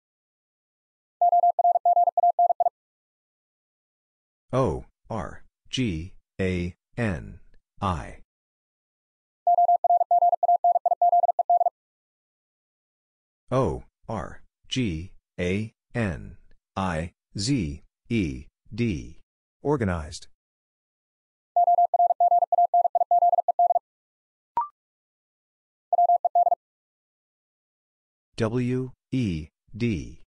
O, R, G, A, N, I. O, R, G, A, N, I, Z, E, D. Organized. W, E, D.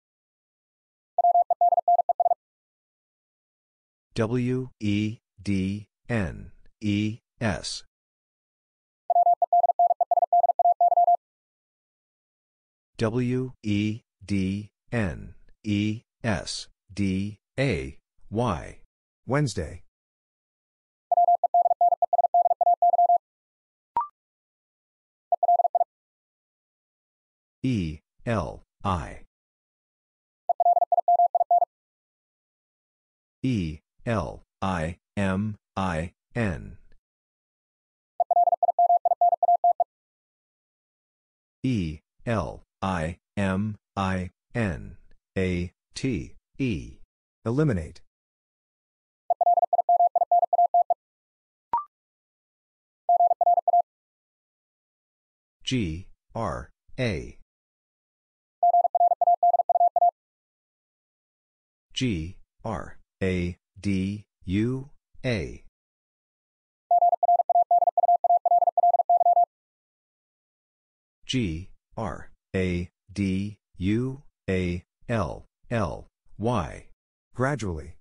W, E, D, N, E, S. W, E, D, N, E, S, D, A, Y. Wednesday. E, L, I. E, L, I, M, I, N. E, L, I, M, I, N, A, T, E. Eliminate. G, R, A. G, R, A, D, U, A. G, R, A, D, U, a, L, L, Y. Gradually.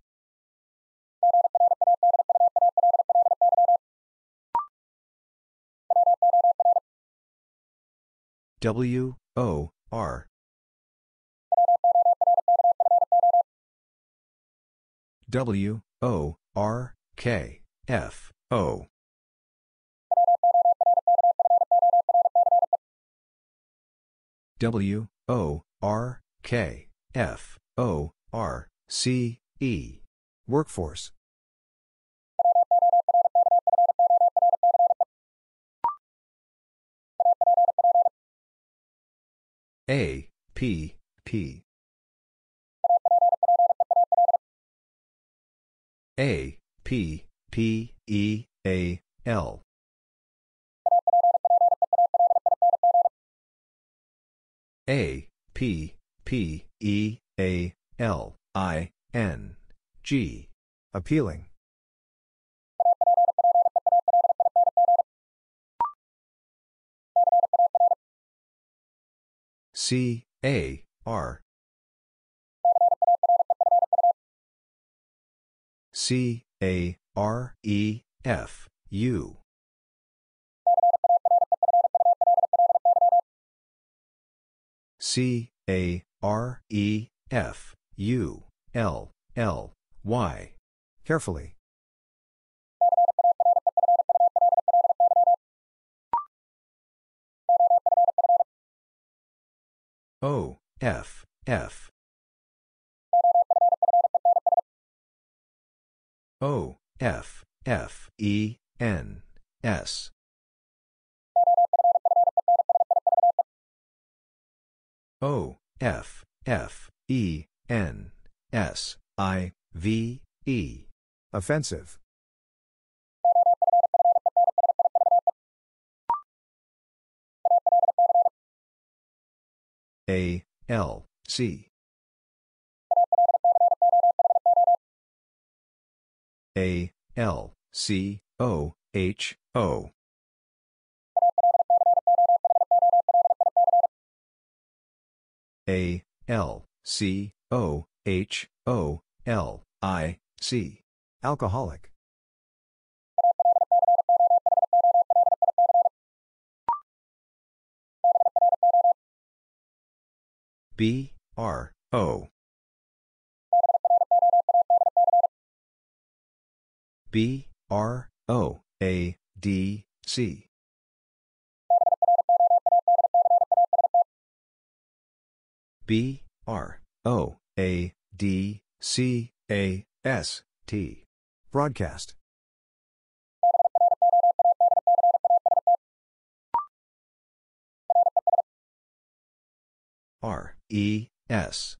W, O, R. W, O, R, K, F, O. W, O, R, K, F, O, R, C, E. Workforce. A, P, P. A, P, P, E, A, L. A, P, P, E, A, L, I, N, G. Appealing. C, A, R. C, A, R, E, F, U. C, A, R, E, F, U, L, L, Y. Carefully. O, F, F. O, F, F, E, N, S. O, F, F, E, N, S, I, V, E. Offensive. A, L, C. A, L, C, O, H, O. A, L, C, O, H, O, L, I, C. Alcoholic. B, R, O. B, R, O, A, D, C. B, R, O, A, D, C, A, S, T. Broadcast. R, E, S.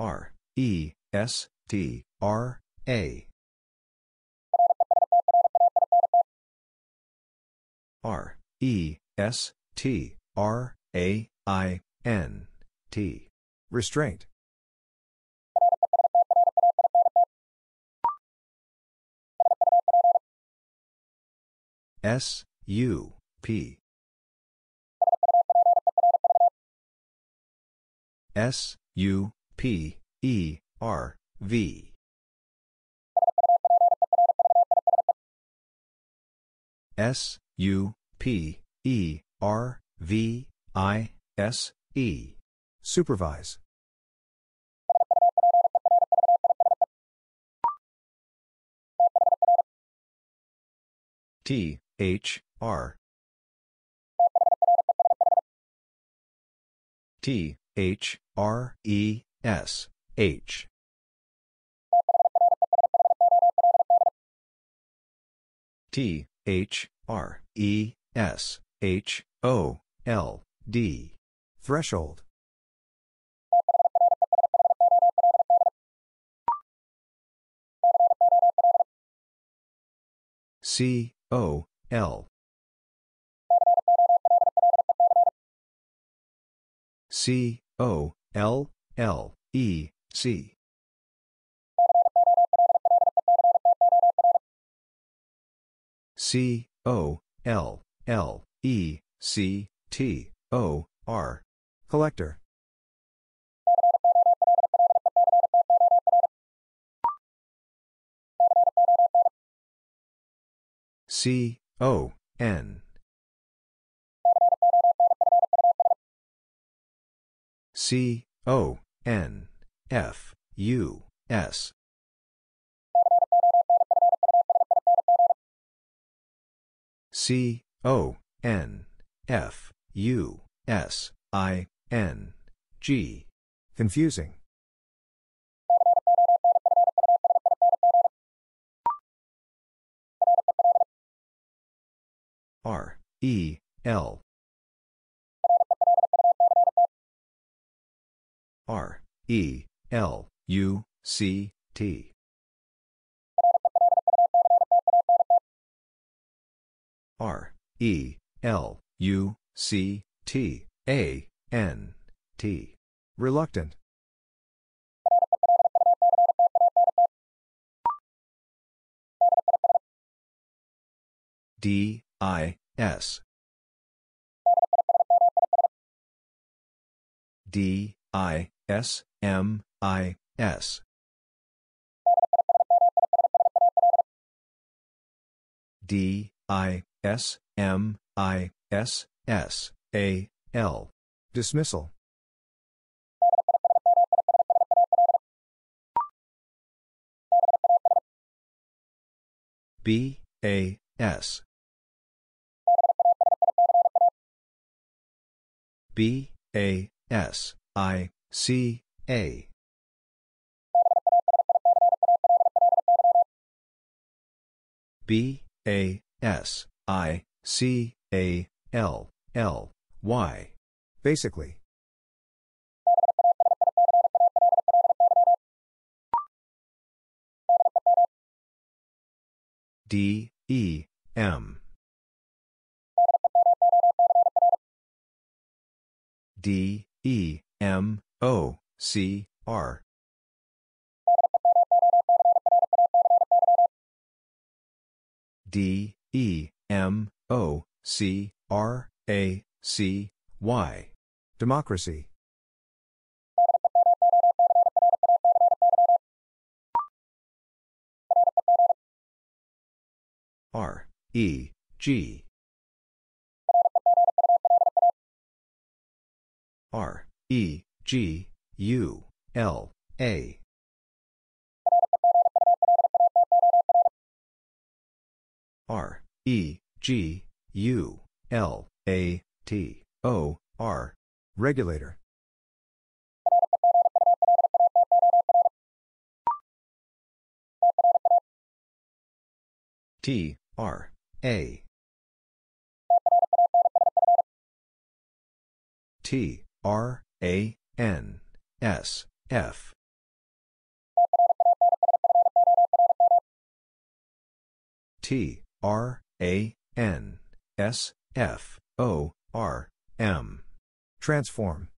R, E, S, T, R, A. R, E, S, T, R, A, I, N, T. Restraint. S, U, P. S, U, P, E, R, V. S, U, P, E, R, V, I, S, E. Supervise. T, H, R. T, H, R, E, S, H. T, H, R, E, S, H, O, L, D. Threshold. C, O, L. C, O, L, L, E, C. C, O, L, L, E, C, T, O, R. Collector. C, O, N. C, O, N, F, U, S. C, O, N F U S I N G. Confusing. R E L R E L U C T. R E L U C T A N T. Reluctant. D I S D I S M I S D I S M I S S A L. Dismissal. B A S B A S I C A. B A S I C A L L Y. Basically. D E M D E M O C R D E M O C R A C Y. Democracy. R E G R E G U L A R E G U L A T O R Regulator. T R A T R A N S F T R A N S F O R M. Transform.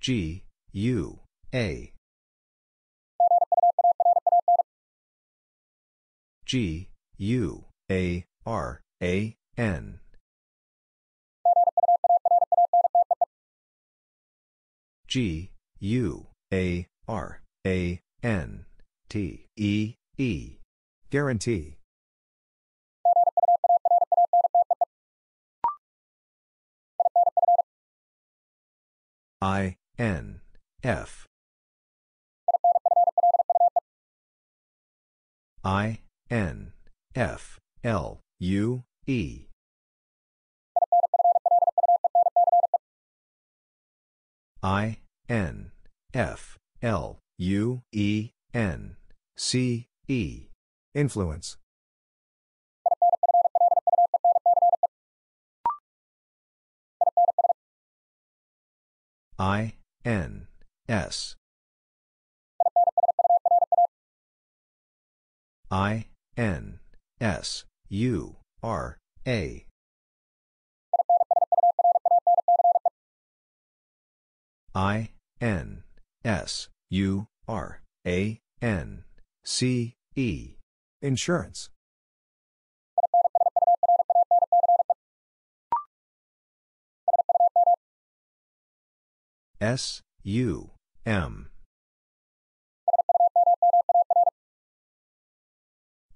G U A G U A R A N G U A R A N T E E. Guarantee. I N F I N F L U E. I N F L U E N C E. Influence. I N S I N S U R A I N S U R A N C E. Insurance. S U M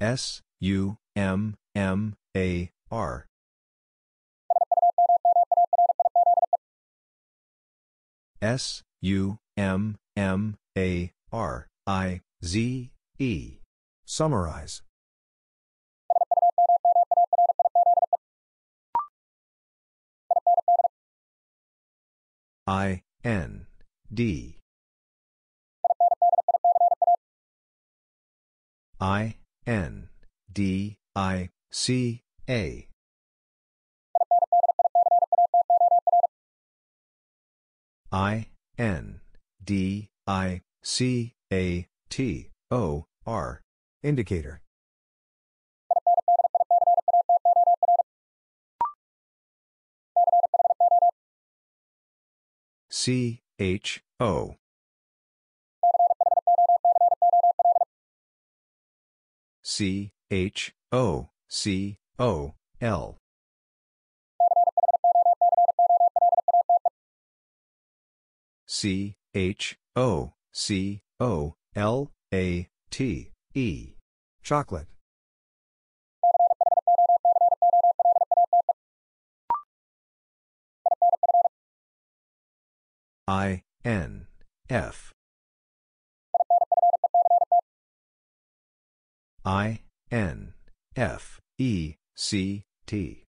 S U M M A R S U M M A R I, Z, E. Summarize. I, N, D. I, N, D, I, C, A. I, N, D, I, C, A, T, O, R. Indicator. C, H, O. C, H, O, C, O, L. C, H, O, C, O, L, A, T, E. Chocolate. I, N, F. I, N, F, E, C, T.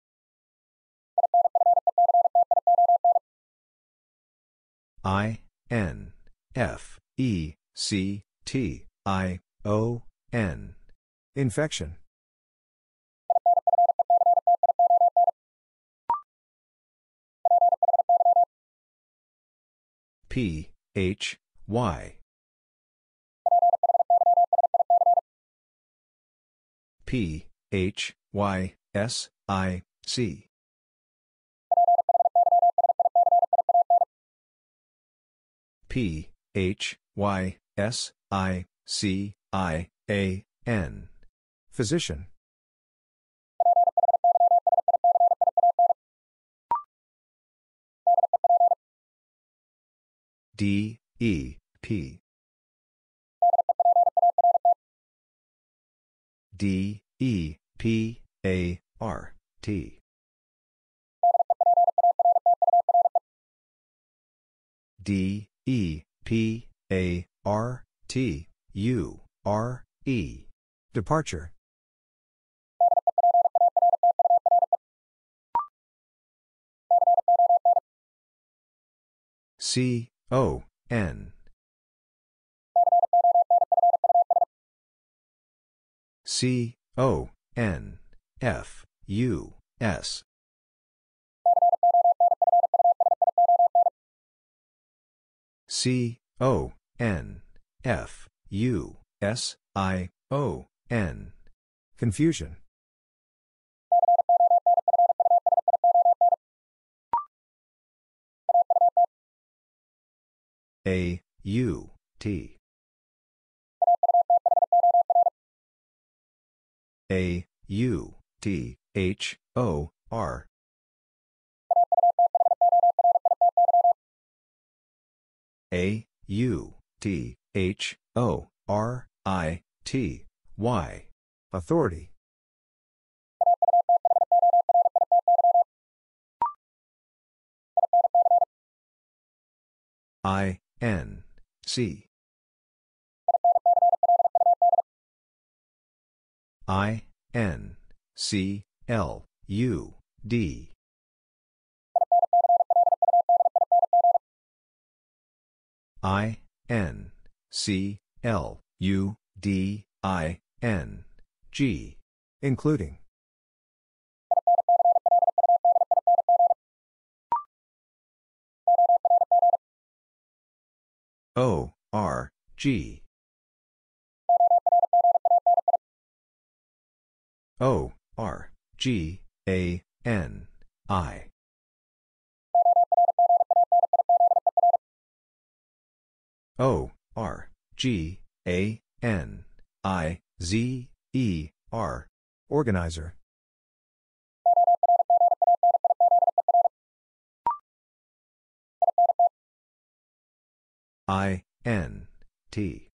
I, N, F, E, C, T, I, O, N. Infection. P, H, Y. P, H, Y, S, I, C. P, H, Y, S, I, C, I, A, N. Physician. D, E, P. D, E, P, A, R, T. D, E, P, A, R, T, U, R, E. Departure. C, O, N. C, O, N, F, U, S. C, O, N, F, U, S, I, O, N. Confusion. A, U, T. A, U, T, H, O, R. A, U, T, H, O, R, I, T, Y. Authority. I, N, C. I, N, C, L, U, D. I, N, C, L, U, D, I, N, G. Including. O, R, G. O, R, G, A, N, I. O, R, G, A, N, I, Z, E, R. Organizer. I, N, T.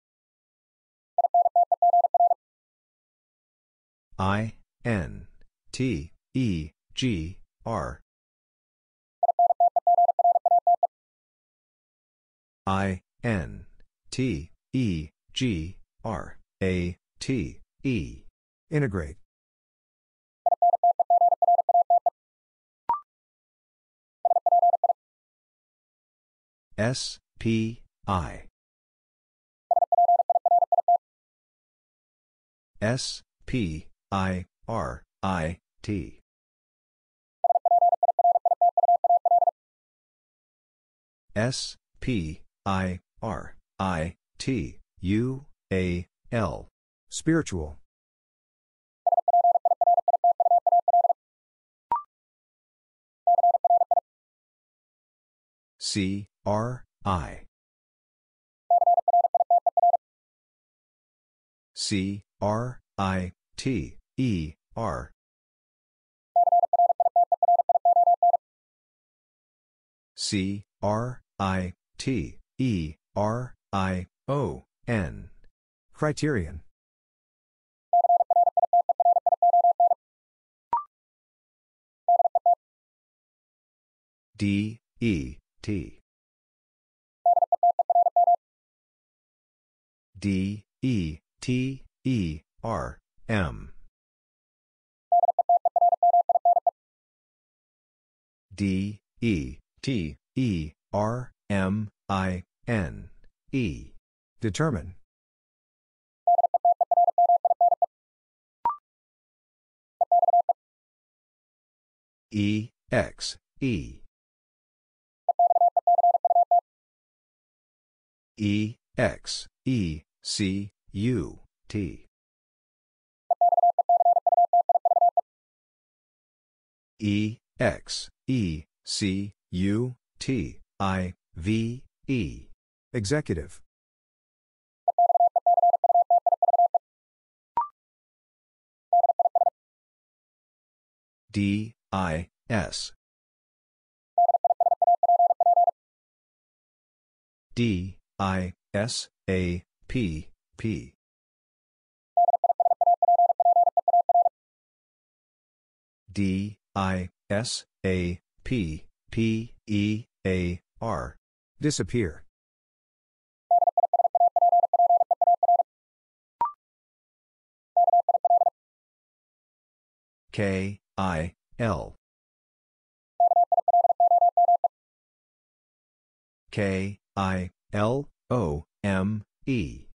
I, N, T, E, G, R. I, N, T, E, G, R, A, T, E. Integrate. S, P, I. S, P, I, R, I, T. S, P, I, R, I, T, U, A, L. Spiritual. C, R, I. C, R, I, T, E, R. C, R, I, T, E, R, I, O, N. Criterion. D, E, T. D, E, T, E, R, M. D, E, T, E, R, M, I, N, E. Determine. E, X, E. E, X, E, C, U, T. E, X, E, C, U, T, I, V, E. Executive. D, I, S. D, I, S, A, P, P. D, I, S, A, P, P, E, A, R. Disappear. K, I, L. K, I, L, O, M, E.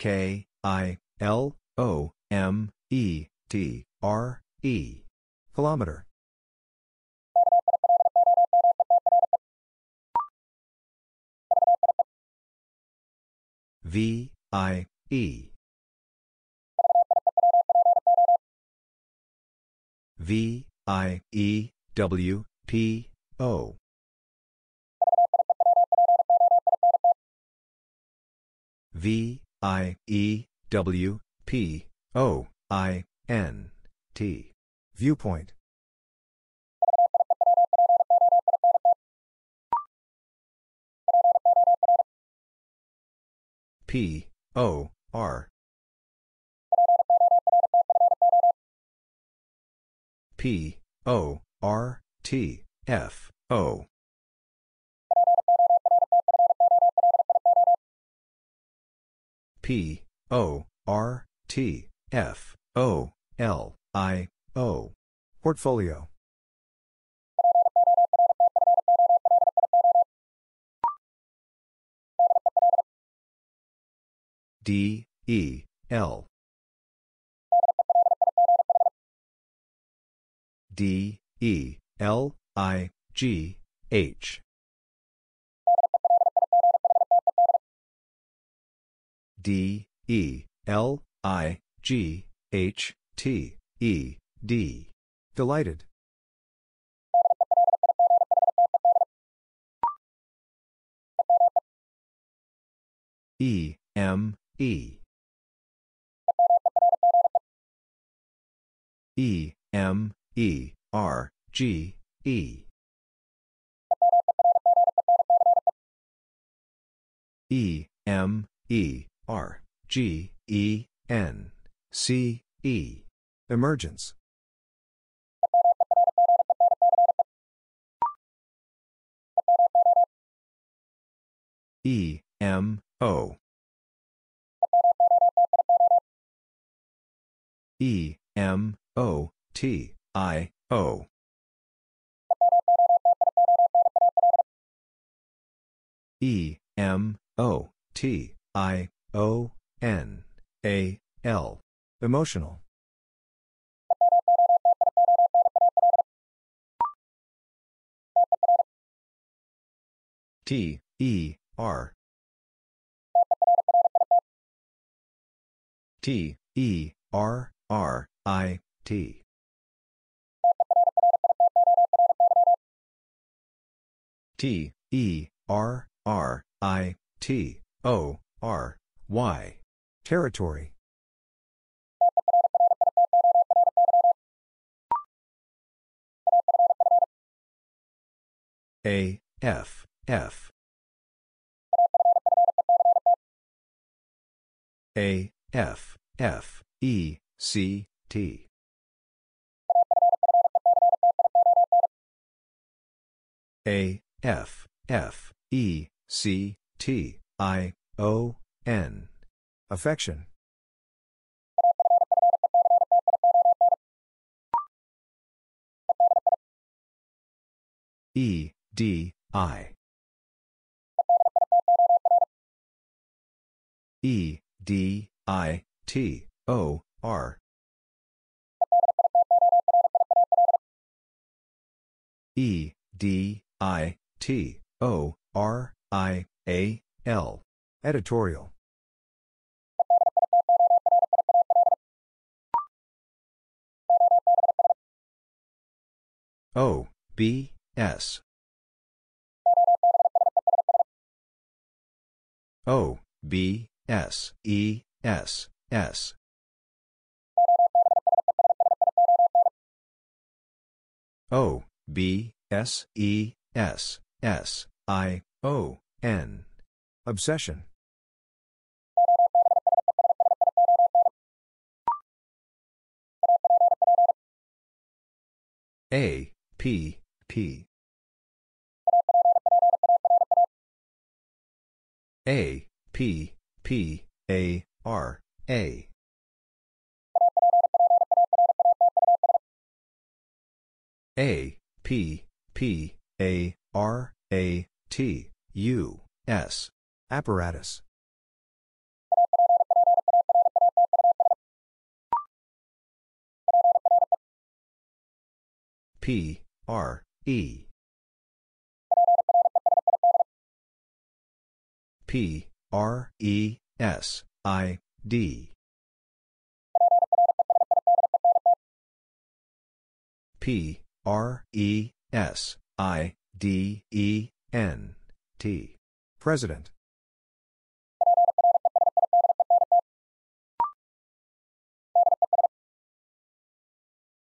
K, I, L, O, M, E, T, R, E. Kilometer. V, I, E. V, I, E, W, P, O. V, I, E, W, P, O, I, N, T. Viewpoint. P, O, R. P, O, R, T, F, O. P, O, R, T, F, O, L, I, O. Portfolio. D, E, L. D, E, L, I, G, H. D, E, L, I, G, H, T, E, D. Delighted. E, M, E. E, M, E, R, G, E. E, M, E, R, G, E, N, C, E. Emergence. E, M, O. E, M, O, T, I, O. E, M, O, T, I, O, N, A, L. Emotional. T, E, R. T, E, R, R, I, T. T, E, R, R, I, T, O, R, Y. Territory. A, F, F. A, F, F, E, C, T. A, F, F, E, C, T, I, O, N. Affection. E, D, I. E, D, I, T, O, R. E, D, I, T, O, R, I, A, L. Editorial. O, B, S. O, B, S, E, S, S. O, B, S, E, S, S, I, O, N. Obsession. A, P, P. A, P, P, A, R, A. A, P, P, A, R, A, T, U, S. Apparatus. P, R, E. P, R, E, S, I, D. P, R, E, S, I, D, E, N, T. President.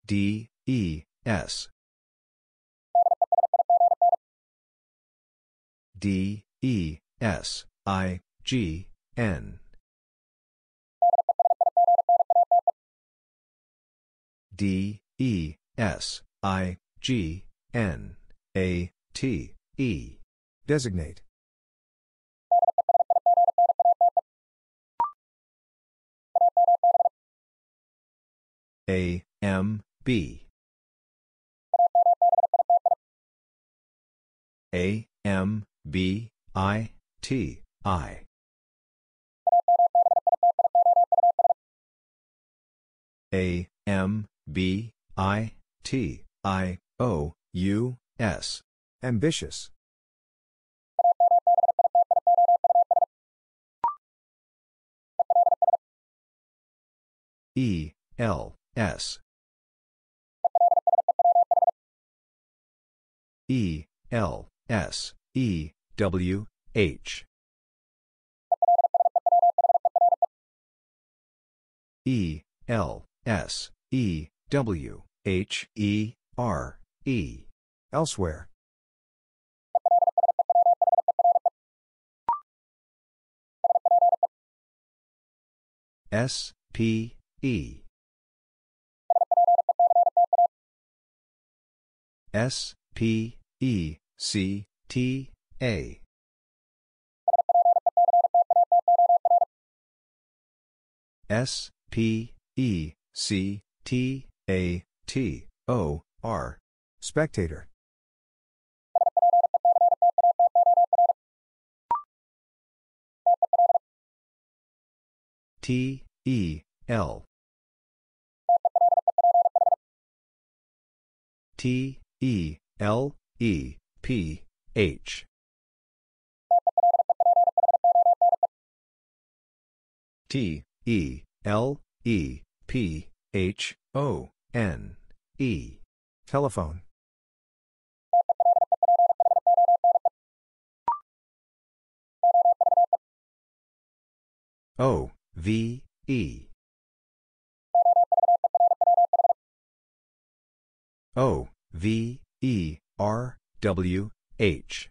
D, E, S. D, E, S, I, G, N. D, E, S, I, G, N, A, T, E. Designate. A, M, B. A, M, B, I, T, I. A, M, B, I, T, I, O, U, S. Ambitious. E, L, S. E, L, S, E, W, H. E, L, S, E, W, H, E, R, E. Elsewhere. S, P, E. S, P, E, C, T, A. S, P, E, C, T, A, T, O, R. Spectator. T, E, L. T, E, L, E, P, H. T, E, L, E, P, H, O, N, E. Telephone. O, V, E. O, V, E, R, W, H.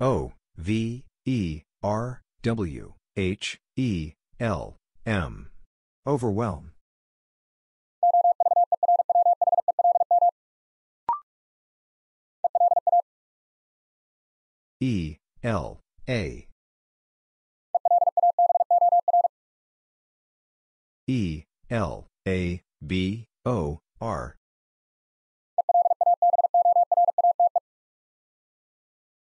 O, V, E, R, W, H, E, L, M. Overwhelm. E, L, A. E, L, A, B, O, R.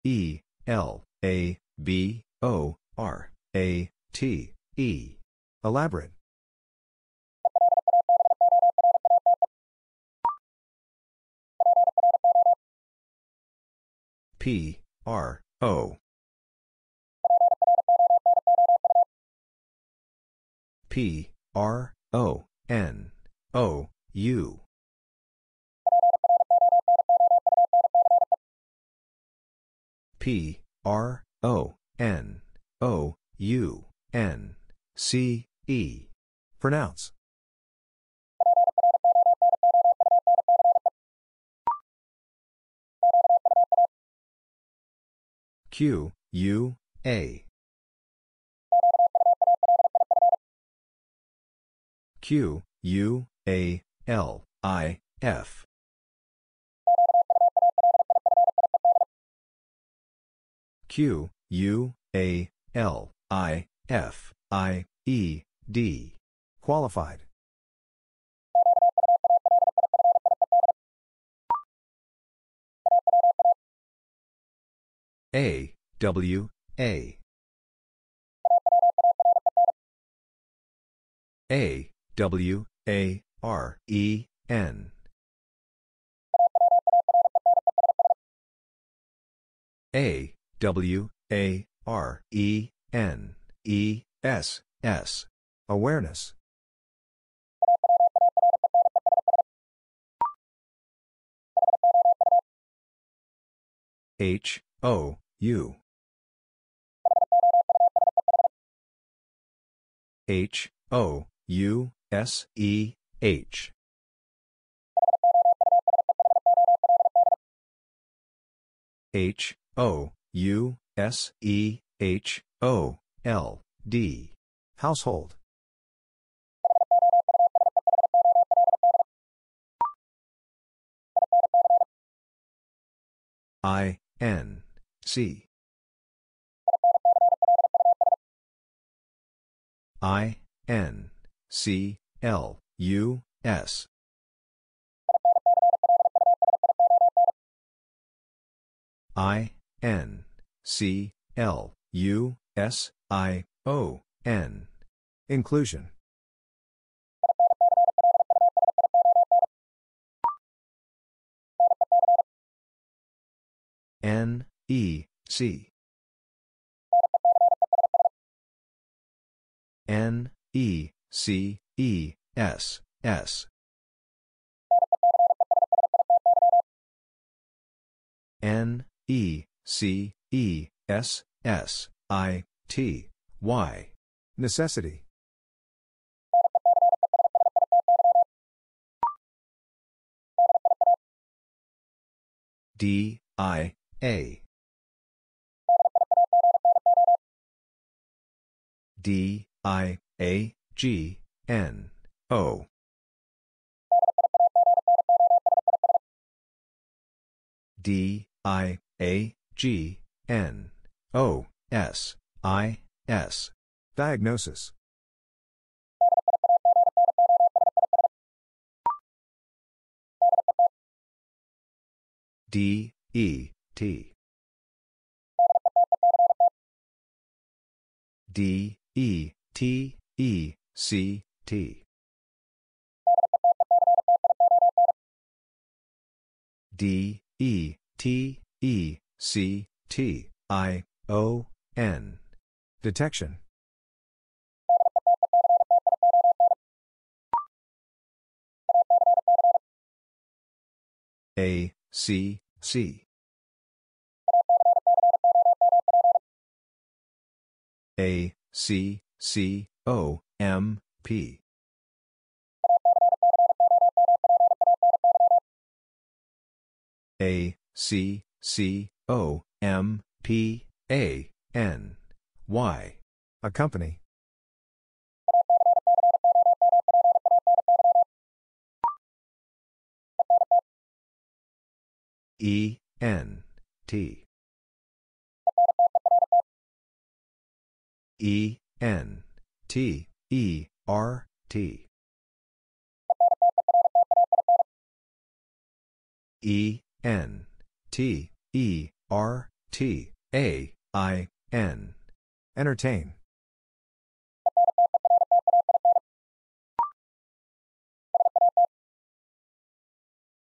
E, L, A, B, O, R, A, T, E. Elaborate. P, R, O. P, R, O, N, O, U. P, R, O, N, O, U, N, C, E. Pronounce. Q, U, A. Q, U, A, L, I, F. Q, U, A, L, I, F, I, E, D. Qualified. A, W, A. A, W, A, R, E, N. A, W, A, R, E, N, E, S, S. Awareness. H, O, U. H, O, U, S, E, H. H, O, U, S, E, H, O, L, D. Household. I, N, C. I, N, C, L, U, S. I, N, C, L, U, S, I, O, N. Inclusion. N, E, C. N, E, C, E, S, S. N, E, C, E, S, S, I, T, Y. Necessity. D, I, A. D, I, A, G, N, O. D, I, A, G, N, O, S, I, S. Diagnosis. D, E, T. D, E, T, E, C, T. D, E, T, E, C, T, I, O, N. Detection. A, C, C. A, C, C, O, M, P. A, C, C, O, M, P, A, N, Y. Accompany. E, N, T. E, N, T, E, R, T. E, N, T, E, R, T, A, I, N. Entertain.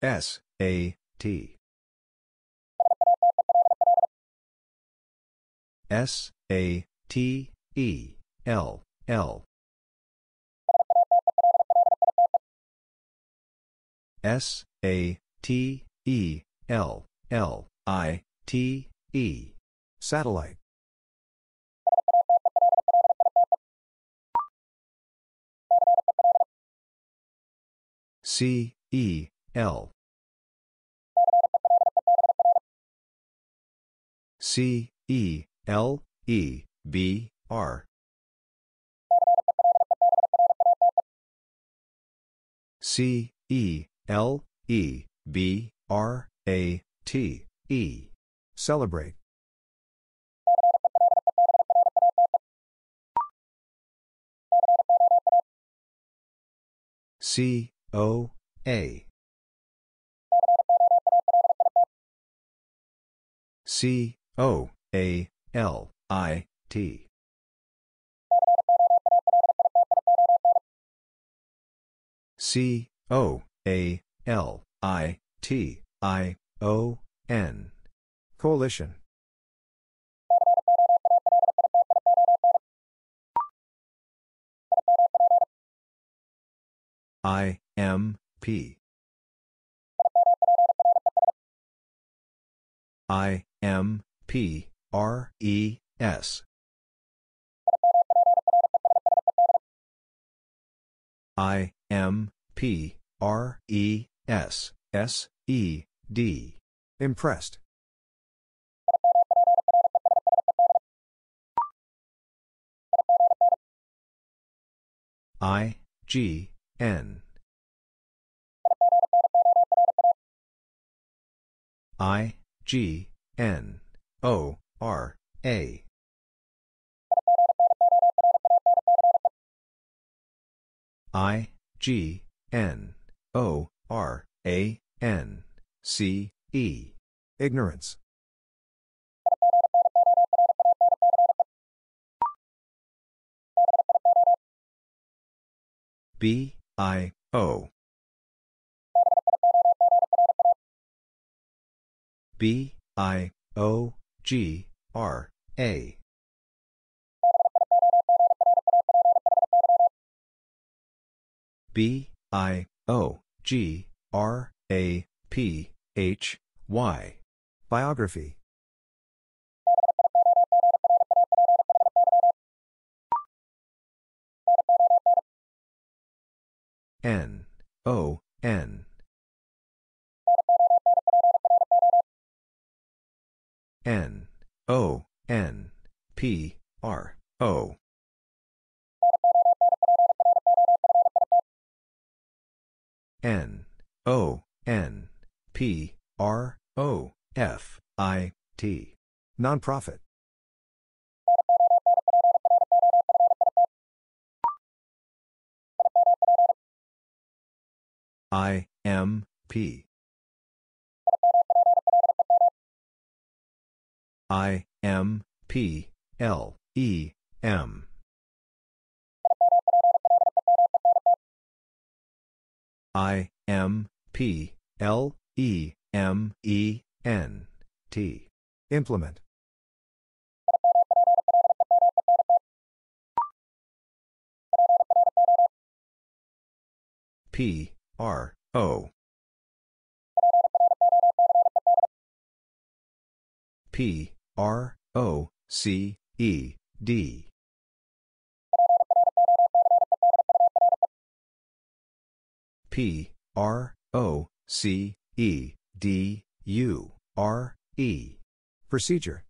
S, A, T. S, A, T, E, L, L. S, A, T, E, L, L, I, T, E. Satellite. C, E, L. C, E, L, E, B, R. C, E, L, E, B, R, A, T, E. Celebrate. C, O, A. C, O, A, L, I, T. C, O, A, L, I, T, I, O, N. Coalition. I, M, P. I, M, P, R, E, S. I, M, P, R, E, S, S, E, D. Impressed. I, G, N. I, G, N, O, R, A. I, G, N, O, R, A, N, C, E. Ignorance. B, I, O. B, I, O, G, R, A. B, I, O, G, R, A, P, H, Y. Biography. N, O, N. N, O, N, P, R, O. N O N P R O F I T. Nonprofit. I M P I M P L E M I, M, P, L, E, M, E, N, T. Implement. P, R, O. P, R, O, C, E, D. P, R, O, C, E, D, U, R, E. Procedure.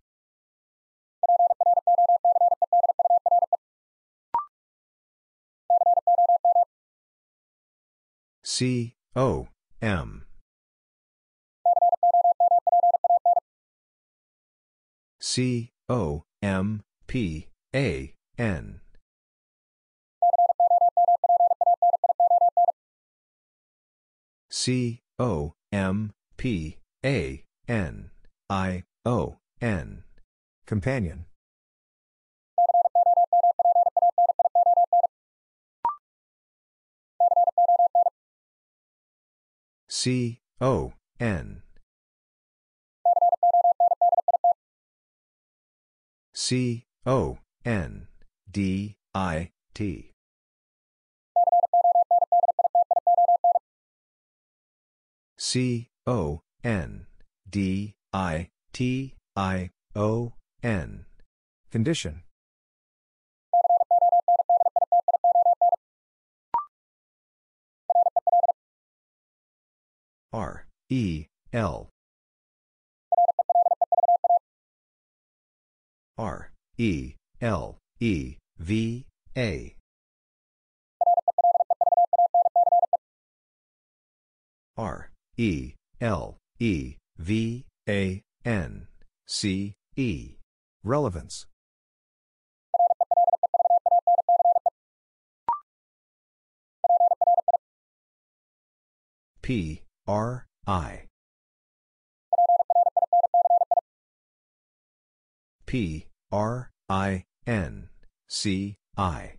C, O, M. C, O, M, P, A, N. C, O, M, P, A, N, I, O, N. Companion. C, O, N. C, O, N, D, I, T. C, O, N, D, I, T, I, O, N. Condition. R, E, L. R, E, L, E, V, A. R, E, L, E, V, A, N, C, E. Relevance. P, R, I. P, R, I, N, C, I.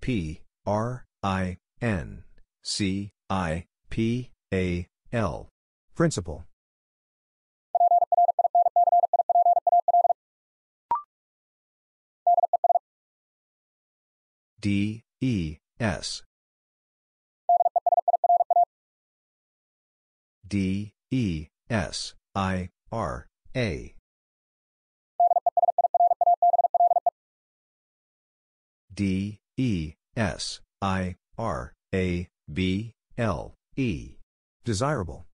P, R, I, N, C, I, P, A, L. Principal. D, E, S. D, E, S, I, R, A. D, E, S, I, R, A, B, L, E. Desirable.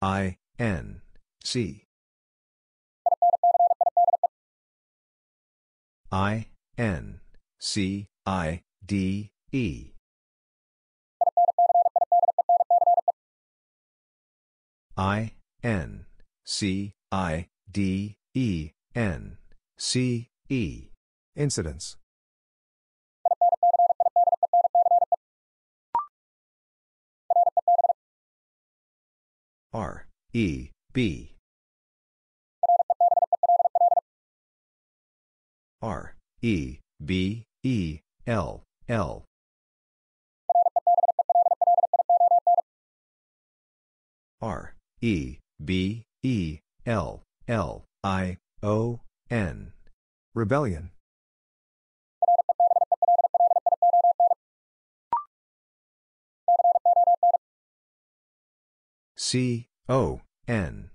I, N, C. I, N, C, I, D, E. I, N, C, I, D, E, N, C, E. Incidence. R, E, B. R, E, B, E, L, L. R, E, B, E, L, L, I, O, N. Rebellion. C, O, N.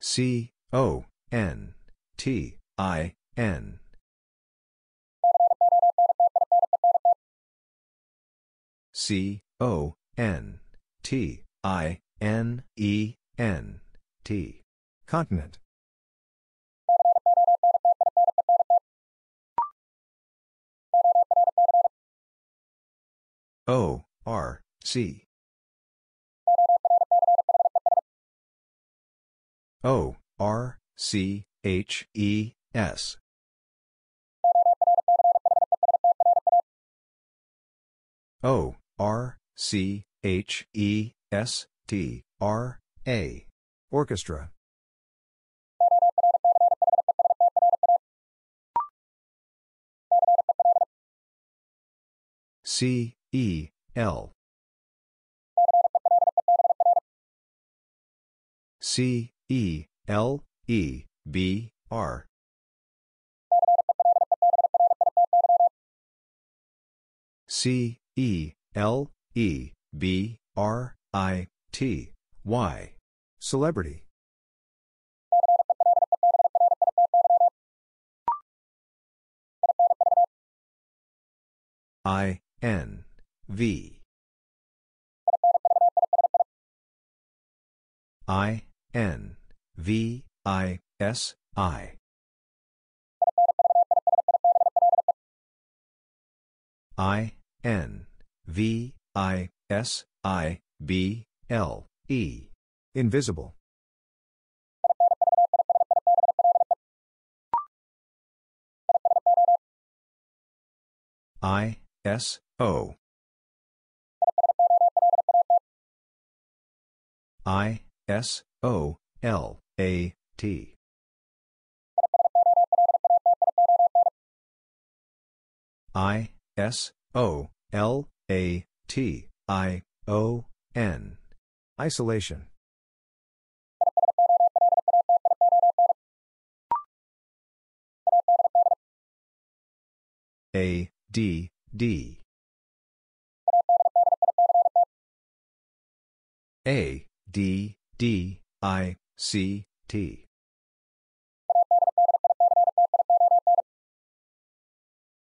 C, O, N, T, I, N. C, O, N, T I N E N T. Continent. O R C. O R C H E S. O R C H, E, S, T, R, A. Orchestra. C, E, L. C, E, L, E, B, R. C, E, L, E, B, R, I, T, Y. Celebrity. I, N, V. I, N, V, I, S, I. I, N, V, I, S, I, B, L, E. Invisible. I, S, O. I, S, O, L, A, T. I, S, O, L, A, T, I, O, N. Isolation. A, D, D. A, D, D, I, C, T.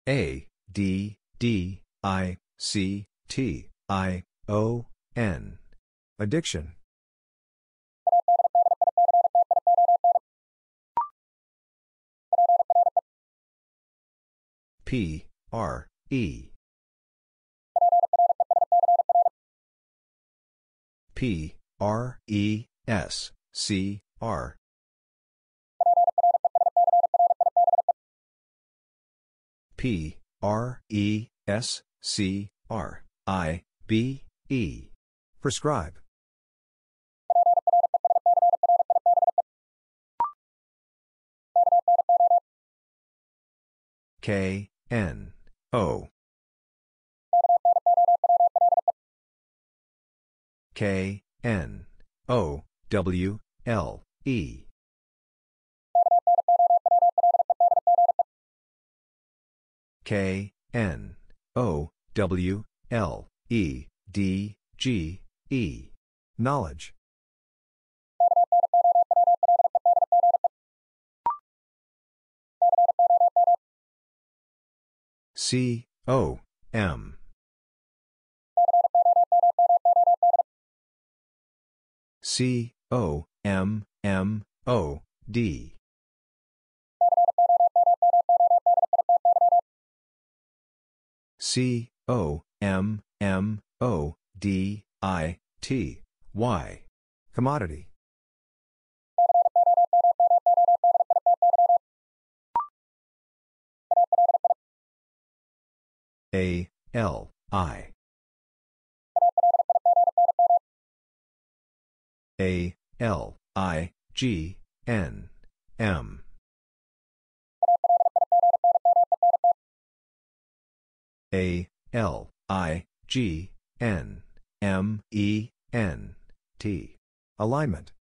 A, D, D, I, C, T, I, O, N. Addiction. P, R, E. P, R, E, S, C, R. P, R, E, S, C, R, I, B, E. Prescribe. K, N, O. K, N, O, W, L, E. K, N, O, W, L, E, D, G, E. Knowledge. C, O, M. C, O, M, M, O, D. C, O, M, M, O, D, I, T, Y. Commodity. A, L, I. A, L, I, G, N, M. A, L, I, G, N, M, E, N, T. Alignment.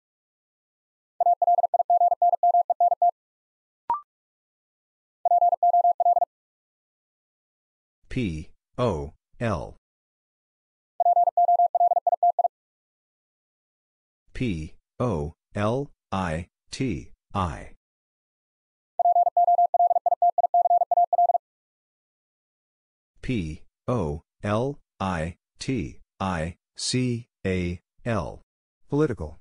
P, O, L. P, O, L, I, T, I. P, O, L, I, T, I, C, A, L. Political.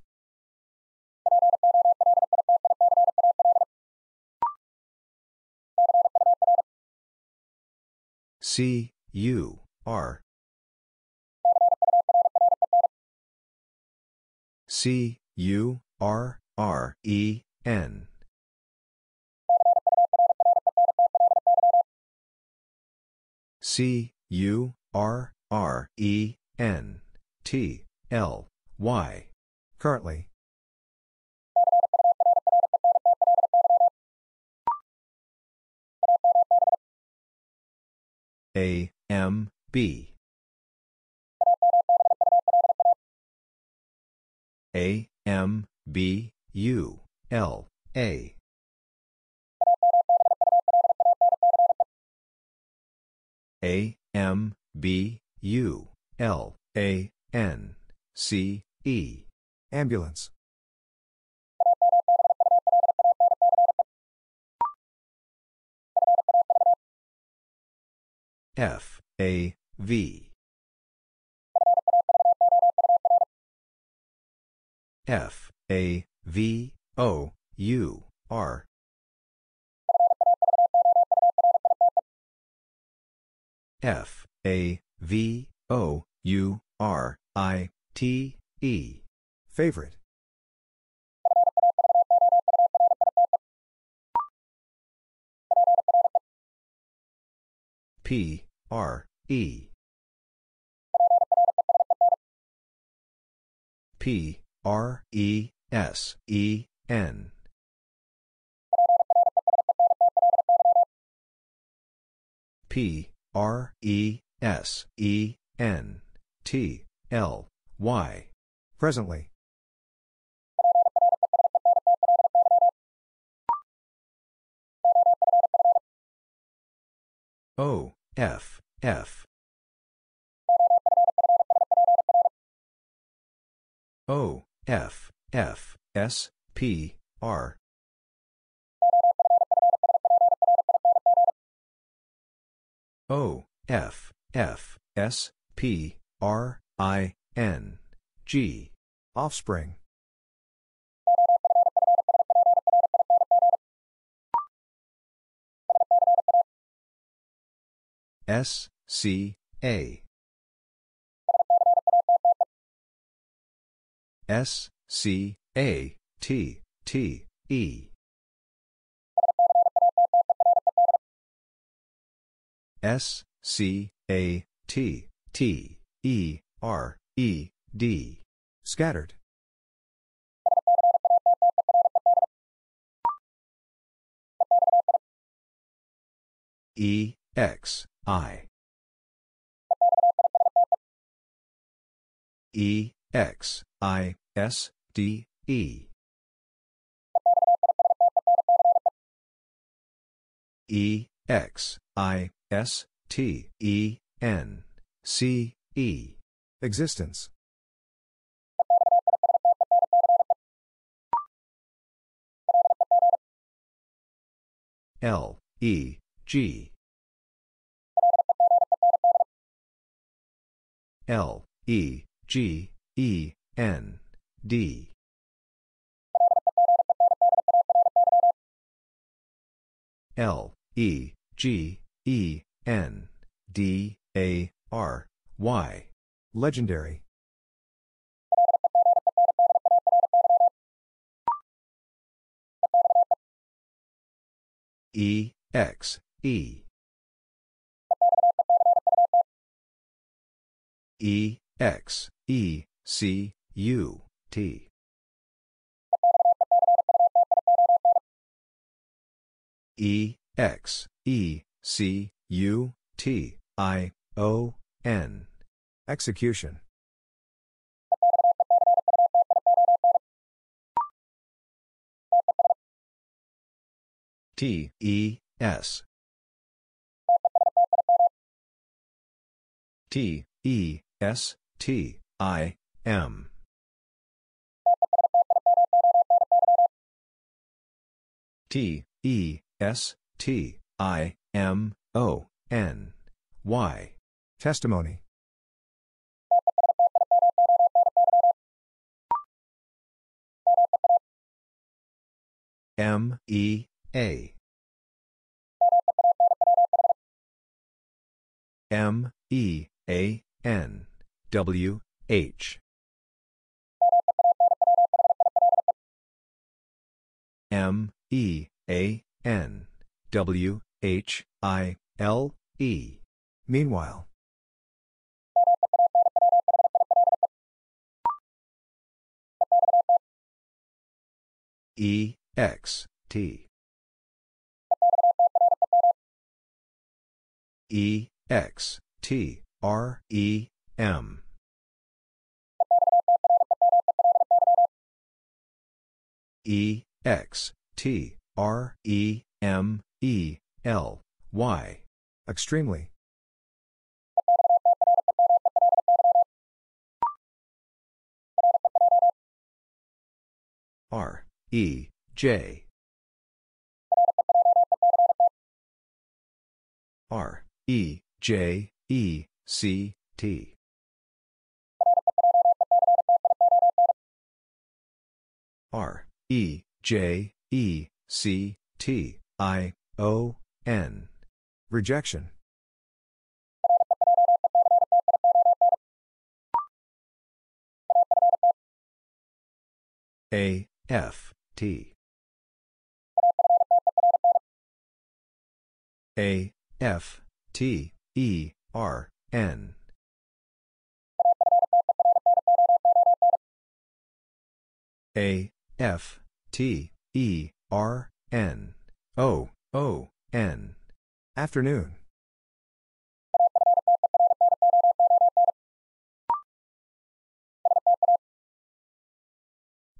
C, U, R. C, U, R, R E N. C U R R E N T L Y. Currently. A M B. A M B U L A. A M B U L A N C E. Ambulance. F A V. F A V O U R. F A V O U R I T E. Favorite. P R E. P R E S E N. P R E S E N T L Y. Presently. O F F. O F F S P R. O F F S P R I N G. Offspring. S C A. S C A T T E. S C A T T E R E D. Scattered. E X I. E X I S D E. E X I S T E N C E. Existence. L E G. L E G E N D. L E G E N D A R Y. Legendary. E X E. E X E C U T. E X E C U T I O N. Execution. T E S. T E S T I M. T E S T I M O N Y. Testimony. M E A. M E A N W H. M, E, A, N, W, H, I, L, E. Meanwhile. E, X, T. E, X, T, R, E, M. E, X, T, R, E, M, E, L, Y. Extremely. R, E, J. R, E, J, E, C, T. R, E, J, E, C, T, I, O, N. Rejection. A, F, T. A, F, T, E, R, N. A, F, T, E, R, N, O, O, N. Afternoon.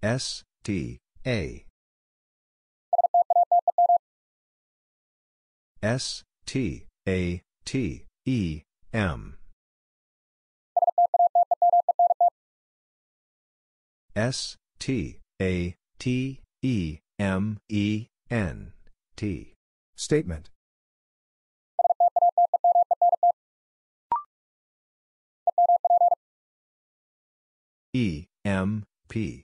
S, T, A. S, T, A, T, E, M. S, T, A, T, E, M, E, N, T. Statement. E, M, P.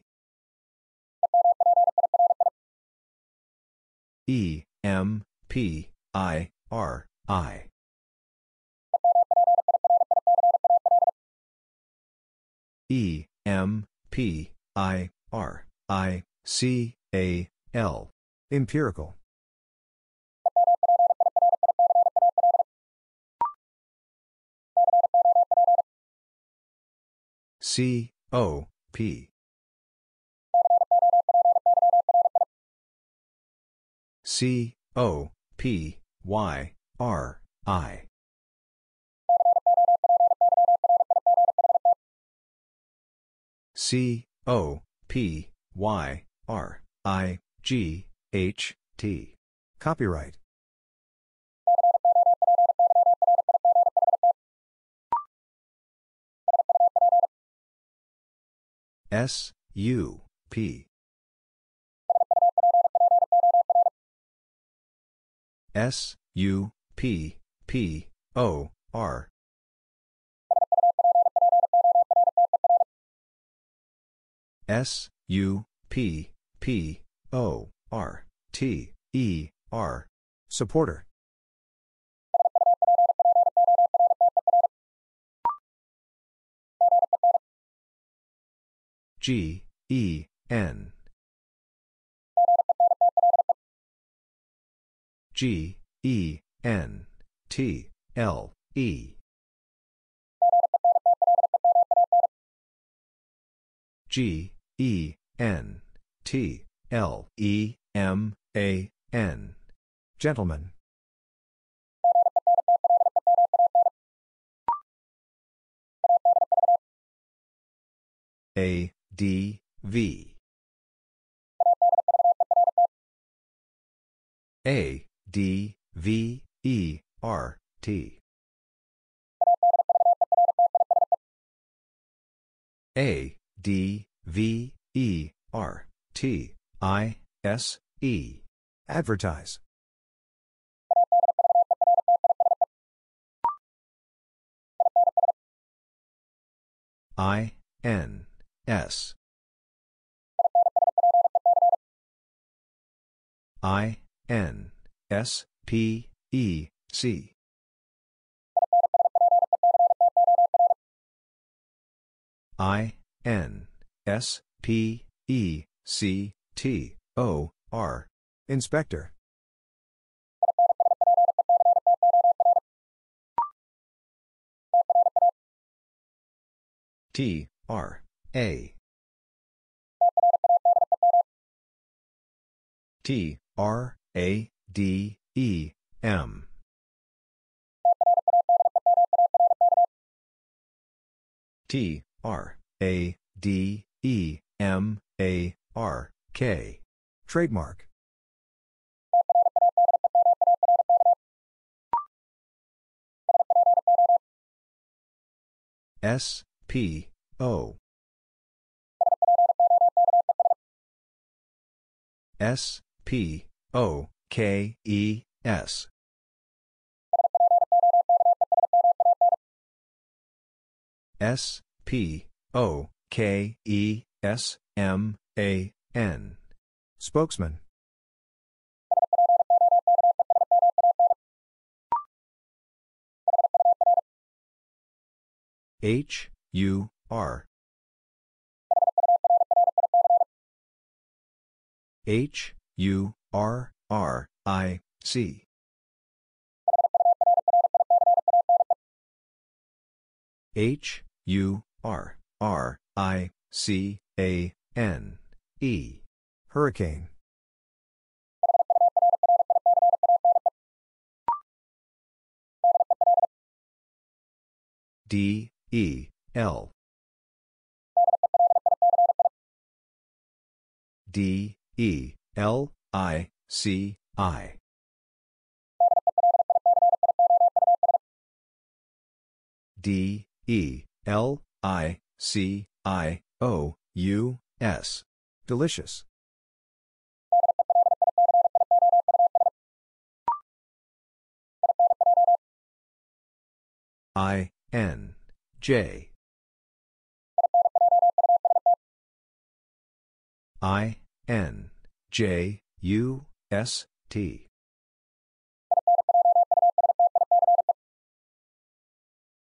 E, M, P, I, R, I. E, M, P, I, R, I, C, A, L. Empirical. C, O, P. C, O, P, Y, R, I. C, O, P, Y, R, I, G, H, T. Copyright. S, U, P. S, U, P, P, O, R. S, U, P, P, O, R, T, E, R. Supporter. G, E, N. G, E, N, T, L, E. G, E, N, T, L, E, M, A, N. Gentlemen. A, D, V. A, D, V, E, R, T. A, D, V, E, R, T, I, S, E. Advertise. I, N, S. I, N, S, P, E, C. I, N, S, P, E, C, T, O, R. Inspector. T, R, A. T, R, A, D, E, M. T, R, A, D, E, M, A, R, K. Trademark. S, P, O. S, P, O, K, E, S. S, P, O, K, E, S, M, A, N. Spokesman. H, U, R. H, U, R, R, I, C. H, U, R, R, I, C, A, N, E. Hurricane. D, E, L. D, E, L, I, C, I. D, E, L, I, C, I, O, U, S. Delicious. I, N, J. I, N, J, U, S, T.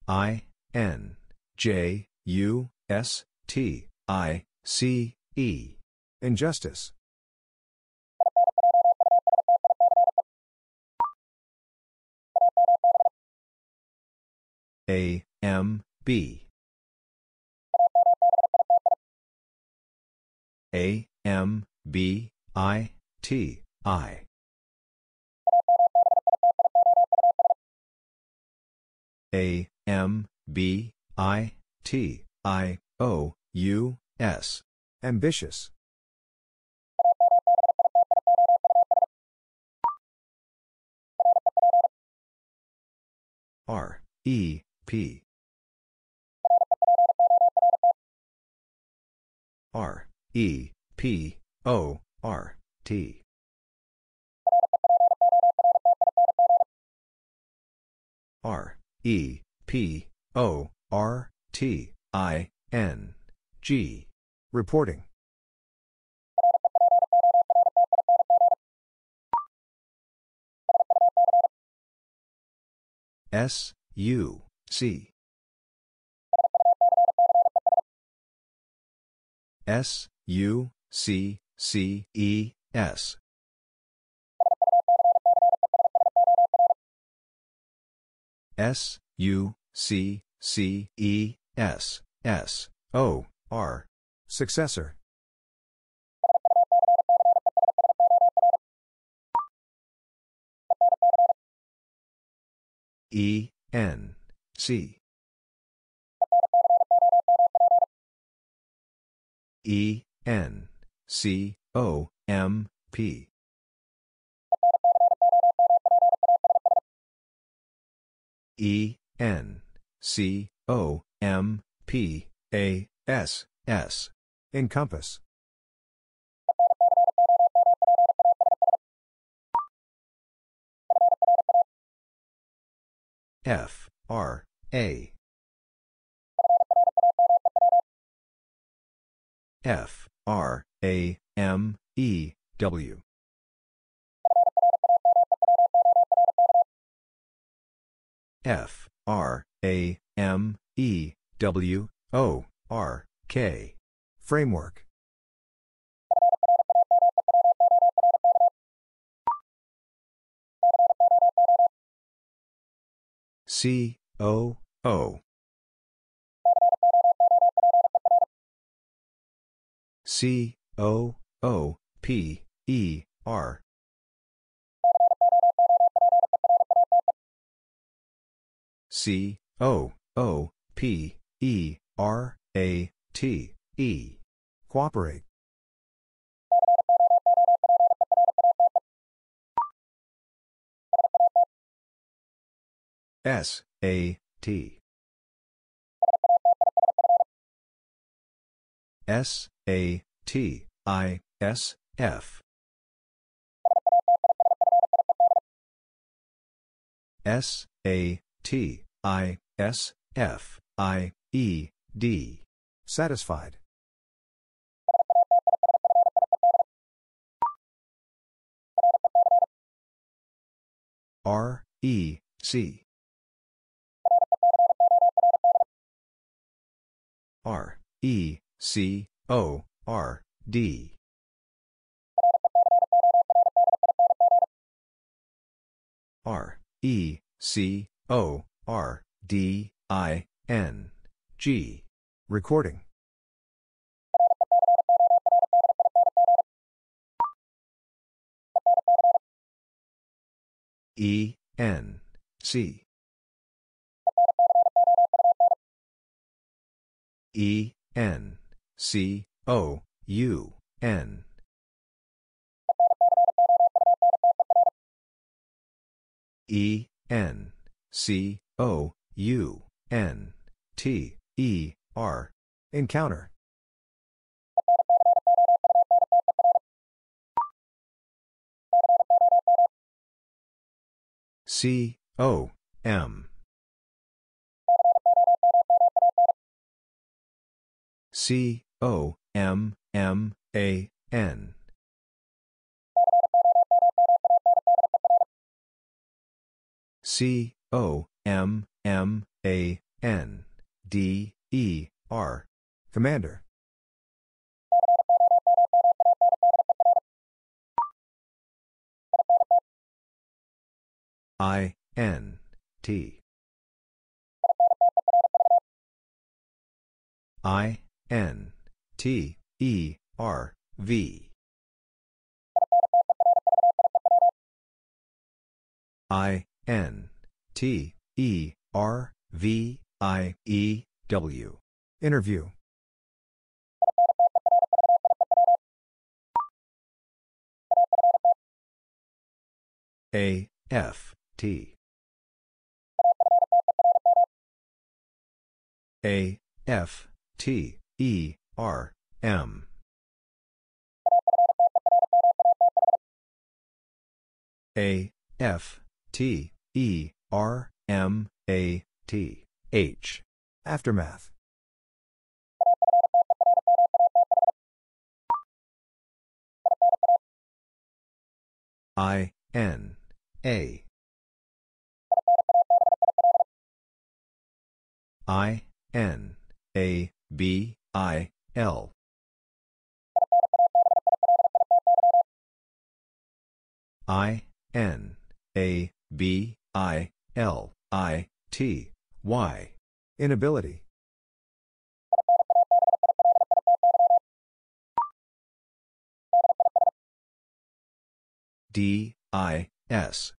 I, N, J, U, S, T, I, C, E. Injustice. A, M, B. A, M, B, I, T, I. A, M, B, I, T, I, O, U, S. Ambitious. R, E, P. R, E, P, O, R, T. R, E, P, O, R, T, I, N, G. Reporting. S, U, C. S, U, C, C, E, S. S, U, C, C, E, S, S, O, R. Successor. E, N, C. E, N, C, O, M, P. E, N, C, O, M, P, A, S, S. Encompass. F, R, A. F, R A M E W. F R A M E W O R K. Framework. C O O C O O P E R. C O O P E R A T E. Cooperate. S A T. S A T I S F. S A T I S F I E D. Satisfied. R E C. R E C O R D. R E C O R D I N G. Recording. E N C. E N C O U N. E N. C O U N. T E R. Encounter. C O M. C O M M A N. C O M M A N. D E R. Commander. I N T. I N T E R V. I N T E R V I E W. Interview. A F T. A F T E R M. A F T E R M A T H. Aftermath. I N A. I N A B I L. I N A B I L I T Y. Inability. D I S.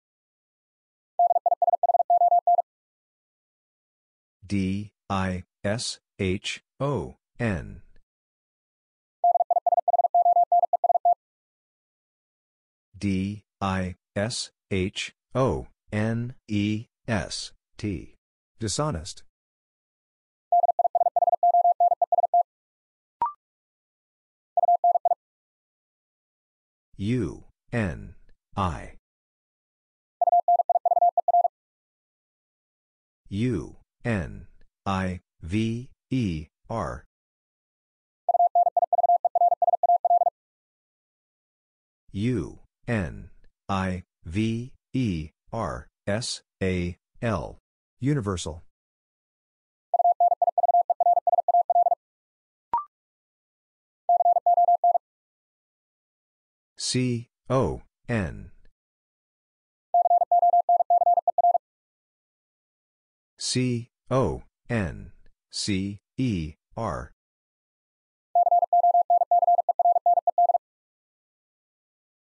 D I S H O N D I S H O N E S T. Dishonest. U N I. U N I V E R. U N I V E R S A L Universal. C O N C, O, N, C, E, R.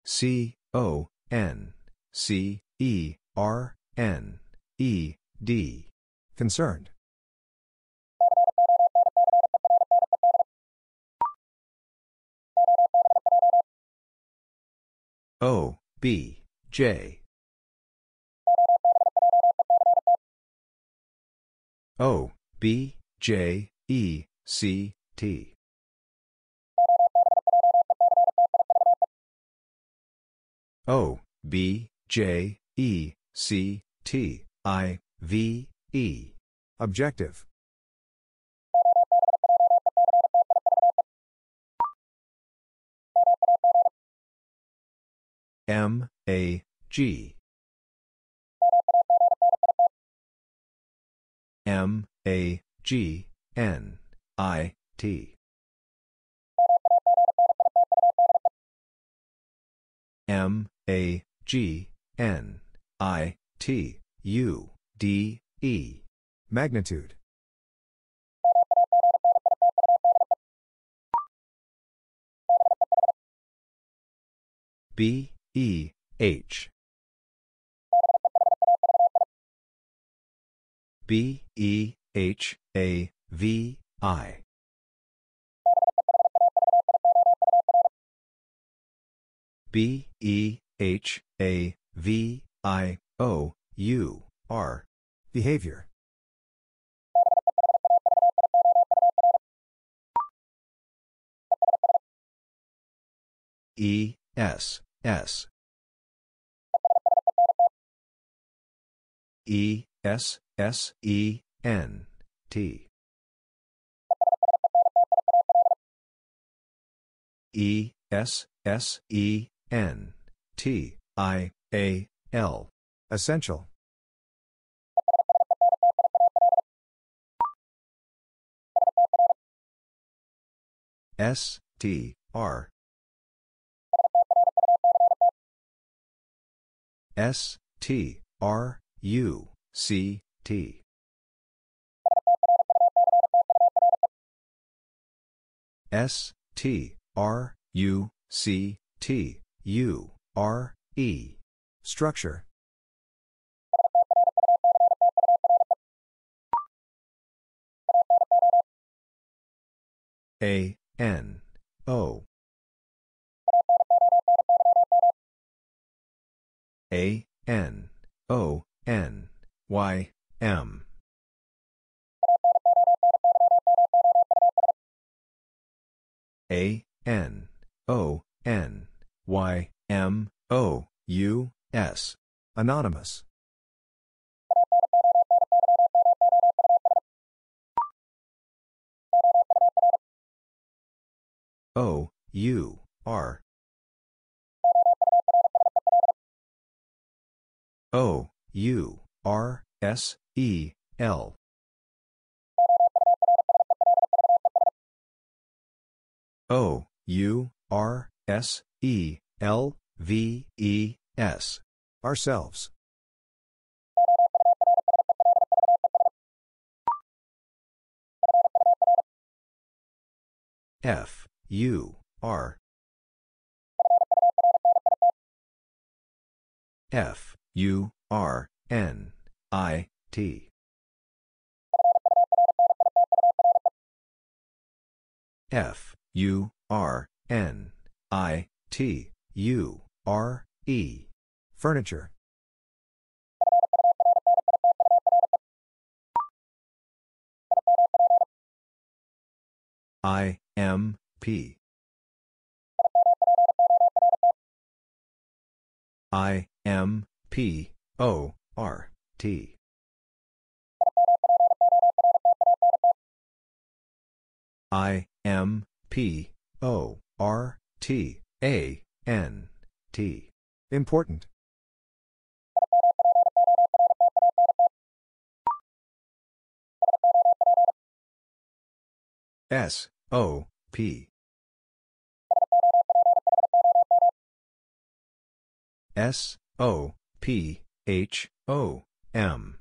C, O, N, C, E, R, N, E, D. Concerned. O, B, J. O, B, J, E, C, T. O, B, J, E, C, T, I, V, E. Objective. M, A, G. M, A, G, N, I, T. M, A, G, N, I, T, U, D, E. Magnitude. B, E, H. B, E, H, A, V, I. B, E, H, A, V, I, O, U, R. Behavior. E, S, S. E, S, S, E, N, T. E, S, S, E, N, T, I, A, L. Essential. S, T, R. S, T, R, U, C, T. S, T, R, U, C, T, U, R, E. Structure. A, N, O. A, N, O, N, Y, M. A, N, O, N, Y, M, O, U, S. Anonymous. O, U, R. O, U, R, S, E, L. O, U, R, S, E, L, V, E, S. Ourselves. F, U, R. F, U, R, N, I, T. F, U, R, N, I, T, U, R, E. Furniture. I, M, P. I, M, P, O, R, T. I, M, P, O, R, T, a, N, T. Important. S, O, P. S, O, P, H, O, M.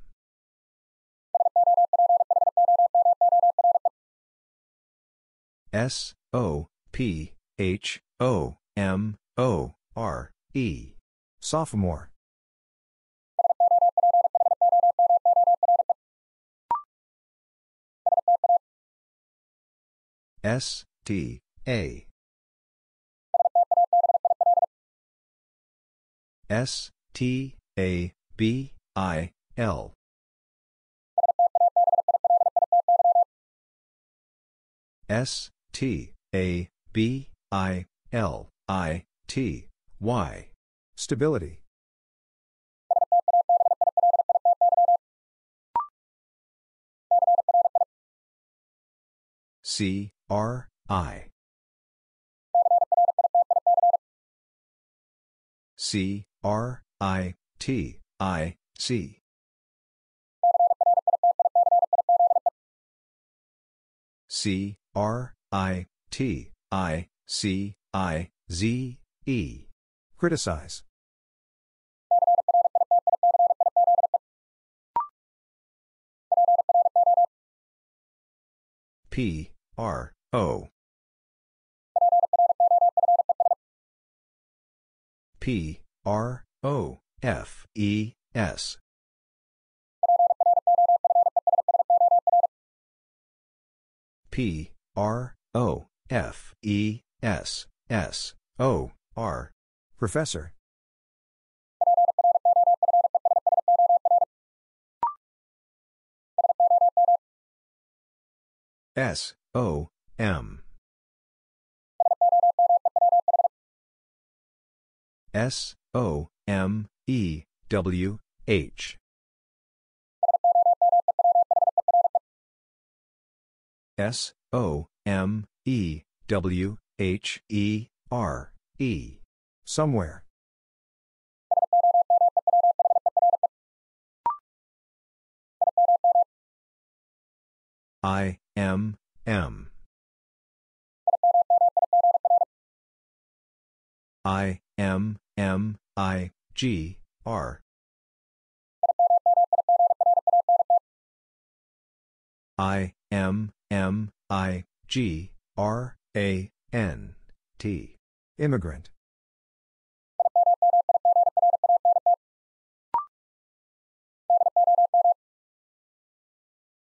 S, O, P, H, O, M O R E. Sophomore. S T A. S T A B I L. S T A B I L I T Y. Stability. C R I. C R I T I C. C R I T I C I Z E. Criticize. P R O. P R O F E S. P R O F E S S O R. Professor. S O M. S O M E W H. S O M E W H E R E. Somewhere. I M M. I M M I G R. I M M I G R A N T. Immigrant.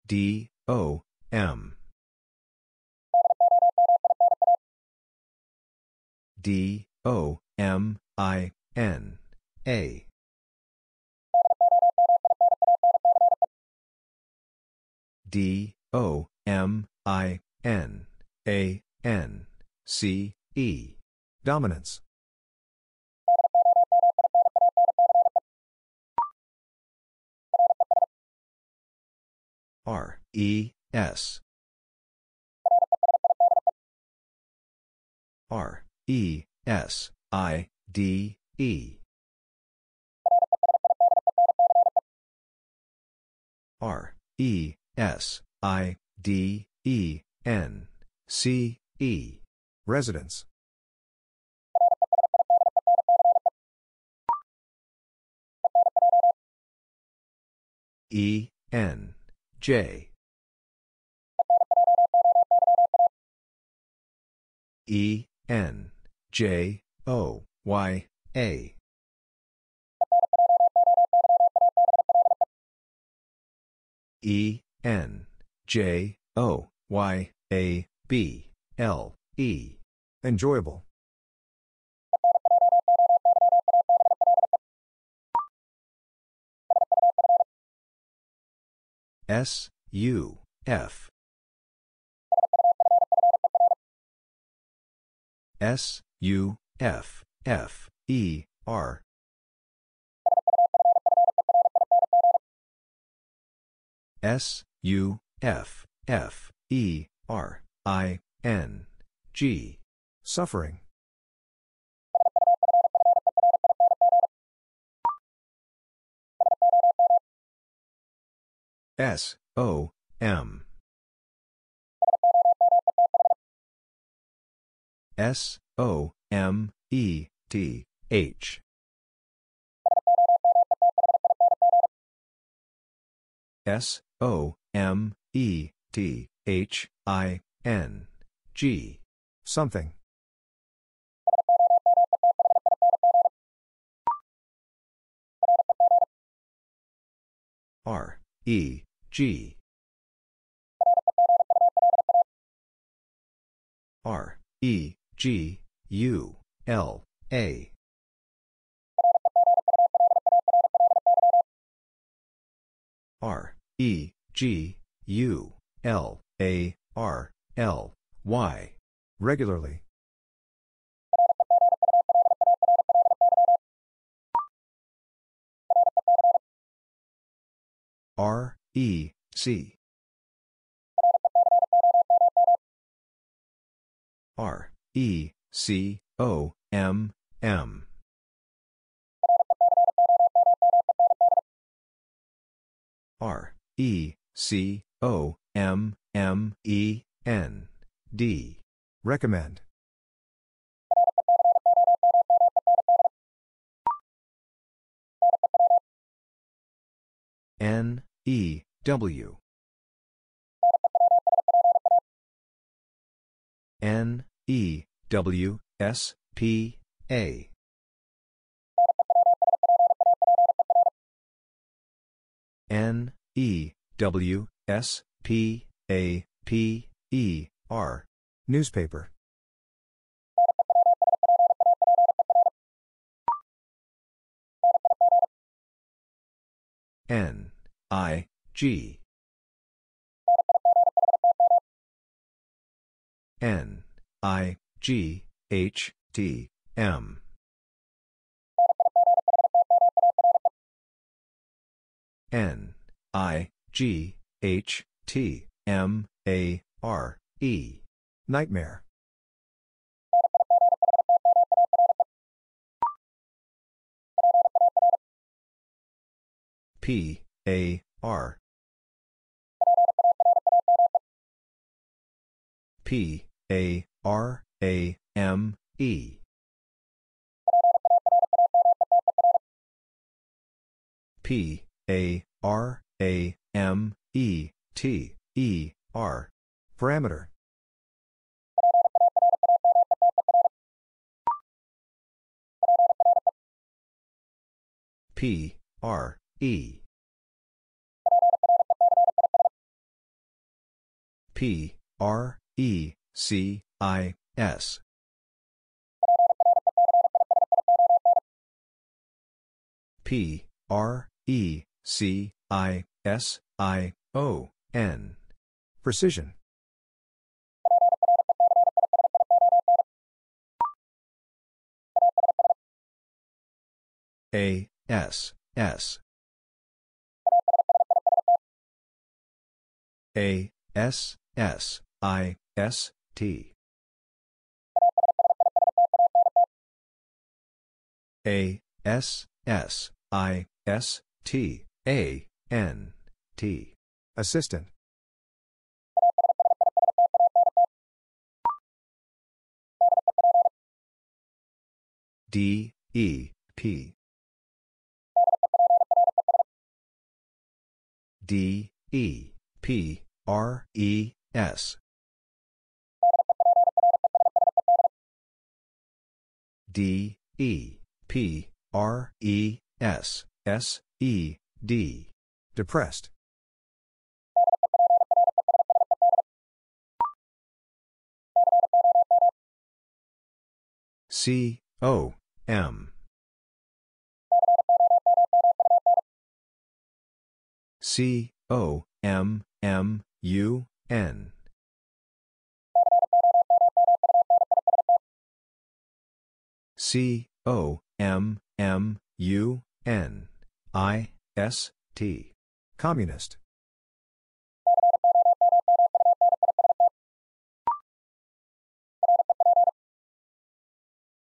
D O M. D O M I N A. D O M I N A N C E. Dominance. R E S. R E S I D E. R E S I D E N C E. Residence. E N J. E N J O Y A. E N J O Y A B L E. Enjoyable. S U F S U F F E R S U F F E R I N G. Suffering. S O M. S O M E T H. S O M E T H I N G. Something. R. E. G. R. E. G. U. L. A. R. E. G. U. L. A. R. L. Y. Regularly. R. E. C. R. E. C. O. M. M. R. E. C. O. M. M. E. N. D. Recommend. N. E. W. N. E. W. S. P. A. N. E. W. S. P. A. P. E. R. Newspaper. N. I. G. N. I. G. H. T. M. N. I. G. H. T. M. A. R. E. Nightmare. P. A. R. P. A. R. A. M. E. P. A. R. A. M. E. T. E. R. Parameter. P. R. E. P. R. E. C. I. S. P. R. E. C. I. S. I. O. N. Precision. A. S. S. A. S. S. I. S. T. A. S. S. I. S. T. A. N. T. Assistant. D. E. P. D. E. P. R. E. S. D. E. P. R. E. S. S. E. D. Depressed. C. O. M. C. O. M. M. U. N. C. O. M. M. U. N. I. S. T. Communist.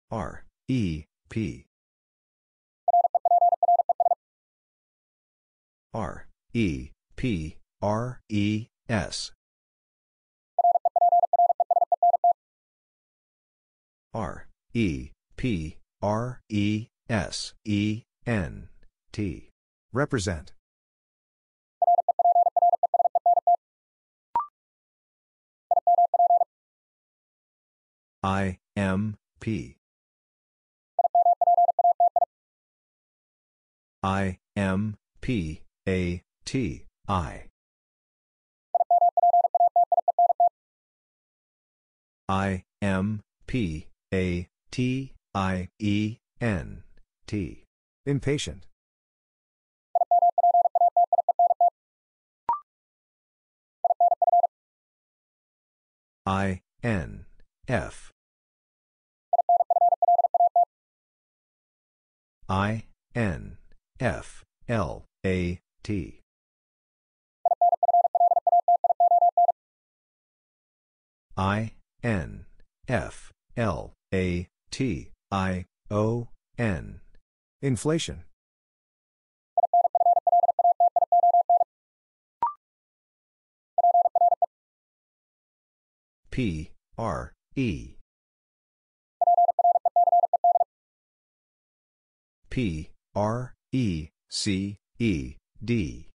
R. E. P. R. E. P. R. E. S. R. E. P. R. E. S. E. N. T. Represent. I, M, P. I, M, P, A, T, I. I, M, P, A, T, I, E, N, T. Impatient. I, N, F. I, N, F, L, A, T. I, N, F, L, A, T, I, O, N. Inflation. P, R, E. P, R, E, C, E, D.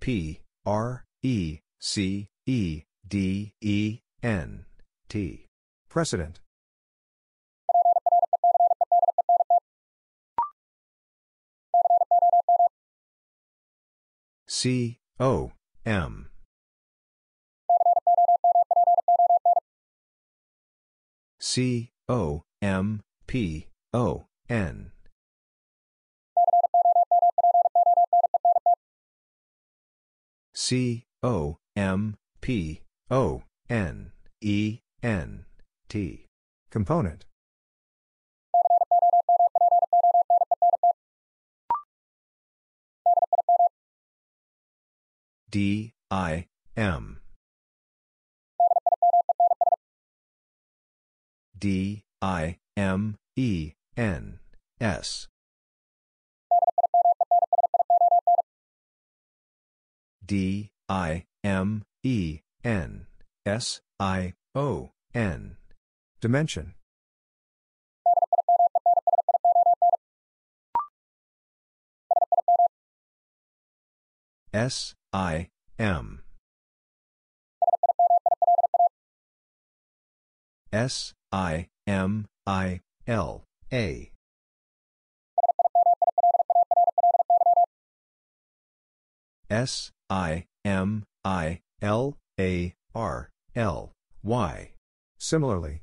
P, R, E, C, E, D, E, N, T. Precedent. C, O, M. C, O, M, P, O, N. C, O, M, P, O, N, E, N, T. Component. D, I, M. D, I, M, E, N, S. D, I, M, E, N, S, I, O, N. Dimension. S, I, M. S, I, M, I, L, A. S, I, M, I, L, A, R, L, Y. Similarly.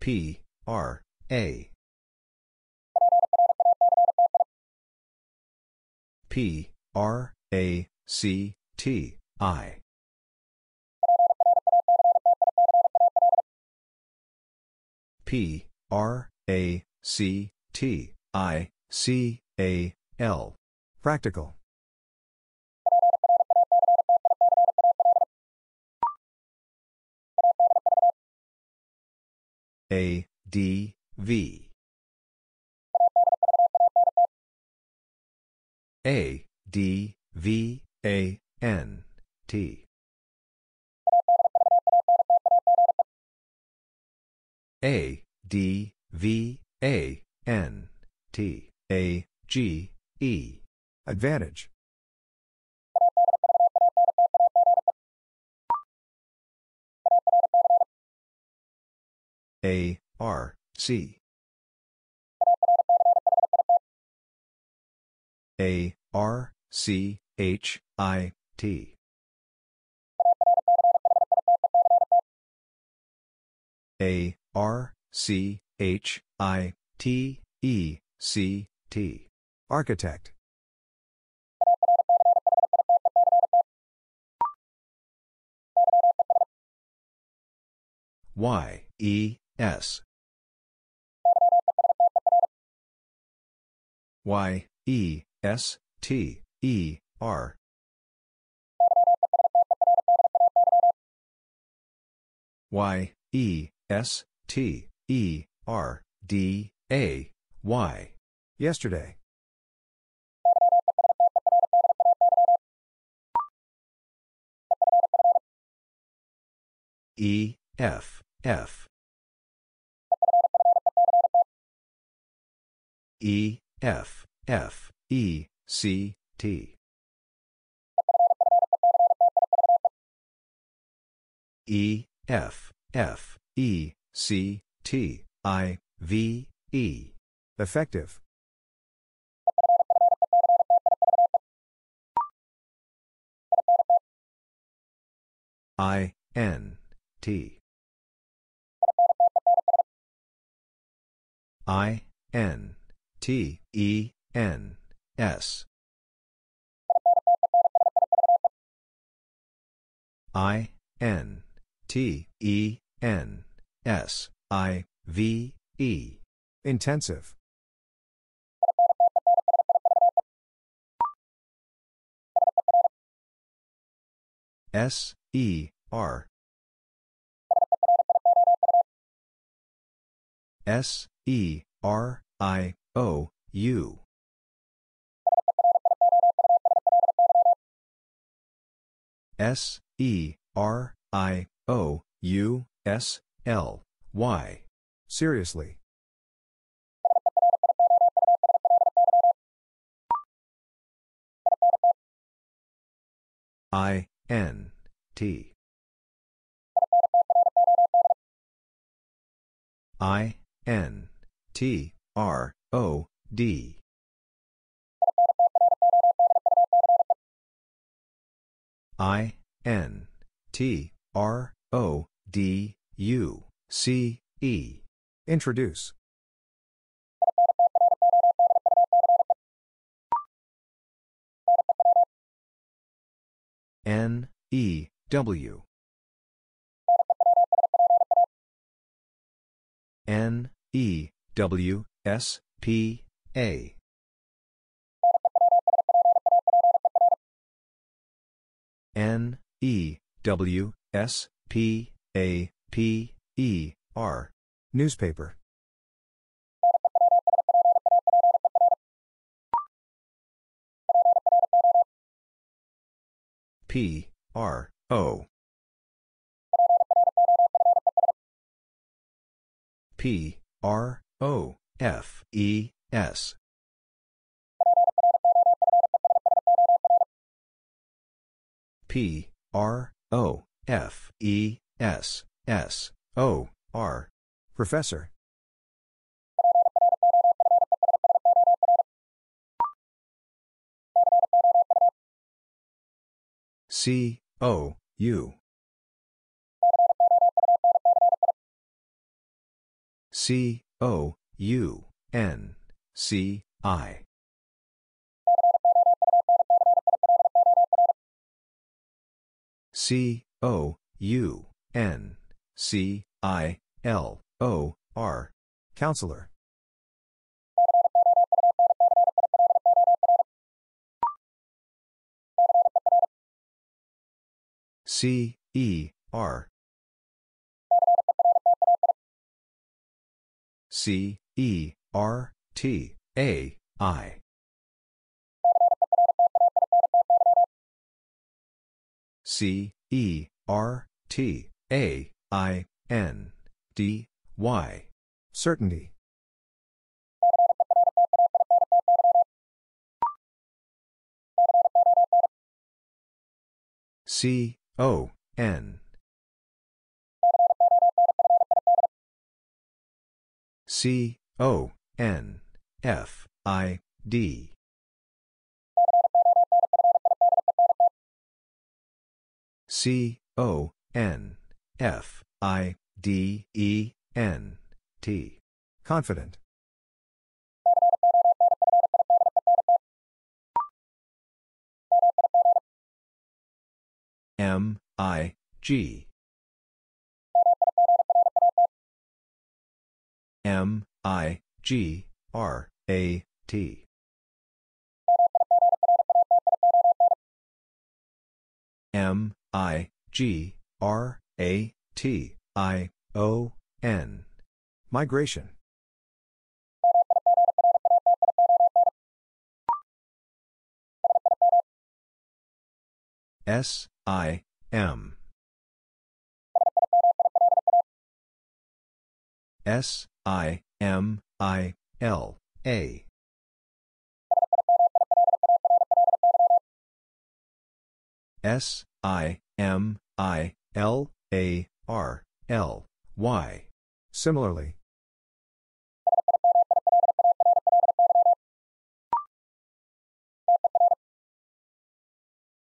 P, R, A. P, R, A, C, T, I. P, R, A, C, T, I, C, A, L. Practical. A, D, V. A, D, V, A, N, T. A, D, V, A, N, T, A, G, E. Advantage. A, R, C. A, R, C, H, I, T. A, R, C, H, I, T, E, C, T. Architect. Y, E, S. Y, E, S, T, E, R. Y, E, S, T, E, R, D, A, Y. Yesterday. E, F, F. E, F, F, E, C, T. E, F, F, E, C, T, I, V, E. Effective. I, N, T. I, N, T, E, N, S. I, N, T, E, N, S, I, V, E. Intensive. S, E, R. S, E, R, I, O, U. S, E, R, I, O, U, S, L, Y. Seriously. I, N, T. I, N, T, R, O, D. I, N, T, R, O, D, U, C, E. Introduce. N, E, W. N, E, W, S, P, A. N, E, W, S, P, A, P, E, R. Newspaper. P, R, O. P, R, O, F, E, S. P, R, O, F, E, S, S, O, R. Professor. C, O, U. C, O, U, N, C, I. C, O, U, N, C, I, L, O, R. Councilor. C, E, R. C, E, R, T, A, I. C, E, R, T, A, I, N, D, Y. Certainty. C, O, N. C, O, N, F, I, D. C, O, N, F, I, D, E, N, T. Confident. M, I, G. M, I, G, R, A, T. M, I, G, R, a, T, I, O, N. Migration. S, I, M. S, I, M, I, L, A. S, I, M, I, L, a, R, L, Y. Similarly.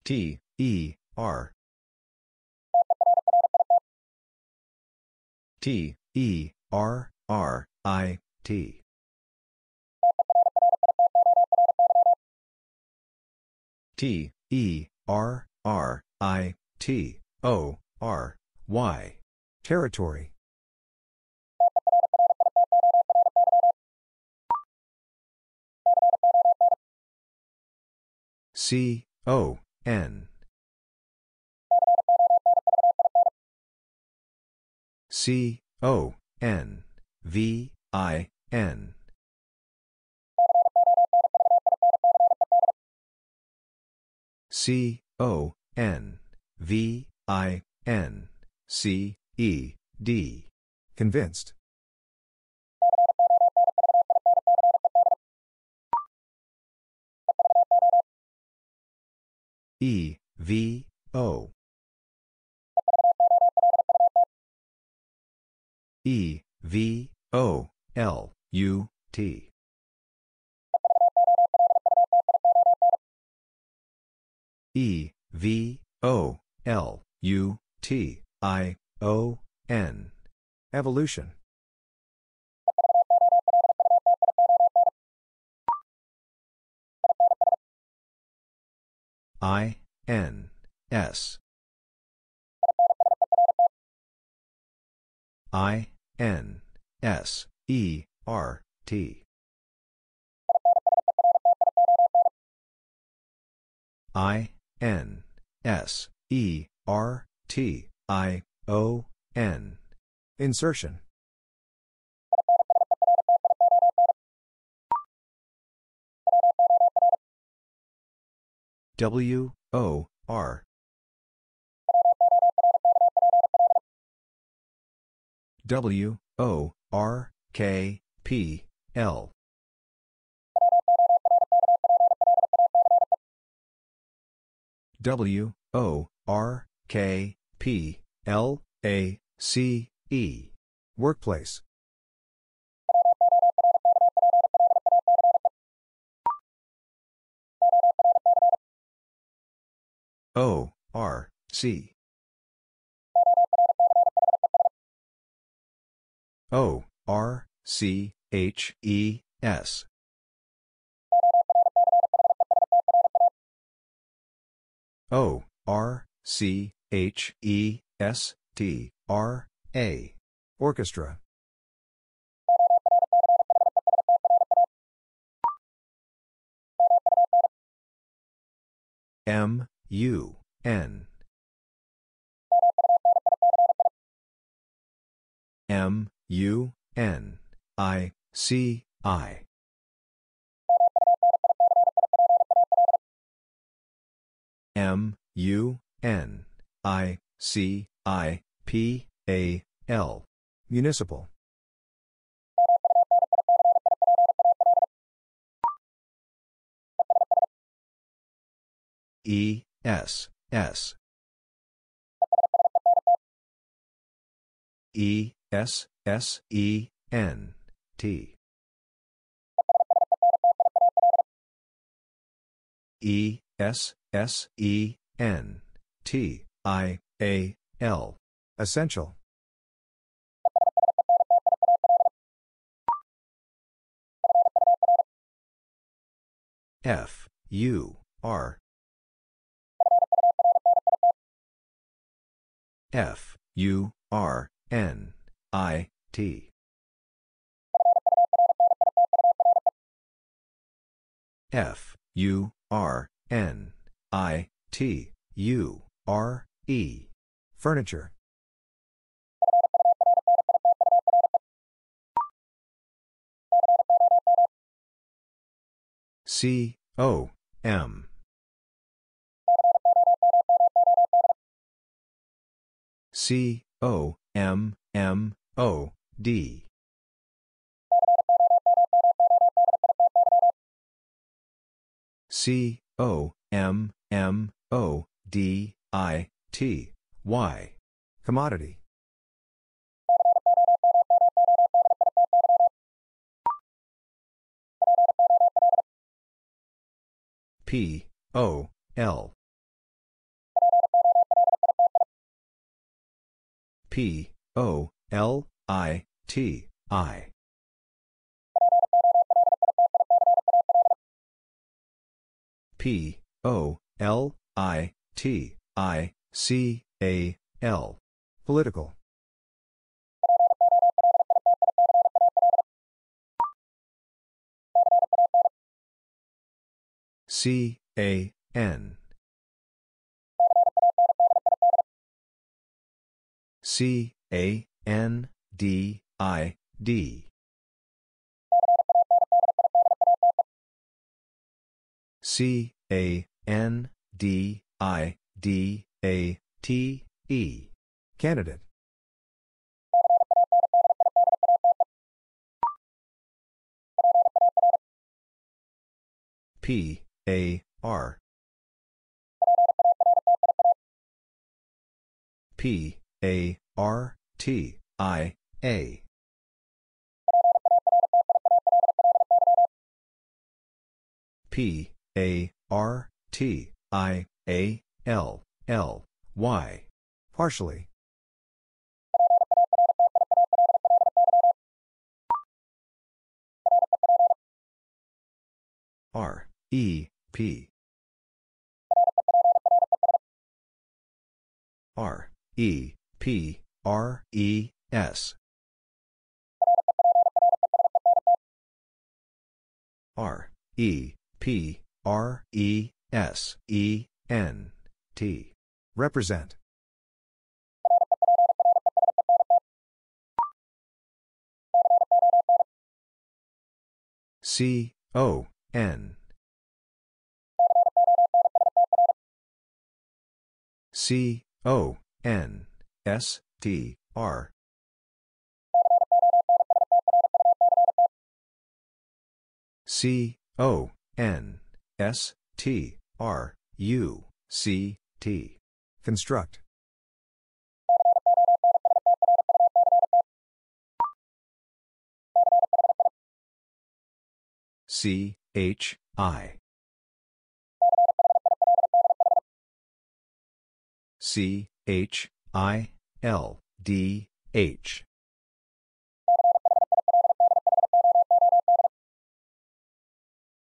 T, E, R. T, E, R, R, I, T. T, E, R, R, I, T, O, R, Y. Territory. C, O, N. C, O, N, V, I, N. C, O, N, V, I, N, C, E, D. Convinced. E, V, O. E, V, O, L, U, T. E, V, O, L, U, T, I, O, N. Evolution. I, N, S. I, N, S, E, R, T. I, N, S, E, R, T, I, O, N. Insertion. W, O, R. W, O, R, K, P, L. W, O, R, K, P, L, A, C, E. Workplace. O, R, C. O, R, C, H, E, S. O, R, C, H, E, S, T, R, A. Orchestra. M, U, N. M, U, N, I, C, I. M, U, N, I, C, I, P, A, L. Municipal. E, S, S. E, S, S, E, N, T. E, S, S, E, N, T, I, A, L. Essential. F, U, R. F, U, R, N, I, T. F, U, R, N, I, T, U, R, E. Furniture. C, O, M. C, O, M, M, O, D. C, O, M, M, O, D, I, T, Y. Commodity. P, O, L. P, O, L, I, T, I. P, O, L, I, T, I, C, A, L. Political. C, A, N. C, A, N, D, I, D. C, A, N, D, I, D, A, T, E. Candidate. P, A, R. P, A, R, T, I, A. P, A, R, T, I, A, L, L, Y. Partially. R, E, P. R, E, P, R, E, S. R, E, P, R, E, S, E, N, T. Represent. C, O, N. C, O, N, S, T, R. C, O, N, S, T, R, U, C, T. Construct. C, H, I. C, H, I, L, D, H.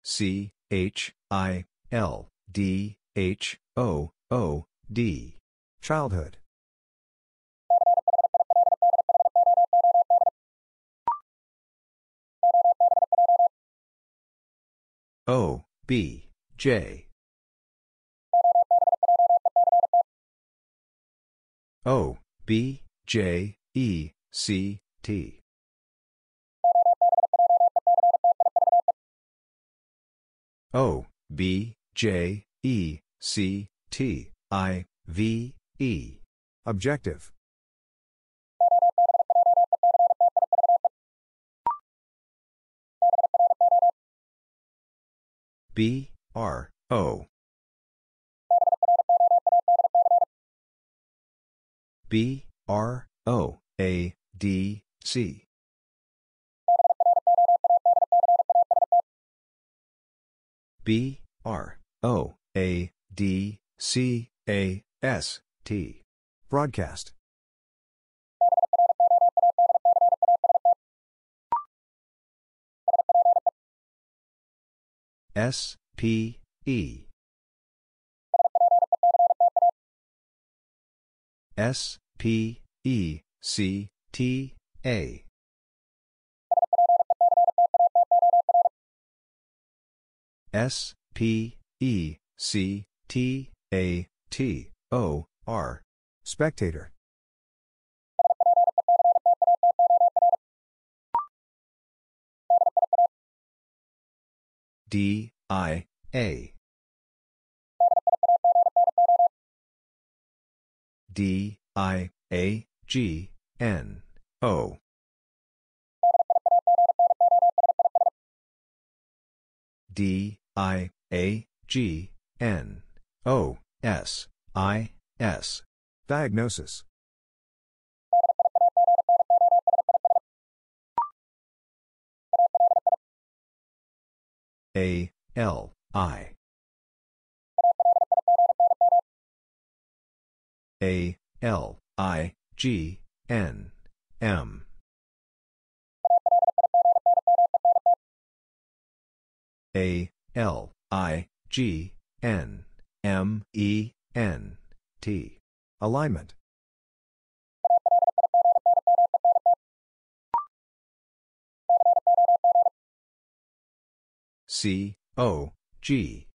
C, H, I, L, D, H, O, O, D. Childhood. O, B, J. O, B, J, E, C, T. O, B, J, E, C, T, I, V, E. Objective. B, R, O. B, R, O, A, D, C. B, R, O, A, D, C, A, S, T. Broadcast. S, P, E. S, P, E, C, T, A. S, P, E, C, T, A, T, O, R. Spectator. D, I, A. D, I, A, G, N, O. D, I, A, G, N, O, S, I, S. Diagnosis. A, L, I. A, L, I, G, N, M. A, L, I, G, N, M, E, N, T. Alignment. C, O, G.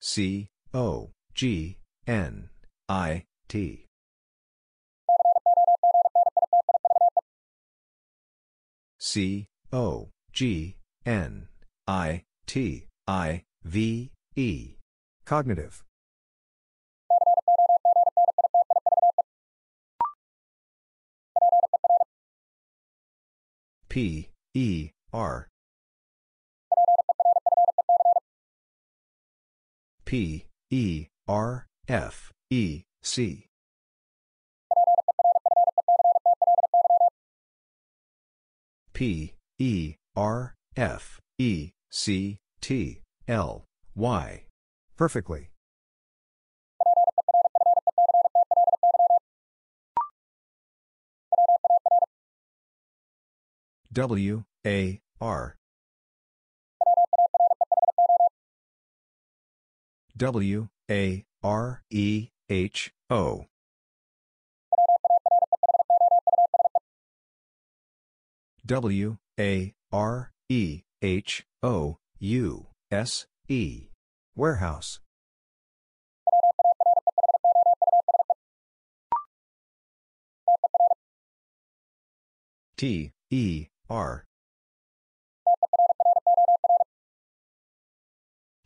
C, O, G, N, I, T. C, O, G, N, I, T, I, V, E. Cognitive. P, E, R. P, E, R, F, E, C. P, E, R, F, E, C, T, L, Y. Perfectly. W, A, R. W, A, R, E, H, O. W, A, R, E, H, O, U, S, E. Warehouse. T, E, R.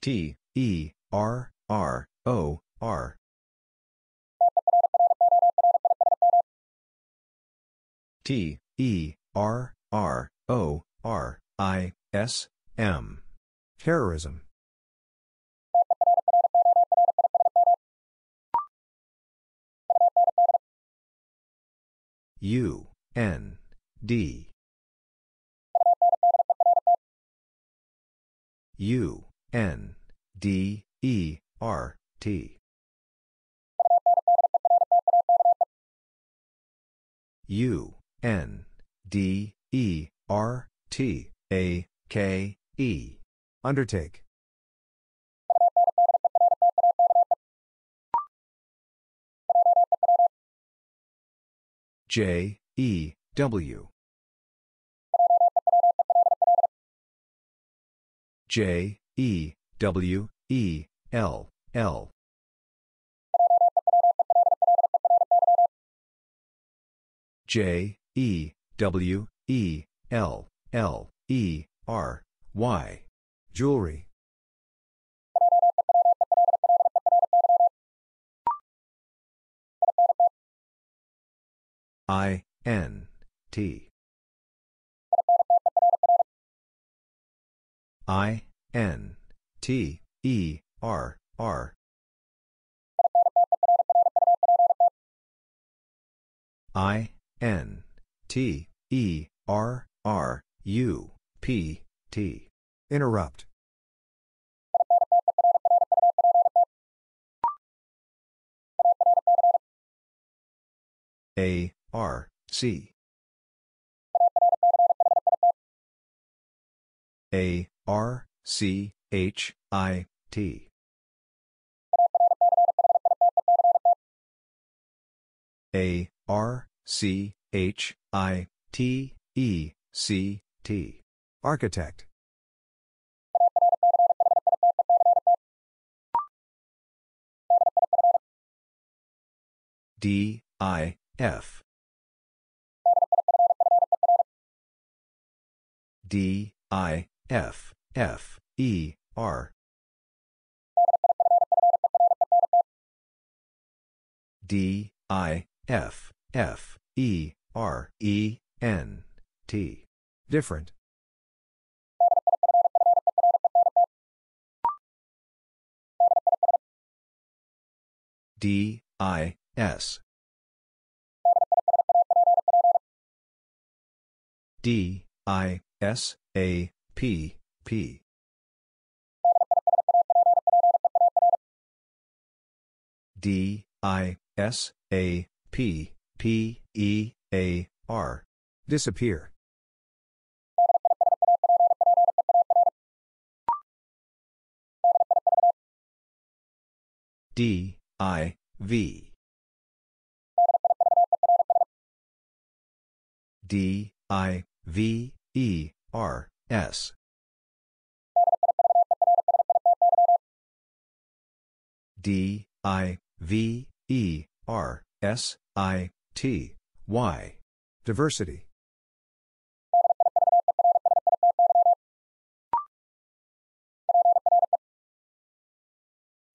T, E, R, R, O, R. T, E, R, R, O, R, I, S, M. Terrorism. U, N, D. U, N, D, E, R, T. U, N, D, E, R, T, A, K, E. Undertake. J, E, W. J, E, W, E, L, L. J, E, W, E, L, L, E, R, Y. Jewelry. I, N, T. I, N, T, E, R, R. I, N, T, E, R, R, U, P, T. Interrupt. A, R, C. A, R, C, H, I, T. A, R, C, H, I, T, E, C, T. Architect. D, I, F. D, I, F, F, E, R. D, I, F, F, E, R, E, N, T. Different. D, I, S. D, I, S, A, P, P. D, I, S, A, P, P, E, A, R. Disappear. D, I, V. D, I, V, E, R, S. D, I, V, E, R, S, I, T, Y. Diversity.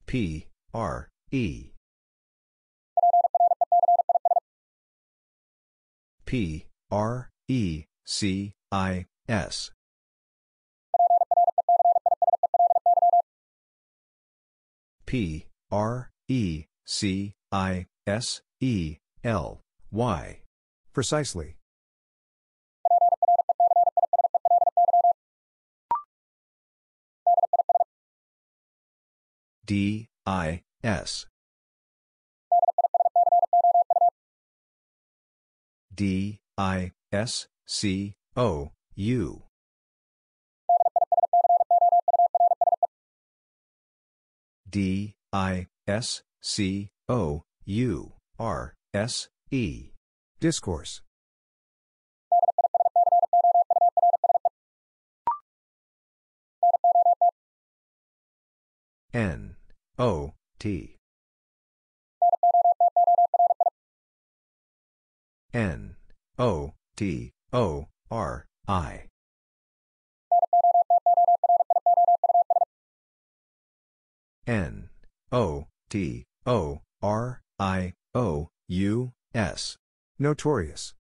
P, R, E. P, R, E, C, I, S. P, R, E, C, I, S, E, L, Y. Precisely. D, I, S. D, I, S, C, O, U. D, I, S, C, O, U, R, S, E. Discourse. N, O, T. N, O, T, O, R, I. N, O, T, O, R, I, O, U, S. Notorious.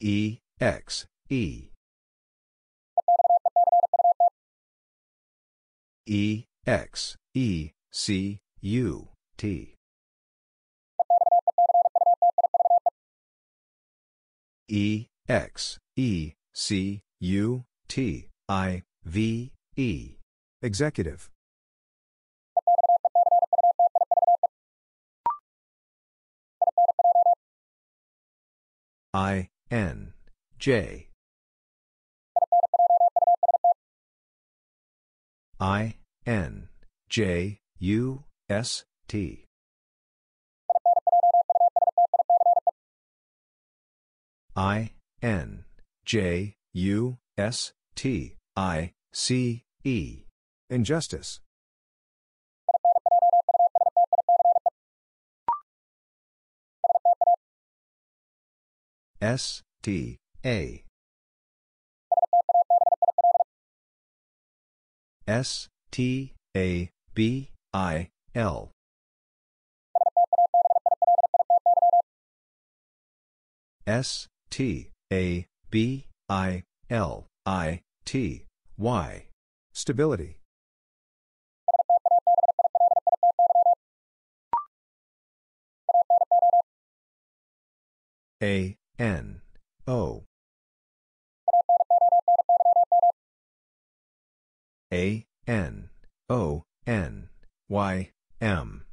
E, X, E. E, X, E, C, U, T. E, X, E, C, U, T, I, V, E. Executive. I, N, J. I, N, J, U, S, T. I, N, J, U, S, T, I, C, E. Injustice. S, T, A. S, T, A, B, I, L. S, T, A, B, I, L, I, T, Y. Stability. A, N, O. A, N, O, N, Y, M.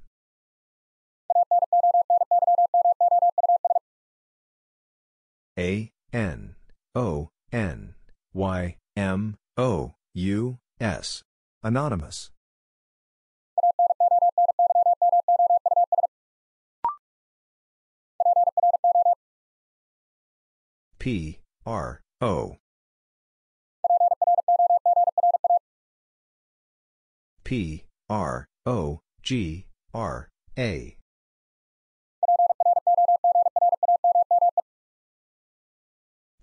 A, N, O, N, Y, M, O, U, S. Anonymous. P, R, O. P, R, O, G, R, A.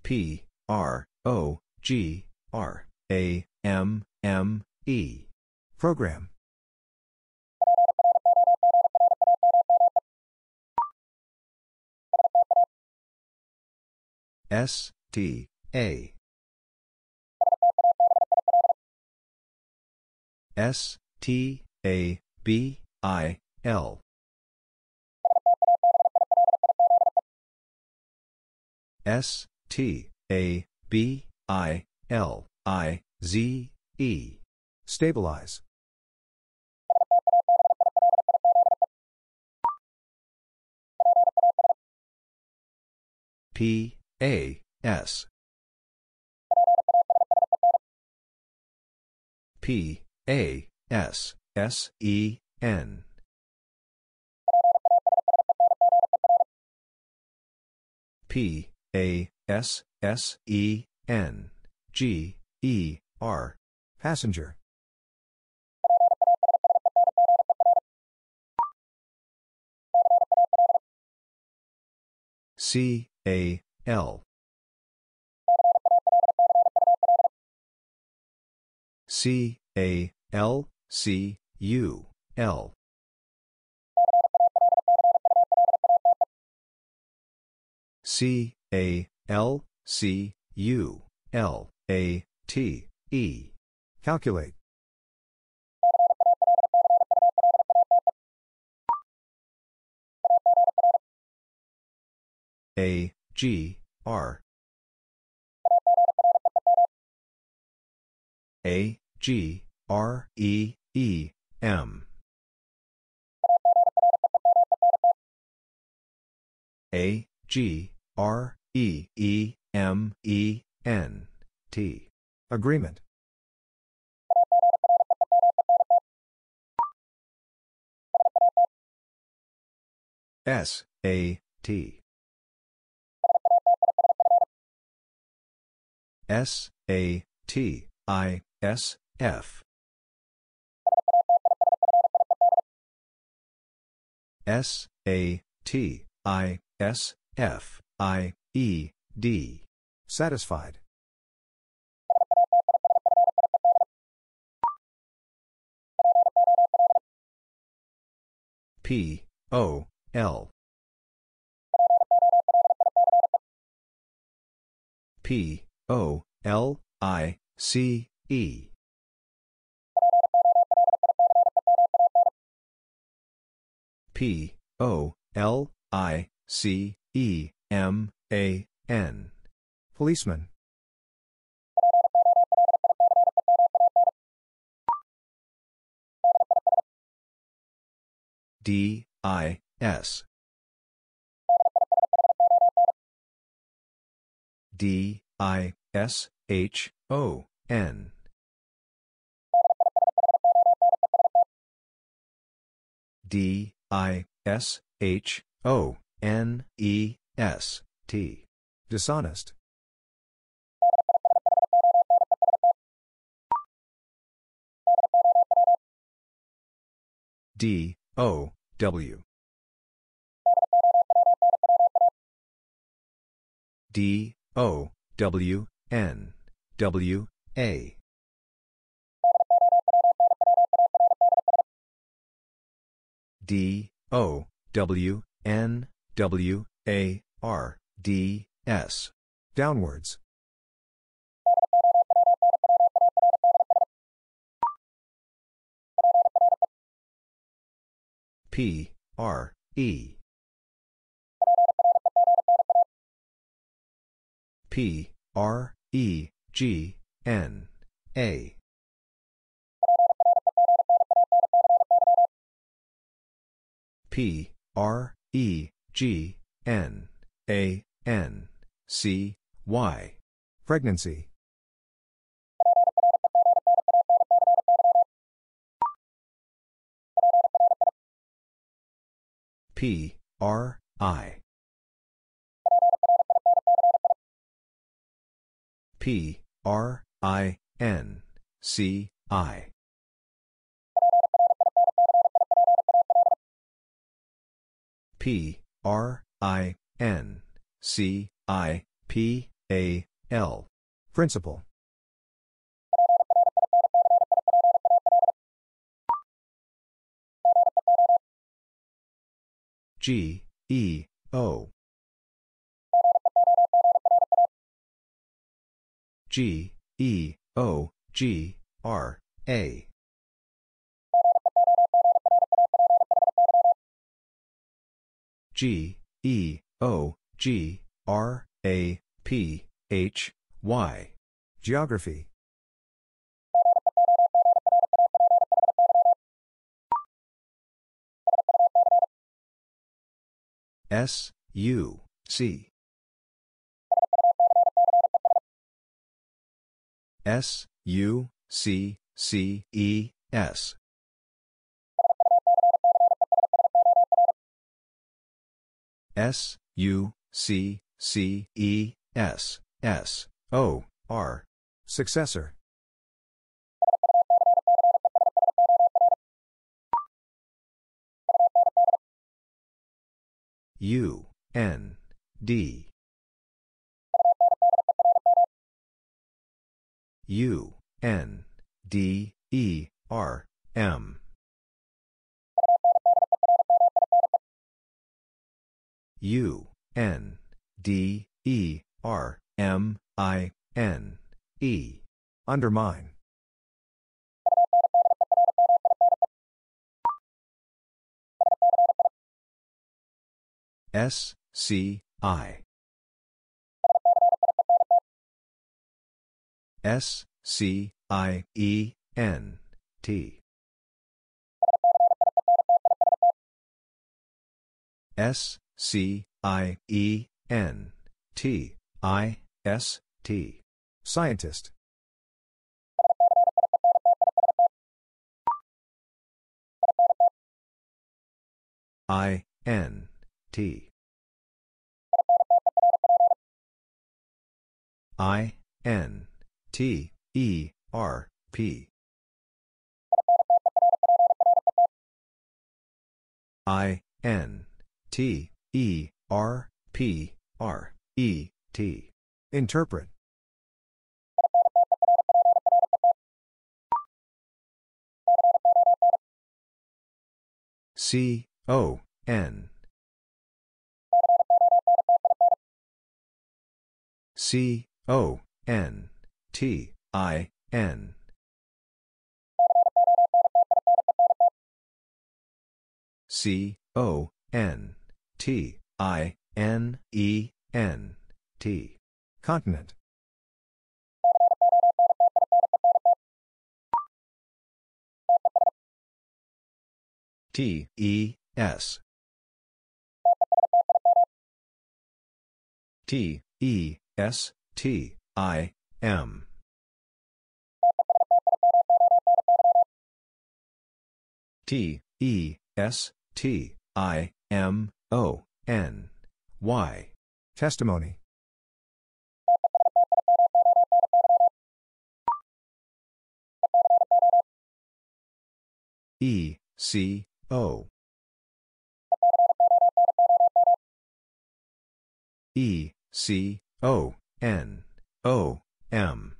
P, R, O, G, R, A, M, M, E. Program. S, T, A. S, T, A, B, I, L. S, T, A, B, I, L, I, Z, E. Stabilize. P, A, S. P, A, S, S, E, N. P, A, S, S, E, N, G, E, R. Passenger. C, A, L. C, A, L, C, U, L. C, A, L, C, U, L, A, T, E. Calculate. A, G, R. A, G, R, E, E, M. A, G, R, E, E, M, E, N, T. Agreement. S, A, T. S, A, T, I, S, F. S, A, T, I, S, F, I, E, D. Satisfied. P, O, L. P, O, L, I, C, E. P, O, L, I, C, E, M, A, N. Policeman. D, I, S. D, I, S, H, O, N. D, I, S, H, O, N, E, S, T. Dishonest. D, O, W. D, O, W, N, W, A. D, O, W, N, W, A, R, D, S. Downwards. P, R, E. P, R, E, G, N, A. P, R, E, G, N, A, N, C, Y. Pregnancy. P, R, I. P, R, I, N, C, I. P, R, I, N, C, I, P, A, L. Principal. G, E, O. G, E, O, G, R, A. G, E, O, G, R, A, P, H, Y. Geography. S, U, C. S, U, C, C, E, S. S, U, C, C, E, S, S, O, R. Successor. U, N, D. U, N, D, E, R, M. U, N, D, E, R, M, I, N, E. Undermine. S, C, I. S, C, I, E, N, T. S, C, I, E, N, T, I, S, T. Scientist. I, N, T. I, N, T, E, R, P. I, N, T, E, R, P, R, E, T. Interpret. C, O, N. C, O, N, T, I, N. C, O, N, T, I, N, E, N, T. Continent. T, E, S. T, E, S, T, I, M. T, E, S, T, I, M, O, N, Y. Testimony. E, C, O. E, C, O, N, O, M.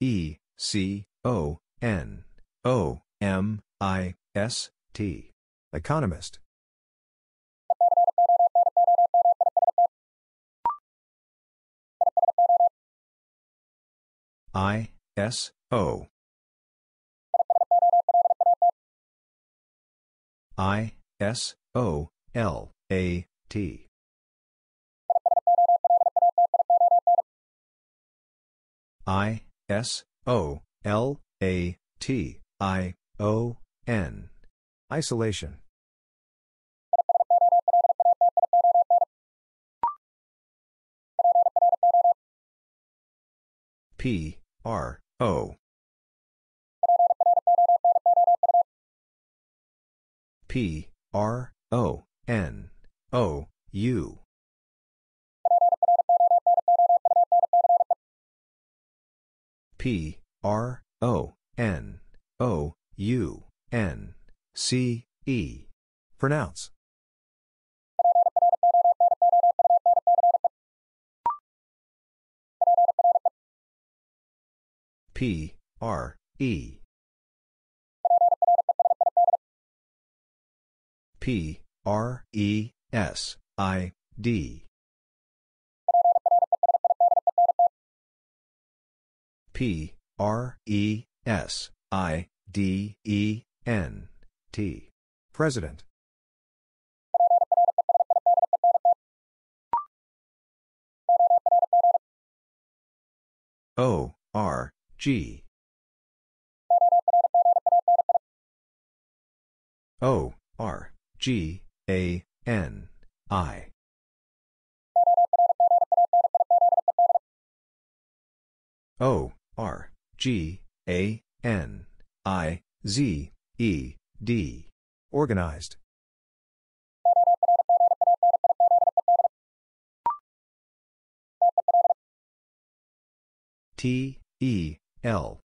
E, C, O, N, O, M, I, S, T. Economist. I, S, O. I, S, O, L, A, T. I, S, O, L, A, T, I, O, N. Isolation. P, R, O. P, R, O, N, O, U. P, R, O, N, O, U, N, C, E. Pronounce. P, R, E. P, R, E, S, I, D. P, R, E, S, I, D, E, N, T. President. O, R, G. O, R, G, A, N, I. O, R, G, A, N, I, Z, E, D. Organized. T, E, L.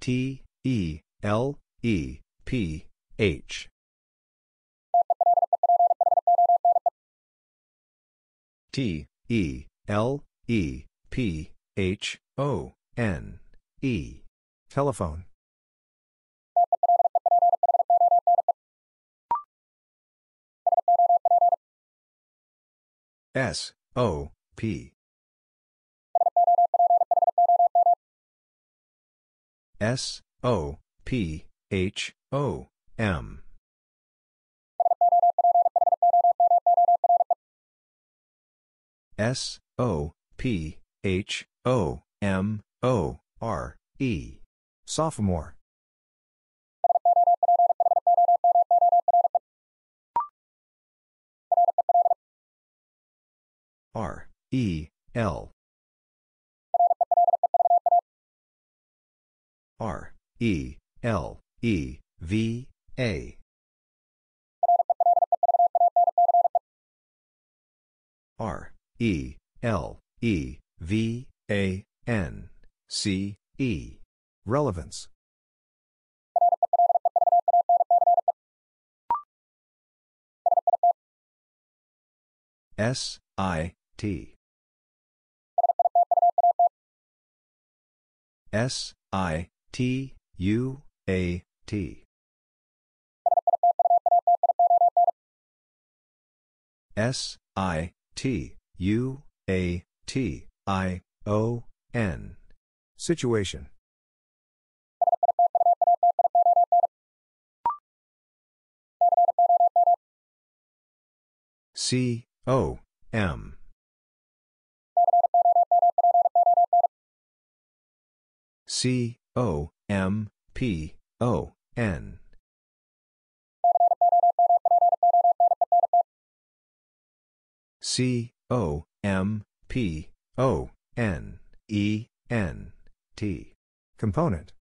T, E, L, E, P, H. T, E, L, E, P, H, O, N, E. Telephone. S, O, P. S, O, P, H, O, M. S, O, P, H, O, M, O, R, E. Sophomore. R, E, L. R, E, L, E, V, A. R, E, L, E, V, A, N, C, E. Relevance. S, I, T. S, I, T, U, A, T. S, I, T, U, A, T, I, O, N. Situation. C, O, M. C, O, M, P, O, N. C, O, M, P, O, N, E, N, T. Component.